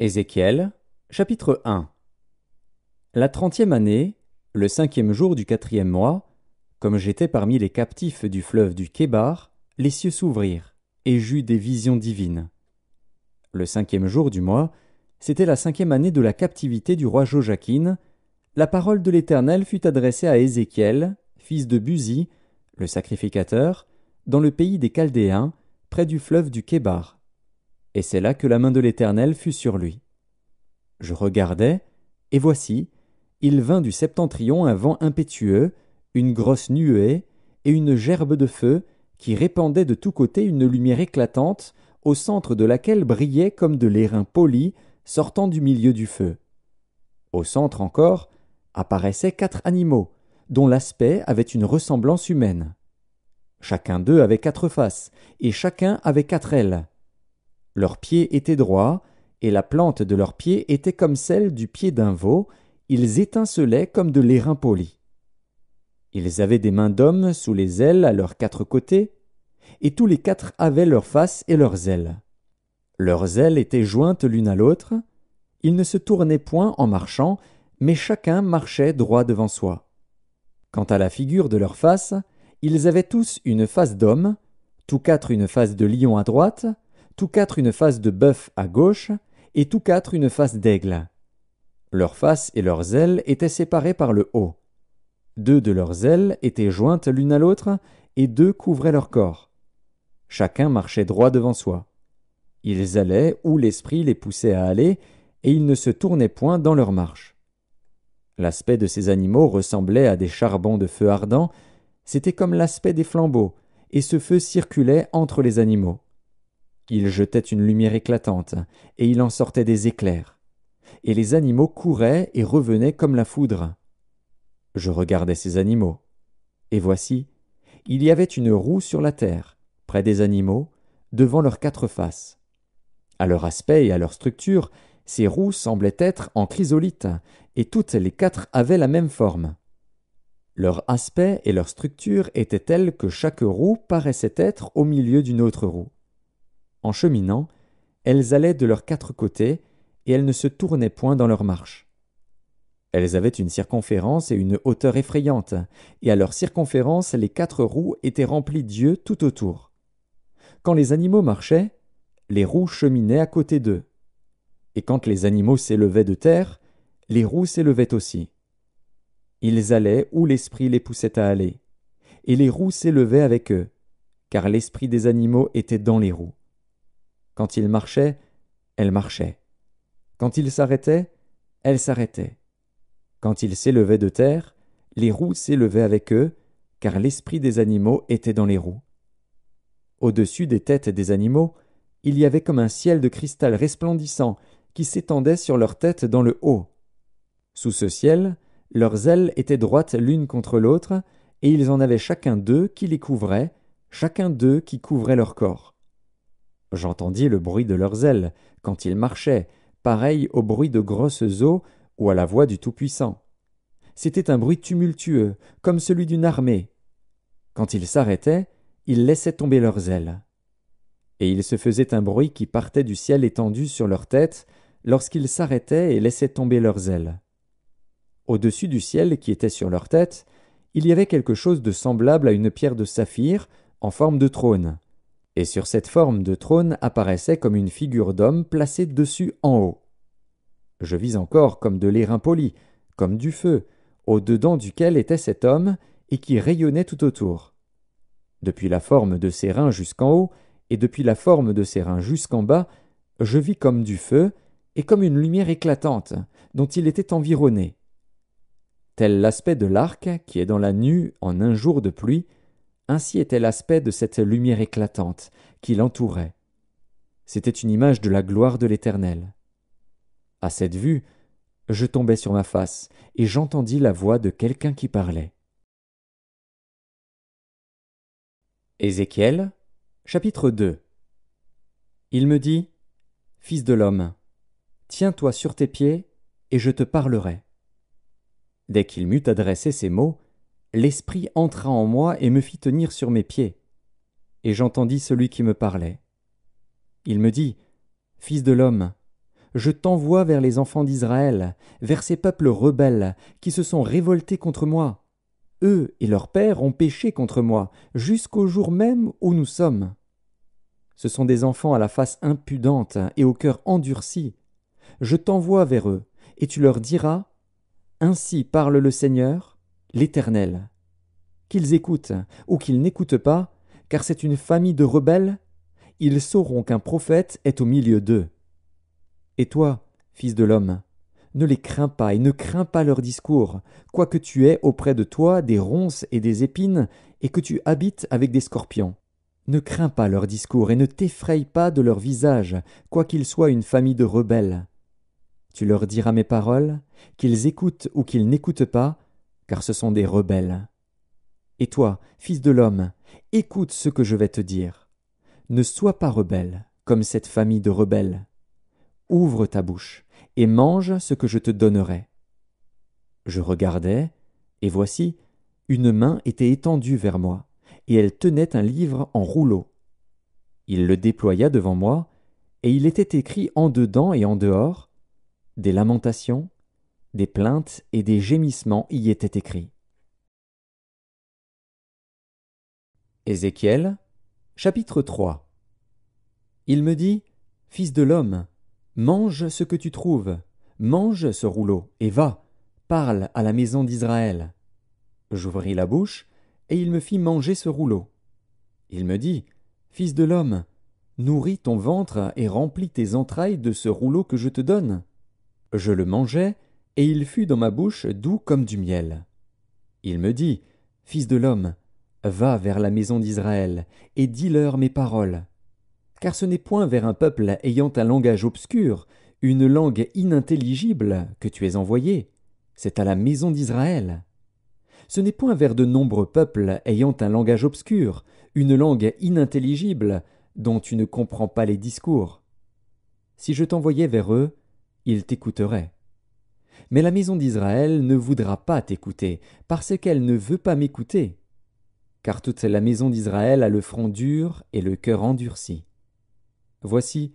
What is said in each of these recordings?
Ézéchiel, chapitre 1 La trentième année, le cinquième jour du quatrième mois, comme j'étais parmi les captifs du fleuve du Kébar, les cieux s'ouvrirent, et j'eus des visions divines. Le cinquième jour du mois, c'était la cinquième année de la captivité du roi Joachim, la parole de l'Éternel fut adressée à Ézéchiel, fils de Buzi, le sacrificateur, dans le pays des Chaldéens, près du fleuve du Kébar. Et c'est là que la main de l'Éternel fut sur lui. Je regardai, et voici, il vint du septentrion un vent impétueux, une grosse nuée, et une gerbe de feu, qui répandait de tous côtés une lumière éclatante, au centre de laquelle brillait comme de l'airain poli sortant du milieu du feu. Au centre encore apparaissaient quatre animaux, dont l'aspect avait une ressemblance humaine. Chacun d'eux avait quatre faces, et chacun avait quatre ailes. Leurs pieds étaient droits, et la plante de leurs pieds était comme celle du pied d'un veau, ils étincelaient comme de l'airain poli. Ils avaient des mains d'hommes sous les ailes à leurs quatre côtés, et tous les quatre avaient leurs faces et leurs ailes. Leurs ailes étaient jointes l'une à l'autre, ils ne se tournaient point en marchant, mais chacun marchait droit devant soi. Quant à la figure de leurs faces, ils avaient tous une face d'homme, tous quatre une face de lion à droite, tous quatre une face de bœuf à gauche, et tous quatre une face d'aigle. Leurs faces et leurs ailes étaient séparées par le haut. Deux de leurs ailes étaient jointes l'une à l'autre, et deux couvraient leur corps. Chacun marchait droit devant soi. Ils allaient où l'esprit les poussait à aller, et ils ne se tournaient point dans leur marche. L'aspect de ces animaux ressemblait à des charbons de feu ardent, c'était comme l'aspect des flambeaux, et ce feu circulait entre les animaux. Il jetait une lumière éclatante, et il en sortait des éclairs. Et les animaux couraient et revenaient comme la foudre. Je regardais ces animaux. Et voici, il y avait une roue sur la terre, près des animaux, devant leurs quatre faces. À leur aspect et à leur structure, ces roues semblaient être en chrysolite, et toutes les quatre avaient la même forme. Leur aspect et leur structure étaient tels que chaque roue paraissait être au milieu d'une autre roue. En cheminant, elles allaient de leurs quatre côtés, et elles ne se tournaient point dans leur marche. Elles avaient une circonférence et une hauteur effrayantes, et à leur circonférence les quatre roues étaient remplies d'yeux tout autour. Quand les animaux marchaient, les roues cheminaient à côté d'eux. Et quand les animaux s'élevaient de terre, les roues s'élevaient aussi. Ils allaient où l'esprit les poussait à aller, et les roues s'élevaient avec eux, car l'esprit des animaux était dans les roues. Quand ils marchaient, elles marchaient. Quand ils s'arrêtaient, elles s'arrêtaient. Quand ils s'élevaient de terre, les roues s'élevaient avec eux, car l'esprit des animaux était dans les roues. Au-dessus des têtes des animaux, il y avait comme un ciel de cristal resplendissant qui s'étendait sur leurs têtes dans le haut. Sous ce ciel, leurs ailes étaient droites l'une contre l'autre, et ils en avaient chacun deux qui les couvraient, chacun d'eux qui couvrait leur corps. J'entendis le bruit de leurs ailes, quand ils marchaient, pareil au bruit de grosses eaux ou à la voix du Tout-Puissant. C'était un bruit tumultueux, comme celui d'une armée. Quand ils s'arrêtaient, ils laissaient tomber leurs ailes. Et il se faisait un bruit qui partait du ciel étendu sur leurs têtes, lorsqu'ils s'arrêtaient et laissaient tomber leurs ailes. Au-dessus du ciel qui était sur leurs têtes, il y avait quelque chose de semblable à une pierre de saphir, en forme de trône et sur cette forme de trône apparaissait comme une figure d'homme placée dessus en haut. Je vis encore comme de l'airain poli, comme du feu, au dedans duquel était cet homme, et qui rayonnait tout autour. Depuis la forme de ses reins jusqu'en haut, et depuis la forme de ses reins jusqu'en bas, je vis comme du feu, et comme une lumière éclatante, dont il était environné. Tel l'aspect de l'arc qui est dans la nue en un jour de pluie, ainsi était l'aspect de cette lumière éclatante qui l'entourait. C'était une image de la gloire de l'Éternel. À cette vue, je tombai sur ma face, et j'entendis la voix de quelqu'un qui parlait. Ézéchiel, chapitre 2 Il me dit Fils de l'homme, tiens-toi sur tes pieds, et je te parlerai. Dès qu'il m'eut adressé ces mots, l'Esprit entra en moi et me fit tenir sur mes pieds. Et j'entendis celui qui me parlait. Il me dit, Fils de l'homme, je t'envoie vers les enfants d'Israël, vers ces peuples rebelles, qui se sont révoltés contre moi. Eux et leurs pères ont péché contre moi, jusqu'au jour même où nous sommes. Ce sont des enfants à la face impudente et au cœur endurci. Je t'envoie vers eux, et tu leur diras Ainsi parle le Seigneur, l'Éternel. Qu'ils écoutent ou qu'ils n'écoutent pas, car c'est une famille de rebelles, ils sauront qu'un prophète est au milieu d'eux. Et toi, fils de l'homme, ne les crains pas et ne crains pas leur discours, quoique tu aies auprès de toi des ronces et des épines, et que tu habites avec des scorpions. Ne crains pas leur discours et ne t'effraie pas de leur visage, quoiqu'ils soient une famille de rebelles. Tu leur diras mes paroles, qu'ils écoutent ou qu'ils n'écoutent pas, car ce sont des rebelles. Et toi, fils de l'homme, écoute ce que je vais te dire. Ne sois pas rebelle, comme cette famille de rebelles. Ouvre ta bouche, et mange ce que je te donnerai. Je regardai, et voici, une main était étendue vers moi et elle tenait un livre en rouleau. Il le déploya devant moi, et il était écrit en dedans et en dehors des lamentations, des plaintes et des gémissements y étaient écrits. Ézéchiel, chapitre 3 Il me dit Fils de l'homme, mange ce que tu trouves, mange ce rouleau, et va, parle à la maison d'Israël. J'ouvris la bouche, et il me fit manger ce rouleau. Il me dit, Fils de l'homme, nourris ton ventre et remplis tes entrailles de ce rouleau que je te donne. Je le mangeai, et il fut dans ma bouche doux comme du miel. Il me dit, Fils de l'homme, va vers la maison d'Israël, et dis-leur mes paroles. Car ce n'est point vers un peuple ayant un langage obscur, une langue inintelligible, que tu es envoyé, c'est à la maison d'Israël ce n'est point vers de nombreux peuples ayant un langage obscur, une langue inintelligible, dont tu ne comprends pas les discours. Si je t'envoyais vers eux, ils t'écouteraient. Mais la maison d'Israël ne voudra pas t'écouter, parce qu'elle ne veut pas m'écouter. Car toute la maison d'Israël a le front dur et le cœur endurci. Voici,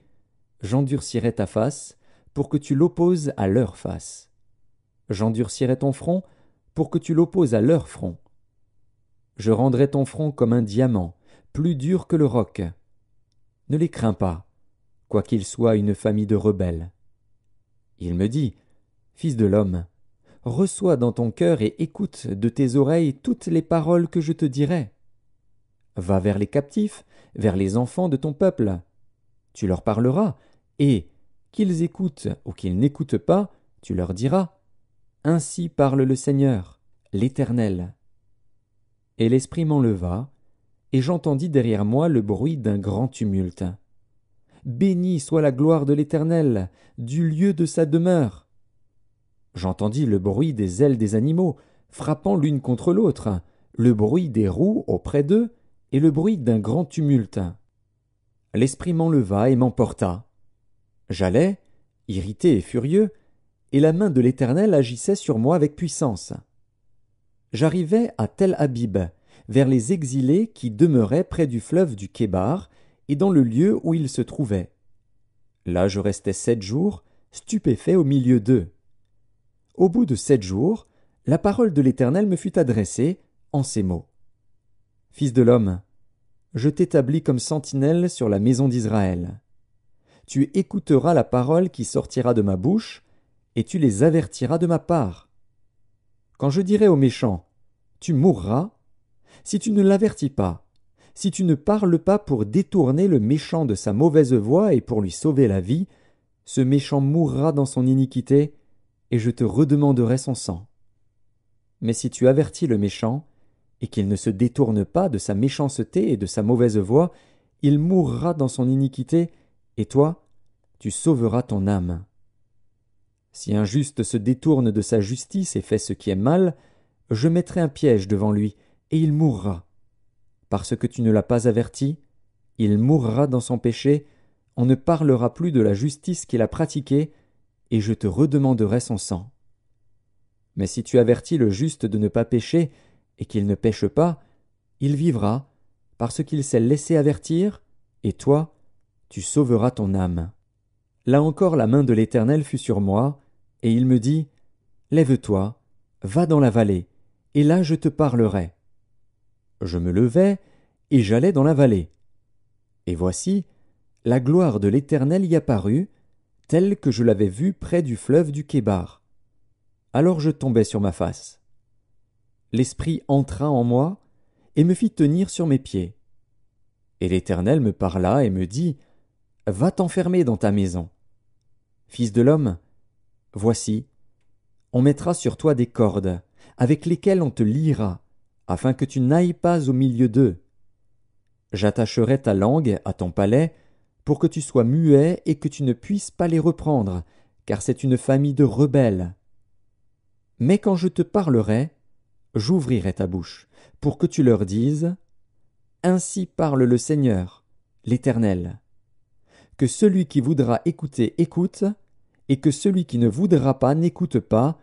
j'endurcirai ta face, pour que tu l'opposes à leur face. J'endurcirai ton front, pour que tu l'opposes à leur front. Je rendrai ton front comme un diamant, plus dur que le roc. Ne les crains pas, quoiqu'ils soient une famille de rebelles. Il me dit, Fils de l'homme, reçois dans ton cœur et écoute de tes oreilles toutes les paroles que je te dirai. Va vers les captifs, vers les enfants de ton peuple. Tu leur parleras, et, qu'ils écoutent ou qu'ils n'écoutent pas, tu leur diras. Ainsi parle le Seigneur, l'Éternel. Et l'Esprit m'enleva, et j'entendis derrière moi le bruit d'un grand tumulte. Béni soit la gloire de l'Éternel, du lieu de sa demeure. J'entendis le bruit des ailes des animaux, frappant l'une contre l'autre, le bruit des roues auprès d'eux, et le bruit d'un grand tumulte. L'Esprit m'enleva et m'emporta. J'allais, irrité et furieux, et la main de l'Éternel agissait sur moi avec puissance. J'arrivai à Tel Habib, vers les exilés qui demeuraient près du fleuve du Kébar, et dans le lieu où ils se trouvaient. Là je restai sept jours, stupéfait au milieu d'eux. Au bout de sept jours, la parole de l'Éternel me fut adressée en ces mots. Fils de l'homme, je t'établis comme sentinelle sur la maison d'Israël. Tu écouteras la parole qui sortira de ma bouche, et tu les avertiras de ma part. Quand je dirai aux méchants Tu mourras, si tu ne l'avertis pas, si tu ne parles pas pour détourner le méchant de sa mauvaise voie et pour lui sauver la vie, ce méchant mourra dans son iniquité, et je te redemanderai son sang. Mais si tu avertis le méchant, et qu'il ne se détourne pas de sa méchanceté et de sa mauvaise voie, il mourra dans son iniquité, et toi, tu sauveras ton âme. Si un juste se détourne de sa justice et fait ce qui est mal, je mettrai un piège devant lui, et il mourra. Parce que tu ne l'as pas averti, il mourra dans son péché, on ne parlera plus de la justice qu'il a pratiquée, et je te redemanderai son sang. Mais si tu avertis le juste de ne pas pécher, et qu'il ne pêche pas, il vivra, parce qu'il s'est laissé avertir, et toi, tu sauveras ton âme. Là encore la main de l'Éternel fut sur moi, et il me dit, Lève-toi, va dans la vallée, et là je te parlerai. Je me levai, et j'allai dans la vallée. Et voici, la gloire de l'Éternel y apparut, telle que je l'avais vue près du fleuve du Kébar. Alors je tombai sur ma face. L'Esprit entra en moi, et me fit tenir sur mes pieds. Et l'Éternel me parla et me dit, Va t'enfermer dans ta maison. Fils de l'homme, voici, on mettra sur toi des cordes, avec lesquelles on te liera, afin que tu n'ailles pas au milieu d'eux. J'attacherai ta langue à ton palais, pour que tu sois muet et que tu ne puisses pas les reprendre, car c'est une famille de rebelles. Mais quand je te parlerai, j'ouvrirai ta bouche, pour que tu leur dises Ainsi parle le Seigneur, l'Éternel. Que celui qui voudra écouter écoute, et que celui qui ne voudra pas n'écoute pas,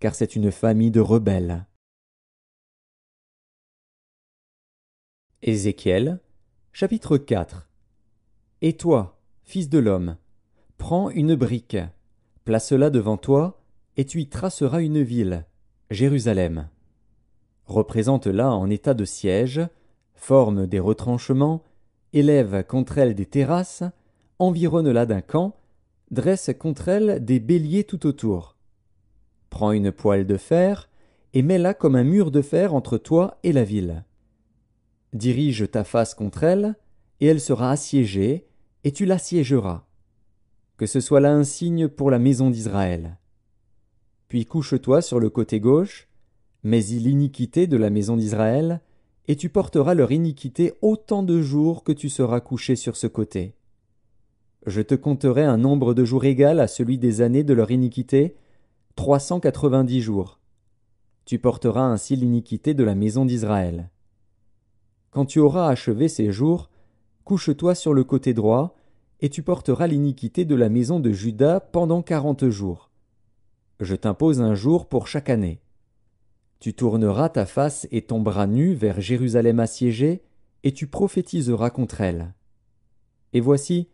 car c'est une famille de rebelles. Ézéchiel, chapitre 4 Et toi, fils de l'homme, prends une brique, place-la devant toi, et tu y traceras une ville, Jérusalem. Représente-la en état de siège, forme des retranchements, élève contre elle des terrasses, environne-la d'un camp, dresse contre elle des béliers tout autour. Prends une poêle de fer, et mets-la comme un mur de fer entre toi et la ville. Dirige ta face contre elle, et elle sera assiégée, et tu l'assiégeras. Que ce soit là un signe pour la maison d'Israël. Puis couche-toi sur le côté gauche, mets-y l'iniquité de la maison d'Israël, et tu porteras leur iniquité autant de jours que tu seras couché sur ce côté. Je te compterai un nombre de jours égal à celui des années de leur iniquité, trois cent quatre-vingt-dix jours. Tu porteras ainsi l'iniquité de la maison d'Israël. Quand tu auras achevé ces jours, couche-toi sur le côté droit, et tu porteras l'iniquité de la maison de Juda pendant quarante jours. Je t'impose un jour pour chaque année. Tu tourneras ta face et ton bras nu vers Jérusalem assiégée, et tu prophétiseras contre elle. Et voici,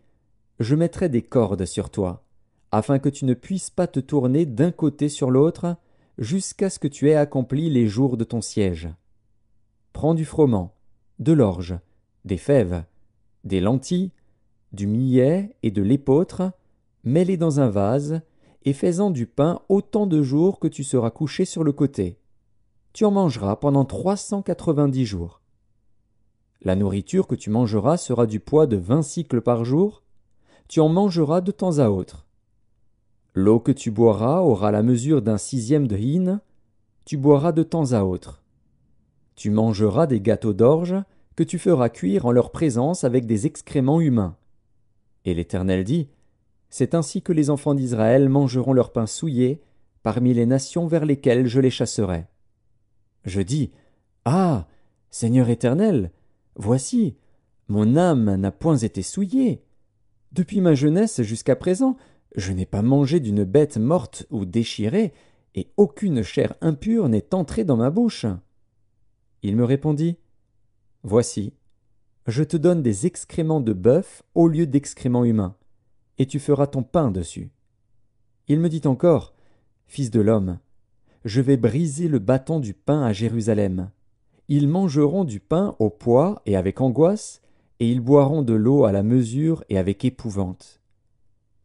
je mettrai des cordes sur toi, afin que tu ne puisses pas te tourner d'un côté sur l'autre, jusqu'à ce que tu aies accompli les jours de ton siège. Prends du froment, de l'orge, des fèves, des lentilles, du millet et de l'épeautre, mets-les dans un vase, et fais-en du pain autant de jours que tu seras couché sur le côté. Tu en mangeras pendant trois cent quatre-vingt-dix jours. La nourriture que tu mangeras sera du poids de vingt cycles par jour, tu en mangeras de temps à autre. L'eau que tu boiras aura la mesure d'un sixième de hin, tu boiras de temps à autre. Tu mangeras des gâteaux d'orge que tu feras cuire en leur présence avec des excréments humains. Et l'Éternel dit, C'est ainsi que les enfants d'Israël mangeront leur pain souillé parmi les nations vers lesquelles je les chasserai. Je dis, Ah. Seigneur éternel, voici, mon âme n'a point été souillée, depuis ma jeunesse jusqu'à présent, je n'ai pas mangé d'une bête morte ou déchirée, et aucune chair impure n'est entrée dans ma bouche. Il me répondit. Voici, je te donne des excréments de bœuf au lieu d'excréments humains, et tu feras ton pain dessus. Il me dit encore. Fils de l'homme, je vais briser le bâton du pain à Jérusalem. Ils mangeront du pain au poids et avec angoisse, et ils boiront de l'eau à la mesure et avec épouvante.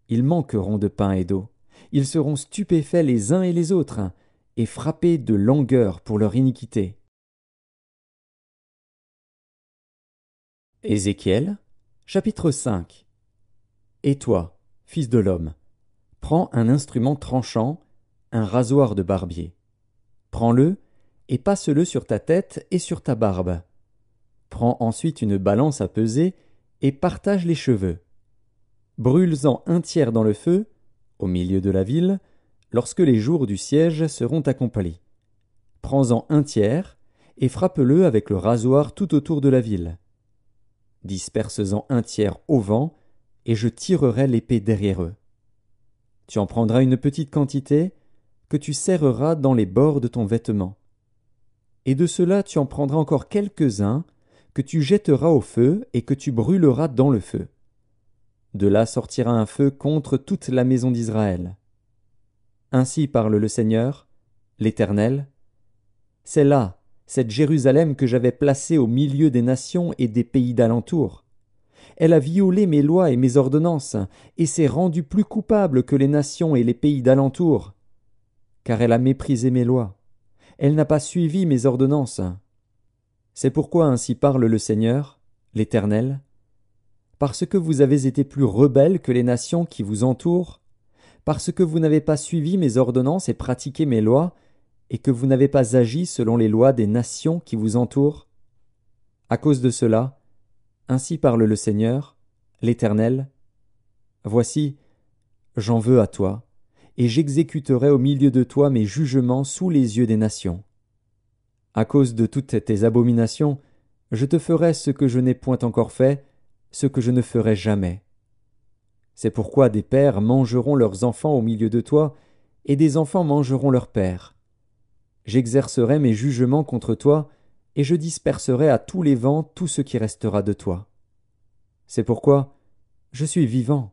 Ils manqueront de pain et d'eau, ils seront stupéfaits les uns et les autres, et frappés de langueur pour leur iniquité. Ézéchiel, chapitre 5 Et toi, fils de l'homme, prends un instrument tranchant, un rasoir de barbier. Prends-le, et passe-le sur ta tête et sur ta barbe Prends ensuite une balance à peser et partage les cheveux. Brûle-en un tiers dans le feu, au milieu de la ville, lorsque les jours du siège seront accomplis. Prends-en un tiers et frappe-le avec le rasoir tout autour de la ville. Disperse-en un tiers au vent, et je tirerai l'épée derrière eux. Tu en prendras une petite quantité, que tu serreras dans les bords de ton vêtement. Et de cela tu en prendras encore quelques-uns, que tu jetteras au feu et que tu brûleras dans le feu. De là sortira un feu contre toute la maison d'Israël. Ainsi parle le Seigneur, l'Éternel. C'est là, cette Jérusalem que j'avais placée au milieu des nations et des pays d'alentour. Elle a violé mes lois et mes ordonnances, et s'est rendue plus coupable que les nations et les pays d'alentour. Car elle a méprisé mes lois. Elle n'a pas suivi mes ordonnances. C'est pourquoi ainsi parle le Seigneur, l'Éternel. Parce que vous avez été plus rebelles que les nations qui vous entourent, parce que vous n'avez pas suivi mes ordonnances et pratiqué mes lois, et que vous n'avez pas agi selon les lois des nations qui vous entourent. À cause de cela, ainsi parle le Seigneur, l'Éternel. Voici, j'en veux à toi, et j'exécuterai au milieu de toi mes jugements sous les yeux des nations. À cause de toutes tes abominations, je te ferai ce que je n'ai point encore fait, ce que je ne ferai jamais. C'est pourquoi des pères mangeront leurs enfants au milieu de toi, et des enfants mangeront leurs pères. J'exercerai mes jugements contre toi, et je disperserai à tous les vents tout ce qui restera de toi. C'est pourquoi je suis vivant,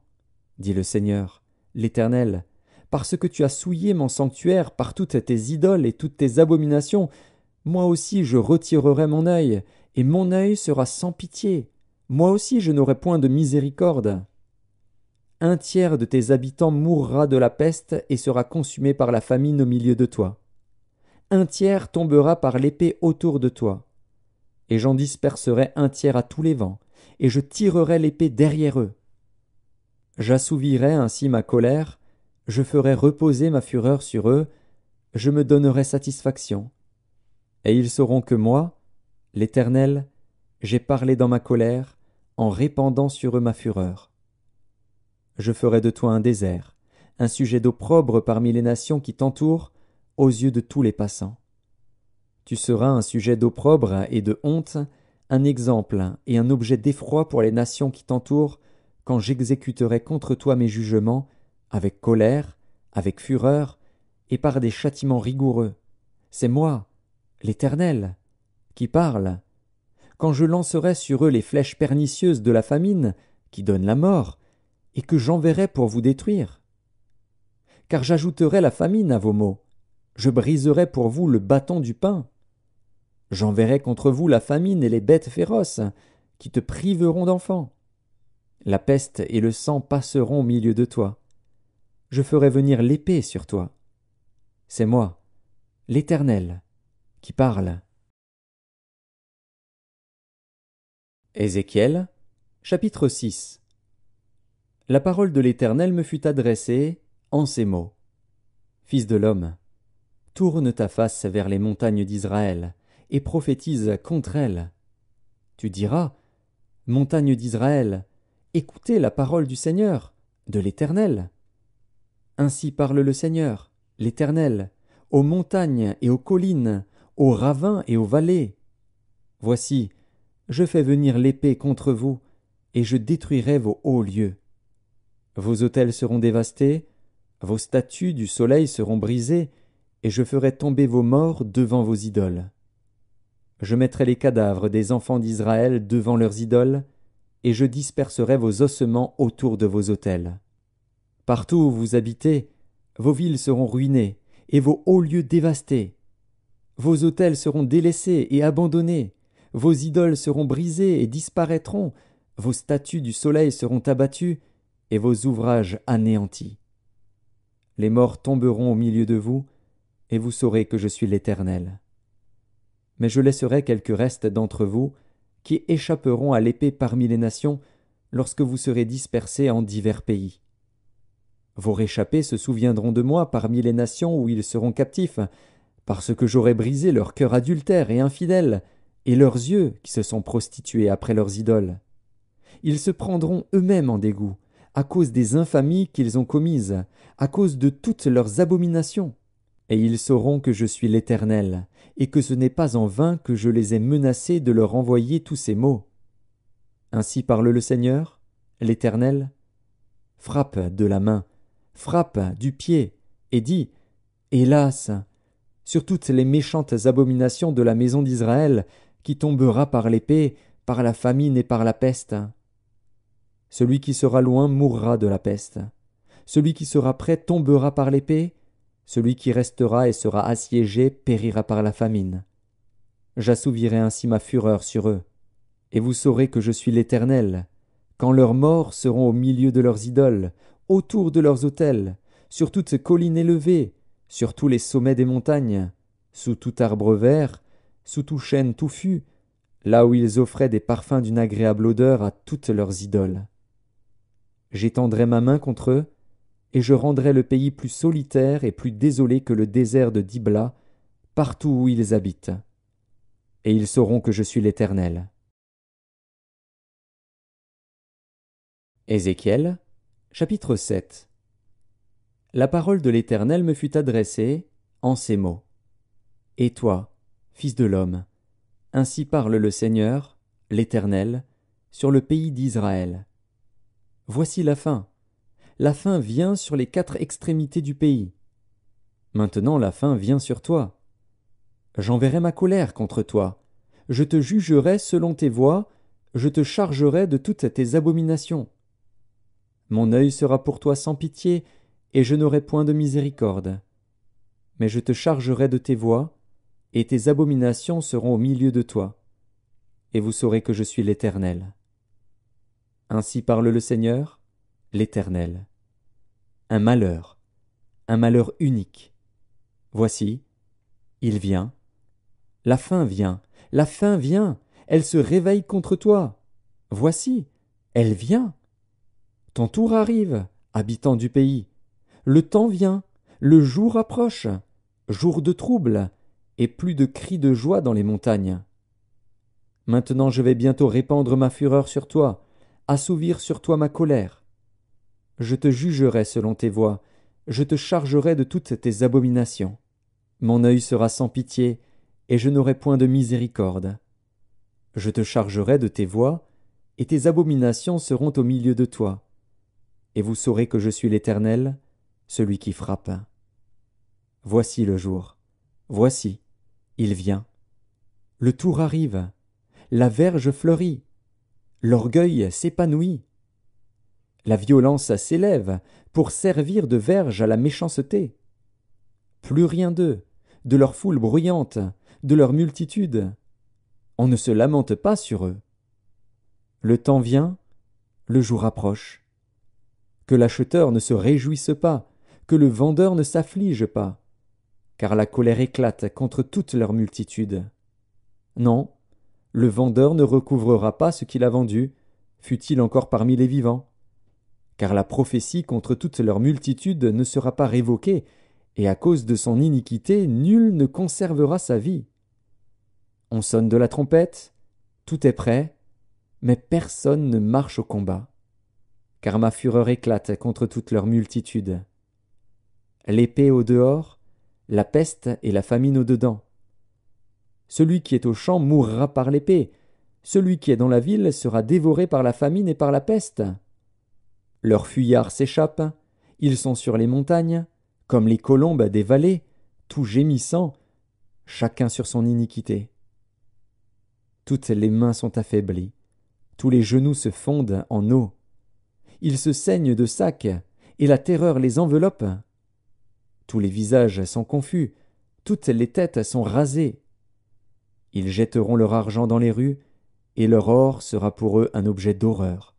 dit le Seigneur, l'Éternel, parce que tu as souillé mon sanctuaire par toutes tes idoles et toutes tes abominations, moi aussi je retirerai mon œil, et mon œil sera sans pitié, moi aussi je n'aurai point de miséricorde. Un tiers de tes habitants mourra de la peste et sera consumé par la famine au milieu de toi un tiers tombera par l'épée autour de toi. Et j'en disperserai un tiers à tous les vents, et je tirerai l'épée derrière eux. J'assouvirai ainsi ma colère, je ferai reposer ma fureur sur eux, je me donnerai satisfaction. Et ils sauront que moi, l'Éternel, j'ai parlé dans ma colère, en répandant sur eux ma fureur. Je ferai de toi un désert, un sujet d'opprobre parmi les nations qui t'entourent, aux yeux de tous les passants. Tu seras un sujet d'opprobre et de honte, un exemple et un objet d'effroi pour les nations qui t'entourent, quand j'exécuterai contre toi mes jugements, avec colère, avec fureur, et par des châtiments rigoureux. C'est moi, l'Éternel, qui parle. Quand je lancerai sur eux les flèches pernicieuses de la famine, qui donnent la mort, et que j'enverrai pour vous détruire. Car j'ajouterai la famine à vos maux, je briserai pour vous le bâton du pain. J'enverrai contre vous la famine et les bêtes féroces, qui te priveront d'enfants. La peste et le sang passeront au milieu de toi. Je ferai venir l'épée sur toi. C'est moi, l'Éternel, qui parle. Ézéchiel, chapitre 6 La parole de l'Éternel me fut adressée en ces mots. Fils de l'homme, Tourne ta face vers les montagnes d'Israël, et prophétise contre elles. Tu diras, Montagnes d'Israël, écoutez la parole du Seigneur, de l'Éternel. Ainsi parle le Seigneur, l'Éternel, aux montagnes et aux collines, aux ravins et aux vallées. Voici, je fais venir l'épée contre vous, et je détruirai vos hauts lieux. Vos autels seront dévastés, vos statues du soleil seront brisées, et je ferai tomber vos morts devant vos idoles. Je mettrai les cadavres des enfants d'Israël devant leurs idoles, et je disperserai vos ossements autour de vos autels. Partout où vous habitez, vos villes seront ruinées, et vos hauts lieux dévastés. Vos autels seront délaissés et abandonnés, vos idoles seront brisées et disparaîtront, vos statues du soleil seront abattues, et vos ouvrages anéantis. Les morts tomberont au milieu de vous, et vous saurez que je suis l'Éternel. Mais je laisserai quelques restes d'entre vous, qui échapperont à l'épée parmi les nations, lorsque vous serez dispersés en divers pays. Vos réchappés se souviendront de moi parmi les nations où ils seront captifs, parce que j'aurai brisé leur cœur adultère et infidèle, et leurs yeux qui se sont prostitués après leurs idoles. Ils se prendront eux-mêmes en dégoût, à cause des infamies qu'ils ont commises, à cause de toutes leurs abominations. Et ils sauront que je suis l'Éternel, et que ce n'est pas en vain que je les ai menacés de leur envoyer tous ces maux. Ainsi parle le Seigneur, l'Éternel. Frappe de la main, frappe du pied, et dis Hélas sur toutes les méchantes abominations de la maison d'Israël, qui tombera par l'épée, par la famine et par la peste. Celui qui sera loin mourra de la peste. Celui qui sera prêt tombera par l'épée. Celui qui restera et sera assiégé périra par la famine. J'assouvirai ainsi ma fureur sur eux. Et vous saurez que je suis l'Éternel, quand leurs morts seront au milieu de leurs idoles, autour de leurs autels, sur toutes collines élevées, sur tous les sommets des montagnes, sous tout arbre vert, sous tout chêne touffu, là où ils offraient des parfums d'une agréable odeur à toutes leurs idoles. J'étendrai ma main contre eux, et je rendrai le pays plus solitaire et plus désolé que le désert de Dibla, partout où ils habitent. Et ils sauront que je suis l'Éternel. Ézéchiel, chapitre 7 La parole de l'Éternel me fut adressée en ces mots. Et toi, fils de l'homme, ainsi parle le Seigneur, l'Éternel, sur le pays d'Israël. Voici la fin. La fin vient sur les quatre extrémités du pays. Maintenant la fin vient sur toi. J'enverrai ma colère contre toi. Je te jugerai selon tes voies, je te chargerai de toutes tes abominations. Mon œil sera pour toi sans pitié, et je n'aurai point de miséricorde. Mais je te chargerai de tes voies, et tes abominations seront au milieu de toi. Et vous saurez que je suis l'Éternel. Ainsi parle le Seigneur, l'Éternel. Un malheur, un malheur unique. Voici, il vient. La fin vient, la fin vient, elle se réveille contre toi. Voici, elle vient. Ton tour arrive, habitant du pays. Le temps vient, le jour approche, jour de trouble, et plus de cris de joie dans les montagnes. Maintenant je vais bientôt répandre ma fureur sur toi, assouvir sur toi ma colère. Je te jugerai selon tes voies, je te chargerai de toutes tes abominations. Mon œil sera sans pitié, et je n'aurai point de miséricorde. Je te chargerai de tes voies, et tes abominations seront au milieu de toi. Et vous saurez que je suis l'Éternel, celui qui frappe. Voici le jour. Voici, il vient. Le tour arrive. La verge fleurit. L'orgueil s'épanouit. La violence s'élève pour servir de verge à la méchanceté. Plus rien d'eux, de leur foule bruyante, de leur multitude. On ne se lamente pas sur eux. Le temps vient, le jour approche. Que l'acheteur ne se réjouisse pas, que le vendeur ne s'afflige pas, car la colère éclate contre toute leur multitude. Non, le vendeur ne recouvrera pas ce qu'il a vendu, fût-il encore parmi les vivants. Car la prophétie contre toute leur multitude ne sera pas révoquée, et à cause de son iniquité nul ne conservera sa vie. On sonne de la trompette, tout est prêt, mais personne ne marche au combat. Car ma fureur éclate contre toute leur multitude. L'épée au dehors, la peste et la famine au dedans. Celui qui est au champ mourra par l'épée, celui qui est dans la ville sera dévoré par la famine et par la peste. Leurs fuyards s'échappent, ils sont sur les montagnes, comme les colombes des vallées, tout gémissant, chacun sur son iniquité. Toutes les mains sont affaiblies, tous les genoux se fondent en eau. Ils se saignent de sacs, et la terreur les enveloppe. Tous les visages sont confus, toutes les têtes sont rasées. Ils jetteront leur argent dans les rues, et leur or sera pour eux un objet d'horreur.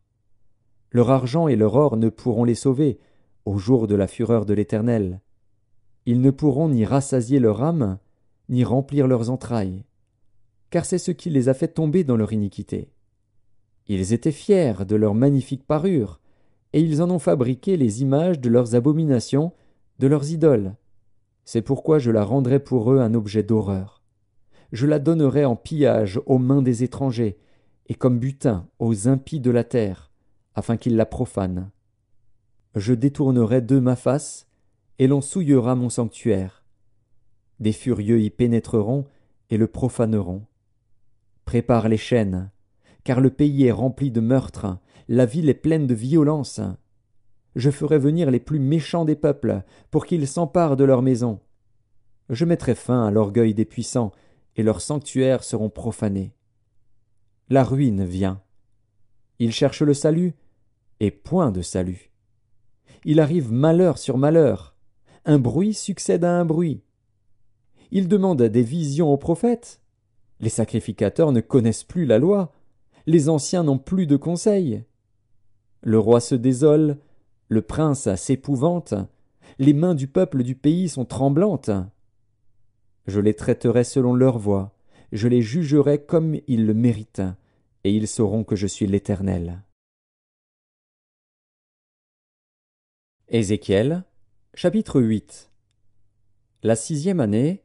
Leur argent et leur or ne pourront les sauver au jour de la fureur de l'Éternel. Ils ne pourront ni rassasier leur âme, ni remplir leurs entrailles, car c'est ce qui les a fait tomber dans leur iniquité. Ils étaient fiers de leur magnifique parure, et ils en ont fabriqué les images de leurs abominations, de leurs idoles. C'est pourquoi je la rendrai pour eux un objet d'horreur je la donnerai en pillage aux mains des étrangers, et comme butin aux impies de la terre, afin qu'ils la profanent. Je détournerai d'eux ma face, et l'on souillera mon sanctuaire. Des furieux y pénétreront et le profaneront. Prépare les chaînes, car le pays est rempli de meurtres, la ville est pleine de violence. Je ferai venir les plus méchants des peuples, pour qu'ils s'emparent de leurs maisons. Je mettrai fin à l'orgueil des puissants, et leurs sanctuaires seront profanés. La ruine vient. Ils cherchent le salut, et point de salut. Il arrive malheur sur malheur, un bruit succède à un bruit. Il demande des visions aux prophètes. Les sacrificateurs ne connaissent plus la loi, les anciens n'ont plus de conseils. Le roi se désole, le prince s'épouvante, les mains du peuple du pays sont tremblantes. Je les traiterai selon leur voie, je les jugerai comme ils le méritent, et ils sauront que je suis l'Éternel. Ézéchiel, chapitre 8 La sixième année,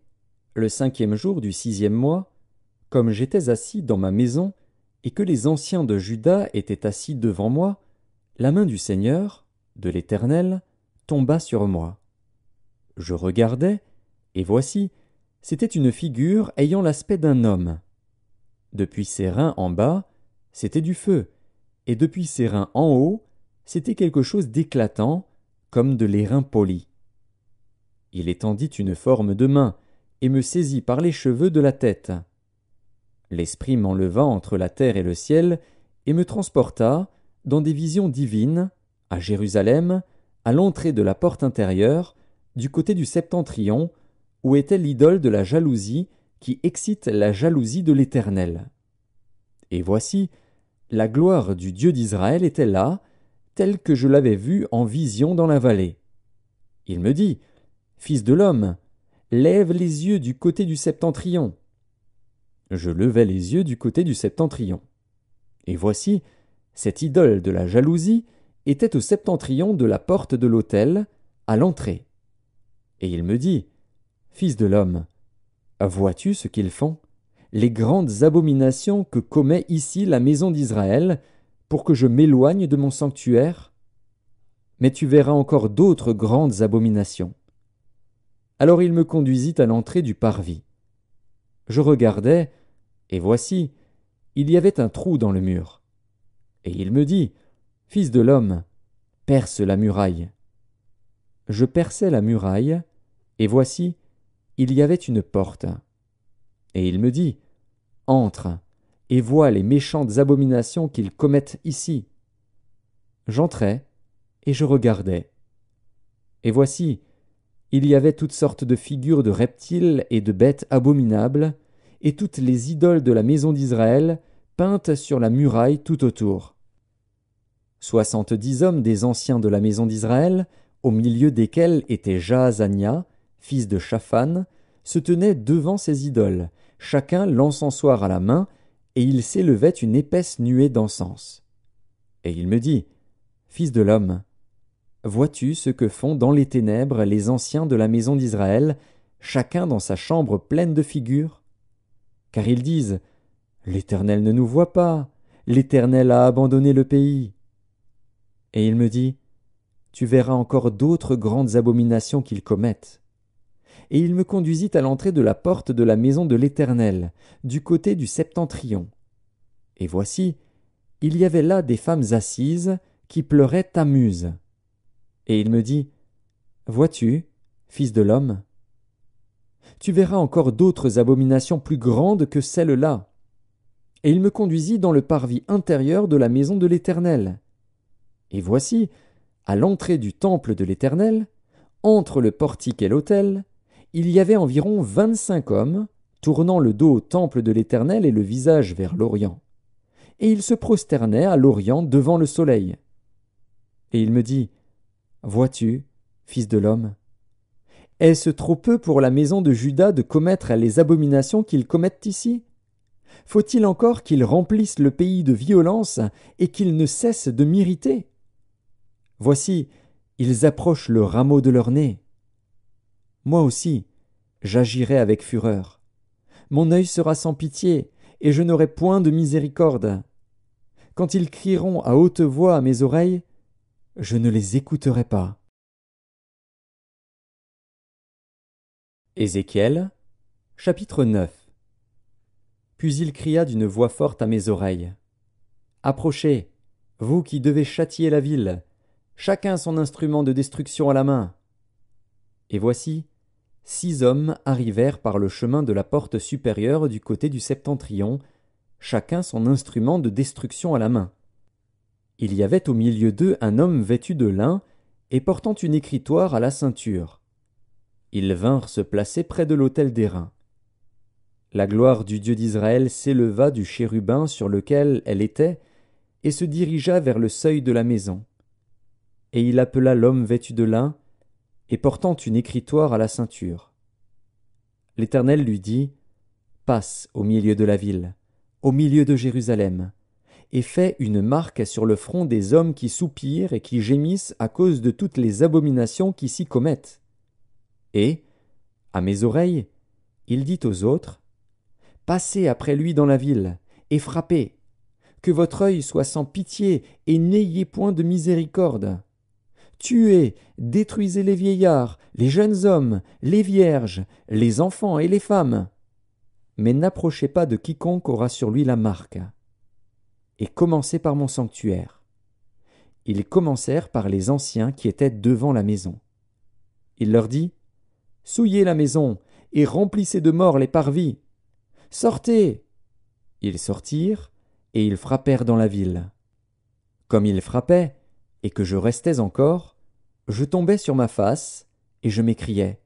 le cinquième jour du sixième mois, comme j'étais assis dans ma maison, et que les anciens de Juda étaient assis devant moi, la main du Seigneur, de l'Éternel, tomba sur moi. Je regardai, et voici, c'était une figure ayant l'aspect d'un homme. Depuis ses reins en bas, c'était du feu, et depuis ses reins en haut, c'était quelque chose d'éclatant, comme de l'airain poli. Il étendit une forme de main, et me saisit par les cheveux de la tête. L'Esprit m'enleva entre la terre et le ciel, et me transporta, dans des visions divines, à Jérusalem, à l'entrée de la porte intérieure, du côté du septentrion, où était l'idole de la jalousie qui excite la jalousie de l'Éternel. Et voici, la gloire du Dieu d'Israël était là, telle que je l'avais vue en vision dans la vallée. Il me dit, Fils de l'homme, lève les yeux du côté du septentrion. Je levai les yeux du côté du septentrion. Et voici, cette idole de la jalousie était au septentrion de la porte de l'autel, à l'entrée. Et il me dit, Fils de l'homme, vois-tu ce qu'ils font, les grandes abominations que commet ici la maison d'Israël, pour que je m'éloigne de mon sanctuaire Mais tu verras encore d'autres grandes abominations. Alors il me conduisit à l'entrée du parvis. Je regardai, et voici, il y avait un trou dans le mur. Et il me dit, Fils de l'homme, perce la muraille. Je perçai la muraille, et voici, il y avait une porte. Et il me dit, Entre, et vois les méchantes abominations qu'ils commettent ici. J'entrai, et je regardai. Et voici, il y avait toutes sortes de figures de reptiles et de bêtes abominables, et toutes les idoles de la maison d'Israël peintes sur la muraille tout autour. Soixante-dix hommes des anciens de la maison d'Israël, au milieu desquels était Jaazania, fils de Shaphan, se tenaient devant ces idoles, chacun l'encensoir à la main, et il s'élevait une épaisse nuée d'encens. Et il me dit, Fils de l'homme, vois-tu ce que font dans les ténèbres les anciens de la maison d'Israël, chacun dans sa chambre pleine de figures? Car ils disent, L'Éternel ne nous voit pas, l'Éternel a abandonné le pays. Et il me dit, Tu verras encore d'autres grandes abominations qu'ils commettent et il me conduisit à l'entrée de la porte de la maison de l'Éternel, du côté du septentrion. Et voici, il y avait là des femmes assises, qui pleuraient Tammuz. Et il me dit, Vois-tu, fils de l'homme, tu verras encore d'autres abominations plus grandes que celles-là. Et il me conduisit dans le parvis intérieur de la maison de l'Éternel. Et voici, à l'entrée du temple de l'Éternel, entre le portique et l'autel, il y avait environ vingt-cinq hommes, tournant le dos au temple de l'Éternel et le visage vers l'Orient. Et ils se prosternaient à l'Orient devant le soleil. Et il me dit, Vois-tu, fils de l'homme, est-ce trop peu pour la maison de Judas de commettre les abominations qu'ils commettent ici? Faut-il encore qu'ils remplissent le pays de violence et qu'ils ne cessent de m'irriter? Voici, ils approchent le rameau de leur nez. Moi aussi, j'agirai avec fureur. Mon œil sera sans pitié, et je n'aurai point de miséricorde. Quand ils crieront à haute voix à mes oreilles, je ne les écouterai pas. Ézéchiel, chapitre 9 Puis il cria d'une voix forte à mes oreilles. Approchez, vous qui devez châtier la ville, chacun son instrument de destruction à la main. Et voici, six hommes arrivèrent par le chemin de la porte supérieure du côté du septentrion, chacun son instrument de destruction à la main. il y avait au milieu d'eux un homme vêtu de lin et portant une écritoire à la ceinture. Ils vinrent se placer près de l'autel d'airain. La gloire du Dieu d'Israël s'éleva du chérubin sur lequel elle était, et se dirigea vers le seuil de la maison. Et il appela l'homme vêtu de lin, et portant une écritoire à la ceinture. L'Éternel lui dit, Passe au milieu de la ville, au milieu de Jérusalem, et fais une marque sur le front des hommes qui soupirent et qui gémissent à cause de toutes les abominations qui s'y commettent. Et, à mes oreilles, il dit aux autres, Passez après lui dans la ville, et frappez, que votre œil soit sans pitié, et n'ayez point de miséricorde. Tuez, détruisez les vieillards, les jeunes hommes, les vierges, les enfants et les femmes. Mais n'approchez pas de quiconque aura sur lui la marque. Et commencez par mon sanctuaire. Ils commencèrent par les anciens qui étaient devant la maison. Il leur dit Souillez la maison, et remplissez de morts les parvis. Sortez. Ils sortirent, et ils frappèrent dans la ville. Comme ils frappaient, et que je restais encore, je tombais sur ma face, et je m'écriais.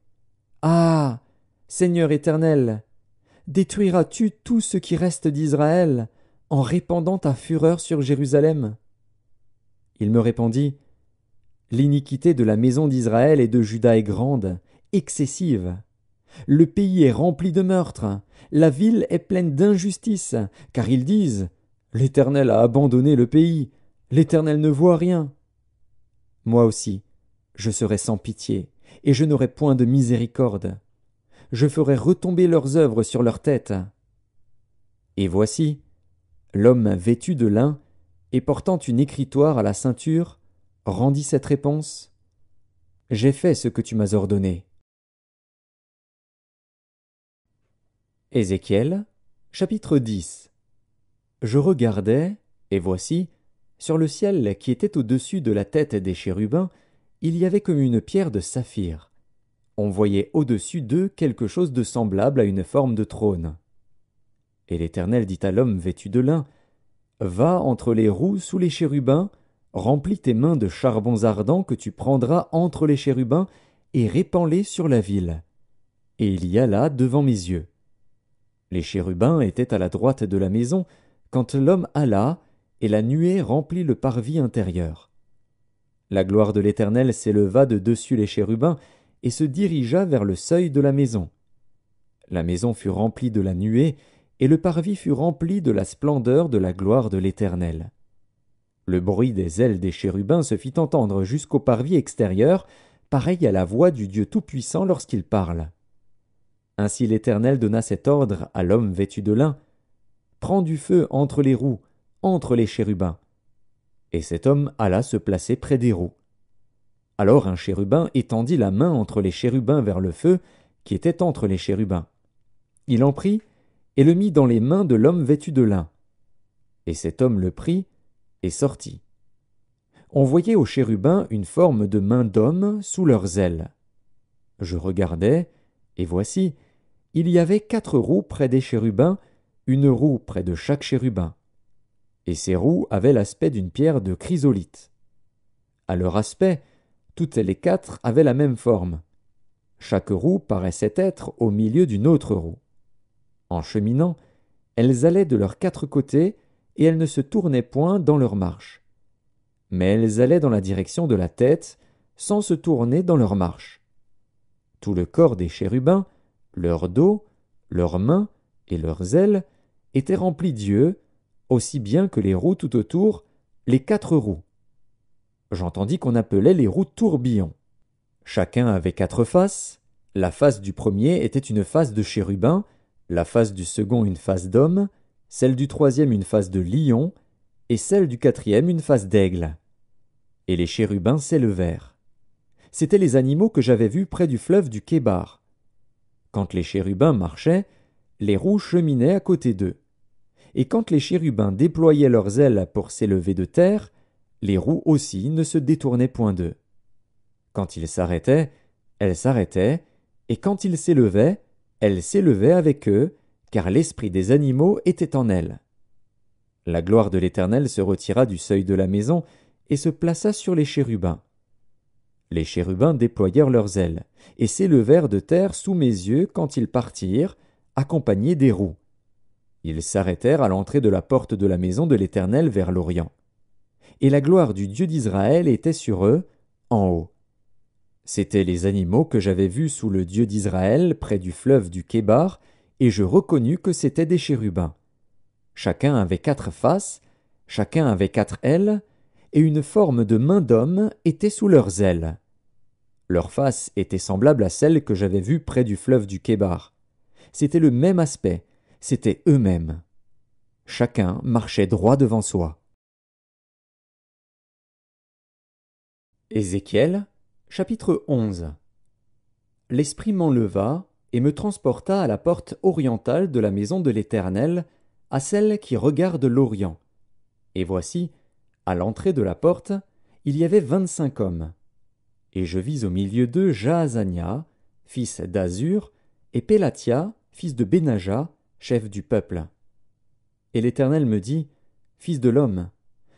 Ah. Seigneur éternel. Détruiras tu tout ce qui reste d'Israël, en répandant ta fureur sur Jérusalem? Il me répondit. L'iniquité de la maison d'Israël et de Juda est grande, excessive. Le pays est rempli de meurtres, la ville est pleine d'injustice, car ils disent L'Éternel a abandonné le pays, l'Éternel ne voit rien. Moi aussi, je serai sans pitié, et je n'aurai point de miséricorde. Je ferai retomber leurs œuvres sur leurs têtes. Et voici, l'homme vêtu de lin, et portant une écritoire à la ceinture, rendit cette réponse. J'ai fait ce que tu m'as ordonné. Ézéchiel, chapitre 10 Je regardais, et voici, sur le ciel qui était au-dessus de la tête des chérubins, il y avait comme une pierre de saphir. On voyait au-dessus d'eux quelque chose de semblable à une forme de trône. Et l'Éternel dit à l'homme vêtu de lin, Va entre les roues sous les chérubins, remplis tes mains de charbons ardents que tu prendras entre les chérubins, et répands-les sur la ville. Et il y alla devant mes yeux. Les chérubins étaient à la droite de la maison, quand l'homme alla, et la nuée remplit le parvis intérieur. La gloire de l'Éternel s'éleva de dessus les chérubins, et se dirigea vers le seuil de la maison. La maison fut remplie de la nuée, et le parvis fut rempli de la splendeur de la gloire de l'Éternel. Le bruit des ailes des chérubins se fit entendre jusqu'au parvis extérieur, pareil à la voix du Dieu Tout-Puissant lorsqu'il parle. Ainsi l'Éternel donna cet ordre à l'homme vêtu de lin. Prends du feu entre les roues, entre les chérubins. Et cet homme alla se placer près des roues. Alors un chérubin étendit la main entre les chérubins vers le feu, qui était entre les chérubins. Il en prit, et le mit dans les mains de l'homme vêtu de lin. Et cet homme le prit, et sortit. On voyait aux chérubins une forme de main d'homme sous leurs ailes. Je regardais, et voici, il y avait quatre roues près des chérubins, une roue près de chaque chérubin. Et ces roues avaient l'aspect d'une pierre de chrysolite. À leur aspect, toutes les quatre avaient la même forme. Chaque roue paraissait être au milieu d'une autre roue. En cheminant, elles allaient de leurs quatre côtés, et elles ne se tournaient point dans leur marche. Mais elles allaient dans la direction de la tête, sans se tourner dans leur marche. Tout le corps des chérubins leur dos, leurs mains et leurs ailes étaient remplis d'yeux, aussi bien que les roues tout autour, les quatre roues. J'entendis qu'on appelait les roues tourbillons. Chacun avait quatre faces. La face du premier était une face de chérubin, la face du second une face d'homme, celle du troisième une face de lion, et celle du quatrième une face d'aigle. Et les chérubins s'élevèrent. C'étaient les animaux que j'avais vus près du fleuve du Kébar. Quand les chérubins marchaient, les roues cheminaient à côté d'eux. Et quand les chérubins déployaient leurs ailes pour s'élever de terre, les roues aussi ne se détournaient point d'eux. Quand ils s'arrêtaient, elles s'arrêtaient, et quand ils s'élevaient, elles s'élevaient avec eux, car l'esprit des animaux était en elles. La gloire de l'Éternel se retira du seuil de la maison et se plaça sur les chérubins. Les chérubins déployèrent leurs ailes, et s'élevèrent de terre sous mes yeux quand ils partirent, accompagnés des roues. Ils s'arrêtèrent à l'entrée de la porte de la maison de l'Éternel vers l'Orient. Et la gloire du Dieu d'Israël était sur eux, en haut. C'étaient les animaux que j'avais vus sous le Dieu d'Israël près du fleuve du Kébar, et je reconnus que c'étaient des chérubins. Chacun avait quatre faces, chacun avait quatre ailes, et une forme de main d'homme était sous leurs ailes. Leurs faces étaient semblables à celles que j'avais vues près du fleuve du Kébar. C'était le même aspect, c'étaient eux-mêmes. Chacun marchait droit devant soi. Ézéchiel, chapitre 11 L'Esprit m'enleva et me transporta à la porte orientale de la maison de l'Éternel, à celle qui regarde l'Orient. Et voici, à l'entrée de la porte, il y avait vingt-cinq hommes. Et je vis au milieu d'eux Jaazania, fils d'Azur, et Pélatia, fils de Benaja, chef du peuple. Et l'Éternel me dit, Fils de l'homme,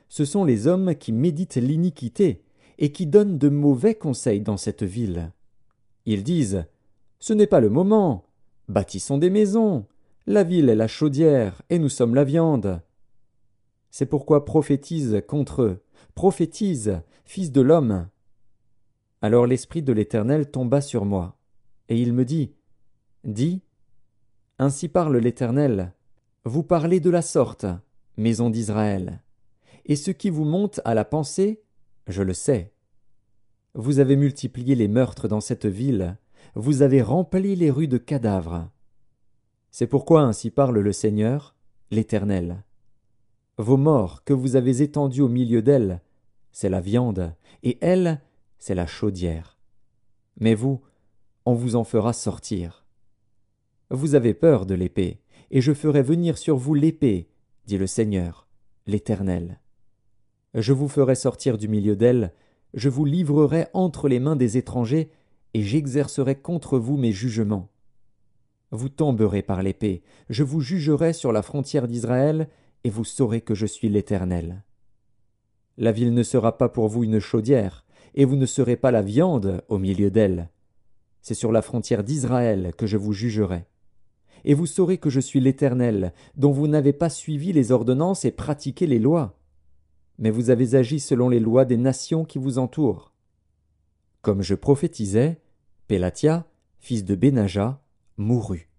ce sont les hommes qui méditent l'iniquité, et qui donnent de mauvais conseils dans cette ville. Ils disent, Ce n'est pas le moment, bâtissons des maisons, la ville est la chaudière, et nous sommes la viande. C'est pourquoi prophétise contre eux, prophétise, fils de l'homme. Alors l'Esprit de l'Éternel tomba sur moi, et il me dit, Dis, Ainsi parle l'Éternel, vous parlez de la sorte, maison d'Israël, et ce qui vous monte à la pensée, je le sais. Vous avez multiplié les meurtres dans cette ville, vous avez rempli les rues de cadavres. C'est pourquoi ainsi parle le Seigneur, l'Éternel. Vos morts que vous avez étendus au milieu d'elles, c'est la viande, et elle, c'est la chaudière. Mais vous, on vous en fera sortir. Vous avez peur de l'épée, et je ferai venir sur vous l'épée, dit le Seigneur, l'Éternel. Je vous ferai sortir du milieu d'elle, je vous livrerai entre les mains des étrangers, et j'exercerai contre vous mes jugements. Vous tomberez par l'épée, je vous jugerai sur la frontière d'Israël, et vous saurez que je suis l'Éternel. La ville ne sera pas pour vous une chaudière, et vous ne serez pas la viande au milieu d'elle. C'est sur la frontière d'Israël que je vous jugerai. Et vous saurez que je suis l'Éternel, dont vous n'avez pas suivi les ordonnances et pratiqué les lois. Mais vous avez agi selon les lois des nations qui vous entourent. Comme je prophétisais, Pélatia, fils de Benaja, mourut.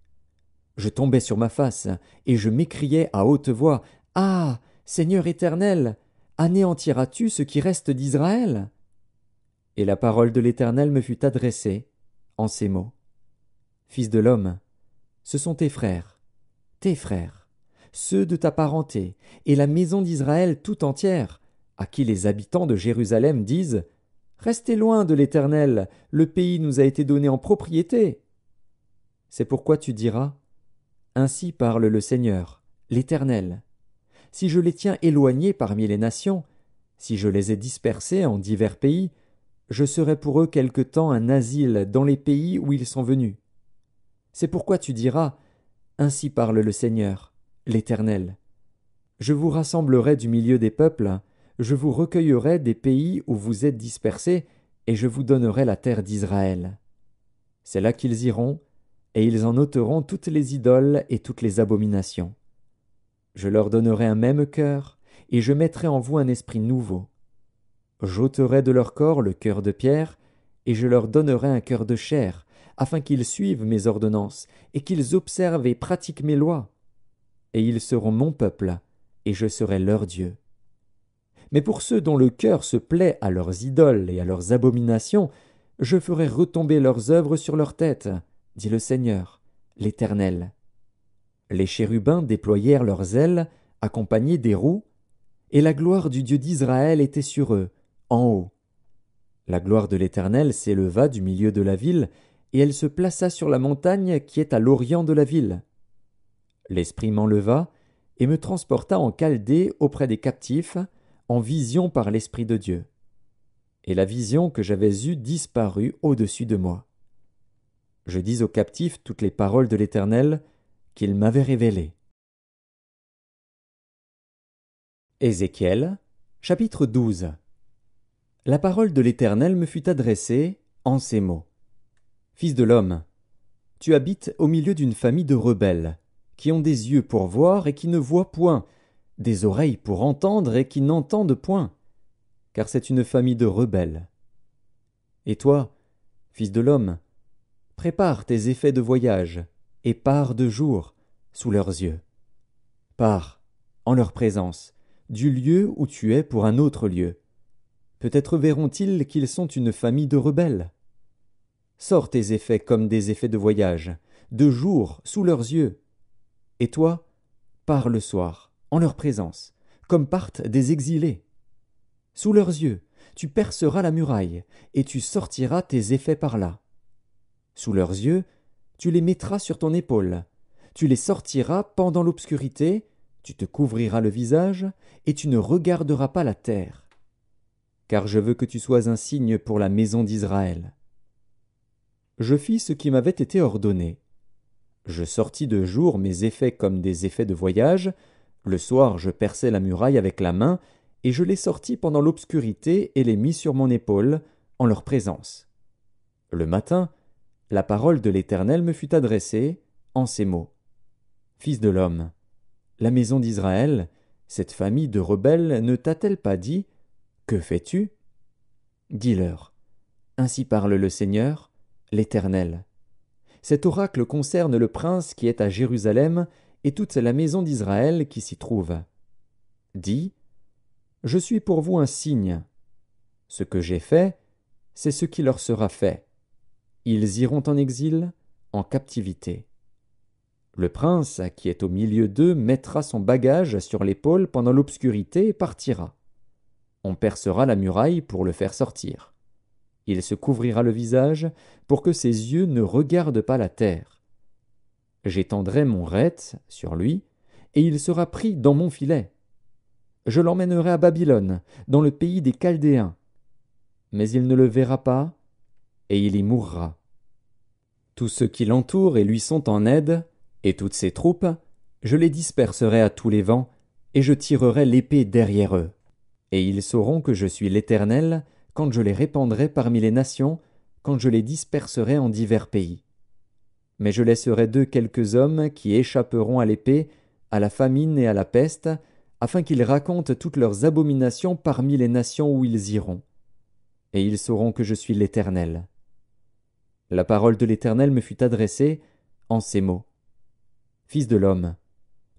Je tombai sur ma face, et je m'écriai à haute voix. Ah. Seigneur éternel. Anéantiras-tu ce qui reste d'Israël? Et la parole de l'Éternel me fut adressée en ces mots. Fils de l'homme, ce sont tes frères, tes frères, ceux de ta parenté, et la maison d'Israël tout entière, à qui les habitants de Jérusalem disent Restez loin de l'Éternel, le pays nous a été donné en propriété. C'est pourquoi tu diras Ainsi parle le Seigneur, l'Éternel. Si je les tiens éloignés parmi les nations, si je les ai dispersés en divers pays, je serai pour eux quelque temps un asile dans les pays où ils sont venus. C'est pourquoi tu diras Ainsi parle le Seigneur, l'Éternel. Je vous rassemblerai du milieu des peuples, je vous recueillerai des pays où vous êtes dispersés, et je vous donnerai la terre d'Israël. C'est là qu'ils iront, et ils en ôteront toutes les idoles et toutes les abominations. Je leur donnerai un même cœur, et je mettrai en vous un esprit nouveau. J'ôterai de leur corps le cœur de pierre, et je leur donnerai un cœur de chair, afin qu'ils suivent mes ordonnances, et qu'ils observent et pratiquent mes lois. Et ils seront mon peuple, et je serai leur Dieu. Mais pour ceux dont le cœur se plaît à leurs idoles et à leurs abominations, je ferai retomber leurs œuvres sur leur tête, dit le Seigneur, l'Éternel. Les chérubins déployèrent leurs ailes, accompagnés des roues, et la gloire du Dieu d'Israël était sur eux, en haut. La gloire de l'Éternel s'éleva du milieu de la ville, et elle se plaça sur la montagne qui est à l'orient de la ville. L'Esprit m'enleva, et me transporta en Chaldée auprès des captifs, en vision par l'Esprit de Dieu. Et la vision que j'avais eue disparut au-dessus de moi je dis aux captifs toutes les paroles de l'Éternel qu'il m'avait révélées. Ézéchiel, chapitre 12 La parole de l'Éternel me fut adressée en ces mots. Fils de l'homme, tu habites au milieu d'une famille de rebelles, qui ont des yeux pour voir et qui ne voient point, des oreilles pour entendre et qui n'entendent point, car c'est une famille de rebelles. Et toi, fils de l'homme, prépare tes effets de voyage, et pars de jour, sous leurs yeux. Pars, en leur présence, du lieu où tu es pour un autre lieu. Peut-être verront-ils qu'ils sont une famille de rebelles. Sors tes effets comme des effets de voyage, de jour, sous leurs yeux. Et toi, pars le soir, en leur présence, comme partent des exilés. Sous leurs yeux, tu perceras la muraille, et tu sortiras tes effets par là. Sous leurs yeux, tu les mettras sur ton épaule, tu les sortiras pendant l'obscurité, tu te couvriras le visage, et tu ne regarderas pas la terre. Car je veux que tu sois un signe pour la maison d'Israël. Je fis ce qui m'avait été ordonné. Je sortis de jour mes effets comme des effets de voyage, le soir je perçai la muraille avec la main, et je les sortis pendant l'obscurité et les mis sur mon épaule, en leur présence. Le matin, la parole de l'Éternel me fut adressée en ces mots. Fils de l'homme, la maison d'Israël, cette famille de rebelles, ne t'a-t-elle pas dit Que fais-tu? Dis-leur. Ainsi parle le Seigneur, l'Éternel. Cet oracle concerne le prince qui est à Jérusalem et toute la maison d'Israël qui s'y trouve. Dis Je suis pour vous un signe. Ce que j'ai fait, c'est ce qui leur sera fait. Ils iront en exil, en captivité. Le prince, qui est au milieu d'eux, mettra son bagage sur l'épaule pendant l'obscurité et partira. On percera la muraille pour le faire sortir. Il se couvrira le visage pour que ses yeux ne regardent pas la terre. J'étendrai mon rette sur lui, et il sera pris dans mon filet. Je l'emmènerai à Babylone, dans le pays des Chaldéens. Mais il ne le verra pas, et il y mourra. Tous ceux qui l'entourent et lui sont en aide, et toutes ces troupes, je les disperserai à tous les vents, et je tirerai l'épée derrière eux. Et ils sauront que je suis l'Éternel, quand je les répandrai parmi les nations, quand je les disperserai en divers pays. Mais je laisserai d'eux quelques hommes qui échapperont à l'épée, à la famine et à la peste, afin qu'ils racontent toutes leurs abominations parmi les nations où ils iront. Et ils sauront que je suis l'Éternel. La parole de l'Éternel me fut adressée en ces mots. Fils de l'homme,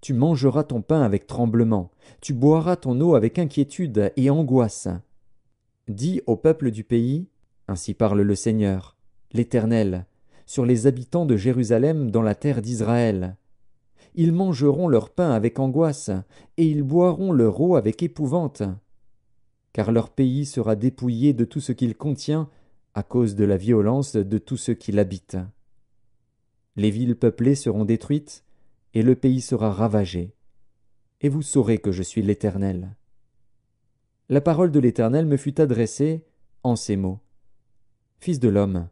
tu mangeras ton pain avec tremblement, tu boiras ton eau avec inquiétude et angoisse. Dis au peuple du pays, ainsi parle le Seigneur, l'Éternel, sur les habitants de Jérusalem dans la terre d'Israël. Ils mangeront leur pain avec angoisse, et ils boiront leur eau avec épouvante. Car leur pays sera dépouillé de tout ce qu'il contient à cause de la violence de tous ceux qui l'habitent. Les villes peuplées seront détruites, et le pays sera ravagé. Et vous saurez que je suis l'Éternel. La parole de l'Éternel me fut adressée en ces mots. Fils de l'homme,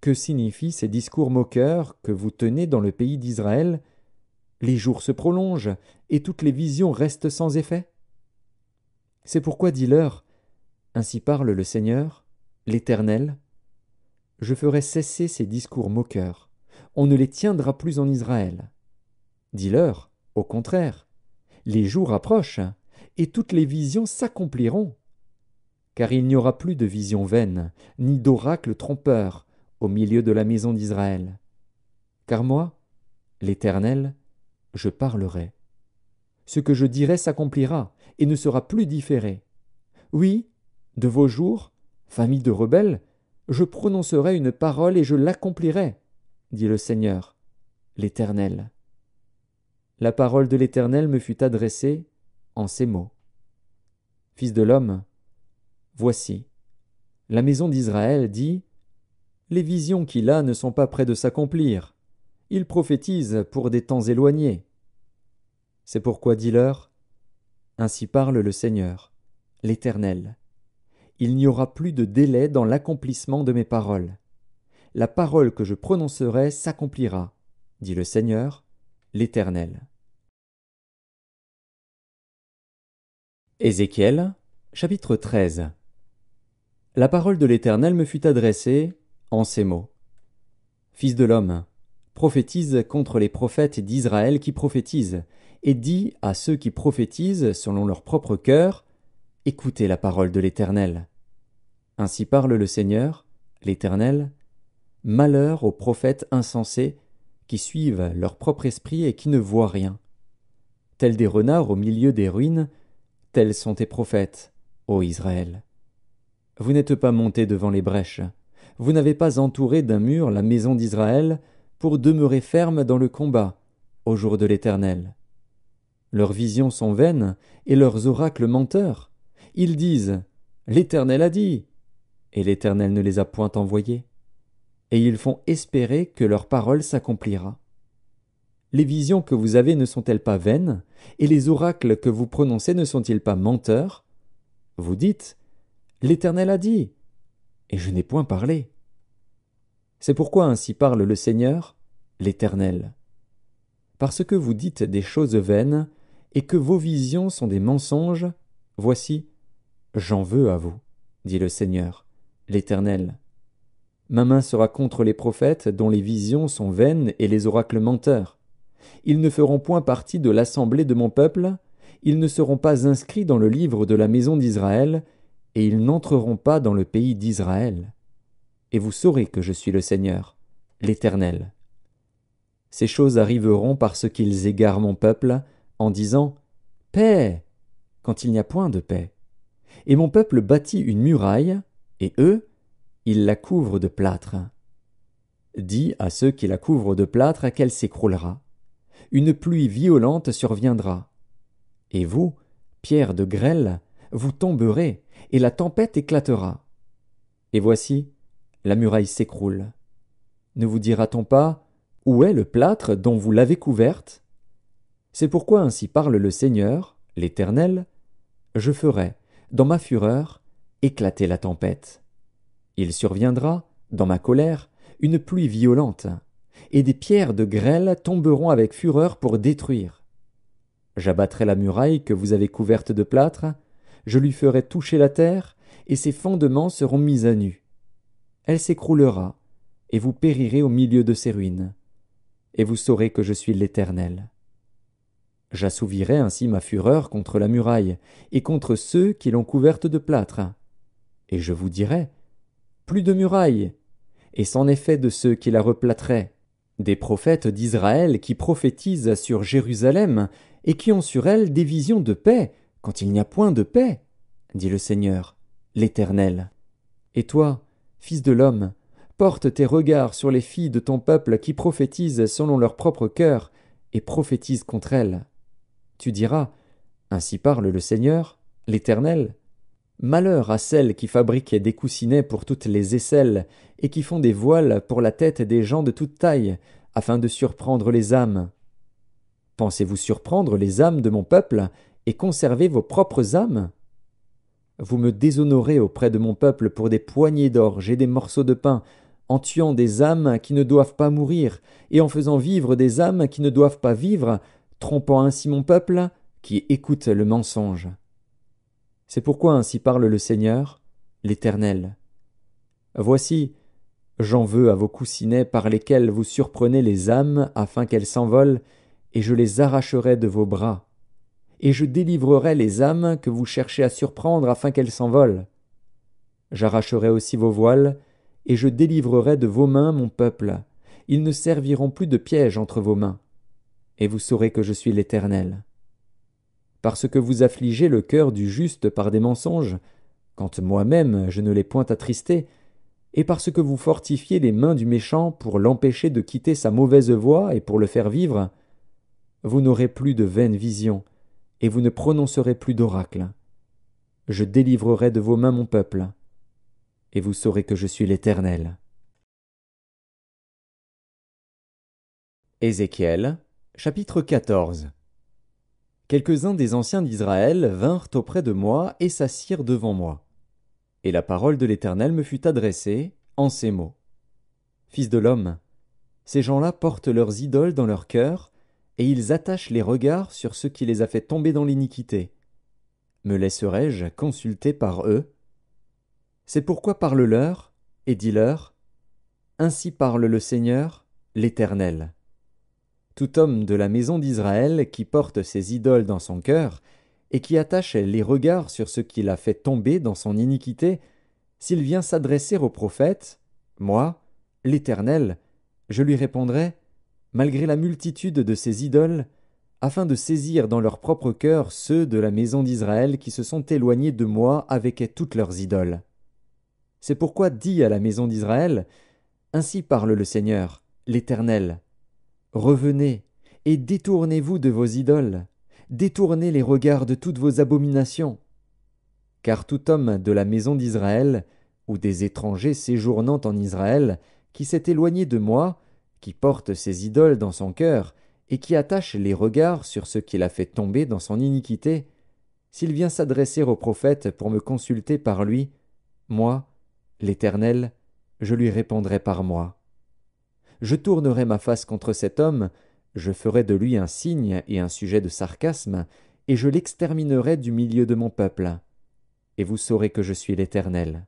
que signifient ces discours moqueurs que vous tenez dans le pays d'Israël? Les jours se prolongent, et toutes les visions restent sans effet? C'est pourquoi dis-leur, Ainsi parle le Seigneur, l'Éternel, je ferai cesser ces discours moqueurs, on ne les tiendra plus en Israël. Dis-leur, au contraire, les jours approchent, et toutes les visions s'accompliront. Car il n'y aura plus de visions vaines, ni d'oracles trompeurs, au milieu de la maison d'Israël. Car moi, l'Éternel, je parlerai. Ce que je dirai s'accomplira, et ne sera plus différé. Oui, de vos jours, famille de rebelles, je prononcerai une parole et je l'accomplirai, dit le Seigneur, l'Éternel la parole de l'Éternel me fut adressée en ces mots. Fils de l'homme, voici, la maison d'Israël dit Les visions qu'il a ne sont pas près de s'accomplir. Il prophétise pour des temps éloignés. C'est pourquoi dis-leur Ainsi parle le Seigneur, l'Éternel. Il n'y aura plus de délai dans l'accomplissement de mes paroles. La parole que je prononcerai s'accomplira, dit le Seigneur, l'Éternel. Ézéchiel, chapitre 13 La parole de l'Éternel me fut adressée en ces mots. Fils de l'homme, prophétise contre les prophètes d'Israël qui prophétisent, et dis à ceux qui prophétisent selon leur propre cœur, Écoutez la parole de l'Éternel. Ainsi parle le Seigneur, l'Éternel, Malheur aux prophètes insensés qui suivent leur propre esprit et qui ne voient rien. Tels des renards au milieu des ruines, Tels sont tes prophètes, ô Israël. Vous n'êtes pas montés devant les brèches, vous n'avez pas entouré d'un mur la maison d'Israël pour demeurer ferme dans le combat au jour de l'Éternel. Leurs visions sont vaines et leurs oracles menteurs. Ils disent L'Éternel a dit, et l'Éternel ne les a point envoyés. Et ils font espérer que leur parole s'accomplira. Les visions que vous avez ne sont-elles pas vaines, et les oracles que vous prononcez ne sont-ils pas menteurs? Vous dites L'Éternel a dit, et je n'ai point parlé. C'est pourquoi ainsi parle le Seigneur, l'Éternel. Parce que vous dites des choses vaines, et que vos visions sont des mensonges, voici, j'en veux à vous, dit le Seigneur, l'Éternel. Ma main sera contre les prophètes dont les visions sont vaines et les oracles menteurs. Ils ne feront point partie de l'assemblée de mon peuple, ils ne seront pas inscrits dans le livre de la maison d'Israël, et ils n'entreront pas dans le pays d'Israël. Et vous saurez que je suis le Seigneur, l'Éternel. Ces choses arriveront parce qu'ils égarent mon peuple, en disant Paix quand il n'y a point de paix. Et mon peuple bâtit une muraille, et eux, ils la couvrent de plâtre. Dis à ceux qui la couvrent de plâtre qu'elle s'écroulera une pluie violente surviendra. Et vous, pierres de grêle, vous tomberez, et la tempête éclatera. Et voici, la muraille s'écroule. Ne vous dira-t-on pas, où est le plâtre dont vous l'avez couverte? C'est pourquoi ainsi parle le Seigneur, l'Éternel, je ferai, dans ma fureur, éclater la tempête. Il surviendra, dans ma colère, une pluie violente, et des pierres de grêle tomberont avec fureur pour détruire. J'abattrai la muraille que vous avez couverte de plâtre, je lui ferai toucher la terre, et ses fondements seront mis à nu. Elle s'écroulera, et vous périrez au milieu de ses ruines. Et vous saurez que je suis l'Éternel. J'assouvirai ainsi ma fureur contre la muraille, et contre ceux qui l'ont couverte de plâtre. Et je vous dirai, plus de muraille, et c'en est fait de ceux qui la replâtraient, des prophètes d'Israël qui prophétisent sur Jérusalem et qui ont sur elle des visions de paix quand il n'y a point de paix, dit le Seigneur, l'Éternel. Et toi, fils de l'homme, porte tes regards sur les filles de ton peuple qui prophétisent selon leur propre cœur et prophétisent contre elles. Tu diras, Ainsi parle le Seigneur, l'Éternel. Malheur à celles qui fabriquent des coussinets pour toutes les aisselles, et qui font des voiles pour la tête des gens de toute taille, afin de surprendre les âmes. Pensez-vous surprendre les âmes de mon peuple, et conserver vos propres âmes? Vous me déshonorez auprès de mon peuple pour des poignées d'orge et des morceaux de pain, en tuant des âmes qui ne doivent pas mourir, et en faisant vivre des âmes qui ne doivent pas vivre, trompant ainsi mon peuple, qui écoute le mensonge. C'est pourquoi ainsi parle le Seigneur, l'Éternel. Voici, j'en veux à vos coussinets par lesquels vous surprenez les âmes afin qu'elles s'envolent, et je les arracherai de vos bras. Et je délivrerai les âmes que vous cherchez à surprendre afin qu'elles s'envolent. J'arracherai aussi vos voiles, et je délivrerai de vos mains mon peuple. Ils ne serviront plus de piège entre vos mains. Et vous saurez que je suis l'Éternel parce que vous affligez le cœur du juste par des mensonges, quand moi-même je ne l'ai point attristé, et parce que vous fortifiez les mains du méchant pour l'empêcher de quitter sa mauvaise voie et pour le faire vivre, vous n'aurez plus de vaines visions, et vous ne prononcerez plus d'oracles. Je délivrerai de vos mains mon peuple, et vous saurez que je suis l'Éternel. Ézéchiel, chapitre 14 Quelques-uns des anciens d'Israël vinrent auprès de moi et s'assirent devant moi. Et la parole de l'Éternel me fut adressée en ces mots. Fils de l'homme, ces gens-là portent leurs idoles dans leur cœur, et ils attachent les regards sur ce qui les a fait tomber dans l'iniquité. me laisserai-je consulter par eux? C'est pourquoi parle-leur, et dis-leur, Ainsi parle le Seigneur, l'Éternel. Tout homme de la maison d'Israël qui porte ses idoles dans son cœur, et qui attache les regards sur ce qu'il a fait tomber dans son iniquité, s'il vient s'adresser au prophète, moi, l'Éternel, je lui répondrai, malgré la multitude de ses idoles, afin de saisir dans leur propre cœur ceux de la maison d'Israël qui se sont éloignés de moi avec toutes leurs idoles. C'est pourquoi dis à la maison d'Israël, Ainsi parle le Seigneur, l'Éternel. Revenez, et détournez-vous de vos idoles, détournez les regards de toutes vos abominations. Car tout homme de la maison d'Israël, ou des étrangers séjournant en Israël, qui s'est éloigné de moi, qui porte ses idoles dans son cœur, et qui attache les regards sur ce qu'il a fait tomber dans son iniquité, s'il vient s'adresser au prophète pour me consulter par lui, moi, l'Éternel, je lui répondrai par moi. Je tournerai ma face contre cet homme, je ferai de lui un signe et un sujet de sarcasme, et je l'exterminerai du milieu de mon peuple. Et vous saurez que je suis l'Éternel.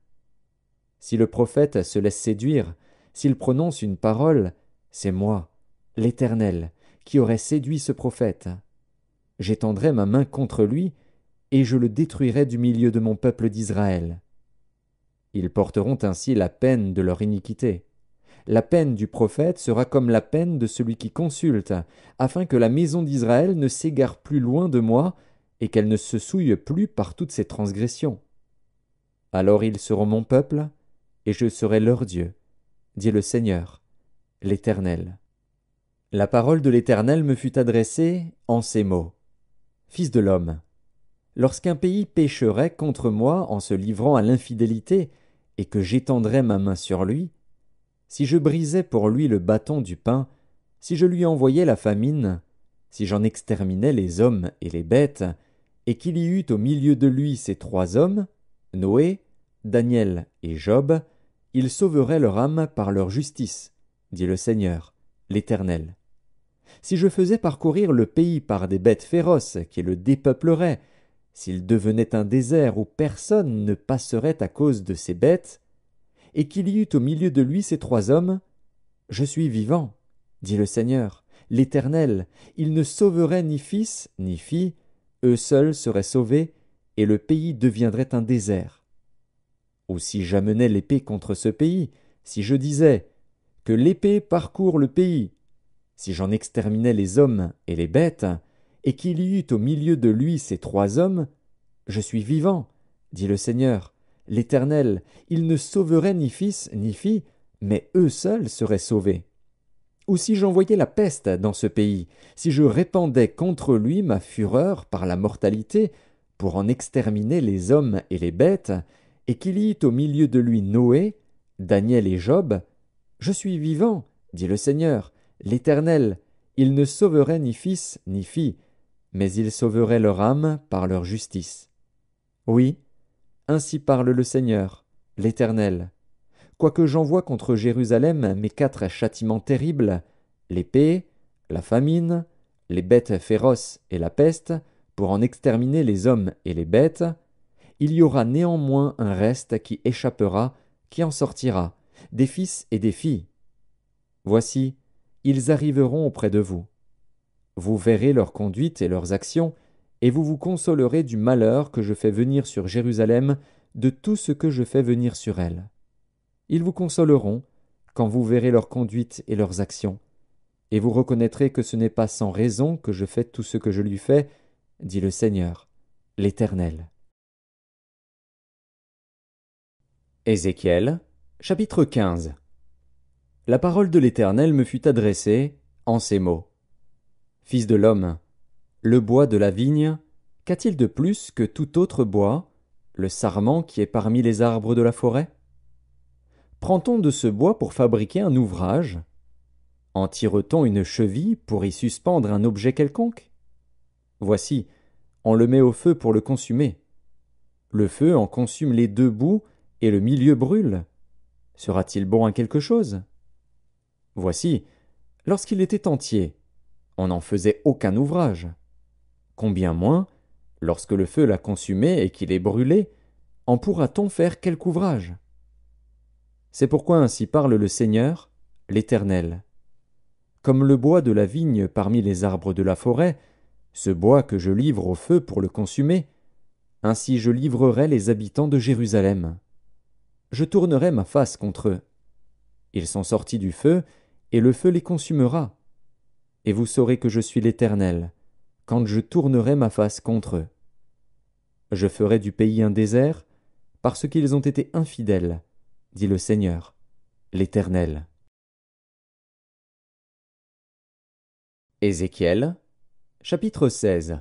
Si le prophète se laisse séduire, s'il prononce une parole, c'est moi, l'Éternel, qui aurais séduit ce prophète. J'étendrai ma main contre lui, et je le détruirai du milieu de mon peuple d'Israël. Ils porteront ainsi la peine de leur iniquité. La peine du prophète sera comme la peine de celui qui consulte, afin que la maison d'Israël ne s'égare plus loin de moi, et qu'elle ne se souille plus par toutes ses transgressions. Alors ils seront mon peuple, et je serai leur Dieu, dit le Seigneur, l'Éternel. La parole de l'Éternel me fut adressée en ces mots. Fils de l'homme, lorsqu'un pays pécherait contre moi en se livrant à l'infidélité, et que j'étendrais ma main sur lui, si je brisais pour lui le bâton du pain, si je lui envoyais la famine, si j'en exterminais les hommes et les bêtes, et qu'il y eût au milieu de lui ces trois hommes, Noé, Daniel et Job, ils sauveraient leur âme par leur justice, dit le Seigneur l'Éternel. Si je faisais parcourir le pays par des bêtes féroces qui le dépeupleraient, s'il devenait un désert où personne ne passerait à cause de ces bêtes, et qu'il y eût au milieu de lui ces trois hommes, je suis vivant, dit le Seigneur, l'Éternel, il ne sauverait ni fils ni fille, eux seuls seraient sauvés, et le pays deviendrait un désert. Ou si j'amenais l'épée contre ce pays, si je disais que l'épée parcourt le pays. Si j'en exterminais les hommes et les bêtes, et qu'il y eût au milieu de lui ces trois hommes, je suis vivant, dit le Seigneur, l'Éternel, il ne sauverait ni fils ni fille, mais eux seuls seraient sauvés. Ou si j'envoyais la peste dans ce pays, si je répandais contre lui ma fureur par la mortalité, pour en exterminer les hommes et les bêtes, et qu'il y eût au milieu de lui Noé, Daniel et Job, je suis vivant, dit le Seigneur, l'Éternel, il ne sauverait ni fils ni fille, mais il sauverait leur âme par leur justice. Oui, ainsi parle le Seigneur, l'Éternel. Quoique j'envoie contre Jérusalem mes quatre châtiments terribles, l'épée, la famine, les bêtes féroces et la peste, pour en exterminer les hommes et les bêtes, il y aura néanmoins un reste qui échappera, qui en sortira, des fils et des filles. Voici, ils arriveront auprès de vous. Vous verrez leur conduite et leurs actions, et vous vous consolerez du malheur que je fais venir sur Jérusalem, de tout ce que je fais venir sur elle. Ils vous consoleront, quand vous verrez leur conduite et leurs actions, et vous reconnaîtrez que ce n'est pas sans raison que je fais tout ce que je lui fais, dit le Seigneur, l'Éternel. Ézéchiel Chapitre 15 La parole de l'Éternel me fut adressée en ces mots. Fils de l'homme, le bois de la vigne, qu'a-t-il de plus que tout autre bois, le sarment qui est parmi les arbres de la forêt? Prend-on de ce bois pour fabriquer un ouvrage? En tire-t-on une cheville pour y suspendre un objet quelconque? Voici, on le met au feu pour le consumer. Le feu en consume les deux bouts et le milieu brûle. Sera-t-il bon à quelque chose? Voici, lorsqu'il était entier, on n'en faisait aucun ouvrage. Combien moins, Lorsque le feu l'a consumé et qu'il est brûlé, en pourra-t-on faire quelque ouvrage? C'est pourquoi ainsi parle le Seigneur, l'Éternel. Comme le bois de la vigne parmi les arbres de la forêt, ce bois que je livre au feu pour le consumer, ainsi je livrerai les habitants de Jérusalem. Je tournerai ma face contre eux. Ils sont sortis du feu, et le feu les consumera. Et vous saurez que je suis l'Éternel, quand je tournerai ma face contre eux. Je ferai du pays un désert, parce qu'ils ont été infidèles, dit le Seigneur, l'Éternel. Ézéchiel, chapitre 16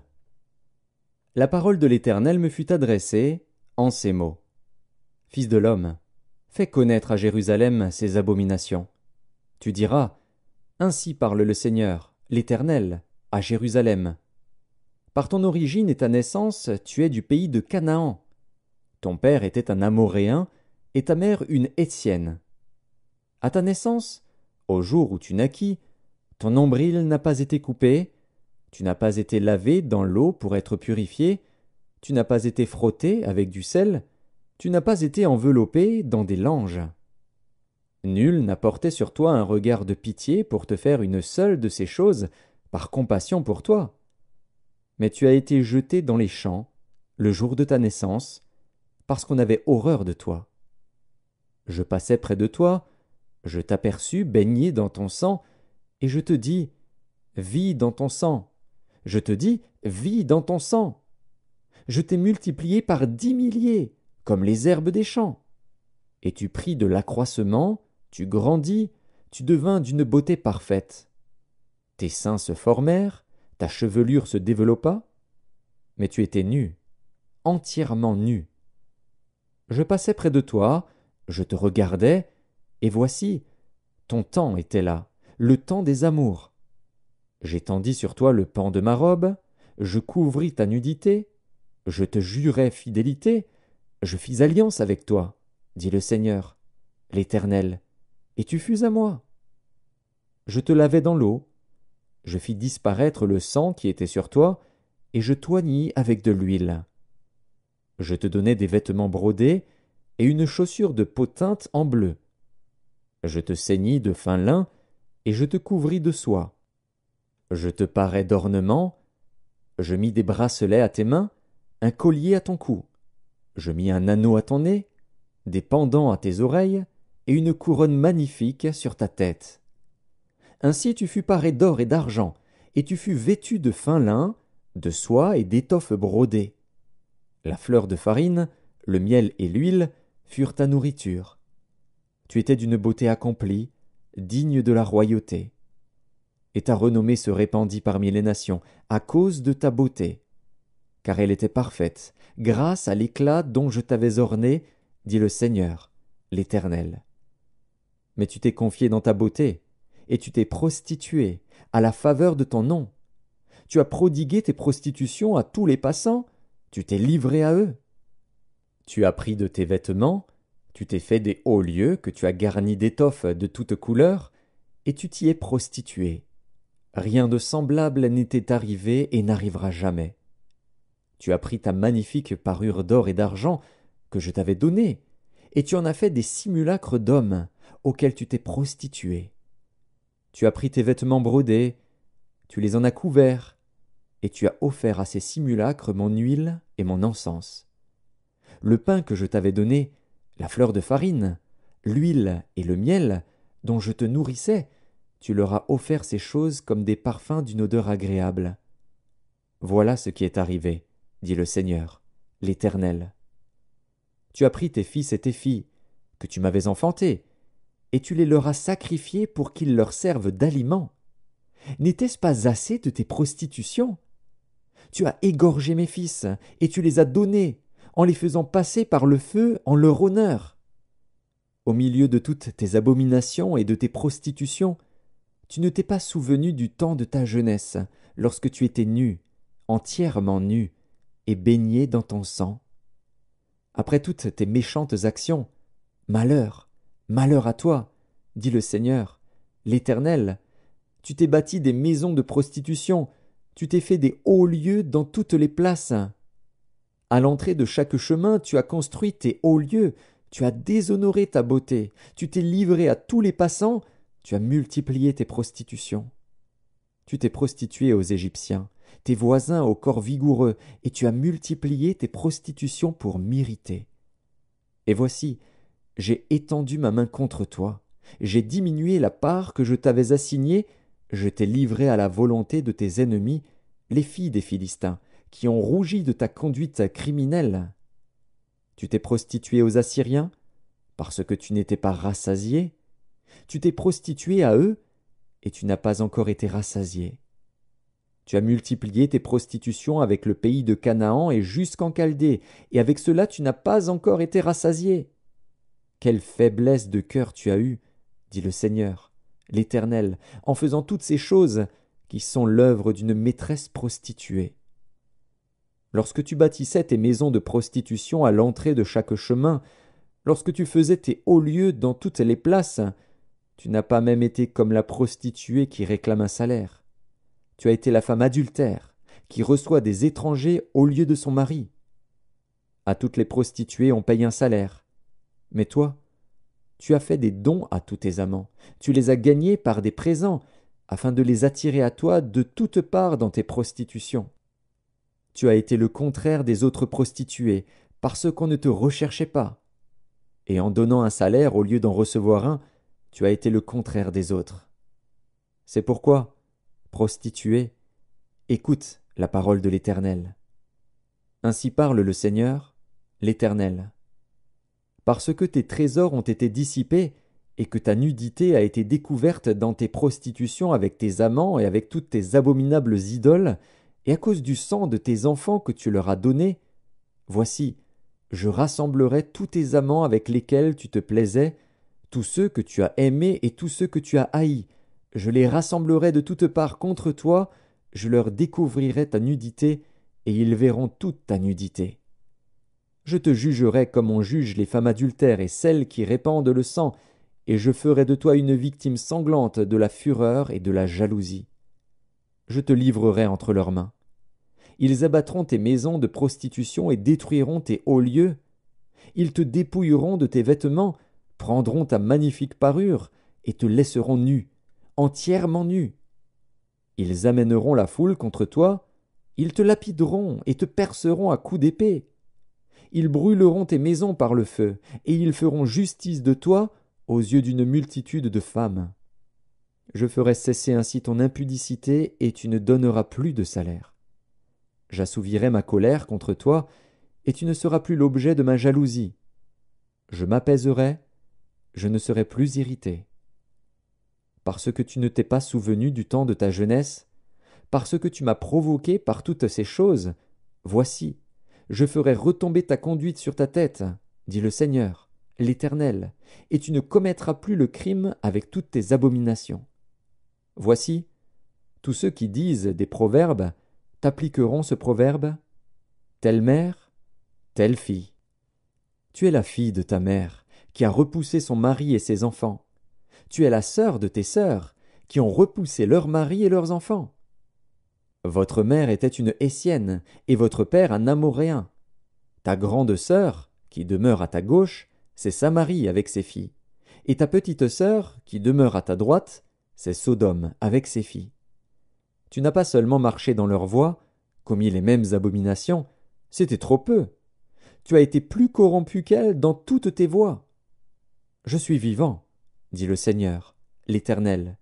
La parole de l'Éternel me fut adressée en ces mots. Fils de l'homme, fais connaître à Jérusalem ses abominations. Tu diras, Ainsi parle le Seigneur, l'Éternel, à Jérusalem. Par ton origine et ta naissance, tu es du pays de Canaan. Ton père était un Amoréen, et ta mère une Étienne. À ta naissance, au jour où tu naquis, ton nombril n'a pas été coupé, tu n'as pas été lavé dans l'eau pour être purifié, tu n'as pas été frotté avec du sel, tu n'as pas été enveloppé dans des langes. Nul n'a porté sur toi un regard de pitié pour te faire une seule de ces choses, par compassion pour toi. Mais tu as été jeté dans les champs, le jour de ta naissance, parce qu'on avait horreur de toi. Je passais près de toi, je t'aperçus baigné dans ton sang, et je te dis Vis dans ton sang. Je te dis Vis dans ton sang. Je t'ai multiplié par dix milliers, comme les herbes des champs. Et tu pris de l'accroissement, tu grandis, tu devins d'une beauté parfaite. Tes seins se formèrent, ta chevelure se développa, mais tu étais nu, entièrement nu. Je passais près de toi, je te regardais, et voici, ton temps était là le temps des amours. J'étendis sur toi le pan de ma robe, je couvris ta nudité, je te jurai fidélité, je fis alliance avec toi, dit le Seigneur, l'Éternel, et tu fus à moi. Je te lavai dans l'eau, je fis disparaître le sang qui était sur toi, et je t'oignis avec de l'huile. Je te donnai des vêtements brodés, et une chaussure de peau teinte en bleu. Je te ceignis de fin lin, et je te couvris de soie. Je te parais d'ornements, je mis des bracelets à tes mains, un collier à ton cou, je mis un anneau à ton nez, des pendants à tes oreilles, et une couronne magnifique sur ta tête. Ainsi tu fus paré d'or et d'argent, et tu fus vêtu de fin lin, de soie et d'étoffes brodées. La fleur de farine, le miel et l'huile furent ta nourriture. Tu étais d'une beauté accomplie, digne de la royauté. Et ta renommée se répandit parmi les nations, à cause de ta beauté. Car elle était parfaite, grâce à l'éclat dont je t'avais orné, dit le Seigneur, l'Éternel. Mais tu t'es confié dans ta beauté, et tu t'es prostitué, à la faveur de ton nom. Tu as prodigué tes prostitutions à tous les passants, tu t'es livré à eux. Tu as pris de tes vêtements, tu t'es fait des hauts lieux que tu as garnis d'étoffes de toutes couleurs, et tu t'y es prostitué. Rien de semblable n'était arrivé et n'arrivera jamais. Tu as pris ta magnifique parure d'or et d'argent que je t'avais donnée, et tu en as fait des simulacres d'hommes auxquels tu t'es prostitué. Tu as pris tes vêtements brodés, tu les en as couverts, et tu as offert à ces simulacres mon huile et mon encens. Le pain que je t'avais donné, la fleur de farine, l'huile et le miel, dont je te nourrissais, tu leur as offert ces choses comme des parfums d'une odeur agréable. Voilà ce qui est arrivé, dit le Seigneur, l'Éternel. Tu as pris tes fils et tes filles, que tu m'avais enfantés, et tu les leur as sacrifiés pour qu'ils leur servent d'aliment. N'était-ce pas assez de tes prostitutions? Tu as égorgé mes fils, et tu les as donnés en les faisant passer par le feu en leur honneur. Au milieu de toutes tes abominations et de tes prostitutions, tu ne t'es pas souvenu du temps de ta jeunesse, lorsque tu étais nu, entièrement nu, et baigné dans ton sang? Après toutes tes méchantes actions, malheur, malheur à toi, dit le Seigneur, l'Éternel, tu t'es bâti des maisons de prostitution, tu t'es fait des hauts lieux dans toutes les places, À l'entrée de chaque chemin, tu as construit tes hauts lieux, tu as déshonoré ta beauté, tu t'es livré à tous les passants, tu as multiplié tes prostitutions. Tu t'es prostitué aux Égyptiens, tes voisins au corps vigoureux, et tu as multiplié tes prostitutions pour m'irriter. Et voici, j'ai étendu ma main contre toi, j'ai diminué la part que je t'avais assignée, je t'ai livré à la volonté de tes ennemis, les filles des Philistins, qui ont rougi de ta conduite criminelle. Tu t'es prostitué aux Assyriens, parce que tu n'étais pas rassasié. Tu t'es prostitué à eux, et tu n'as pas encore été rassasié. Tu as multiplié tes prostitutions avec le pays de Canaan et jusqu'en Chaldée, et avec cela tu n'as pas encore été rassasié. Quelle faiblesse de cœur tu as eue, dit le Seigneur, l'Éternel, en faisant toutes ces choses qui sont l'œuvre d'une maîtresse prostituée. Lorsque tu bâtissais tes maisons de prostitution à l'entrée de chaque chemin, lorsque tu faisais tes hauts lieux dans toutes les places, tu n'as pas même été comme la prostituée qui réclame un salaire. Tu as été la femme adultère, qui reçoit des étrangers au lieu de son mari. À toutes les prostituées on paye un salaire. Mais toi, tu as fait des dons à tous tes amants, tu les as gagnés par des présents, afin de les attirer à toi de toutes parts dans tes prostitutions. Tu as été le contraire des autres prostituées, parce qu'on ne te recherchait pas. Et en donnant un salaire au lieu d'en recevoir un, tu as été le contraire des autres. C'est pourquoi, prostituée, écoute la parole de l'Éternel. Ainsi parle le Seigneur, l'Éternel. Parce que tes trésors ont été dissipés, et que ta nudité a été découverte dans tes prostitutions avec tes amants et avec toutes tes abominables idoles, et à cause du sang de tes enfants que tu leur as donné, voici, je rassemblerai tous tes amants avec lesquels tu te plaisais, tous ceux que tu as aimés et tous ceux que tu as haïs, je les rassemblerai de toutes parts contre toi, je leur découvrirai ta nudité, et ils verront toute ta nudité. Je te jugerai comme on juge les femmes adultères et celles qui répandent le sang, et je ferai de toi une victime sanglante de la fureur et de la jalousie. Je te livrerai entre leurs mains. Ils abattront tes maisons de prostitution et détruiront tes hauts lieux. Ils te dépouilleront de tes vêtements, prendront ta magnifique parure, et te laisseront nu, entièrement nu. Ils amèneront la foule contre toi, ils te lapideront et te perceront à coups d'épée. Ils brûleront tes maisons par le feu, et ils feront justice de toi aux yeux d'une multitude de femmes. Je ferai cesser ainsi ton impudicité, et tu ne donneras plus de salaire. J'assouvirai ma colère contre toi, et tu ne seras plus l'objet de ma jalousie. Je m'apaiserai, je ne serai plus irrité. Parce que tu ne t'es pas souvenu du temps de ta jeunesse, parce que tu m'as provoqué par toutes ces choses, voici, je ferai retomber ta conduite sur ta tête, dit le Seigneur, l'Éternel, et tu ne commettras plus le crime avec toutes tes abominations. Voici, tous ceux qui disent des proverbes t'appliqueront ce proverbe Telle mère, telle fille. Tu es la fille de ta mère, qui a repoussé son mari et ses enfants. Tu es la sœur de tes sœurs, qui ont repoussé leurs maris et leurs enfants. Votre mère était une Essienne, et votre père un Amoréen. Ta grande sœur, qui demeure à ta gauche, c'est Samarie avec ses filles. Et ta petite sœur, qui demeure à ta droite, c'est Sodome avec ses filles. Tu n'as pas seulement marché dans leurs voies, commis les mêmes abominations, c'était trop peu. Tu as été plus corrompu qu'elles dans toutes tes voies. Je suis vivant, dit le Seigneur, l'Éternel.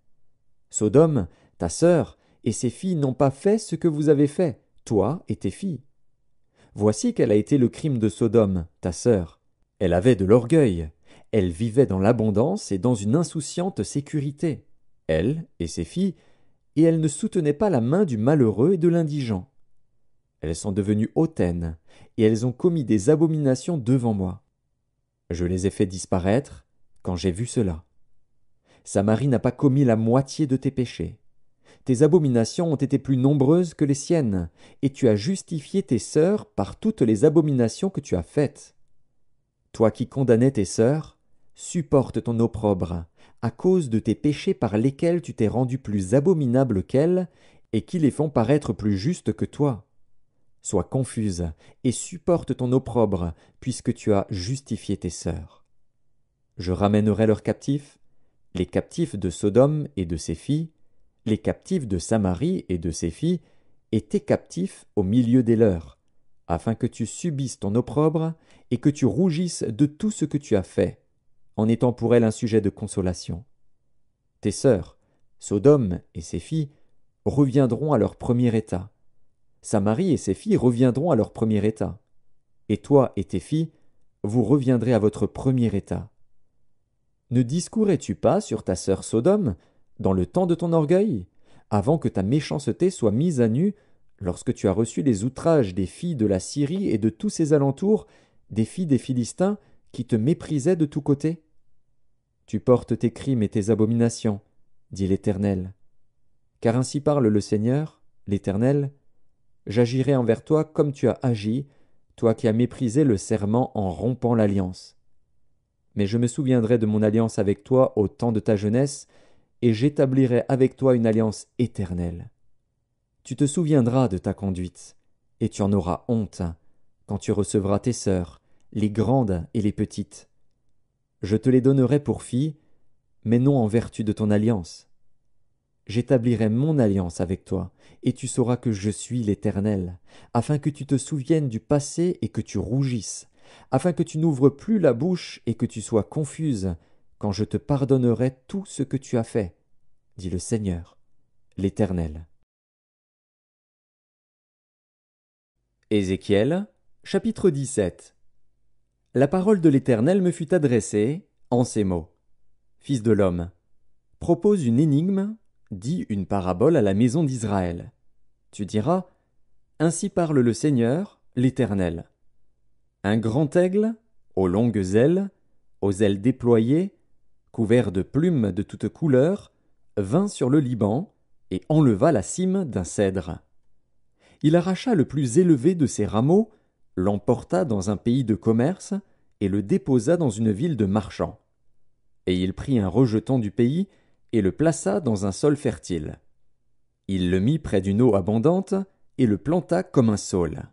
Sodome, ta sœur, et ses filles n'ont pas fait ce que vous avez fait, toi et tes filles. Voici quel a été le crime de Sodome, ta sœur. Elle avait de l'orgueil, elle vivait dans l'abondance et dans une insouciante sécurité, elle et ses filles, et elle ne soutenait pas la main du malheureux et de l'indigent. Elles sont devenues hautaines, et elles ont commis des abominations devant moi. Je les ai fait disparaître quand j'ai vu cela. Samarie n'a pas commis la moitié de tes péchés. Tes abominations ont été plus nombreuses que les siennes, et tu as justifié tes sœurs par toutes les abominations que tu as faites. Toi qui condamnais tes sœurs, supporte ton opprobre, à cause de tes péchés par lesquels tu t'es rendu plus abominable qu'elles, et qui les font paraître plus justes que toi. Sois confuse et supporte ton opprobre, puisque tu as justifié tes sœurs. Je ramènerai leurs captifs, les captifs de Sodome et de ses filles, les captifs de Samarie et de ses filles, tes captifs au milieu des leurs, afin que tu subisses ton opprobre et que tu rougisses de tout ce que tu as fait, en étant pour elles un sujet de consolation. Tes sœurs, Sodome et ses filles, reviendront à leur premier état. Samarie et ses filles reviendront à leur premier état. Et toi et tes filles, vous reviendrez à votre premier état. Ne discourais-tu pas sur ta sœur Sodome, dans le temps de ton orgueil, avant que ta méchanceté soit mise à nu, lorsque tu as reçu les outrages des filles de la Syrie et de tous ses alentours, des filles des Philistins, qui te méprisaient de tous côtés Tu portes tes crimes et tes abominations, dit l'Éternel. Car ainsi parle le Seigneur, l'Éternel, J'agirai envers toi comme tu as agi, toi qui as méprisé le serment en rompant l'alliance. Mais je me souviendrai de mon alliance avec toi au temps de ta jeunesse, et j'établirai avec toi une alliance éternelle. Tu te souviendras de ta conduite, et tu en auras honte, quand tu recevras tes sœurs, les grandes et les petites. Je te les donnerai pour filles, mais non en vertu de ton alliance. J'établirai mon alliance avec toi, et tu sauras que je suis l'Éternel, afin que tu te souviennes du passé et que tu rougisses, afin que tu n'ouvres plus la bouche et que tu sois confuse, quand je te pardonnerai tout ce que tu as fait, dit le Seigneur, l'Éternel. Ézéchiel, chapitre 17 La parole de l'Éternel me fut adressée en ces mots. Fils de l'homme, propose une énigme, dis une parabole à la maison d'Israël. Tu diras, Ainsi parle le Seigneur, l'Éternel. Un grand aigle, aux longues ailes, aux ailes déployées, couvert de plumes de toutes couleurs, vint sur le Liban et enleva la cime d'un cèdre. Il arracha le plus élevé de ses rameaux, l'emporta dans un pays de commerce et le déposa dans une ville de marchands. Et il prit un rejeton du pays et le plaça dans un sol fertile. Il le mit près d'une eau abondante et le planta comme un saule.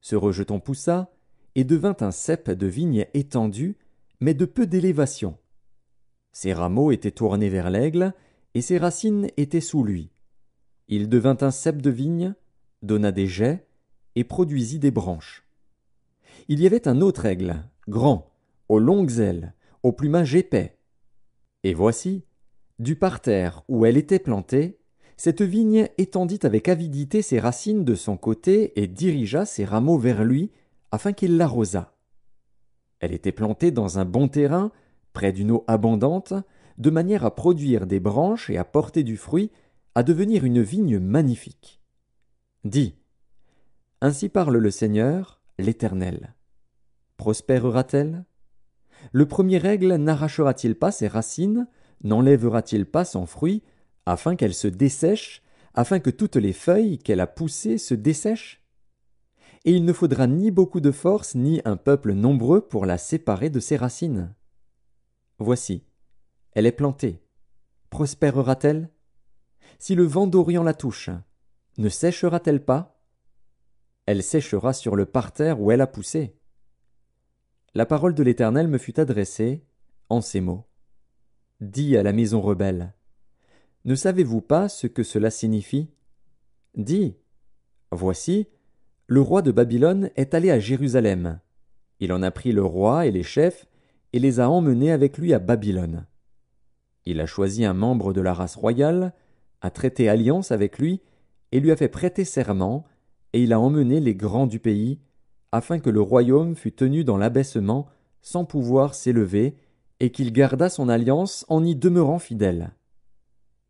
Ce rejeton poussa et devint un cep de vigne étendu, mais de peu d'élévation. Ses rameaux étaient tournés vers l'aigle, et ses racines étaient sous lui. Il devint un cep de vigne, donna des jets, et produisit des branches. Il y avait un autre aigle, grand, aux longues ailes, au plumage épais. Et voici, du parterre où elle était plantée, cette vigne étendit avec avidité ses racines de son côté et dirigea ses rameaux vers lui, afin qu'il l'arrosât. Elle était plantée dans un bon terrain, près d'une eau abondante, de manière à produire des branches et à porter du fruit, à devenir une vigne magnifique. Dis. Ainsi parle le Seigneur, l'Éternel. Prospérera-t-elle? Le premier aigle n'arrachera-t-il pas ses racines, n'enlèvera-t-il pas son fruit, afin qu'elle se dessèche, afin que toutes les feuilles qu'elle a poussées se dessèchent? Et il ne faudra ni beaucoup de force, ni un peuple nombreux pour la séparer de ses racines. Voici, elle est plantée. Prospérera-t-elle? Si le vent d'Orient la touche, ne séchera-t-elle pas? Elle séchera sur le parterre où elle a poussé. La parole de l'Éternel me fut adressée en ces mots. Dis à la maison rebelle. Ne savez-vous pas ce que cela signifie? Dis. Voici, le roi de Babylone est allé à Jérusalem. Il en a pris le roi et les chefs, et les a emmenés avec lui à Babylone. Il a choisi un membre de la race royale, a traité alliance avec lui, et lui a fait prêter serment, et il a emmené les grands du pays, afin que le royaume fût tenu dans l'abaissement, sans pouvoir s'élever, et qu'il garda son alliance en y demeurant fidèle.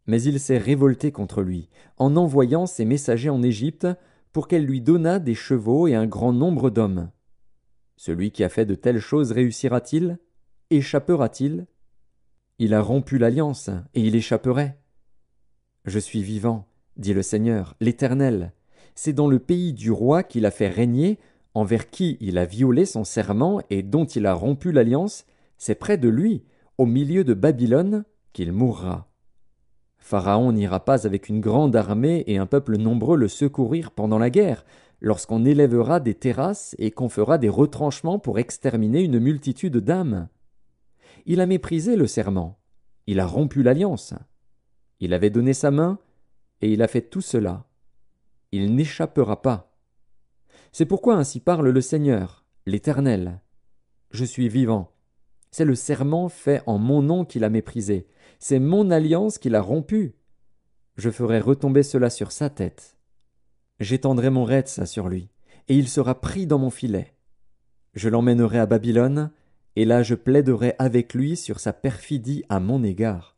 Mais il s'est révolté contre lui, en envoyant ses messagers en Égypte, pour qu'elle lui donnât des chevaux et un grand nombre d'hommes. Celui qui a fait de telles choses réussira-t-il? Échappera-t-il? Il a rompu l'alliance, et il échapperait. Je suis vivant, dit le Seigneur, l'Éternel. C'est dans le pays du roi qu'il a fait régner, envers qui il a violé son serment et dont il a rompu l'alliance, c'est près de lui, au milieu de Babylone, qu'il mourra. Pharaon n'ira pas avec une grande armée et un peuple nombreux le secourir pendant la guerre, lorsqu'on élèvera des terrasses et qu'on fera des retranchements pour exterminer une multitude d'âmes. Il a méprisé le serment, il a rompu l'alliance. Il avait donné sa main, et il a fait tout cela. Il n'échappera pas. C'est pourquoi ainsi parle le Seigneur, l'Éternel. Je suis vivant. C'est le serment fait en mon nom qu'il a méprisé. C'est mon alliance qu'il a rompue. Je ferai retomber cela sur sa tête. J'étendrai mon retz sur lui, et il sera pris dans mon filet. Je l'emmènerai à Babylone, et là je plaiderai avec lui sur sa perfidie à mon égard.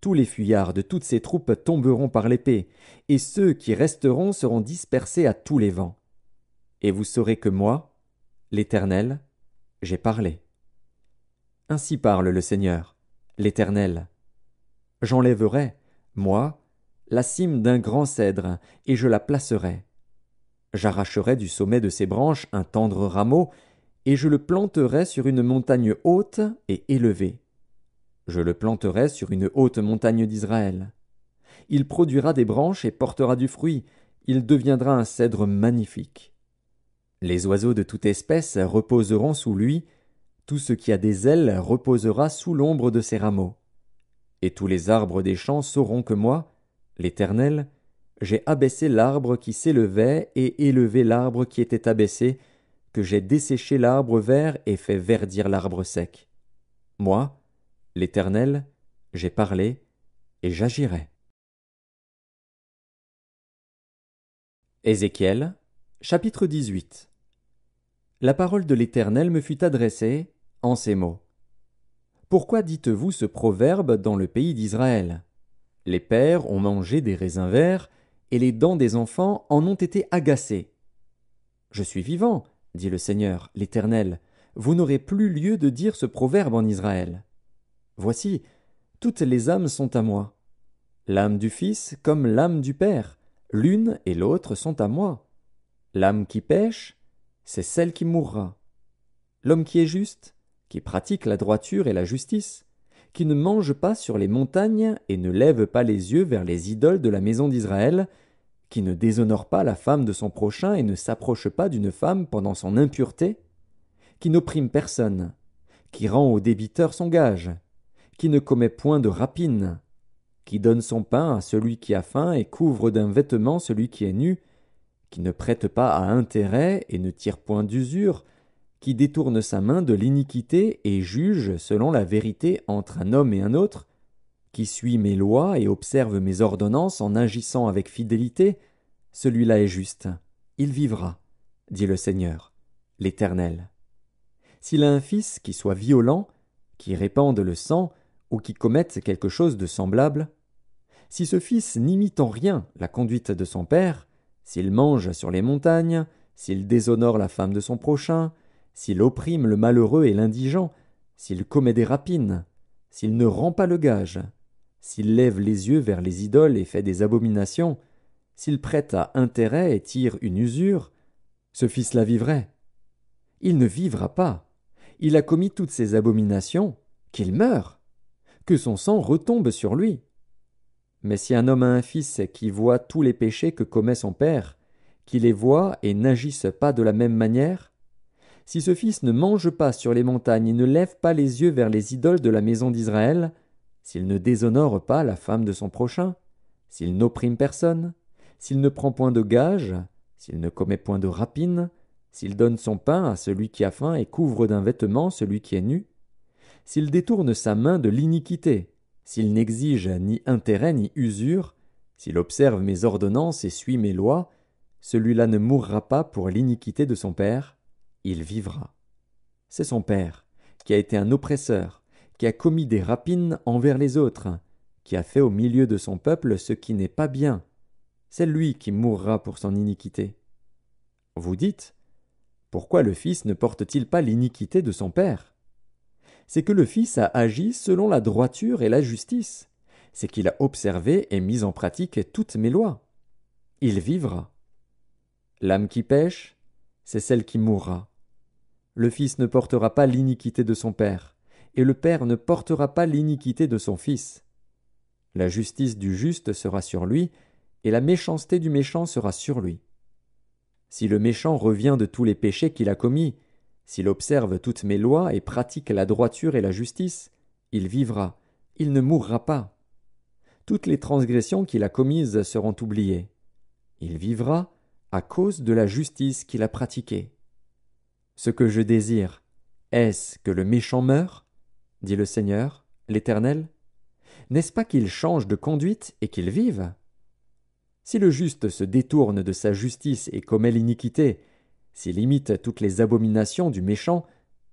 Tous les fuyards de toutes ces troupes tomberont par l'épée, et ceux qui resteront seront dispersés à tous les vents. Et vous saurez que moi, l'Éternel, j'ai parlé. Ainsi parle le Seigneur, l'Éternel. J'enlèverai, moi, la cime d'un grand cèdre, et je la placerai. J'arracherai du sommet de ses branches un tendre rameau, et je le planterai sur une montagne haute et élevée. Je le planterai sur une haute montagne d'Israël. Il produira des branches et portera du fruit, il deviendra un cèdre magnifique. Les oiseaux de toute espèce reposeront sous lui, tout ce qui a des ailes reposera sous l'ombre de ses rameaux. Et tous les arbres des champs sauront que moi, l'Éternel, j'ai abaissé l'arbre qui s'élevait et élevé l'arbre qui était abaissé, j'ai desséché l'arbre vert et fait verdir l'arbre sec. Moi, l'Éternel, j'ai parlé, et j'agirai. Ézéchiel, chapitre 18 La parole de l'Éternel me fut adressée en ces mots. Pourquoi dites-vous ce proverbe dans le pays d'Israël? Les pères ont mangé des raisins verts, et les dents des enfants en ont été agacées. Je suis vivant, dit le Seigneur, l'Éternel, vous n'aurez plus lieu de dire ce proverbe en Israël. Voici, toutes les âmes sont à moi. L'âme du Fils comme l'âme du Père, l'une et l'autre sont à moi. L'âme qui pêche, c'est celle qui mourra. L'homme qui est juste, qui pratique la droiture et la justice, qui ne mange pas sur les montagnes et ne lève pas les yeux vers les idoles de la maison d'Israël, qui ne déshonore pas la femme de son prochain et ne s'approche pas d'une femme pendant son impureté, qui n'opprime personne, qui rend au débiteur son gage, qui ne commet point de rapine, qui donne son pain à celui qui a faim et couvre d'un vêtement celui qui est nu, qui ne prête pas à intérêt et ne tire point d'usure, qui détourne sa main de l'iniquité et juge selon la vérité entre un homme et un autre, qui suit mes lois et observe mes ordonnances en agissant avec fidélité, celui-là est juste, il vivra, dit le Seigneur, l'Éternel. S'il a un fils qui soit violent, qui répande le sang, ou qui commette quelque chose de semblable, si ce fils n'imite en rien la conduite de son père, s'il mange sur les montagnes, s'il déshonore la femme de son prochain, s'il opprime le malheureux et l'indigent, s'il commet des rapines, s'il ne rend pas le gage, s'il lève les yeux vers les idoles et fait des abominations, s'il prête à intérêt et tire une usure, ce fils-là vivrait. Il ne vivra pas. Il a commis toutes ces abominations, qu'il meure, que son sang retombe sur lui. Mais si un homme a un fils qui voit tous les péchés que commet son père, qui les voit et n'agisse pas de la même manière, si ce fils ne mange pas sur les montagnes et ne lève pas les yeux vers les idoles de la maison d'Israël, s'il ne déshonore pas la femme de son prochain, s'il n'opprime personne, s'il ne prend point de gage, s'il ne commet point de rapine, s'il donne son pain à celui qui a faim et couvre d'un vêtement celui qui est nu, s'il détourne sa main de l'iniquité, s'il n'exige ni intérêt ni usure, s'il observe mes ordonnances et suit mes lois, celui-là ne mourra pas pour l'iniquité de son père, il vivra. C'est son père, qui a été un oppresseur, qui a commis des rapines envers les autres, qui a fait au milieu de son peuple ce qui n'est pas bien. C'est lui qui mourra pour son iniquité. Vous dites Pourquoi le Fils ne porte-t-il pas l'iniquité de son Père? C'est que le Fils a agi selon la droiture et la justice. C'est qu'il a observé et mis en pratique toutes mes lois. Il vivra. L'âme qui pêche, c'est celle qui mourra. Le Fils ne portera pas l'iniquité de son Père et le Père ne portera pas l'iniquité de son Fils. La justice du juste sera sur lui, et la méchanceté du méchant sera sur lui. Si le méchant revient de tous les péchés qu'il a commis, s'il observe toutes mes lois et pratique la droiture et la justice, il vivra, il ne mourra pas. Toutes les transgressions qu'il a commises seront oubliées. Il vivra à cause de la justice qu'il a pratiquée. Ce que je désire, est-ce que le méchant meure dit le Seigneur, l'Éternel. N'est-ce pas qu'il change de conduite et qu'il vive? Si le juste se détourne de sa justice et commet l'iniquité, s'il imite toutes les abominations du méchant,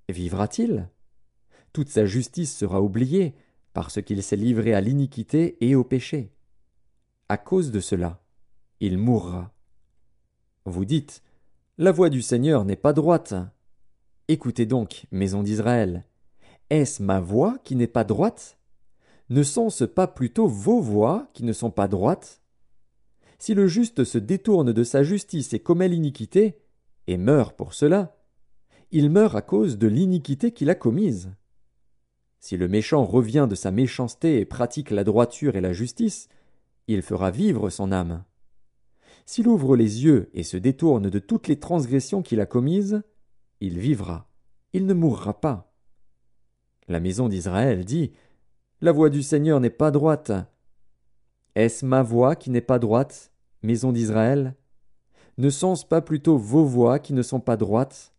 vivra-t-il? Toute sa justice sera oubliée, parce qu'il s'est livré à l'iniquité et au péché. À cause de cela, il mourra. Vous dites, La voix du Seigneur n'est pas droite. Écoutez donc, maison d'Israël. Est-ce ma voix qui n'est pas droite? Ne sont-ce pas plutôt vos voix qui ne sont pas droites? Si le juste se détourne de sa justice et commet l'iniquité, et meurt pour cela, il meurt à cause de l'iniquité qu'il a commise. Si le méchant revient de sa méchanceté et pratique la droiture et la justice, il fera vivre son âme. S'il ouvre les yeux et se détourne de toutes les transgressions qu'il a commises, il vivra, il ne mourra pas. La maison d'Israël dit La voix du Seigneur n'est pas droite. Est-ce ma voix qui n'est pas droite, maison d'Israël? Ne sont-ce pas plutôt vos voix qui ne sont pas droites?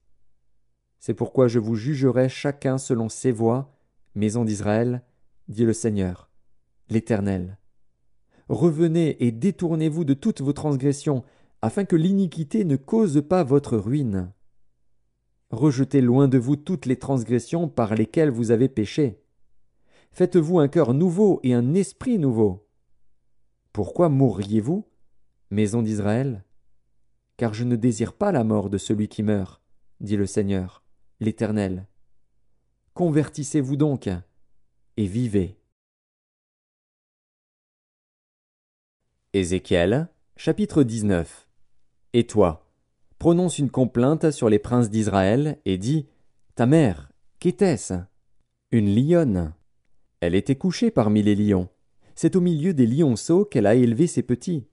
C'est pourquoi je vous jugerai chacun selon ses voies maison d'Israël, dit le Seigneur, l'Éternel. Revenez et détournez-vous de toutes vos transgressions, afin que l'iniquité ne cause pas votre ruine. Rejetez loin de vous toutes les transgressions par lesquelles vous avez péché. Faites-vous un cœur nouveau et un esprit nouveau. Pourquoi mourriez-vous, maison d'Israël? Car je ne désire pas la mort de celui qui meurt, dit le Seigneur, l'Éternel. Convertissez-vous donc et vivez. Ézéchiel, chapitre 19 Et toi, prononce une complainte sur les princes d'Israël et dis Ta mère, qu'était-ce? Une lionne. Elle était couchée parmi les lions. C'est au milieu des lionceaux qu'elle a élevé ses petits.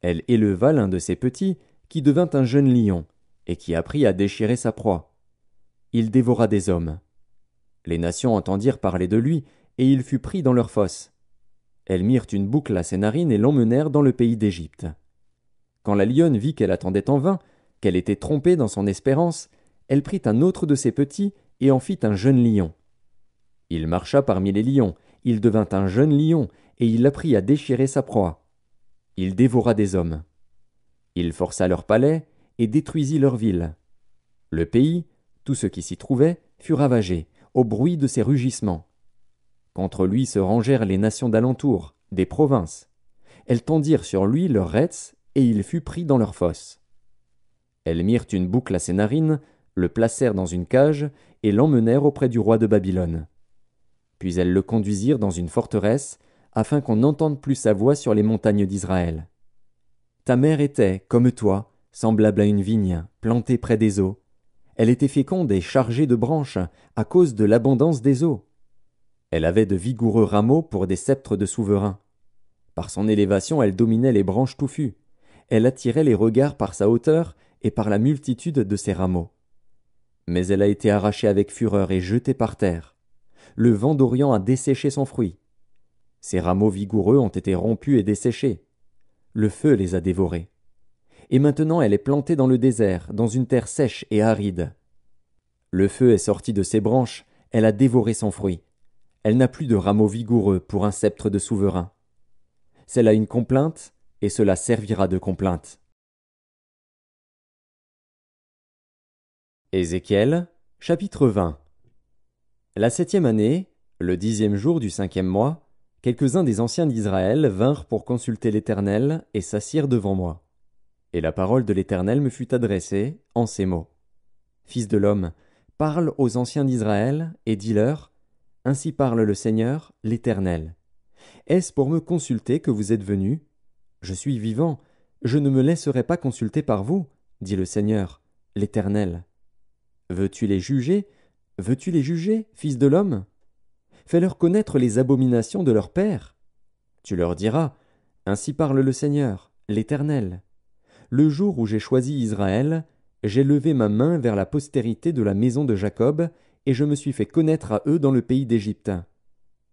Elle éleva l'un de ses petits, qui devint un jeune lion, et qui apprit à déchirer sa proie. Il dévora des hommes. Les nations entendirent parler de lui, et il fut pris dans leurs fosses. Elles mirent une boucle à ses narines et l'emmenèrent dans le pays d'Égypte. Quand la lionne vit qu'elle attendait en vain, qu'elle était trompée dans son espérance, elle prit un autre de ses petits et en fit un jeune lion. Il marcha parmi les lions, il devint un jeune lion, et il apprit à déchirer sa proie. Il dévora des hommes. Il força leur palais et détruisit leurs villes. Le pays, tout ce qui s'y trouvait, fut ravagé, au bruit de ses rugissements. Contre lui se rangèrent les nations d'alentour, des provinces. Elles tendirent sur lui leurs rets, et il fut pris dans leurs fosses. Elles mirent une boucle à ses narines, le placèrent dans une cage, et l'emmenèrent auprès du roi de Babylone. Puis elles le conduisirent dans une forteresse, afin qu'on n'entende plus sa voix sur les montagnes d'Israël. Ta mère était, comme toi, semblable à une vigne, plantée près des eaux, elle était féconde et chargée de branches, à cause de l'abondance des eaux. Elle avait de vigoureux rameaux pour des sceptres de souverains. Par son élévation, elle dominait les branches touffues. Elle attirait les regards par sa hauteur et par la multitude de ses rameaux. Mais elle a été arrachée avec fureur et jetée par terre. Le vent d'Orient a desséché son fruit. Ses rameaux vigoureux ont été rompus et desséchés. Le feu les a dévorés et maintenant elle est plantée dans le désert, dans une terre sèche et aride. Le feu est sorti de ses branches, elle a dévoré son fruit. Elle n'a plus de rameaux vigoureux pour un sceptre de souverain. C'est là une complainte, et cela servira de complainte. Ézéchiel, chapitre 20 La septième année, le dixième jour du cinquième mois, quelques-uns des anciens d'Israël vinrent pour consulter l'Éternel et s'assirent devant moi. Et la parole de l'Éternel me fut adressée en ces mots. Fils de l'homme, parle aux anciens d'Israël, et dis-leur, Ainsi parle le Seigneur, l'Éternel. Est-ce pour me consulter que vous êtes venus? Je suis vivant, je ne me laisserai pas consulter par vous, dit le Seigneur, l'Éternel. Veux-tu les juger? Veux-tu les juger, fils de l'homme? Fais-leur connaître les abominations de leur père. Tu leur diras, Ainsi parle le Seigneur, l'Éternel. le jour où j'ai choisi Israël, j'ai levé ma main vers la postérité de la maison de Jacob, et je me suis fait connaître à eux dans le pays d'Égypte.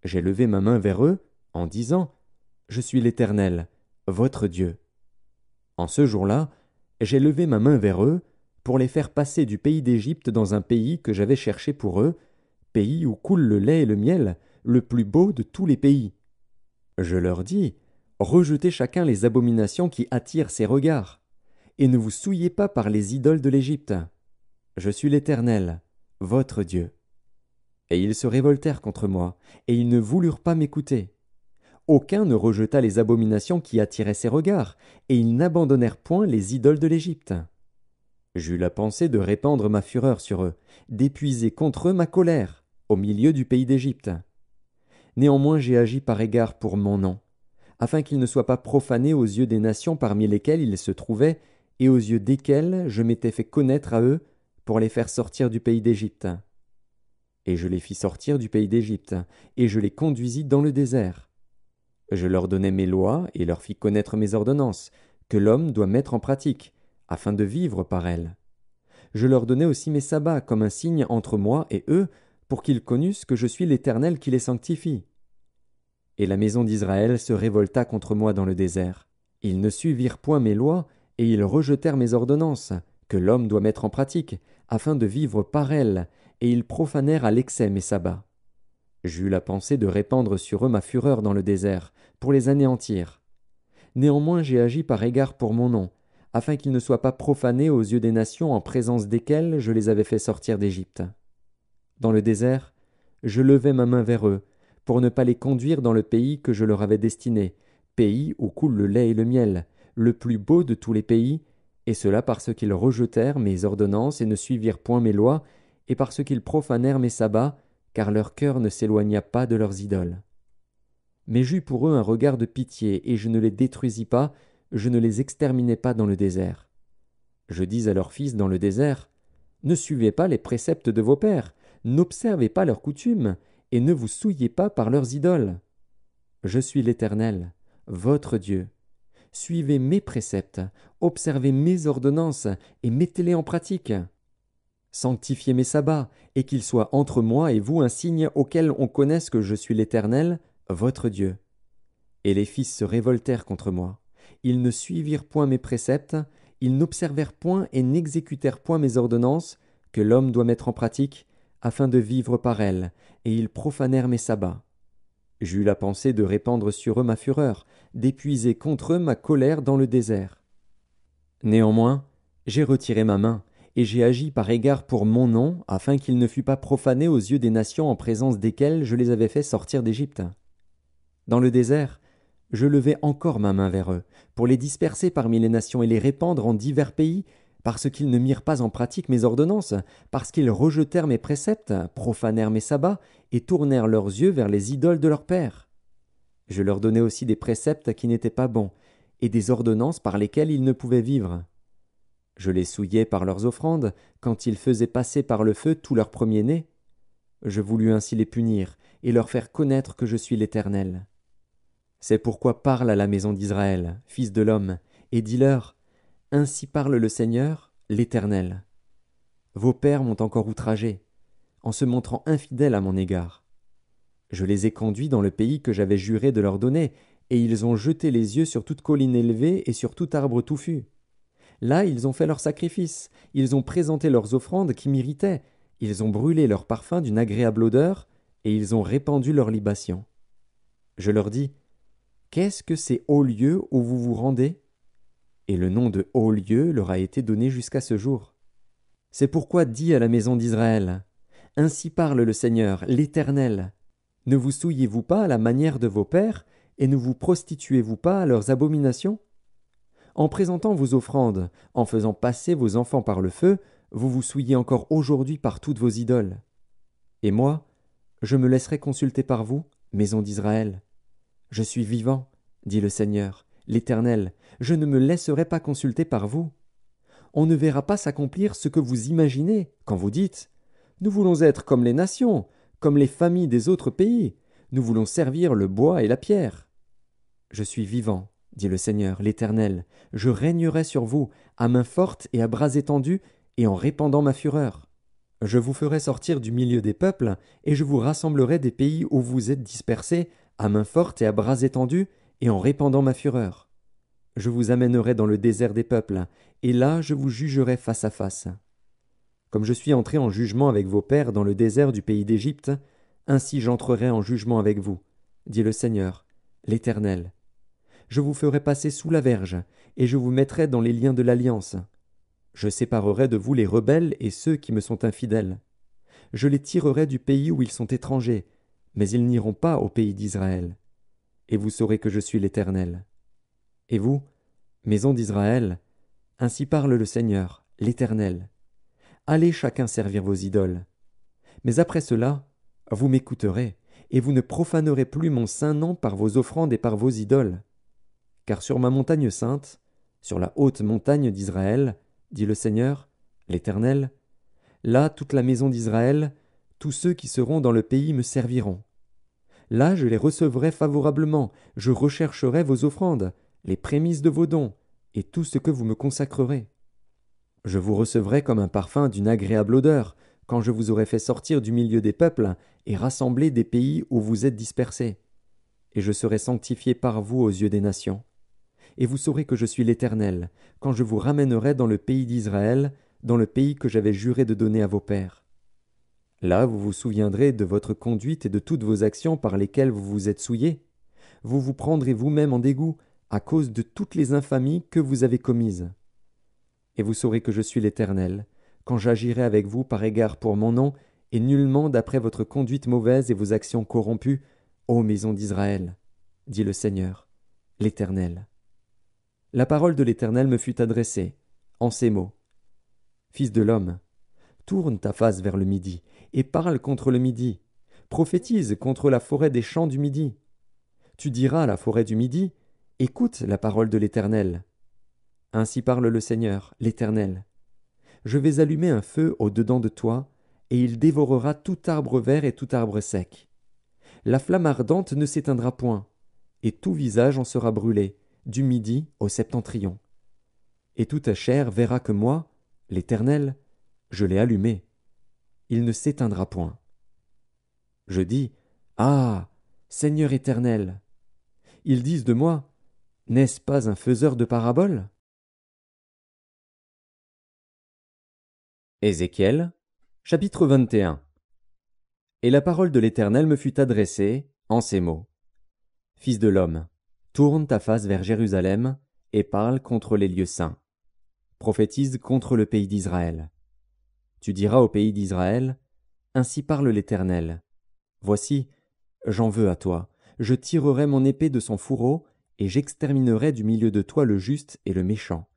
J'ai levé ma main vers eux, en disant Je suis l'Éternel, votre Dieu. En ce jour-là, j'ai levé ma main vers eux, pour les faire passer du pays d'Égypte dans un pays que j'avais cherché pour eux, pays où coule le lait et le miel, le plus beau de tous les pays. Je leur dis Rejetez chacun les abominations qui attirent ses regards, et ne vous souillez pas par les idoles de l'Égypte. Je suis l'Éternel, votre Dieu. Et ils se révoltèrent contre moi, et ils ne voulurent pas m'écouter. Aucun ne rejeta les abominations qui attiraient ses regards, et ils n'abandonnèrent point les idoles de l'Égypte. J'eus la pensée de répandre ma fureur sur eux, d'épuiser contre eux ma colère, au milieu du pays d'Égypte. Néanmoins j'ai agi par égard pour mon nom, afin qu'il ne soit pas profané aux yeux des nations parmi lesquelles il se trouvait, et aux yeux desquelles je m'étais fait connaître à eux, pour les faire sortir du pays d'Égypte. Et je les fis sortir du pays d'Égypte, et je les conduisis dans le désert. Je leur donnai mes lois, et leur fis connaître mes ordonnances, que l'homme doit mettre en pratique, afin de vivre par elles. Je leur donnai aussi mes sabbats comme un signe entre moi et eux, pour qu'ils connussent que je suis l'Éternel qui les sanctifie. Et la maison d'Israël se révolta contre moi dans le désert. Ils ne suivirent point mes lois, et ils rejetèrent mes ordonnances, que l'homme doit mettre en pratique, afin de vivre par elles, et ils profanèrent à l'excès mes sabbats. J'eus la pensée de répandre sur eux ma fureur dans le désert, pour les anéantir. Néanmoins j'ai agi par égard pour mon nom, afin qu'ils ne soient pas profanés aux yeux des nations en présence desquelles je les avais fait sortir d'Égypte. Dans le désert, je levai ma main vers eux, pour ne pas les conduire dans le pays que je leur avais destiné, pays où coule le lait et le miel, le plus beau de tous les pays, et cela parce qu'ils rejetèrent mes ordonnances et ne suivirent point mes lois, et parce qu'ils profanèrent mes sabbats, car leur cœur ne s'éloigna pas de leurs idoles. Mais j'eus pour eux un regard de pitié, et je ne les détruisis pas, je ne les exterminai pas dans le désert. Je dis à leurs fils dans le désert, Ne suivez pas les préceptes de vos pères, n'observez pas leurs coutumes, et ne vous souillez pas par leurs idoles. Je suis l'Éternel, votre Dieu. Suivez mes préceptes, observez mes ordonnances, et mettez-les en pratique. Sanctifiez mes sabbats, et qu'ils soient entre moi et vous un signe auquel on connaisse que je suis l'Éternel, votre Dieu. Et les fils se révoltèrent contre moi. Ils ne suivirent point mes préceptes, ils n'observèrent point et n'exécutèrent point mes ordonnances, que l'homme doit mettre en pratique, afin de vivre par elles, et ils profanèrent mes sabbats. J'eus la pensée de répandre sur eux ma fureur, d'épuiser contre eux ma colère dans le désert. Néanmoins, j'ai retiré ma main, et j'ai agi par égard pour mon nom, afin qu'il ne fût pas profané aux yeux des nations en présence desquelles je les avais fait sortir d'Égypte. Dans le désert, je levai encore ma main vers eux, pour les disperser parmi les nations et les répandre en divers pays, parce qu'ils ne mirent pas en pratique mes ordonnances, parce qu'ils rejetèrent mes préceptes, profanèrent mes sabbats, et tournèrent leurs yeux vers les idoles de leurs pères. Je leur donnai aussi des préceptes qui n'étaient pas bons, et des ordonnances par lesquelles ils ne pouvaient vivre. Je les souillais par leurs offrandes, quand ils faisaient passer par le feu tous leurs premiers-nés. Je voulus ainsi les punir, et leur faire connaître que je suis l'Éternel. C'est pourquoi parle à la maison d'Israël, fils de l'homme, et dis-leur ainsi parle le Seigneur, l'Éternel. Vos pères m'ont encore outragé, en se montrant infidèles à mon égard. Je les ai conduits dans le pays que j'avais juré de leur donner, et ils ont jeté les yeux sur toute colline élevée et sur tout arbre touffu. Là ils ont fait leurs sacrifices, ils ont présenté leurs offrandes qui m'irritaient, ils ont brûlé leurs parfums d'une agréable odeur, et ils ont répandu leurs libations. Je leur dis Qu'est-ce que ces hauts lieux où vous vous rendez? Et le nom de haut lieu leur a été donné jusqu'à ce jour. C'est pourquoi dit à la maison d'Israël Ainsi parle le Seigneur, l'Éternel. Ne vous souillez-vous pas à la manière de vos pères, et ne vous prostituez-vous pas à leurs abominations? En présentant vos offrandes, en faisant passer vos enfants par le feu, vous vous souillez encore aujourd'hui par toutes vos idoles. Et moi, je me laisserai consulter par vous, maison d'Israël. Je suis vivant, dit le Seigneur, l'Éternel, je ne me laisserai pas consulter par vous. On ne verra pas s'accomplir ce que vous imaginez quand vous dites Nous voulons être comme les nations, comme les familles des autres pays, nous voulons servir le bois et la pierre. Je suis vivant, dit le Seigneur, l'Éternel, je régnerai sur vous, à main forte et à bras étendus, et en répandant ma fureur. Je vous ferai sortir du milieu des peuples, et je vous rassemblerai des pays où vous êtes dispersés, à main forte et à bras étendus, et en répandant ma fureur. Je vous amènerai dans le désert des peuples, et là je vous jugerai face à face. Comme je suis entré en jugement avec vos pères dans le désert du pays d'Égypte, ainsi j'entrerai en jugement avec vous, dit le Seigneur, l'Éternel. Je vous ferai passer sous la verge, et je vous mettrai dans les liens de l'alliance. Je séparerai de vous les rebelles et ceux qui me sont infidèles. Je les tirerai du pays où ils sont étrangers, mais ils n'iront pas au pays d'Israël. Et vous saurez que je suis l'Éternel. Et vous, maison d'Israël, ainsi parle le Seigneur, l'Éternel. Allez chacun servir vos idoles. Mais après cela, vous m'écouterez, et vous ne profanerez plus mon saint nom par vos offrandes et par vos idoles. Car sur ma montagne sainte, sur la haute montagne d'Israël, dit le Seigneur, l'Éternel, là toute la maison d'Israël, tous ceux qui seront dans le pays me serviront. Là je les recevrai favorablement, je rechercherai vos offrandes, les prémices de vos dons, et tout ce que vous me consacrerez. Je vous recevrai comme un parfum d'une agréable odeur, quand je vous aurai fait sortir du milieu des peuples et rassembler des pays où vous êtes dispersés. Et je serai sanctifié par vous aux yeux des nations. Et vous saurez que je suis l'Éternel, quand je vous ramènerai dans le pays d'Israël, dans le pays que j'avais juré de donner à vos pères. Là vous vous souviendrez de votre conduite et de toutes vos actions par lesquelles vous vous êtes souillés. Vous vous prendrez vous-même en dégoût, à cause de toutes les infamies que vous avez commises. Et vous saurez que je suis l'Éternel, quand j'agirai avec vous par égard pour mon nom, et nullement d'après votre conduite mauvaise et vos actions corrompues, ô maison d'Israël, dit le Seigneur, l'Éternel. La parole de l'Éternel me fut adressée, en ces mots. Fils de l'homme, tourne ta face vers le midi, et parle contre le midi, prophétise contre la forêt des champs du midi. Tu diras à la forêt du midi, Écoute la parole de l'Éternel. Ainsi parle le Seigneur, l'Éternel. Je vais allumer un feu au dedans de toi, et il dévorera tout arbre vert et tout arbre sec. La flamme ardente ne s'éteindra point, et tout visage en sera brûlé, du midi au septentrion. Et toute chair verra que moi, l'Éternel, je l'ai allumé. Il ne s'éteindra point. Je dis, Ah. Seigneur éternel. Ils disent de moi, n'est-ce pas un faiseur de paraboles? Ézéchiel, chapitre 21 Et la parole de l'Éternel me fut adressée, en ces mots. Fils de l'homme, tourne ta face vers Jérusalem, et parle contre les lieux saints. Prophétise contre le pays d'Israël. Tu diras au pays d'Israël, Ainsi parle l'Éternel. Voici, j'en veux à toi, je tirerai mon épée de son fourreau, et j'exterminerai du milieu de toi le juste et le méchant.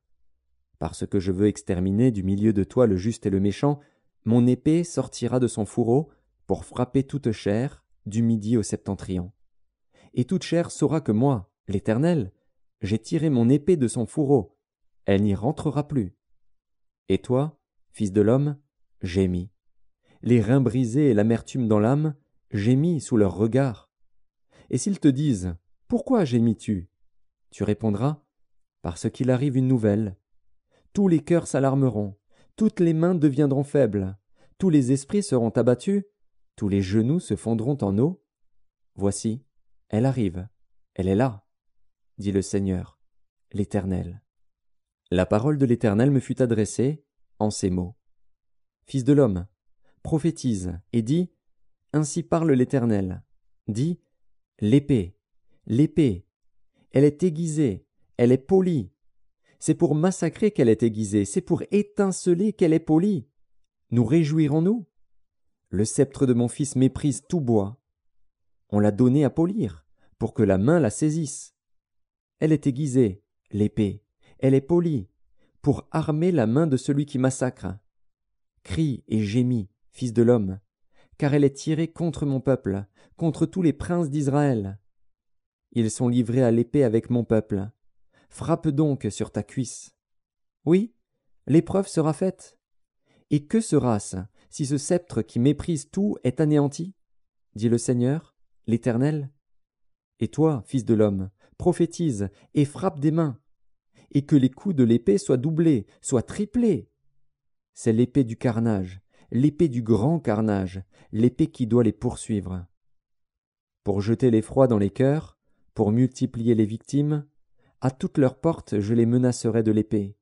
Parce que je veux exterminer du milieu de toi le juste et le méchant, mon épée sortira de son fourreau pour frapper toute chair, du midi au septentrion. Et toute chair saura que moi, l'Éternel, j'ai tiré mon épée de son fourreau, elle n'y rentrera plus. Et toi, fils de l'homme, gémis. Les reins brisés et l'amertume dans l'âme, gémis sous leur regard. Et s'ils te disent, Pourquoi gémis-tu tu répondras Parce qu'il arrive une nouvelle. Tous les cœurs s'alarmeront, toutes les mains deviendront faibles, tous les esprits seront abattus, tous les genoux se fondront en eau. Voici, elle arrive, elle est là, dit le Seigneur, l'Éternel. La parole de l'Éternel me fut adressée en ces mots. Fils de l'homme, prophétise et dis Ainsi parle l'Éternel. Dis L'épée, l'épée, elle est aiguisée, elle est polie. C'est pour massacrer qu'elle est aiguisée, c'est pour étinceler qu'elle est polie. Nous réjouirons-nous? Le sceptre de mon fils méprise tout bois. On l'a donné à polir, pour que la main la saisisse. Elle est aiguisée, l'épée, elle est polie, pour armer la main de celui qui massacre. Crie et gémis, fils de l'homme, car elle est tirée contre mon peuple, contre tous les princes d'Israël. Ils sont livrés à l'épée avec mon peuple. Frappe donc sur ta cuisse. Oui, l'épreuve sera faite. Et que sera-ce si ce sceptre qui méprise tout est anéanti? dit le Seigneur, l'Éternel. Et toi, fils de l'homme, prophétise et frappe des mains, et que les coups de l'épée soient doublés, soient triplés. C'est l'épée du carnage, l'épée du grand carnage, l'épée qui doit les poursuivre. Pour jeter l'effroi dans les cœurs, pour multiplier les victimes, à toutes leurs portes je les menacerai de l'épée.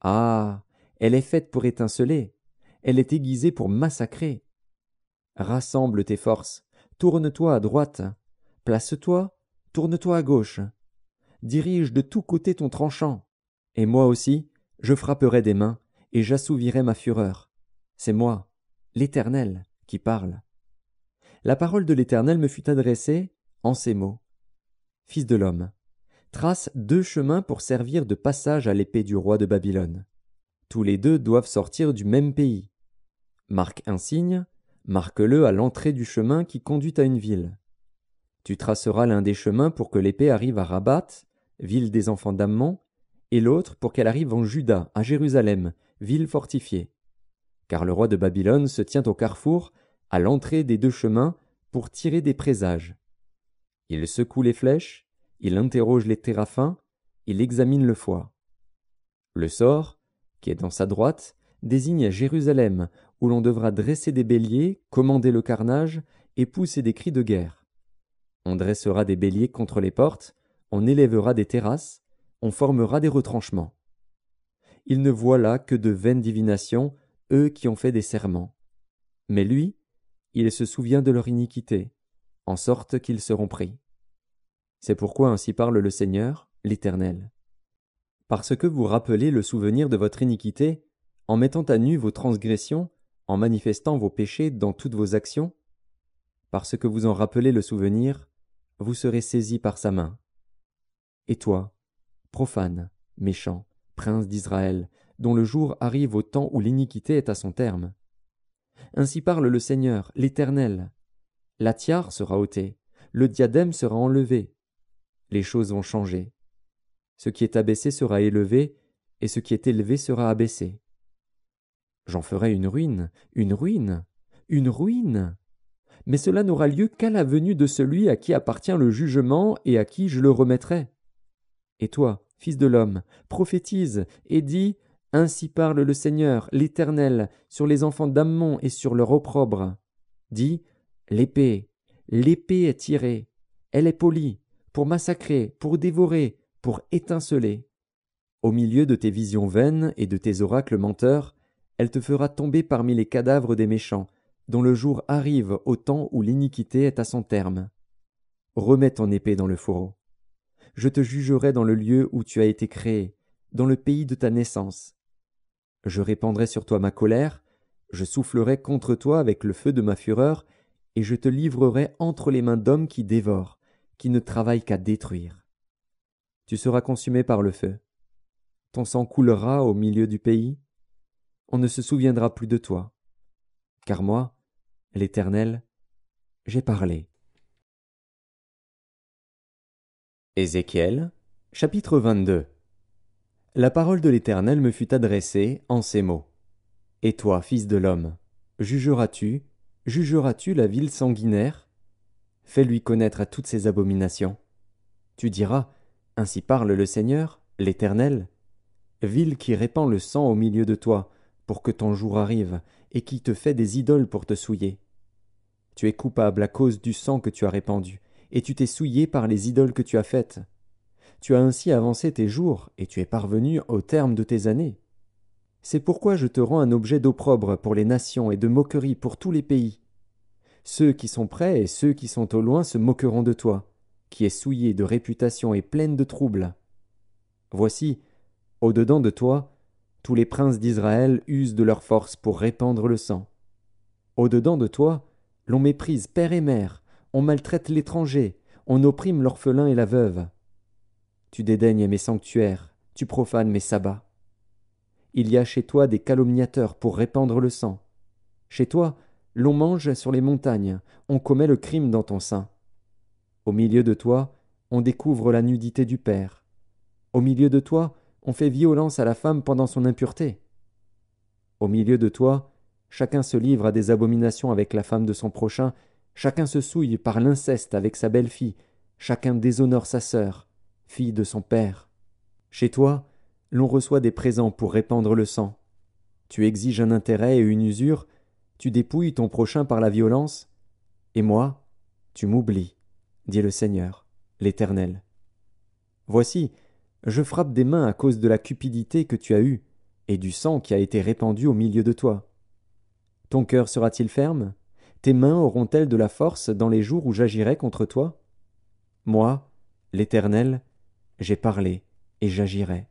Ah. Elle est faite pour étinceler, elle est aiguisée pour massacrer. Rassemble tes forces, tourne-toi à droite, place-toi, tourne-toi à gauche, dirige de tous côtés ton tranchant, et moi aussi, je frapperai des mains, et j'assouvirai ma fureur. C'est moi, l'Éternel, qui parle. La parole de l'Éternel me fut adressée en ces mots. Fils de l'homme, trace deux chemins pour servir de passage à l'épée du roi de Babylone. Tous les deux doivent sortir du même pays. Marque un signe, marque-le à l'entrée du chemin qui conduit à une ville. Tu traceras l'un des chemins pour que l'épée arrive à Rabat, ville des enfants d'Ammon, et l'autre pour qu'elle arrive en Juda, à Jérusalem, ville fortifiée. Car le roi de Babylone se tient au carrefour, à l'entrée des deux chemins, pour tirer des présages. Il secoue les flèches, il interroge les téraphins, il examine le foie. Le sort, qui est dans sa droite, désigne Jérusalem, où l'on devra dresser des béliers, commander le carnage et pousser des cris de guerre. On dressera des béliers contre les portes, on élèvera des terrasses, on formera des retranchements. Il ne voit là que de vaines divinations, eux qui ont fait des serments. Mais lui, il se souvient de leur iniquité, en sorte qu'ils seront pris. C'est pourquoi ainsi parle le Seigneur, l'Éternel. Parce que vous rappelez le souvenir de votre iniquité, en mettant à nu vos transgressions, en manifestant vos péchés dans toutes vos actions, parce que vous en rappelez le souvenir, vous serez saisis par sa main. Et toi, profane, méchant, prince d'Israël, dont le jour arrive au temps où l'iniquité est à son terme. Ainsi parle le Seigneur, l'Éternel. La tiare sera ôtée, le diadème sera enlevé, les choses vont changer. Ce qui est abaissé sera élevé, et ce qui est élevé sera abaissé. J'en ferai une ruine, une ruine, une ruine. Mais cela n'aura lieu qu'à la venue de celui à qui appartient le jugement et à qui je le remettrai. Et toi, fils de l'homme, prophétise et dis Ainsi parle le Seigneur, l'Éternel, sur les enfants d'Ammon et sur leur opprobre. Dis L'épée, l'épée est tirée, elle est polie, pour massacrer, pour dévorer, pour étinceler. Au milieu de tes visions vaines et de tes oracles menteurs, elle te fera tomber parmi les cadavres des méchants, dont le jour arrive au temps où l'iniquité est à son terme. Remets ton épée dans le fourreau. Je te jugerai dans le lieu où tu as été créé, dans le pays de ta naissance. Je répandrai sur toi ma colère, je soufflerai contre toi avec le feu de ma fureur, et je te livrerai entre les mains d'hommes qui dévorent qui ne travaille qu'à détruire. Tu seras consumé par le feu. Ton sang coulera au milieu du pays. On ne se souviendra plus de toi. Car moi, l'Éternel, j'ai parlé. Ézéchiel, chapitre 22 La parole de l'Éternel me fut adressée en ces mots. Et toi, fils de l'homme, jugeras-tu, jugeras-tu la ville sanguinaire? Fais-lui connaître à toutes ses abominations. Tu diras, Ainsi parle le Seigneur, l'Éternel, ville qui répand le sang au milieu de toi, pour que ton jour arrive, et qui te fait des idoles pour te souiller. Tu es coupable à cause du sang que tu as répandu, et tu t'es souillé par les idoles que tu as faites. Tu as ainsi avancé tes jours, et tu es parvenu au terme de tes années. C'est pourquoi je te rends un objet d'opprobre pour les nations et de moquerie pour tous les pays. Ceux qui sont près et ceux qui sont au loin se moqueront de toi, qui es souillé de réputation et pleine de troubles. Voici, au dedans de toi, tous les princes d'Israël usent de leur force pour répandre le sang. Au dedans de toi, l'on méprise père et mère, on maltraite l'étranger, on opprime l'orphelin et la veuve. Tu dédaignes mes sanctuaires, tu profanes mes sabbats. Il y a chez toi des calomniateurs pour répandre le sang. Chez toi, l'on mange sur les montagnes, on commet le crime dans ton sein. Au milieu de toi, on découvre la nudité du Père. Au milieu de toi, on fait violence à la femme pendant son impureté. Au milieu de toi, chacun se livre à des abominations avec la femme de son prochain, chacun se souille par l'inceste avec sa belle-fille, chacun déshonore sa sœur, fille de son père. Chez toi, l'on reçoit des présents pour répandre le sang. Tu exiges un intérêt et une usure, tu dépouilles ton prochain par la violence, et moi, tu m'oublies, dit le Seigneur, l'Éternel. Voici, je frappe des mains à cause de la cupidité que tu as eue, et du sang qui a été répandu au milieu de toi. Ton cœur sera-t-il ferme? Tes mains auront-elles de la force dans les jours où j'agirai contre toi? Moi, l'Éternel, j'ai parlé, et j'agirai.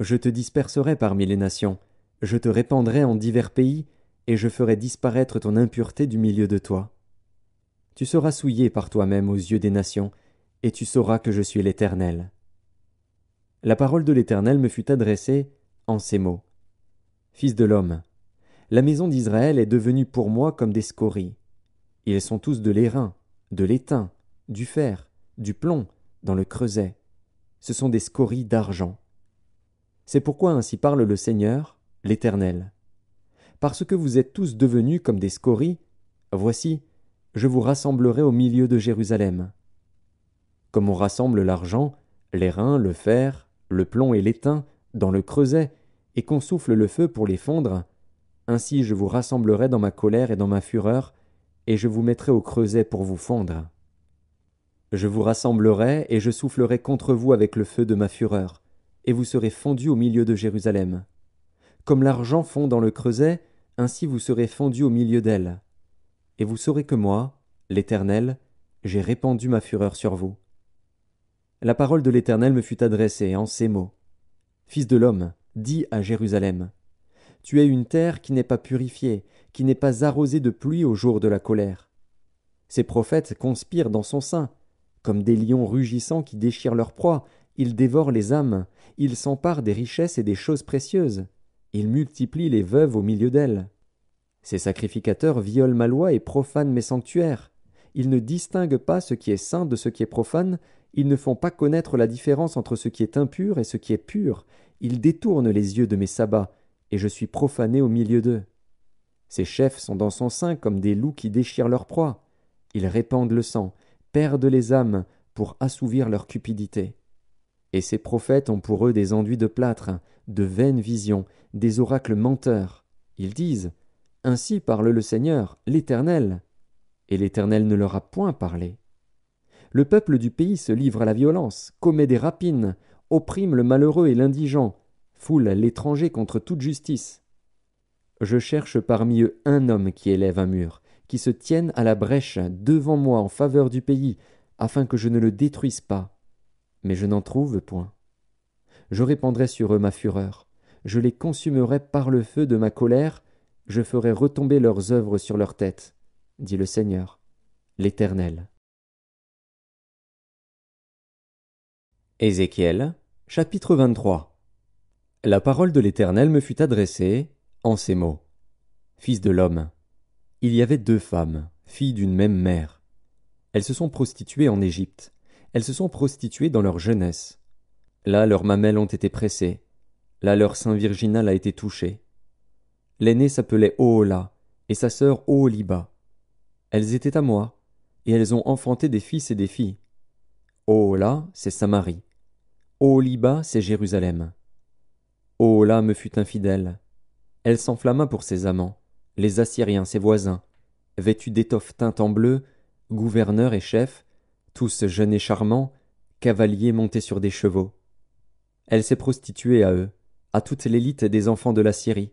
Je te disperserai parmi les nations, je te répandrai en divers pays, et je ferai disparaître ton impureté du milieu de toi. Tu seras souillé par toi-même aux yeux des nations, et tu sauras que je suis l'Éternel. La parole de l'Éternel me fut adressée en ces mots. Fils de l'homme, la maison d'Israël est devenue pour moi comme des scories. Ils sont tous de l'airain, de l'étain, du fer, du plomb, dans le creuset. Ce sont des scories d'argent. C'est pourquoi ainsi parle le Seigneur, l'Éternel. Parce que vous êtes tous devenus comme des scories, voici, je vous rassemblerai au milieu de Jérusalem. Comme on rassemble l'argent, l'airain, le fer, le plomb et l'étain dans le creuset, et qu'on souffle le feu pour les fondre, ainsi je vous rassemblerai dans ma colère et dans ma fureur, et je vous mettrai au creuset pour vous fondre. Je vous rassemblerai, et je soufflerai contre vous avec le feu de ma fureur, et vous serez fondus au milieu de Jérusalem. Comme l'argent fond dans le creuset, ainsi vous serez fondus au milieu d'elle. Et vous saurez que moi, l'Éternel, j'ai répandu ma fureur sur vous. La parole de l'Éternel me fut adressée en ces mots. Fils de l'homme, dis à Jérusalem. Tu es une terre qui n'est pas purifiée, qui n'est pas arrosée de pluie au jour de la colère. Ces prophètes conspirent dans son sein, comme des lions rugissants qui déchirent leur proie, ils dévorent les âmes, ils s'emparent des richesses et des choses précieuses, ils multiplient les veuves au milieu d'elles. Ces sacrificateurs violent ma loi et profanent mes sanctuaires. Ils ne distinguent pas ce qui est saint de ce qui est profane, ils ne font pas connaître la différence entre ce qui est impur et ce qui est pur, ils détournent les yeux de mes sabbats, et je suis profané au milieu d'eux. Ces chefs sont dans son sein comme des loups qui déchirent leur proie. Ils répandent le sang, perdent les âmes pour assouvir leur cupidité. Et ces prophètes ont pour eux des enduits de plâtre, de vaines visions, des oracles menteurs. Ils disent Ainsi parle le Seigneur, l'Éternel. Et l'Éternel ne leur a point parlé. Le peuple du pays se livre à la violence, commet des rapines, opprime le malheureux et l'indigent, foule l'étranger contre toute justice. Je cherche parmi eux un homme qui élève un mur, qui se tienne à la brèche devant moi en faveur du pays, afin que je ne le détruise pas. Mais je n'en trouve point. Je répandrai sur eux ma fureur, je les consumerai par le feu de ma colère, je ferai retomber leurs œuvres sur leur tête, dit le Seigneur, l'Éternel. Ézéchiel, chapitre 23 La parole de l'Éternel me fut adressée en ces mots. Fils de l'homme, il y avait deux femmes, filles d'une même mère. Elles se sont prostituées en Égypte. Elles se sont prostituées dans leur jeunesse. Là leurs mamelles ont été pressées. Là leur sein virginal a été touché. L'aînée s'appelait Oola, et sa sœur Oholiba. Elles étaient à moi, et elles ont enfanté des fils et des filles. Oola, c'est Samarie. Oholiba, c'est Jérusalem. Oola me fut infidèle. Elle s'enflamma pour ses amants, les Assyriens, ses voisins, vêtus d'étoffes teintes en bleu, gouverneurs et chefs, tous jeunes et charmants, cavaliers montés sur des chevaux. Elle s'est prostituée à eux, à toute l'élite des enfants de la Syrie.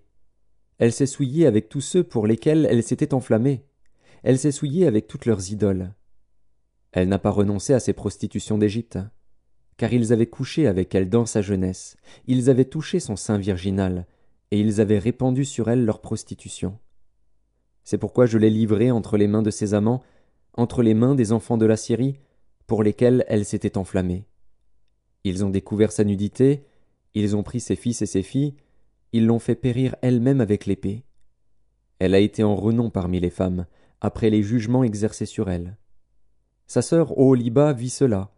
Elle s'est souillée avec tous ceux pour lesquels elle s'était enflammée. Elle s'est souillée avec toutes leurs idoles. Elle n'a pas renoncé à ses prostitutions d'Égypte car ils avaient couché avec elle dans sa jeunesse, ils avaient touché son sein virginal, et ils avaient répandu sur elle leur prostitution. C'est pourquoi je l'ai livrée entre les mains de ses amants, entre les mains des enfants de la Syrie, pour lesquels elle s'était enflammée. Ils ont découvert sa nudité, ils ont pris ses fils et ses filles, ils l'ont fait périr elle-même avec l'épée. Elle a été en renom parmi les femmes, après les jugements exercés sur elle. Sa sœur Oholiba vit cela,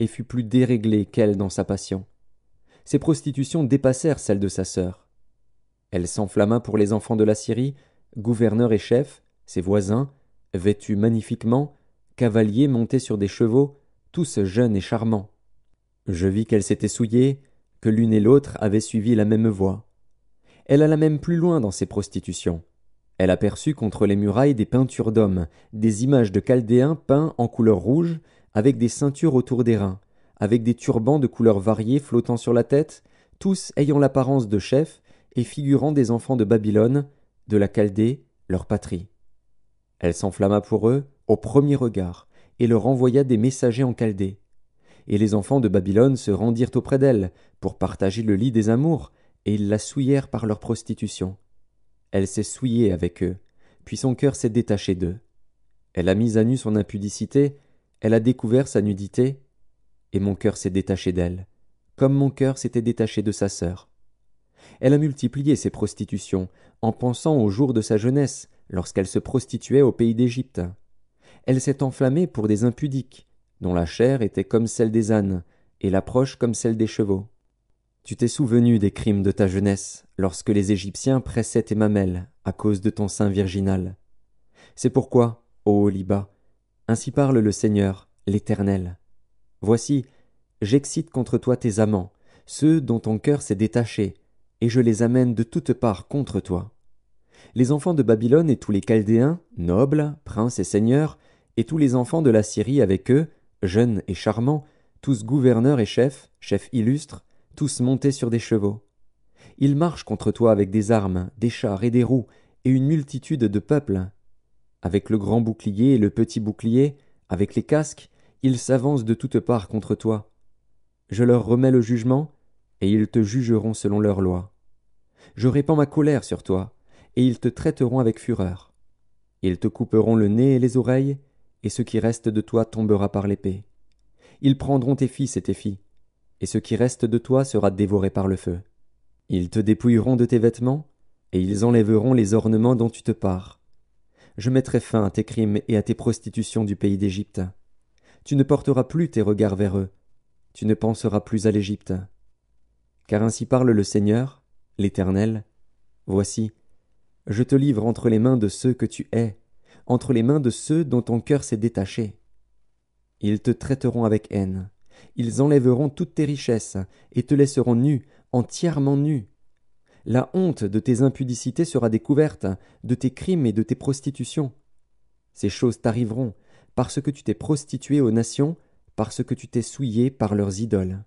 et fut plus déréglée qu'elle dans sa passion. Ses prostitutions dépassèrent celles de sa sœur. Elle s'enflamma pour les enfants de la Syrie, gouverneurs et chefs, ses voisins, vêtus magnifiquement, cavaliers montés sur des chevaux, tous jeunes et charmants. Je vis qu'elle s'était souillée, que l'une et l'autre avaient suivi la même voie. Elle alla même plus loin dans ses prostitutions. Elle aperçut contre les murailles des peintures d'hommes, des images de chaldéens peints en couleur rouge, avec des ceintures autour des reins, avec des turbans de couleurs variées flottant sur la tête, tous ayant l'apparence de chefs et figurant des enfants de Babylone, de la Chaldée, leur patrie. Elle s'enflamma pour eux au premier regard, et leur envoya des messagers en Chaldée. Et les enfants de Babylone se rendirent auprès d'elle, pour partager le lit des amours, et ils la souillèrent par leur prostitution. Elle s'est souillée avec eux, puis son cœur s'est détaché d'eux. Elle a mis à nu son impudicité, elle a découvert sa nudité, et mon cœur s'est détaché d'elle, comme mon cœur s'était détaché de sa sœur. Elle a multiplié ses prostitutions, en pensant au jour de sa jeunesse, lorsqu'elle se prostituait au pays d'Égypte. Elle s'est enflammée pour des impudiques, dont la chair était comme celle des ânes, et l'approche comme celle des chevaux. Tu t'es souvenu des crimes de ta jeunesse, lorsque les Égyptiens pressaient tes mamelles, à cause de ton sein virginal. C'est pourquoi, ô Liba, ainsi parle le Seigneur, l'Éternel. Voici, j'excite contre toi tes amants, ceux dont ton cœur s'est détaché, et je les amène de toutes parts contre toi. Les enfants de Babylone et tous les Chaldéens, nobles, princes et seigneurs, et tous les enfants de la Syrie avec eux, jeunes et charmants, tous gouverneurs et chefs, chefs illustres, tous montés sur des chevaux. Ils marchent contre toi avec des armes, des chars et des roues, et une multitude de peuples. Avec le grand bouclier et le petit bouclier, avec les casques, ils s'avancent de toutes parts contre toi. Je leur remets le jugement, et ils te jugeront selon leur loi. Je répands ma colère sur toi, et ils te traiteront avec fureur. Ils te couperont le nez et les oreilles, et ce qui reste de toi tombera par l'épée. Ils prendront tes fils et tes filles, et ce qui reste de toi sera dévoré par le feu. Ils te dépouilleront de tes vêtements, et ils enlèveront les ornements dont tu te pares. Je mettrai fin à tes crimes et à tes prostitutions du pays d'Égypte. Tu ne porteras plus tes regards vers eux, tu ne penseras plus à l'Égypte. Car ainsi parle le Seigneur, l'Éternel. Voici, je te livre entre les mains de ceux que tu hais, entre les mains de ceux dont ton cœur s'est détaché. Ils te traiteront avec haine, ils enlèveront toutes tes richesses, et te laisseront nu, entièrement nu. La honte de tes impudicités sera découverte, de tes crimes et de tes prostitutions. Ces choses t'arriveront, parce que tu t'es prostitué aux nations, parce que tu t'es souillé par leurs idoles.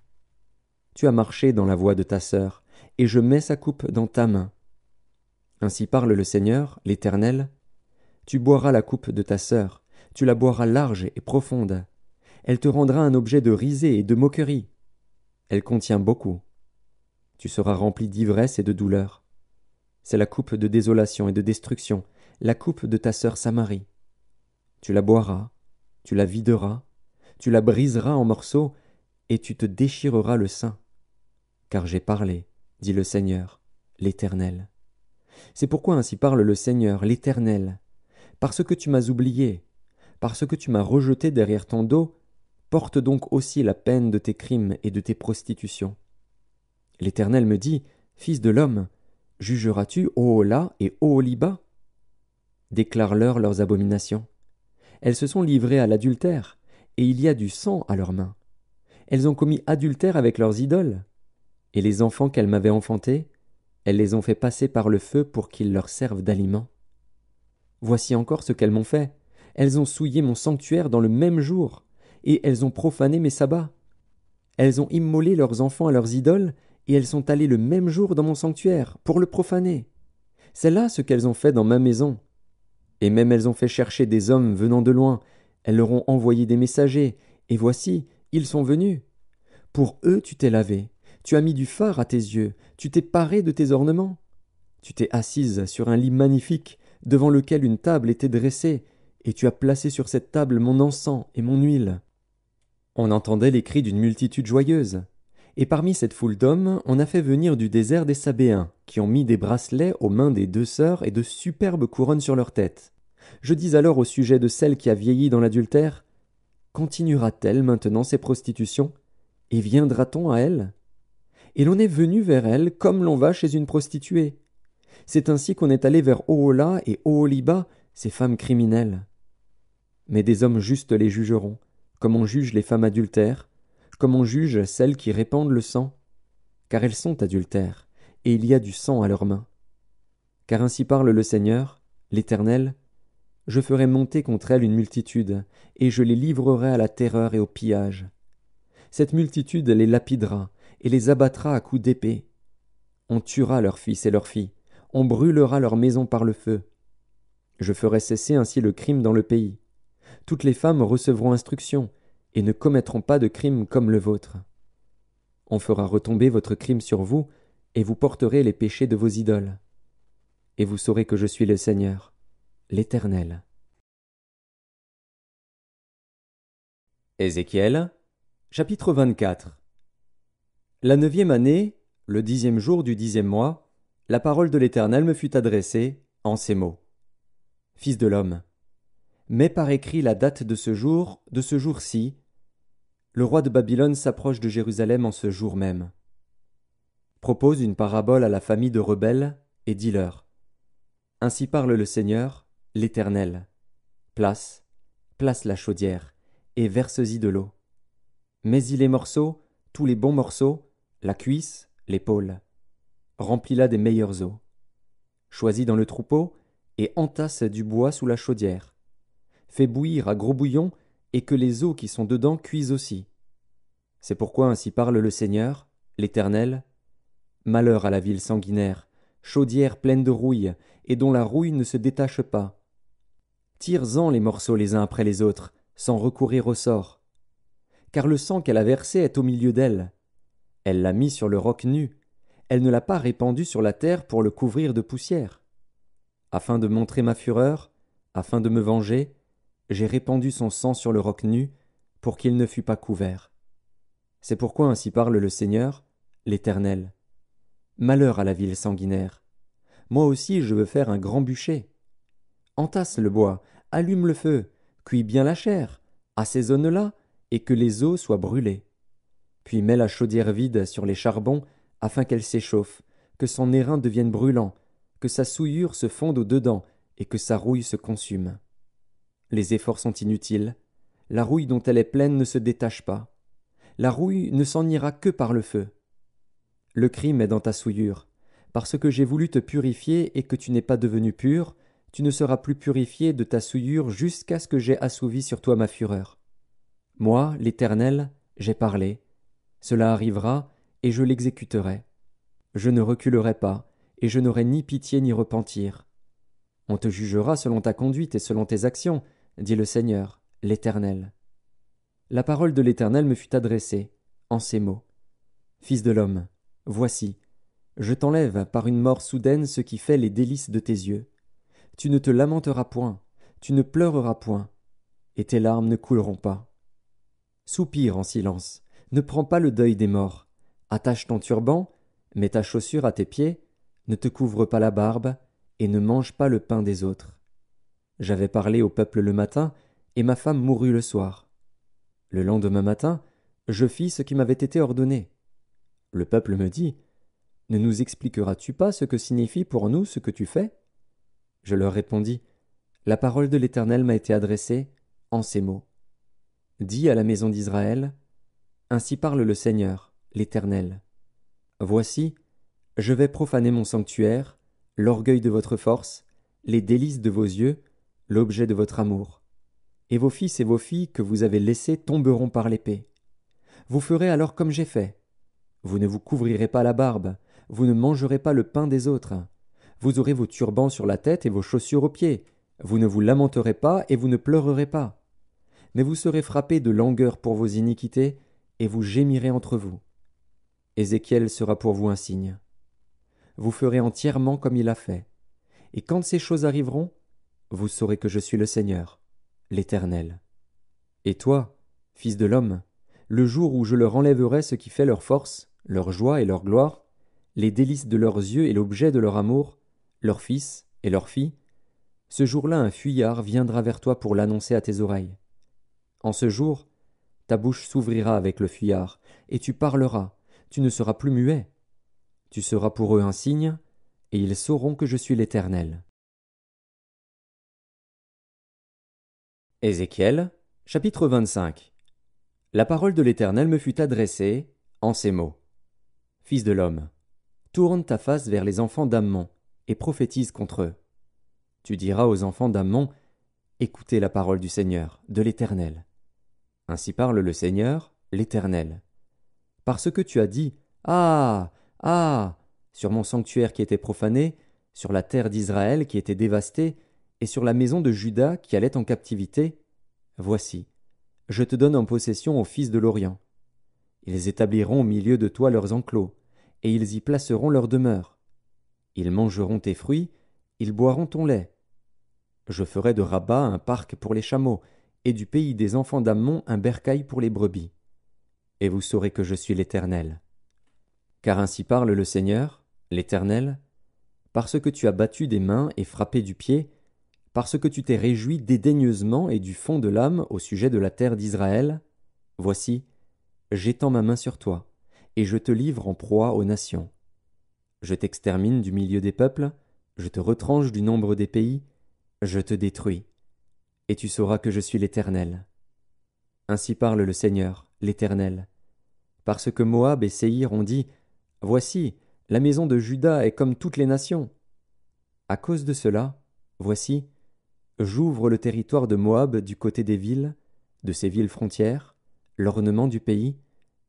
Tu as marché dans la voie de ta sœur, et je mets sa coupe dans ta main. Ainsi parle le Seigneur, l'Éternel. Tu boiras la coupe de ta sœur, tu la boiras large et profonde. Elle te rendra un objet de risée et de moquerie. Elle contient beaucoup. Tu seras rempli d'ivresse et de douleur. C'est la coupe de désolation et de destruction, la coupe de ta sœur Samarie. Tu la boiras, tu la videras, tu la briseras en morceaux, et tu te déchireras le sein. Car j'ai parlé, dit le Seigneur, l'Éternel. C'est pourquoi ainsi parle le Seigneur, l'Éternel. Parce que tu m'as oublié, parce que tu m'as rejeté derrière ton dos, porte donc aussi la peine de tes crimes et de tes prostitutions. L'Éternel me dit, Fils de l'homme, jugeras-tu Ohola et Oholiba Déclare-leur leurs abominations. Elles se sont livrées à l'adultère, et il y a du sang à leurs mains. Elles ont commis adultère avec leurs idoles. Et les enfants qu'elles m'avaient enfantés, elles les ont fait passer par le feu pour qu'ils leur servent d'aliment. Voici encore ce qu'elles m'ont fait. Elles ont souillé mon sanctuaire dans le même jour, et elles ont profané mes sabbats. Elles ont immolé leurs enfants à leurs idoles, et elles sont allées le même jour dans mon sanctuaire, pour le profaner. C'est là ce qu'elles ont fait dans ma maison. Et même elles ont fait chercher des hommes venant de loin, elles leur ont envoyé des messagers, et voici, ils sont venus. Pour eux tu t'es lavé, tu as mis du phare à tes yeux, tu t'es paré de tes ornements. Tu t'es assise sur un lit magnifique, devant lequel une table était dressée, et tu as placé sur cette table mon encens et mon huile. On entendait les cris d'une multitude joyeuse. Et parmi cette foule d'hommes, on a fait venir du désert des Sabéens, qui ont mis des bracelets aux mains des deux sœurs et de superbes couronnes sur leurs têtes. Je dis alors au sujet de celle qui a vieilli dans l'adultère Continuera-t-elle maintenant ses prostitutions? Et viendra-t-on à elle? Et l'on est venu vers elle comme l'on va chez une prostituée. C'est ainsi qu'on est allé vers Oola et Oholiba, ces femmes criminelles. Mais des hommes justes les jugeront, comme on juge les femmes adultères, comme on juge celles qui répandent le sang Car elles sont adultères, et il y a du sang à leurs mains. Car ainsi parle le Seigneur, l'Éternel, je ferai monter contre elles une multitude, et je les livrerai à la terreur et au pillage. Cette multitude les lapidera, et les abattra à coups d'épée. On tuera leurs fils et leurs filles, on brûlera leurs maisons par le feu. Je ferai cesser ainsi le crime dans le pays. Toutes les femmes recevront instruction, et ne commettront pas de crime comme le vôtre. On fera retomber votre crime sur vous, et vous porterez les péchés de vos idoles. Et vous saurez que je suis le Seigneur, l'Éternel. Ézéchiel, chapitre 24 La neuvième année, le dixième jour du dixième mois, la parole de l'Éternel me fut adressée en ces mots. Fils de l'homme, mets par écrit la date de ce jour, de ce jour-ci. Le roi de Babylone s'approche de Jérusalem en ce jour même. Propose une parabole à la famille de rebelles et dis-leur. Ainsi parle le Seigneur, l'Éternel. Place, place la chaudière, et verse-y de l'eau. Mets-y les morceaux, tous les bons morceaux, la cuisse, l'épaule. Remplis-la des meilleures eaux. Choisis dans le troupeau, et entasse du bois sous la chaudière. Fais bouillir à gros bouillon, et que les eaux qui sont dedans cuisent aussi. C'est pourquoi ainsi parle le Seigneur, l'Éternel. Malheur à la ville sanguinaire, chaudière pleine de rouille, et dont la rouille ne se détache pas. Tire-en les morceaux les uns après les autres, sans recourir au sort. Car le sang qu'elle a versé est au milieu d'elle. Elle l'a mis sur le roc nu, elle ne l'a pas répandu sur la terre pour le couvrir de poussière. Afin de montrer ma fureur, afin de me venger, j'ai répandu son sang sur le roc nu, pour qu'il ne fût pas couvert. C'est pourquoi ainsi parle le Seigneur, l'Éternel. Malheur à la ville sanguinaire. Moi aussi je veux faire un grand bûcher. Entasse le bois, allume le feu, cuis bien la chair, assaisonne-la, et que les eaux soient brûlées. Puis mets la chaudière vide sur les charbons, afin qu'elle s'échauffe, que son airain devienne brûlant, que sa souillure se fonde au dedans, et que sa rouille se consume. Les efforts sont inutiles, la rouille dont elle est pleine ne se détache pas. La rouille ne s'en ira que par le feu. Le crime est dans ta souillure. Parce que j'ai voulu te purifier et que tu n'es pas devenu pur, tu ne seras plus purifié de ta souillure jusqu'à ce que j'aie assouvi sur toi ma fureur. Moi, l'Éternel, j'ai parlé. Cela arrivera, et je l'exécuterai. Je ne reculerai pas, et je n'aurai ni pitié ni repentir. On te jugera selon ta conduite et selon tes actions, dit le Seigneur, l'Éternel. La parole de l'Éternel me fut adressée, en ces mots. Fils de l'homme, voici, je t'enlève par une mort soudaine ce qui fait les délices de tes yeux. Tu ne te lamenteras point, tu ne pleureras point, et tes larmes ne couleront pas. Soupire en silence, ne prends pas le deuil des morts, attache ton turban, mets ta chaussure à tes pieds, ne te couvre pas la barbe, et ne mange pas le pain des autres. J'avais parlé au peuple le matin, et ma femme mourut le soir. Le lendemain matin, je fis ce qui m'avait été ordonné. Le peuple me dit. Ne nous expliqueras-tu pas ce que signifie pour nous ce que tu fais? Je leur répondis. La parole de l'Éternel m'a été adressée en ces mots. Dis à la maison d'Israël. Ainsi parle le Seigneur, l'Éternel. Voici, je vais profaner mon sanctuaire, l'orgueil de votre force, les délices de vos yeux, l'objet de votre amour. Et vos fils et vos filles que vous avez laissés tomberont par l'épée. Vous ferez alors comme j'ai fait. Vous ne vous couvrirez pas la barbe, vous ne mangerez pas le pain des autres. Vous aurez vos turbans sur la tête et vos chaussures aux pieds. Vous ne vous lamenterez pas et vous ne pleurerez pas. Mais vous serez frappés de langueur pour vos iniquités, et vous gémirez entre vous. Ézéchiel sera pour vous un signe. Vous ferez entièrement comme il a fait. Et quand ces choses arriveront, vous saurez que je suis le Seigneur, l'Éternel. Et toi, fils de l'homme, le jour où je leur enlèverai ce qui fait leur force, leur joie et leur gloire, les délices de leurs yeux et l'objet de leur amour, leurs fils et leurs filles, ce jour-là un fuyard viendra vers toi pour l'annoncer à tes oreilles. En ce jour, ta bouche s'ouvrira avec le fuyard, et tu parleras, tu ne seras plus muet. Tu seras pour eux un signe, et ils sauront que je suis l'Éternel. Ézéchiel, chapitre 25 La parole de l'Éternel me fut adressée en ces mots. Fils de l'homme, tourne ta face vers les enfants d'Ammon, et prophétise contre eux. Tu diras aux enfants d'Ammon, Écoutez la parole du Seigneur, de l'Éternel. Ainsi parle le Seigneur, l'Éternel. Parce que tu as dit, Ah. Ah. sur mon sanctuaire qui était profané, sur la terre d'Israël qui était dévastée, et sur la maison de Juda qui allait en captivité, voici, je te donne en possession aux fils de l'Orient. Ils établiront au milieu de toi leurs enclos, et ils y placeront leur demeure. Ils mangeront tes fruits, ils boiront ton lait. Je ferai de Rabat un parc pour les chameaux, et du pays des enfants d'Ammon un bercail pour les brebis. Et vous saurez que je suis l'Éternel. Car ainsi parle le Seigneur, l'Éternel, parce que tu as battu des mains et frappé du pied, parce que tu t'es réjoui dédaigneusement et du fond de l'âme au sujet de la terre d'Israël, voici, j'étends ma main sur toi, et je te livre en proie aux nations. Je t'extermine du milieu des peuples, je te retranche du nombre des pays, je te détruis, et tu sauras que je suis l'Éternel. Ainsi parle le Seigneur, l'Éternel. Parce que Moab et Séhir ont dit Voici, la maison de Juda est comme toutes les nations. À cause de cela, voici, j'ouvre le territoire de Moab du côté des villes, de ses villes frontières, l'ornement du pays,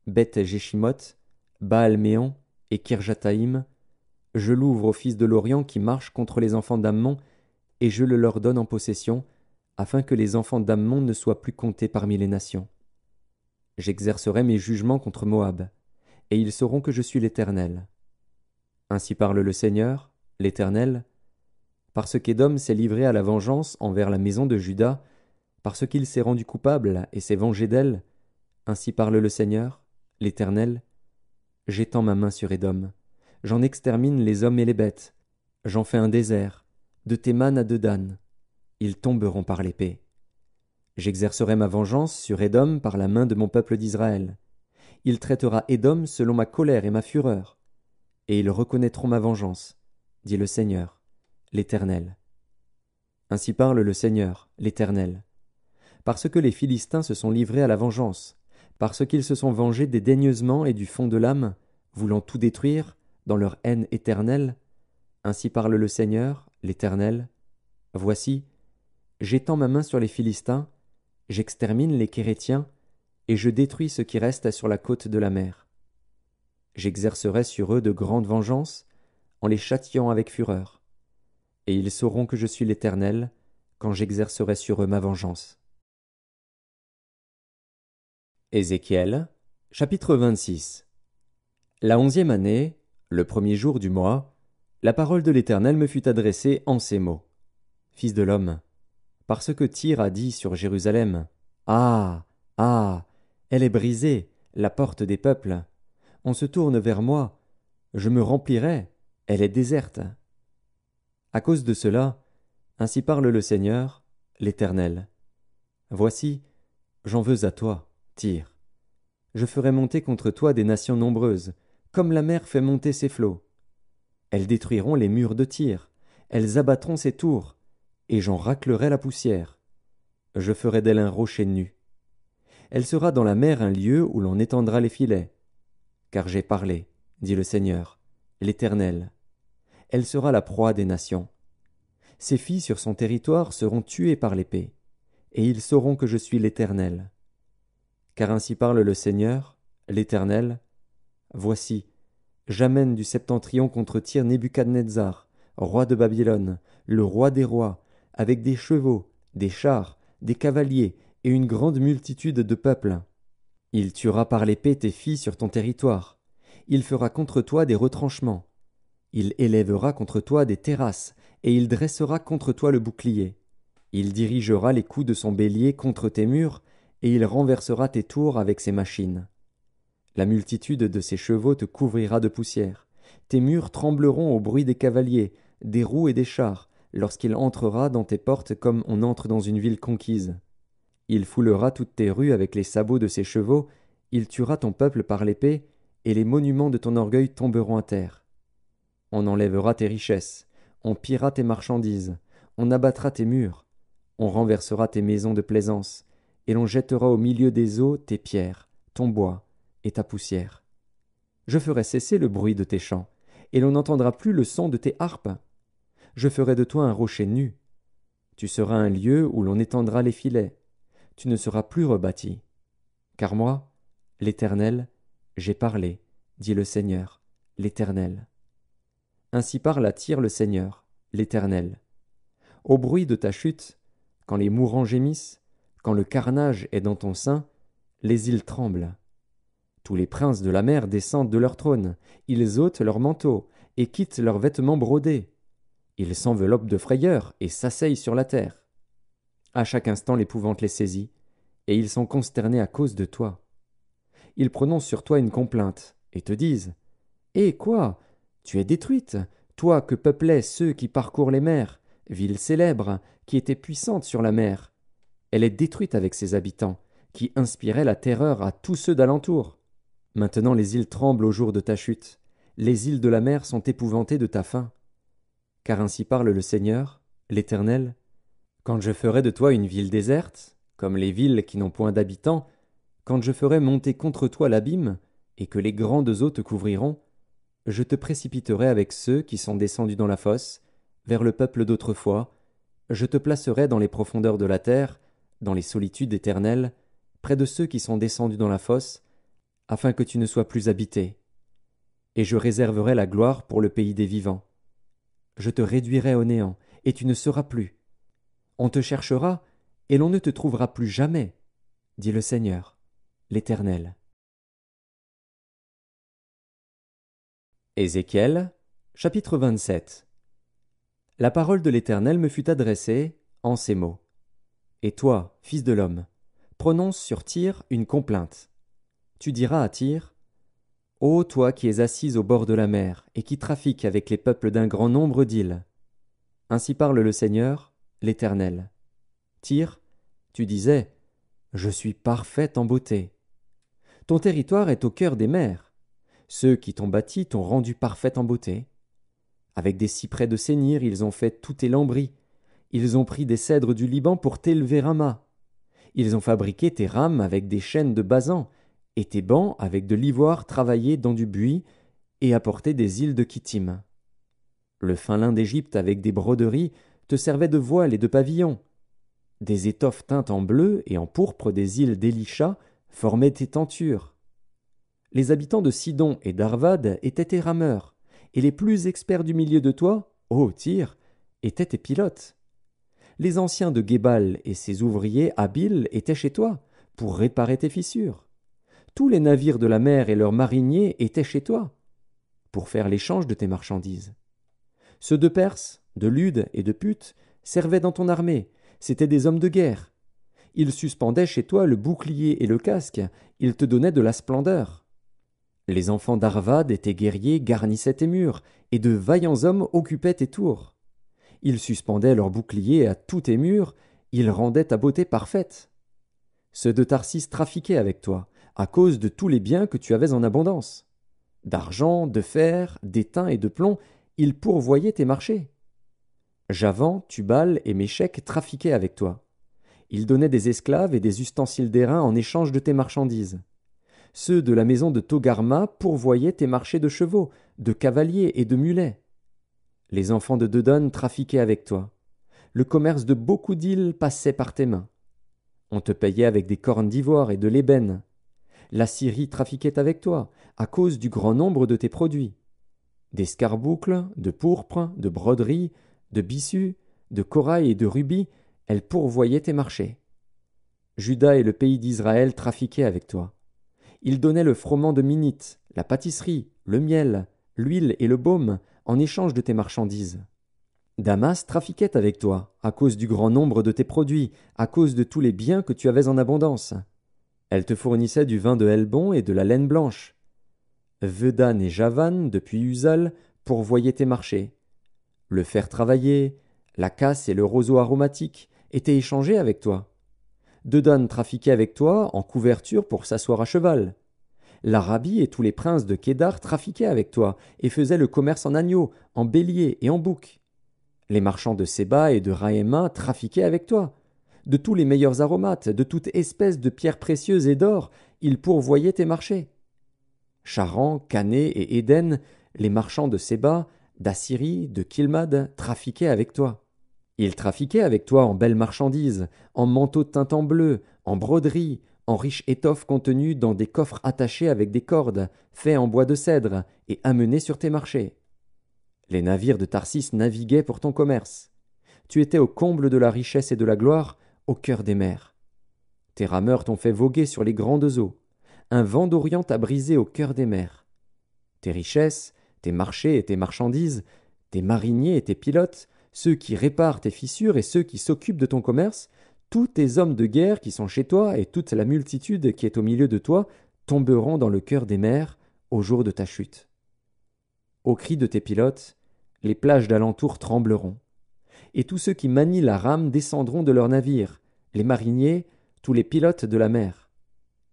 Beth Jeshimoth, Baal Méon et Kirjataïm. Je l'ouvre aux fils de l'Orient qui marchent contre les enfants d'Ammon et je le leur donne en possession, afin que les enfants d'Ammon ne soient plus comptés parmi les nations. J'exercerai mes jugements contre Moab, et ils sauront que je suis l'Éternel. Ainsi parle le Seigneur, l'Éternel, parce qu'Édom s'est livré à la vengeance envers la maison de Juda, parce qu'il s'est rendu coupable et s'est vengé d'elle, ainsi parle le Seigneur, l'Éternel, j'étends ma main sur Édom, j'en extermine les hommes et les bêtes, j'en fais un désert, de Théman à Dedan. Ils tomberont par l'épée. J'exercerai ma vengeance sur Édom par la main de mon peuple d'Israël. Il traitera Édom selon ma colère et ma fureur. Et ils reconnaîtront ma vengeance, dit le Seigneur, l'Éternel. Ainsi parle le Seigneur, l'Éternel. Parce que les Philistins se sont livrés à la vengeance, parce qu'ils se sont vengés dédaigneusement et du fond de l'âme, voulant tout détruire, dans leur haine éternelle, ainsi parle le Seigneur, l'Éternel. Voici, j'étends ma main sur les Philistins, j'extermine les Kérétiens, et je détruis ce qui reste sur la côte de la mer. J'exercerai sur eux de grandes vengeances, en les châtiant avec fureur. Et ils sauront que je suis l'Éternel, quand j'exercerai sur eux ma vengeance. Ézéchiel, chapitre 26 La onzième année, le premier jour du mois, la parole de l'Éternel me fut adressée en ces mots. Fils de l'homme, parce que Tyr a dit sur Jérusalem, Ah. Ah. Elle est brisée, la porte des peuples. On se tourne vers moi, je me remplirai, elle est déserte. À cause de cela, ainsi parle le Seigneur, l'Éternel. Voici, j'en veux à toi, Tyr. Je ferai monter contre toi des nations nombreuses, comme la mer fait monter ses flots. Elles détruiront les murs de Tyr, elles abattront ses tours, et j'en raclerai la poussière. Je ferai d'elle un rocher nu. Elle sera dans la mer un lieu où l'on étendra les filets. Car j'ai parlé, dit le Seigneur, l'Éternel. Elle sera la proie des nations. Ses filles sur son territoire seront tuées par l'épée, et ils sauront que je suis l'Éternel. Car ainsi parle le Seigneur, l'Éternel. Voici, J'amène du septentrion contre Tyr Nebuchadnezzar, roi de Babylone, le roi des rois, avec des chevaux, des chars, des cavaliers et une grande multitude de peuples. Il tuera par l'épée tes filles sur ton territoire. Il fera contre toi des retranchements. Il élèvera contre toi des terrasses, et il dressera contre toi le bouclier. Il dirigera les coups de son bélier contre tes murs, et il renversera tes tours avec ses machines. La multitude de ses chevaux te couvrira de poussière. Tes murs trembleront au bruit des cavaliers, des roues et des chars, lorsqu'il entrera dans tes portes comme on entre dans une ville conquise. Il foulera toutes tes rues avec les sabots de ses chevaux, il tuera ton peuple par l'épée, et les monuments de ton orgueil tomberont à terre. On enlèvera tes richesses, on pillera tes marchandises, on abattra tes murs, on renversera tes maisons de plaisance, et l'on jettera au milieu des eaux tes pierres, ton bois et ta poussière. Je ferai cesser le bruit de tes chants, et l'on n'entendra plus le son de tes harpes. Je ferai de toi un rocher nu. Tu seras un lieu où l'on étendra les filets. Tu ne seras plus rebâti. Car moi, l'Éternel, j'ai parlé, dit le Seigneur, l'Éternel. Ainsi parle à Tyr le Seigneur, l'Éternel. Au bruit de ta chute, quand les mourants gémissent, quand le carnage est dans ton sein, les îles tremblent. Tous les princes de la mer descendent de leur trône, ils ôtent leurs manteaux, et quittent leurs vêtements brodés. Ils s'enveloppent de frayeur et s'asseyent sur la terre. À chaque instant l'épouvante les saisit, et ils sont consternés à cause de toi. Ils prononcent sur toi une complainte, et te disent Eh quoi? Tu es détruite, toi que peuplaient ceux qui parcourent les mers, ville célèbre, qui était puissante sur la mer. Elle est détruite avec ses habitants, qui inspiraient la terreur à tous ceux d'alentour. Maintenant les îles tremblent au jour de ta chute, les îles de la mer sont épouvantées de ta fin. Car ainsi parle le Seigneur, l'Éternel. Quand je ferai de toi une ville déserte, comme les villes qui n'ont point d'habitants, quand je ferai monter contre toi l'abîme, et que les grandes eaux te couvriront, je te précipiterai avec ceux qui sont descendus dans la fosse, vers le peuple d'autrefois, je te placerai dans les profondeurs de la terre, dans les solitudes éternelles, près de ceux qui sont descendus dans la fosse, afin que tu ne sois plus habité. Et je réserverai la gloire pour le pays des vivants. Je te réduirai au néant, et tu ne seras plus. On te cherchera, et l'on ne te trouvera plus jamais, dit le Seigneur, l'Éternel. Ézéchiel, chapitre 27 La parole de l'Éternel me fut adressée en ces mots. Et toi, fils de l'homme, prononce sur Tyr une complainte. Tu diras à Tyr Ô toi qui es assise au bord de la mer et qui trafiques avec les peuples d'un grand nombre d'îles. Ainsi parle le Seigneur, l'Éternel. Tyr, tu disais Je suis parfaite en beauté. Ton territoire est au cœur des mers. Ceux qui t'ont bâti t'ont rendu parfaite en beauté. Avec des cyprès de Sénir, ils ont fait tout tes lambris. Ils ont pris des cèdres du Liban pour t'élever un mât. Ils ont fabriqué tes rames avec des chaînes de basan et tes bancs avec de l'ivoire travaillé dans du buis, et apporté des îles de Kittim. Le fin lin d'Égypte avec des broderies te servait de voile et de pavillon. Des étoffes teintes en bleu et en pourpre des îles d'Elisha formaient tes tentures. Les habitants de Sidon et d'Arvad étaient tes rameurs, et les plus experts du milieu de toi, ô Tyr, étaient tes pilotes. Les anciens de Gébal et ses ouvriers habiles étaient chez toi, pour réparer tes fissures. Tous les navires de la mer et leurs mariniers étaient chez toi, pour faire l'échange de tes marchandises. Ceux de Perse, de Lude et de Put servaient dans ton armée, c'étaient des hommes de guerre. Ils suspendaient chez toi le bouclier et le casque, ils te donnaient de la splendeur. Les enfants d'Arvad et tes guerriers garnissaient tes murs, et de vaillants hommes occupaient tes tours. Ils suspendaient leurs boucliers à tous tes murs, ils rendaient ta beauté parfaite. Ceux de Tarsis trafiquaient avec toi, à cause de tous les biens que tu avais en abondance. D'argent, de fer, d'étain et de plomb, ils pourvoyaient tes marchés. Javan, Tubal et Méchec trafiquaient avec toi. Ils donnaient des esclaves et des ustensiles d'airain en échange de tes marchandises. Ceux de la maison de Togarma pourvoyaient tes marchés de chevaux, de cavaliers et de mulets. Les enfants de Dedon trafiquaient avec toi. Le commerce de beaucoup d'îles passait par tes mains. On te payait avec des cornes d'ivoire et de l'ébène. La Syrie trafiquait avec toi, à cause du grand nombre de tes produits. D'escarboucles, de pourpre, de broderies, de bissus, de corail et de rubis, elle pourvoyait tes marchés. Judas et le pays d'Israël trafiquaient avec toi. Ils donnaient le froment de minite, la pâtisserie, le miel, l'huile et le baume en échange de tes marchandises. Damas trafiquait avec toi, à cause du grand nombre de tes produits, à cause de tous les biens que tu avais en abondance. Elle te fournissait du vin de Helbon et de la laine blanche. Vedan et Javan, depuis Usal, pourvoyaient tes marchés. Le fer travaillé, la casse et le roseau aromatique étaient échangés avec toi. Dedan trafiquait avec toi en couverture pour s'asseoir à cheval. L'Arabie et tous les princes de Kédar trafiquaient avec toi et faisaient le commerce en agneaux, en béliers et en boucs. Les marchands de Séba et de Raéma trafiquaient avec toi. de tous les meilleurs aromates, de toute espèce de pierres précieuses et d'or, ils pourvoyaient tes marchés. Charan, Cané et Éden, les marchands de Séba, d'Assyrie, de Kilmad, trafiquaient avec toi. Ils trafiquaient avec toi en belles marchandises, en manteaux teints en bleu, en broderies, en riches étoffes contenues dans des coffres attachés avec des cordes, faits en bois de cèdre, et amenés sur tes marchés. Les navires de Tarsis naviguaient pour ton commerce. Tu étais au comble de la richesse et de la gloire, au cœur des mers. Tes rameurs t'ont fait voguer sur les grandes eaux. Un vent d'Orient t'a brisé au cœur des mers. Tes richesses, tes marchés et tes marchandises, tes mariniers et tes pilotes, ceux qui réparent tes fissures et ceux qui s'occupent de ton commerce, tous tes hommes de guerre qui sont chez toi et toute la multitude qui est au milieu de toi tomberont dans le cœur des mers au jour de ta chute. Au cri de tes pilotes, les plages d'alentour trembleront. Et tous ceux qui manient la rame descendront de leurs navires, les mariniers, tous les pilotes de la mer.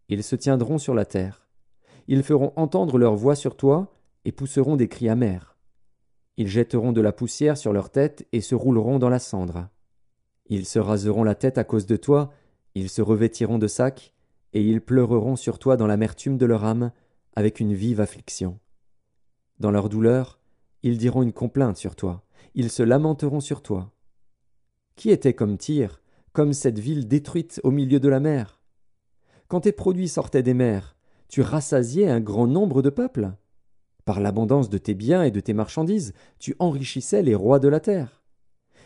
Ils se tiendront sur la terre. Ils feront entendre leur voix sur toi et pousseront des cris amers. Ils jetteront de la poussière sur leur tête et se rouleront dans la cendre. Ils se raseront la tête à cause de toi, ils se revêtiront de sacs, et ils pleureront sur toi dans l'amertume de leur âme, avec une vive affliction. Dans leur douleur, ils diront une complainte sur toi, ils se lamenteront sur toi. Qui était comme Tyr, comme cette ville détruite au milieu de la mer? Quand tes produits sortaient des mers, tu rassasiais un grand nombre de peuples? Par l'abondance de tes biens et de tes marchandises, tu enrichissais les rois de la terre.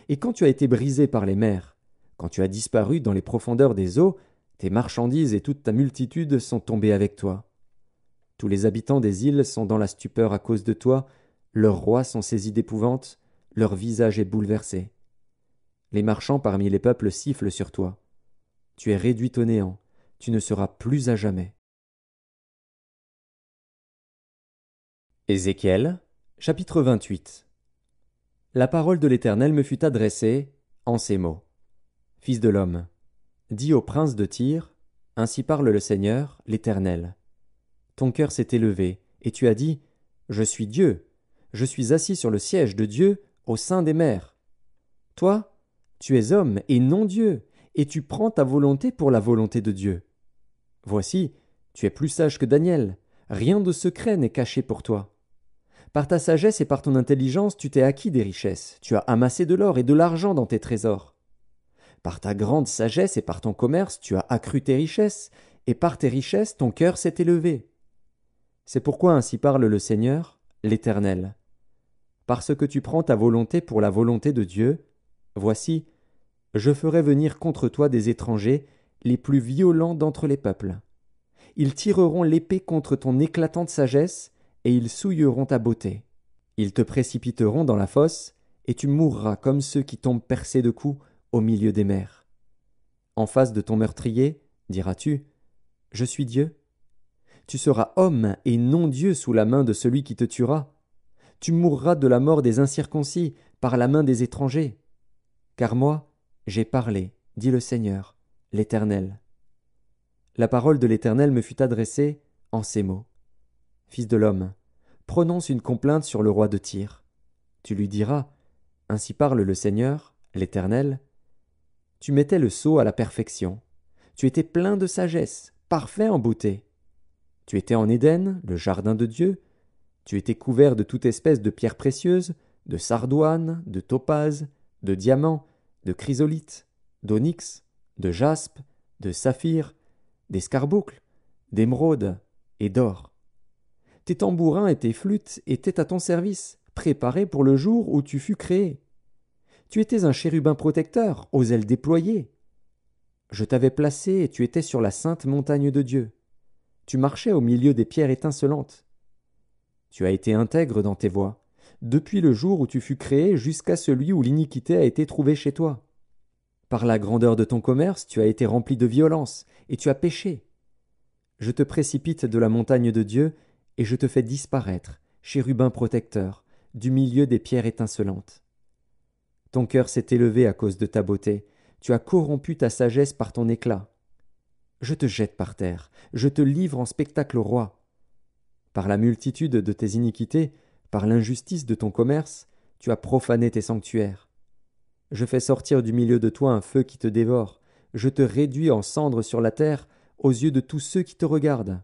Et quand tu as été brisé par les mers, quand tu as disparu dans les profondeurs des eaux, tes marchandises et toute ta multitude sont tombées avec toi. Tous les habitants des îles sont dans la stupeur à cause de toi, leurs rois sont saisis d'épouvante, leur visage est bouleversé. Les marchands parmi les peuples sifflent sur toi. Tu es réduit au néant, tu ne seras plus à jamais. Ézéchiel, chapitre 28 La parole de l'Éternel me fut adressée en ces mots. Fils de l'homme, dis au prince de Tyr, Ainsi parle le Seigneur, l'Éternel. Ton cœur s'est élevé, et tu as dit, Je suis Dieu, je suis assis sur le siège de Dieu au sein des mers. Toi, tu es homme et non Dieu, et tu prends ta volonté pour la volonté de Dieu. Voici, tu es plus sage que Daniel, rien de secret n'est caché pour toi. Par ta sagesse et par ton intelligence, tu t'es acquis des richesses, tu as amassé de l'or et de l'argent dans tes trésors. Par ta grande sagesse et par ton commerce, tu as accru tes richesses, et par tes richesses ton cœur s'est élevé. C'est pourquoi ainsi parle le Seigneur, l'Éternel parce que tu prends ta volonté pour la volonté de Dieu, voici, je ferai venir contre toi des étrangers, les plus violents d'entre les peuples. Ils tireront l'épée contre ton éclatante sagesse, et ils souilleront ta beauté. Ils te précipiteront dans la fosse, et tu mourras comme ceux qui tombent percés de coups au milieu des mers. En face de ton meurtrier, diras-tu, Je suis Dieu. Tu seras homme et non Dieu sous la main de celui qui te tuera tu mourras de la mort des incirconcis par la main des étrangers. Car moi, j'ai parlé, dit le Seigneur, l'Éternel. La parole de l'Éternel me fut adressée en ces mots. Fils de l'homme, prononce une complainte sur le roi de Tyr. Tu lui diras, Ainsi parle le Seigneur, l'Éternel. Tu mettais le sceau à la perfection. Tu étais plein de sagesse, parfait en beauté. Tu étais en Éden, le jardin de Dieu, tu étais couvert de toute espèce de pierres précieuses, de sardoines, de topazes, de diamants, de chrysolites, d'onyx, de jaspe, de saphir, d'escarboucles, d'émeraudes et d'or. Tes tambourins et tes flûtes étaient à ton service, préparés pour le jour où tu fus créé. Tu étais un chérubin protecteur, aux ailes déployées. Je t'avais placé et tu étais sur la sainte montagne de Dieu. Tu marchais au milieu des pierres étincelantes. Tu as été intègre dans tes voies, depuis le jour où tu fus créé jusqu'à celui où l'iniquité a été trouvée chez toi. Par la grandeur de ton commerce, tu as été rempli de violence, et tu as péché. Je te précipite de la montagne de Dieu, et je te fais disparaître, chérubin protecteur, du milieu des pierres étincelantes. Ton cœur s'est élevé à cause de ta beauté, tu as corrompu ta sagesse par ton éclat. Je te jette par terre, je te livre en spectacle au roi. Par la multitude de tes iniquités, par l'injustice de ton commerce, tu as profané tes sanctuaires. Je fais sortir du milieu de toi un feu qui te dévore, je te réduis en cendres sur la terre aux yeux de tous ceux qui te regardent.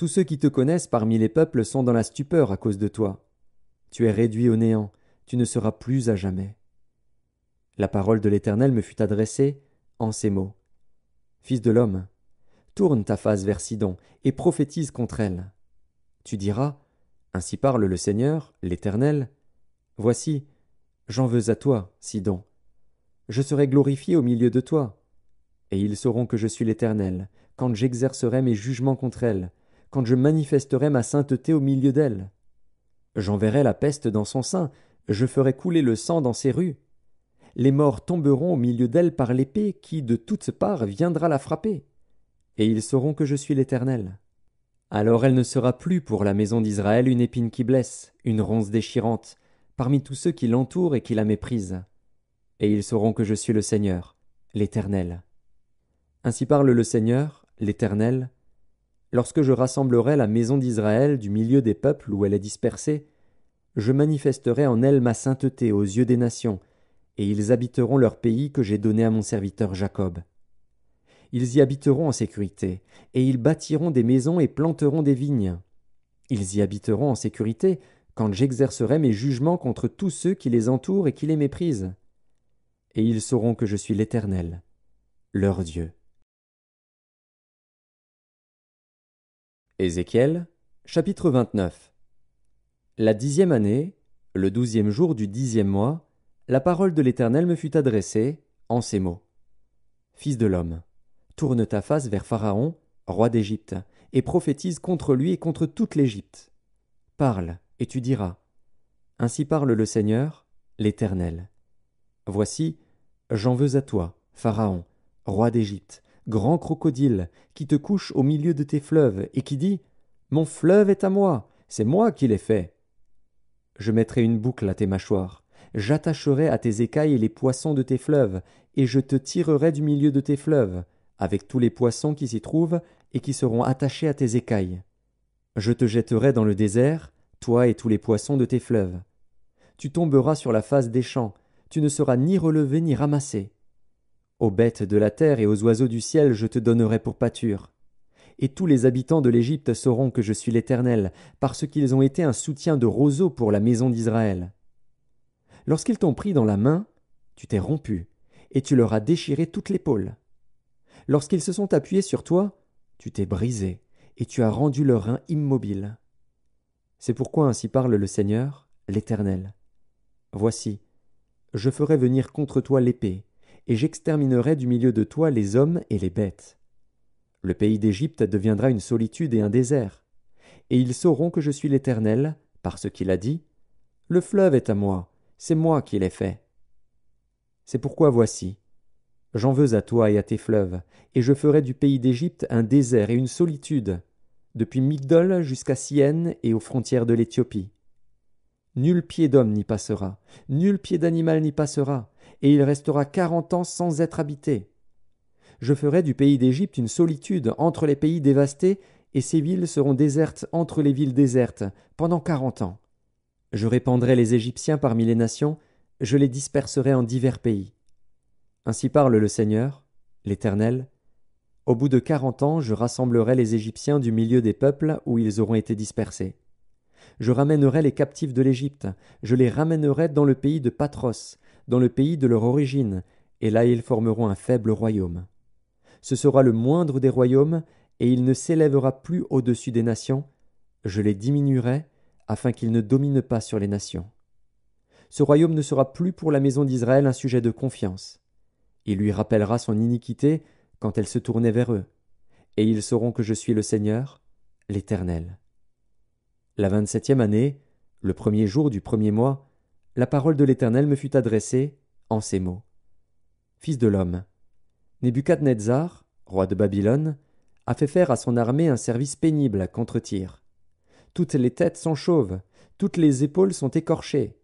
Tous ceux qui te connaissent parmi les peuples sont dans la stupeur à cause de toi. Tu es réduit au néant, tu ne seras plus à jamais. La parole de l'Éternel me fut adressée en ces mots. Fils de l'homme, tourne ta face vers Sidon et prophétise contre elle. Tu diras, Ainsi parle le Seigneur, l'Éternel. Voici, j'en veux à toi, Sidon. Je serai glorifié au milieu de toi. Et ils sauront que je suis l'Éternel, quand j'exercerai mes jugements contre elle, quand je manifesterai ma sainteté au milieu d'elle. J'enverrai la peste dans son sein, je ferai couler le sang dans ses rues. Les morts tomberont au milieu d'elle par l'épée qui, de toutes parts, viendra la frapper. Et ils sauront que je suis l'Éternel. Alors elle ne sera plus pour la maison d'Israël une épine qui blesse, une ronce déchirante, parmi tous ceux qui l'entourent et qui la méprisent. Et ils sauront que je suis le Seigneur, l'Éternel. Ainsi parle le Seigneur, l'Éternel. Lorsque je rassemblerai la maison d'Israël du milieu des peuples où elle est dispersée, je manifesterai en elle ma sainteté aux yeux des nations, et ils habiteront leur pays que j'ai donné à mon serviteur Jacob. Ils y habiteront en sécurité, et ils bâtiront des maisons et planteront des vignes. Ils y habiteront en sécurité quand j'exercerai mes jugements contre tous ceux qui les entourent et qui les méprisent. Et ils sauront que je suis l'Éternel, leur Dieu. Ézéchiel, chapitre 29 La dixième année, le douzième jour du dixième mois, la parole de l'Éternel me fut adressée en ces mots. Fils de l'homme, tourne ta face vers Pharaon, roi d'Égypte, et prophétise contre lui et contre toute l'Égypte. Parle, et tu diras. Ainsi parle le Seigneur, l'Éternel. Voici, j'en veux à toi, Pharaon, roi d'Égypte, grand crocodile, qui te couche au milieu de tes fleuves, et qui dit. Mon fleuve est à moi, c'est moi qui l'ai fait. Je mettrai une boucle à tes mâchoires, j'attacherai à tes écailles les poissons de tes fleuves, et je te tirerai du milieu de tes fleuves, avec tous les poissons qui s'y trouvent et qui seront attachés à tes écailles. Je te jetterai dans le désert, toi et tous les poissons de tes fleuves. Tu tomberas sur la face des champs, tu ne seras ni relevé ni ramassé. Aux bêtes de la terre et aux oiseaux du ciel je te donnerai pour pâture. Et tous les habitants de l'Égypte sauront que je suis l'Éternel, parce qu'ils ont été un soutien de roseau pour la maison d'Israël. Lorsqu'ils t'ont pris dans la main, tu t'es rompu, et tu leur as déchiré toute l'épaule. Lorsqu'ils se sont appuyés sur toi, tu t'es brisé, et tu as rendu leurs reins immobiles. C'est pourquoi ainsi parle le Seigneur, l'Éternel. Voici, je ferai venir contre toi l'épée, et j'exterminerai du milieu de toi les hommes et les bêtes. Le pays d'Égypte deviendra une solitude et un désert, et ils sauront que je suis l'Éternel, parce qu'il a dit Le fleuve est à moi, c'est moi qui l'ai fait. C'est pourquoi voici, J'en veux à toi et à tes fleuves, et je ferai du pays d'Égypte un désert et une solitude, depuis Migdol jusqu'à Sienne et aux frontières de l'Éthiopie. Nul pied d'homme n'y passera, nul pied d'animal n'y passera, et il restera quarante ans sans être habité. Je ferai du pays d'Égypte une solitude entre les pays dévastés, et ces villes seront désertes entre les villes désertes pendant quarante ans. Je répandrai les Égyptiens parmi les nations, je les disperserai en divers pays. Ainsi parle le Seigneur, l'Éternel. Au bout de quarante ans, je rassemblerai les Égyptiens du milieu des peuples où ils auront été dispersés. Je ramènerai les captifs de l'Égypte, je les ramènerai dans le pays de Patros, dans le pays de leur origine, et là ils formeront un faible royaume. Ce sera le moindre des royaumes, et il ne s'élèvera plus au-dessus des nations, je les diminuerai, afin qu'ils ne dominent pas sur les nations. Ce royaume ne sera plus pour la maison d'Israël un sujet de confiance. Il lui rappellera son iniquité quand elle se tournait vers eux, et ils sauront que je suis le Seigneur, l'Éternel. La vingt-septième année, le premier jour du premier mois, la parole de l'Éternel me fut adressée en ces mots. Fils de l'homme, Nebuchadnezzar, roi de Babylone, a fait faire à son armée un service pénible contre Tyr. Toutes les têtes sont chauves, toutes les épaules sont écorchées,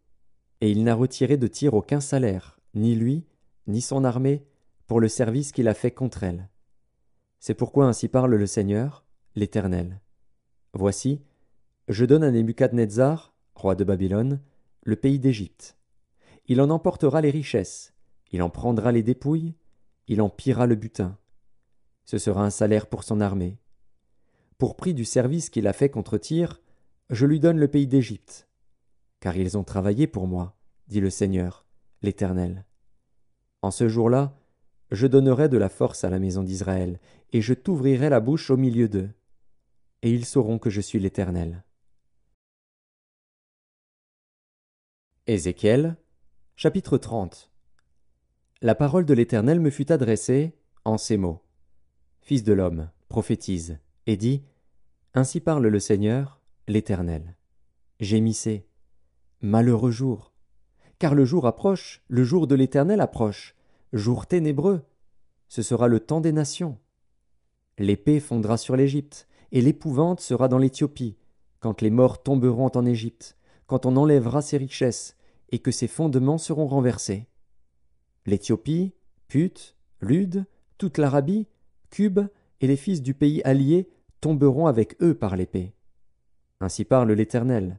et il n'a retiré de Tyr aucun salaire, ni lui, ni son armée, pour le service qu'il a fait contre elle. C'est pourquoi ainsi parle le Seigneur, l'Éternel. Voici, je donne à Nebuchadnezzar, roi de Babylone, le pays d'Égypte. Il en emportera les richesses, il en prendra les dépouilles, il en pillera le butin. Ce sera un salaire pour son armée. Pour prix du service qu'il a fait contre Tyr, je lui donne le pays d'Égypte. Car ils ont travaillé pour moi, dit le Seigneur, l'Éternel. En ce jour-là, je donnerai de la force à la maison d'Israël, et je t'ouvrirai la bouche au milieu d'eux. Et ils sauront que je suis l'Éternel. Ézéchiel, chapitre 30 La parole de l'Éternel me fut adressée en ces mots. Fils de l'homme, prophétise, et dis Ainsi parle le Seigneur, l'Éternel. Gémissez. Malheureux jour. Car le jour approche, le jour de l'Éternel approche, jour ténébreux. Ce sera le temps des nations. L'épée fondra sur l'Égypte, et l'épouvante sera dans l'Éthiopie, quand les morts tomberont en Égypte, quand on enlèvera ses richesses, et que ses fondements seront renversés. L'Éthiopie, Put, Lude, toute l'Arabie, Cube et les fils du pays allié tomberont avec eux par l'épée. Ainsi parle l'Éternel.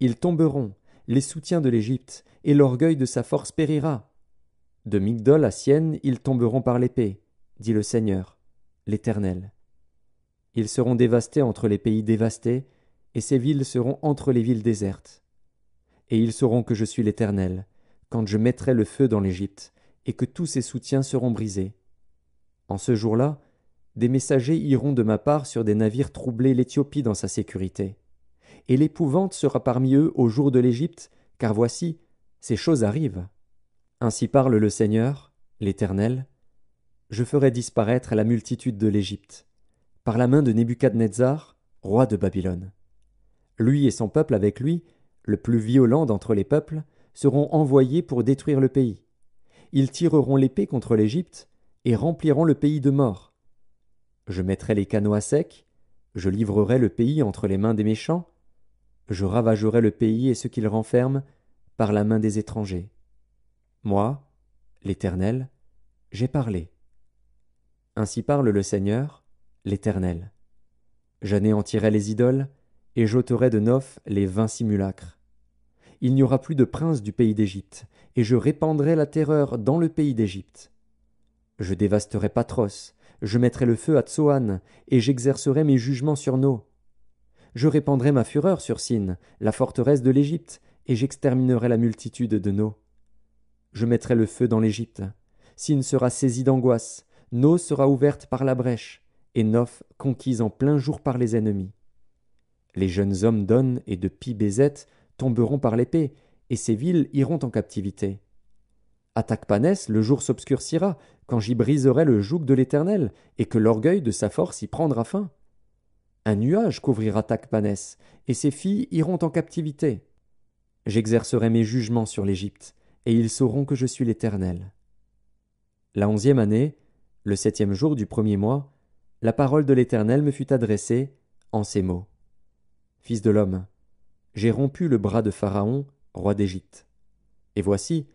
Ils tomberont, les soutiens de l'Égypte, et l'orgueil de sa force périra. De Migdol à Sienne, ils tomberont par l'épée, dit le Seigneur, l'Éternel. Ils seront dévastés entre les pays dévastés, et ces villes seront entre les villes désertes et ils sauront que je suis l'Éternel, quand je mettrai le feu dans l'Égypte, et que tous ses soutiens seront brisés. En ce jour-là, des messagers iront de ma part sur des navires troubler l'Éthiopie dans sa sécurité. Et l'épouvante sera parmi eux au jour de l'Égypte, car voici, ces choses arrivent. Ainsi parle le Seigneur, l'Éternel. Je ferai disparaître la multitude de l'Égypte, par la main de Nebuchadnezzar, roi de Babylone. Lui et son peuple avec lui le plus violent d'entre les peuples, seront envoyés pour détruire le pays. Ils tireront l'épée contre l'Égypte et rempliront le pays de morts. Je mettrai les canaux à sec, je livrerai le pays entre les mains des méchants, je ravagerai le pays et ce qu'il renferme par la main des étrangers. Moi, l'Éternel, j'ai parlé. Ainsi parle le Seigneur, l'Éternel. J'anéantirai les idoles, et j'ôterai de Noph les vains simulacres il n'y aura plus de prince du pays d'Égypte, et je répandrai la terreur dans le pays d'Égypte. Je dévasterai Patros, je mettrai le feu à Tsoan, et j'exercerai mes jugements sur No. Je répandrai ma fureur sur Sin, la forteresse de l'Égypte, et j'exterminerai la multitude de No. Je mettrai le feu dans l'Égypte. Sin sera saisie d'angoisse, No sera ouverte par la brèche, et Noph conquise en plein jour par les ennemis. Les jeunes hommes d'On et de pi tomberont par l'épée, et ces villes iront en captivité. À Tacpanès, le jour s'obscurcira, quand j'y briserai le joug de l'Éternel, et que l'orgueil de sa force y prendra fin. Un nuage couvrira Tacpanès, et ses filles iront en captivité. J'exercerai mes jugements sur l'Égypte, et ils sauront que je suis l'Éternel. La onzième année, le septième jour du premier mois, la parole de l'Éternel me fut adressée en ces mots. Fils de l'homme, j'ai rompu le bras de Pharaon, roi d'Égypte. Et voici,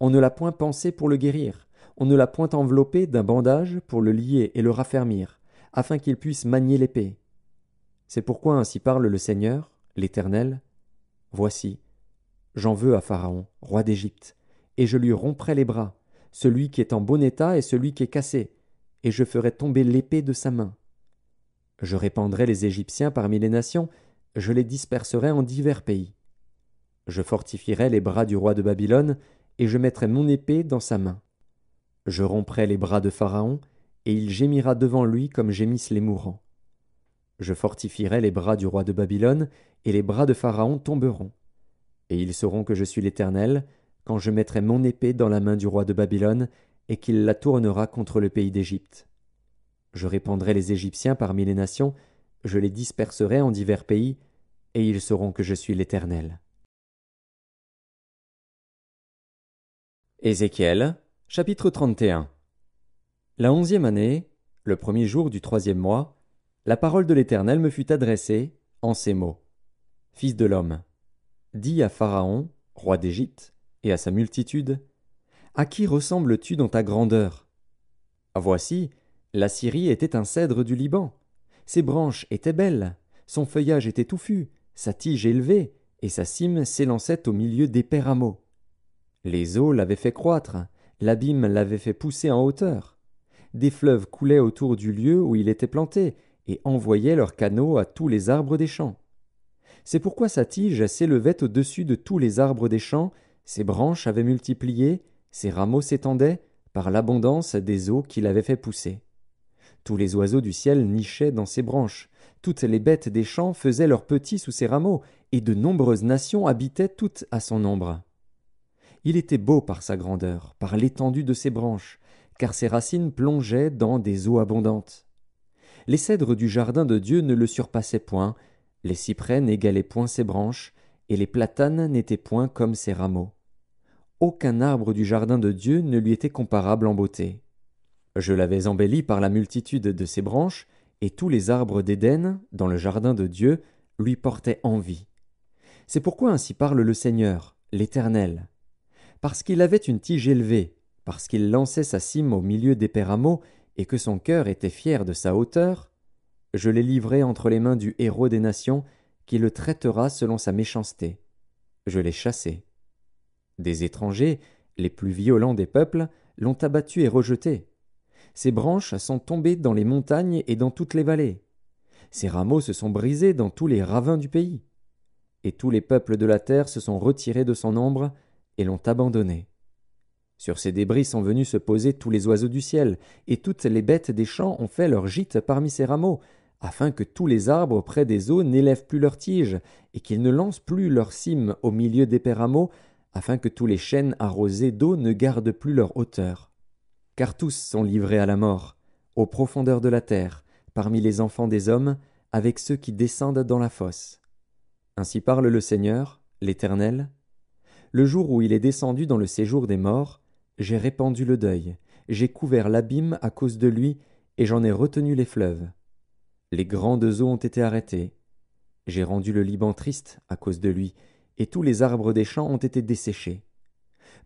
on ne l'a point pensé pour le guérir, on ne l'a point enveloppé d'un bandage pour le lier et le raffermir, afin qu'il puisse manier l'épée. C'est pourquoi ainsi parle le Seigneur, l'Éternel. Voici, j'en veux à Pharaon, roi d'Égypte, et je lui romprai les bras, celui qui est en bon état et celui qui est cassé, et je ferai tomber l'épée de sa main. Je répandrai les Égyptiens parmi les nations, je les disperserai en divers pays. Je fortifierai les bras du roi de Babylone, et je mettrai mon épée dans sa main. Je romprai les bras de Pharaon, et il gémira devant lui comme gémissent les mourants. Je fortifierai les bras du roi de Babylone, et les bras de Pharaon tomberont. Et ils sauront que je suis l'Éternel, quand je mettrai mon épée dans la main du roi de Babylone, et qu'il la tournera contre le pays d'Égypte. Je répandrai les Égyptiens parmi les nations, je les disperserai en divers pays, et ils sauront que je suis l'Éternel. Ézéchiel, chapitre 31 La onzième année, le premier jour du troisième mois, la parole de l'Éternel me fut adressée en ces mots. Fils de l'homme, dis à Pharaon, roi d'Égypte, et à sa multitude, À qui ressembles-tu dans ta grandeur? Voici, la Syrie était un cèdre du Liban, ses branches étaient belles, son feuillage était touffu, sa tige élevée, et sa cime s'élançait au milieu d'épais rameaux. Les eaux l'avaient fait croître, l'abîme l'avait fait pousser en hauteur. des fleuves coulaient autour du lieu où il était planté, et envoyaient leurs canaux à tous les arbres des champs. C'est pourquoi sa tige s'élevait au-dessus de tous les arbres des champs, ses branches avaient multiplié, ses rameaux s'étendaient, par l'abondance des eaux qu'il avait fait pousser. Tous les oiseaux du ciel nichaient dans ses branches, toutes les bêtes des champs faisaient leurs petits sous ses rameaux, et de nombreuses nations habitaient toutes à son ombre. Il était beau par sa grandeur, par l'étendue de ses branches, car ses racines plongeaient dans des eaux abondantes. Les cèdres du jardin de Dieu ne le surpassaient point, les cyprès n'égalaient point ses branches, et les platanes n'étaient point comme ses rameaux. Aucun arbre du jardin de Dieu ne lui était comparable en beauté. Je l'avais embelli par la multitude de ses branches, et tous les arbres d'Éden, dans le jardin de Dieu, lui portaient envie. C'est pourquoi ainsi parle le Seigneur, l'Éternel. Parce qu'il avait une tige élevée, parce qu'il lançait sa cime au milieu des pérameaux, et que son cœur était fier de sa hauteur, je l'ai livré entre les mains du héros des nations, qui le traitera selon sa méchanceté. Je l'ai chassé. Des étrangers, les plus violents des peuples, l'ont abattu et rejeté. Ses branches sont tombées dans les montagnes et dans toutes les vallées. Ses rameaux se sont brisés dans tous les ravins du pays. Et tous les peuples de la terre se sont retirés de son ombre et l'ont abandonné. Sur ces débris sont venus se poser tous les oiseaux du ciel, et toutes les bêtes des champs ont fait leur gîte parmi ces rameaux, afin que tous les arbres près des eaux n'élèvent plus leurs tiges, et qu'ils ne lancent plus leurs cimes au milieu des pérameaux, afin que tous les chênes arrosés d'eau ne gardent plus leur hauteur. Car tous sont livrés à la mort, aux profondeurs de la terre, parmi les enfants des hommes, avec ceux qui descendent dans la fosse. Ainsi parle le Seigneur, l'Éternel. Le jour où il est descendu dans le séjour des morts, j'ai répandu le deuil, j'ai couvert l'abîme à cause de lui, et j'en ai retenu les fleuves. Les grandes eaux ont été arrêtées. J'ai rendu le Liban triste à cause de lui, et tous les arbres des champs ont été desséchés.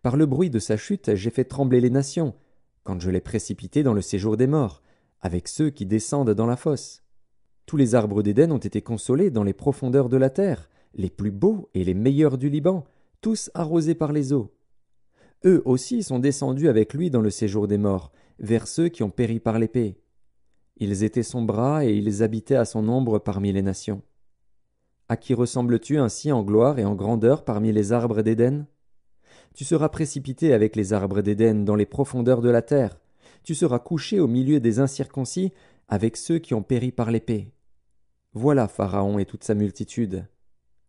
Par le bruit de sa chute, j'ai fait trembler les nations, quand je l'ai précipité dans le séjour des morts, avec ceux qui descendent dans la fosse. Tous les arbres d'Éden ont été consolés dans les profondeurs de la terre, les plus beaux et les meilleurs du Liban, tous arrosés par les eaux. Eux aussi sont descendus avec lui dans le séjour des morts, vers ceux qui ont péri par l'épée. Ils étaient son bras et ils habitaient à son ombre parmi les nations. À qui ressembles-tu ainsi en gloire et en grandeur parmi les arbres d'Éden? Tu seras précipité avec les arbres d'Éden dans les profondeurs de la terre. Tu seras couché au milieu des incirconcis avec ceux qui ont péri par l'épée. Voilà Pharaon et toute sa multitude,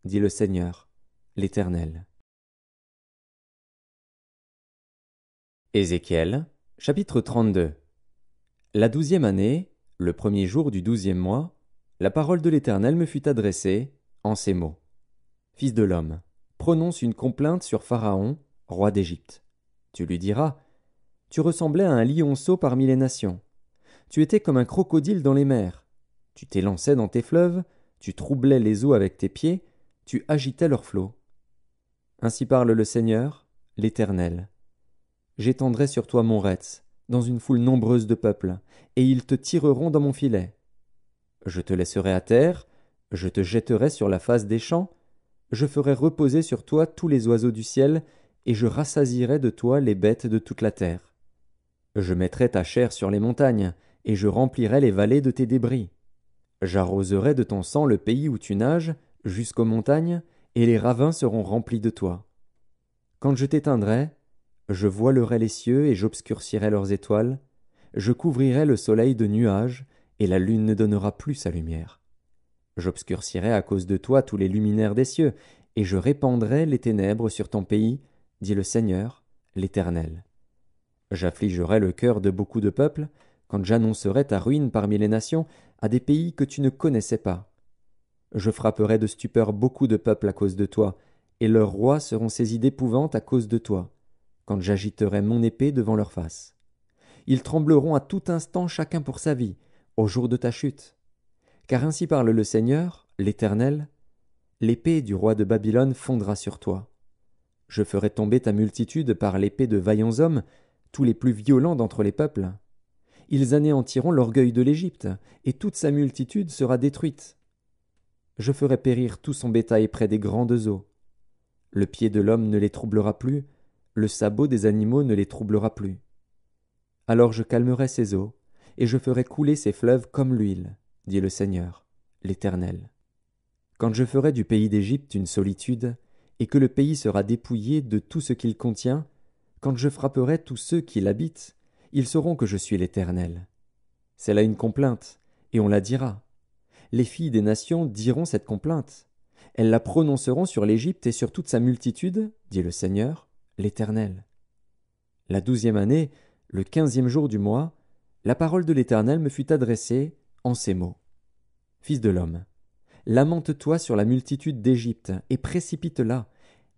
dit le Seigneur, l'Éternel. Ézéchiel, chapitre 32 La douzième année, le premier jour du douzième mois, la parole de l'Éternel me fut adressée, en ces mots. Fils de l'homme, prononce une complainte sur Pharaon, roi d'Égypte. Tu lui diras Tu ressemblais à un lionceau parmi les nations. Tu étais comme un crocodile dans les mers. Tu t'élançais dans tes fleuves, tu troublais les eaux avec tes pieds, tu agitais leurs flots. Ainsi parle le Seigneur, l'Éternel. J'étendrai sur toi mon retz, dans une foule nombreuse de peuples, et ils te tireront dans mon filet. Je te laisserai à terre, je te jetterai sur la face des champs, je ferai reposer sur toi tous les oiseaux du ciel, et je rassasierai de toi les bêtes de toute la terre. Je mettrai ta chair sur les montagnes, et je remplirai les vallées de tes débris. J'arroserai de ton sang le pays où tu nages, jusqu'aux montagnes, et les ravins seront remplis de toi. Quand je t'éteindrai, je voilerai les cieux et j'obscurcirai leurs étoiles, je couvrirai le soleil de nuages, et la lune ne donnera plus sa lumière. J'obscurcirai à cause de toi tous les luminaires des cieux, et je répandrai les ténèbres sur ton pays, dit le Seigneur, l'Éternel. J'affligerai le cœur de beaucoup de peuples, quand j'annoncerai ta ruine parmi les nations, à des pays que tu ne connaissais pas. Je frapperai de stupeur beaucoup de peuples à cause de toi, et leurs rois seront saisis d'épouvante à cause de toi, quand j'agiterai mon épée devant leur face. Ils trembleront à tout instant chacun pour sa vie, au jour de ta chute. Car ainsi parle le Seigneur, l'Éternel, l'épée du roi de Babylone fondra sur toi. Je ferai tomber ta multitude par l'épée de vaillants hommes, tous les plus violents d'entre les peuples. Ils anéantiront l'orgueil de l'Égypte, et toute sa multitude sera détruite. Je ferai périr tout son bétail près des grandes eaux. Le pied de l'homme ne les troublera plus, le sabot des animaux ne les troublera plus. Alors je calmerai ses eaux, et je ferai couler ses fleuves comme l'huile, dit le Seigneur, l'Éternel. Quand je ferai du pays d'Égypte une solitude, et que le pays sera dépouillé de tout ce qu'il contient, quand je frapperai tous ceux qui l'habitent, ils sauront que je suis l'Éternel. C'est là une complainte, et on la dira. Les filles des nations diront cette complainte. Elles la prononceront sur l'Égypte et sur toute sa multitude, dit le Seigneur, l'Éternel. La douzième année, le quinzième jour du mois, la parole de l'Éternel me fut adressée en ces mots. Fils de l'homme, lamente-toi sur la multitude d'Égypte, et précipite-la,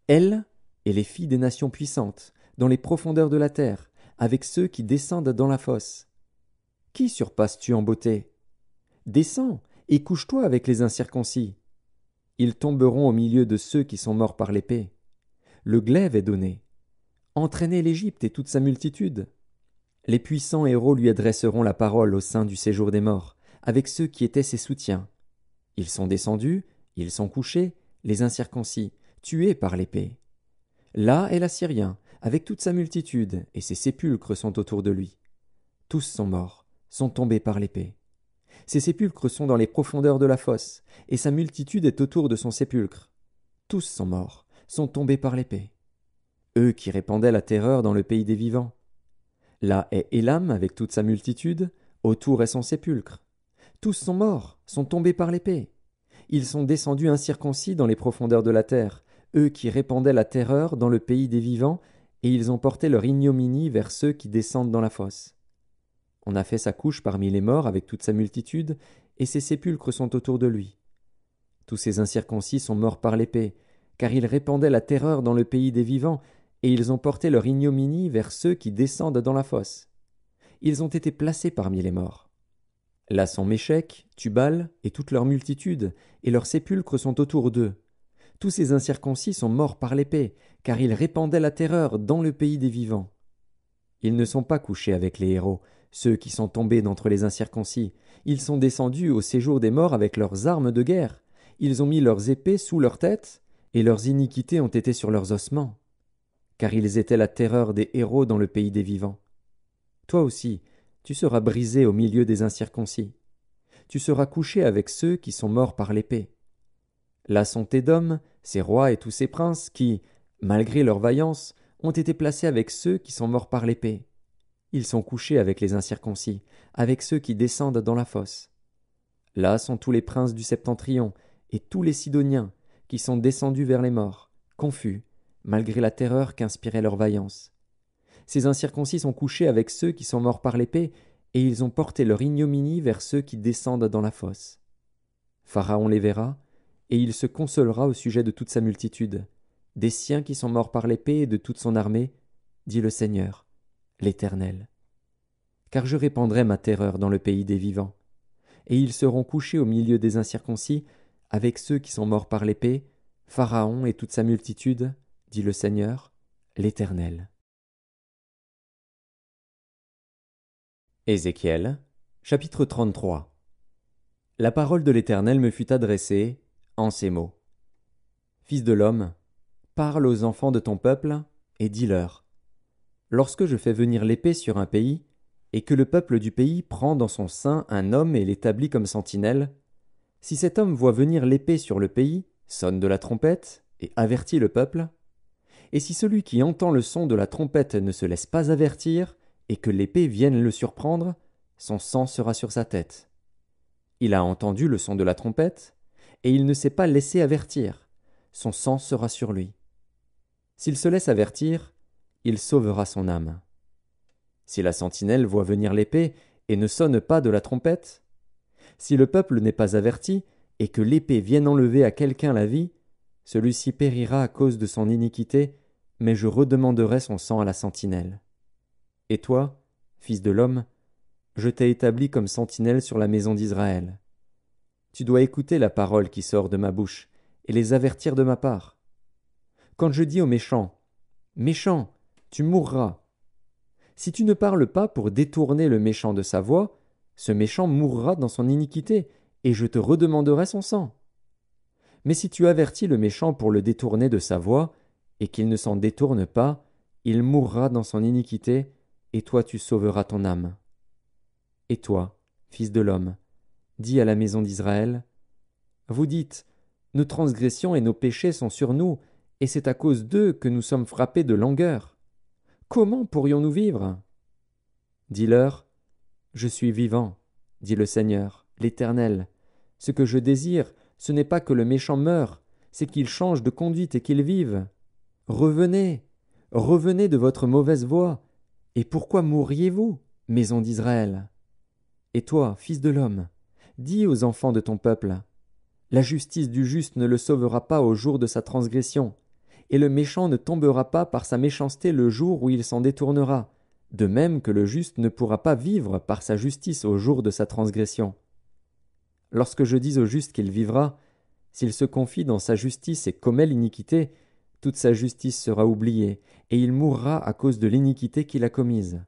elle et les filles des nations puissantes, dans les profondeurs de la terre, avec ceux qui descendent dans la fosse. Qui surpasses-tu en beauté? Descends et couche-toi avec les incirconcis. Ils tomberont au milieu de ceux qui sont morts par l'épée. Le glaive est donné. Entraînez l'Égypte et toute sa multitude. Les puissants héros lui adresseront la parole au sein du séjour des morts, avec ceux qui étaient ses soutiens. Ils sont descendus, ils sont couchés, les incirconcis, par l'épée. Là est l'Assyrien, avec toute sa multitude, et ses sépulcres sont autour de lui. Tous sont morts, sont tombés par l'épée. Ses sépulcres sont dans les profondeurs de la fosse, et sa multitude est autour de son sépulcre. Tous sont morts, sont tombés par l'épée. Eux qui répandaient la terreur dans le pays des vivants. Là est Élam avec toute sa multitude, autour est son sépulcre. Tous sont morts, sont tombés par l'épée. Ils sont descendus incirconcis dans les profondeurs de la terre, eux qui répandaient la terreur dans le pays des vivants, et ils ont porté leur ignominie vers ceux qui descendent dans la fosse. On a fait sa couche parmi les morts avec toute sa multitude, et ses sépulcres sont autour de lui. Tous ces incirconcis sont morts par l'épée, car ils répandaient la terreur dans le pays des vivants, et ils ont porté leur ignominie vers ceux qui descendent dans la fosse. Ils ont été placés parmi les morts. Là sont Méchec, Tubal, et toute leur multitude, et leurs sépulcres sont autour d'eux. Tous ces incirconcis sont morts par l'épée, car ils répandaient la terreur dans le pays des vivants. Ils ne sont pas couchés avec les héros, ceux qui sont tombés d'entre les incirconcis. Ils sont descendus au séjour des morts avec leurs armes de guerre. Ils ont mis leurs épées sous leurs têtes, et leurs iniquités ont été sur leurs ossements. Car ils étaient la terreur des héros dans le pays des vivants. Toi aussi, tu seras brisé au milieu des incirconcis. Tu seras couché avec ceux qui sont morts par l'épée. Là sont Édom, ses rois et tous ses princes qui, malgré leur vaillance, ont été placés avec ceux qui sont morts par l'épée. Ils sont couchés avec les incirconcis, avec ceux qui descendent dans la fosse. Là sont tous les princes du septentrion, et tous les Sidoniens, qui sont descendus vers les morts, confus, malgré la terreur qu'inspirait leur vaillance. Ces incirconcis sont couchés avec ceux qui sont morts par l'épée, et ils ont porté leur ignominie vers ceux qui descendent dans la fosse. Pharaon les verra, et il se consolera au sujet de toute sa multitude, des siens qui sont morts par l'épée et de toute son armée, dit le Seigneur, l'Éternel. Car je répandrai ma terreur dans le pays des vivants, et ils seront couchés au milieu des incirconcis, avec ceux qui sont morts par l'épée, Pharaon et toute sa multitude, dit le Seigneur, l'Éternel. Ézéchiel, chapitre 33 La parole de l'Éternel me fut adressée en ces mots. Fils de l'homme, parle aux enfants de ton peuple, et dis-leur. Lorsque je fais venir l'épée sur un pays, et que le peuple du pays prend dans son sein un homme et l'établit comme sentinelle, si cet homme voit venir l'épée sur le pays, sonne de la trompette, et avertit le peuple, et si celui qui entend le son de la trompette ne se laisse pas avertir, et que l'épée vienne le surprendre, son sang sera sur sa tête. Il a entendu le son de la trompette, et il ne s'est pas laissé avertir, son sang sera sur lui. S'il se laisse avertir, il sauvera son âme. Si la sentinelle voit venir l'épée et ne sonne pas de la trompette, si le peuple n'est pas averti, et que l'épée vienne enlever à quelqu'un la vie, celui-ci périra à cause de son iniquité, mais je redemanderai son sang à la sentinelle. Et toi, fils de l'homme, je t'ai établi comme sentinelle sur la maison d'Israël. Tu dois écouter la parole qui sort de ma bouche, et les avertir de ma part. Quand je dis aux méchants, Méchant, tu mourras. Si tu ne parles pas pour détourner le méchant de sa voix, ce méchant mourra dans son iniquité, et je te redemanderai son sang. Mais si tu avertis le méchant pour le détourner de sa voix, et qu'il ne s'en détourne pas, il mourra dans son iniquité, et toi tu sauveras ton âme. Et toi, fils de l'homme, dis à la maison d'Israël, Vous dites, Nos transgressions et nos péchés sont sur nous, et c'est à cause d'eux que nous sommes frappés de langueur. Comment pourrions-nous vivre? Dis-leur, Je suis vivant, dit le Seigneur, l'Éternel. Ce que je désire, ce n'est pas que le méchant meure, c'est qu'il change de conduite et qu'il vive. Revenez, revenez de votre mauvaise voie. Et pourquoi mourriez-vous, maison d'Israël? Et toi, fils de l'homme, dis aux enfants de ton peuple, La justice du juste ne le sauvera pas au jour de sa transgression, et le méchant ne tombera pas par sa méchanceté le jour où il s'en détournera, de même que le juste ne pourra pas vivre par sa justice au jour de sa transgression. Lorsque je dis au juste qu'il vivra, s'il se confie dans sa justice et commet l'iniquité, toute sa justice sera oubliée, et il mourra à cause de l'iniquité qu'il a commise.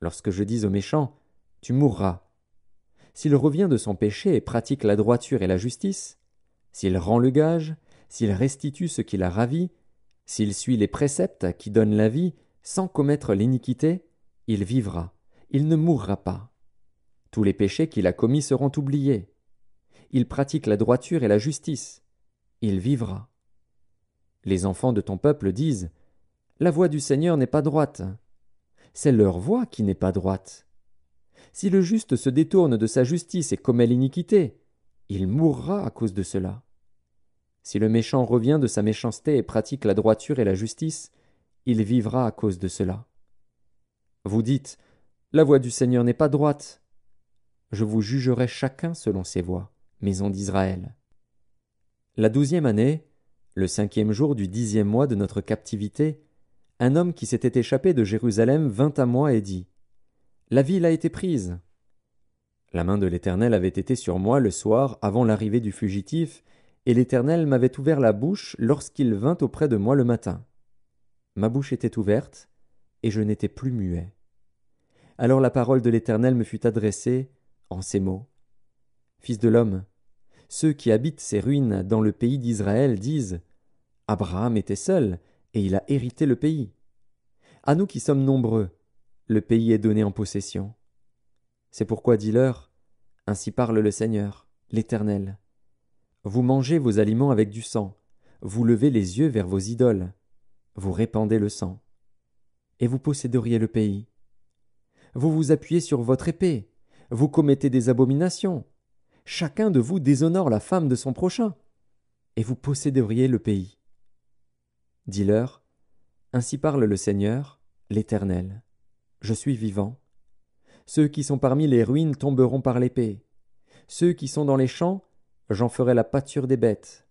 Lorsque je dis au méchant, Tu mourras. S'il revient de son péché et pratique la droiture et la justice, s'il rend le gage, s'il restitue ce qu'il a ravi, s'il suit les préceptes qui donnent la vie, sans commettre l'iniquité, il vivra, il ne mourra pas. Tous les péchés qu'il a commis seront oubliés. Il pratique la droiture et la justice. Il vivra. Les enfants de ton peuple disent La voix du Seigneur n'est pas droite. C'est leur voix qui n'est pas droite. Si le juste se détourne de sa justice et commet l'iniquité, il mourra à cause de cela. Si le méchant revient de sa méchanceté et pratique la droiture et la justice, il vivra à cause de cela. Vous dites La voix du Seigneur n'est pas droite. Je vous jugerai chacun selon ses voies, maison d'Israël. La douzième année, le cinquième jour du dixième mois de notre captivité, un homme qui s'était échappé de Jérusalem vint à moi et dit La ville a été prise. La main de l'Éternel avait été sur moi le soir avant l'arrivée du fugitif, et l'Éternel m'avait ouvert la bouche lorsqu'il vint auprès de moi le matin. Ma bouche était ouverte, et je n'étais plus muet. Alors la parole de l'Éternel me fut adressée en ces mots. Fils de l'homme, ceux qui habitent ces ruines dans le pays d'Israël disent Abraham était seul, et il a hérité le pays. À nous qui sommes nombreux, le pays est donné en possession. C'est pourquoi dis-leur Ainsi parle le Seigneur, l'Éternel. Vous mangez vos aliments avec du sang, vous levez les yeux vers vos idoles, vous répandez le sang, et vous posséderiez le pays. Vous vous appuyez sur votre épée, vous commettez des abominations, chacun de vous déshonore la femme de son prochain, et vous posséderiez le pays. Dis-leur, Ainsi parle le Seigneur, l'Éternel. Je suis vivant. Ceux qui sont parmi les ruines tomberont par l'épée. Ceux qui sont dans les champs, j'en ferai la pâture des bêtes.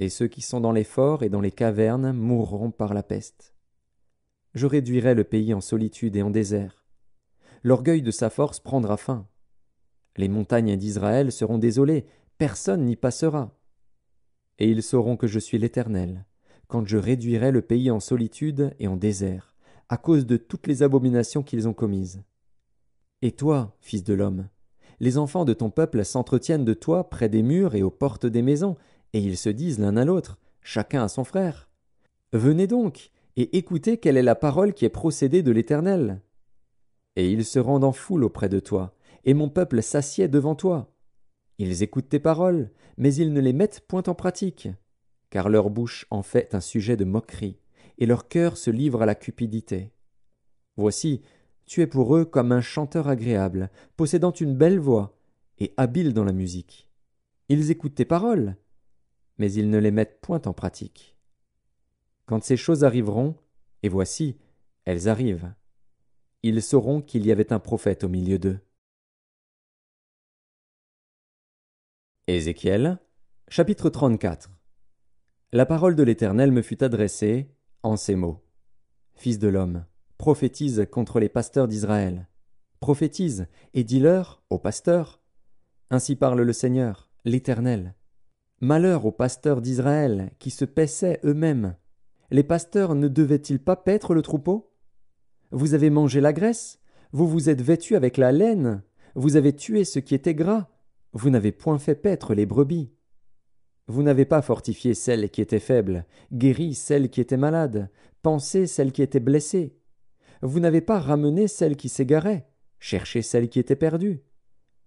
Et ceux qui sont dans les forts et dans les cavernes mourront par la peste. Je réduirai le pays en solitude et en désert. L'orgueil de sa force prendra fin. Les montagnes d'Israël seront désolées, personne n'y passera. Et ils sauront que je suis l'Éternel, quand je réduirai le pays en solitude et en désert, à cause de toutes les abominations qu'ils ont commises. Et toi, fils de l'homme, les enfants de ton peuple s'entretiennent de toi près des murs et aux portes des maisons, et ils se disent l'un à l'autre, chacun à son frère. Venez donc, et écoutez quelle est la parole qui est procédée de l'Éternel. Et ils se rendent en foule auprès de toi, et mon peuple s'assied devant toi. Ils écoutent tes paroles, mais ils ne les mettent point en pratique, car leur bouche en fait un sujet de moquerie, et leur cœur se livre à la cupidité. Voici, tu es pour eux comme un chanteur agréable, possédant une belle voix, et habile dans la musique. Ils écoutent tes paroles, mais ils ne les mettent point en pratique. Quand ces choses arriveront, et voici, elles arrivent, ils sauront qu'il y avait un prophète au milieu d'eux. Ézéchiel, chapitre 34 La parole de l'Éternel me fut adressée en ces mots. Fils de l'homme, prophétise contre les pasteurs d'Israël. Prophétise et dis-leur, aux pasteurs, Ainsi parle le Seigneur, l'Éternel. Malheur aux pasteurs d'Israël qui se paissaient eux-mêmes. Les pasteurs ne devaient-ils pas paître le troupeau? Vous avez mangé la graisse, vous vous êtes vêtus avec la laine, vous avez tué ce qui était gras, vous n'avez point fait paître les brebis. Vous n'avez pas fortifié celles qui étaient faibles, guéri celles qui étaient malades, pensé celles qui étaient blessées. Vous n'avez pas ramené celles qui s'égaraient, cherché celles qui étaient perdues,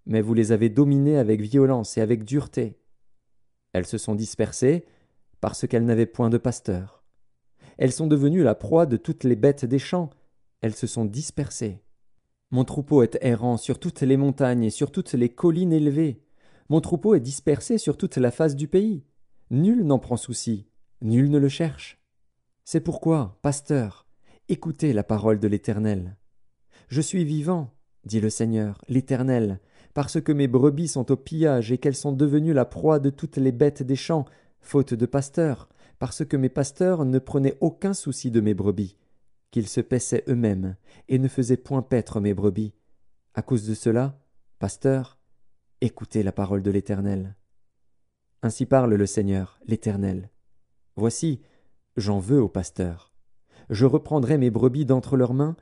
mais vous les avez dominées avec violence et avec dureté. Elles se sont dispersées parce qu'elles n'avaient point de pasteur. Elles sont devenues la proie de toutes les bêtes des champs, elles se sont dispersées. Mon troupeau est errant sur toutes les montagnes et sur toutes les collines élevées. Mon troupeau est dispersé sur toute la face du pays. Nul n'en prend souci, nul ne le cherche. C'est pourquoi, pasteur, écoutez la parole de l'Éternel. Je suis vivant, dit le Seigneur, l'Éternel, parce que mes brebis sont au pillage et qu'elles sont devenues la proie de toutes les bêtes des champs, faute de pasteurs, parce que mes pasteurs ne prenaient aucun souci de mes brebis, qu'ils se paissaient eux-mêmes et ne faisaient point paître mes brebis. À cause de cela, pasteur, écoutez la parole de l'Éternel. Ainsi parle le Seigneur, l'Éternel. Voici, j'en veux aux pasteurs. Je reprendrai mes brebis d'entre leurs mains,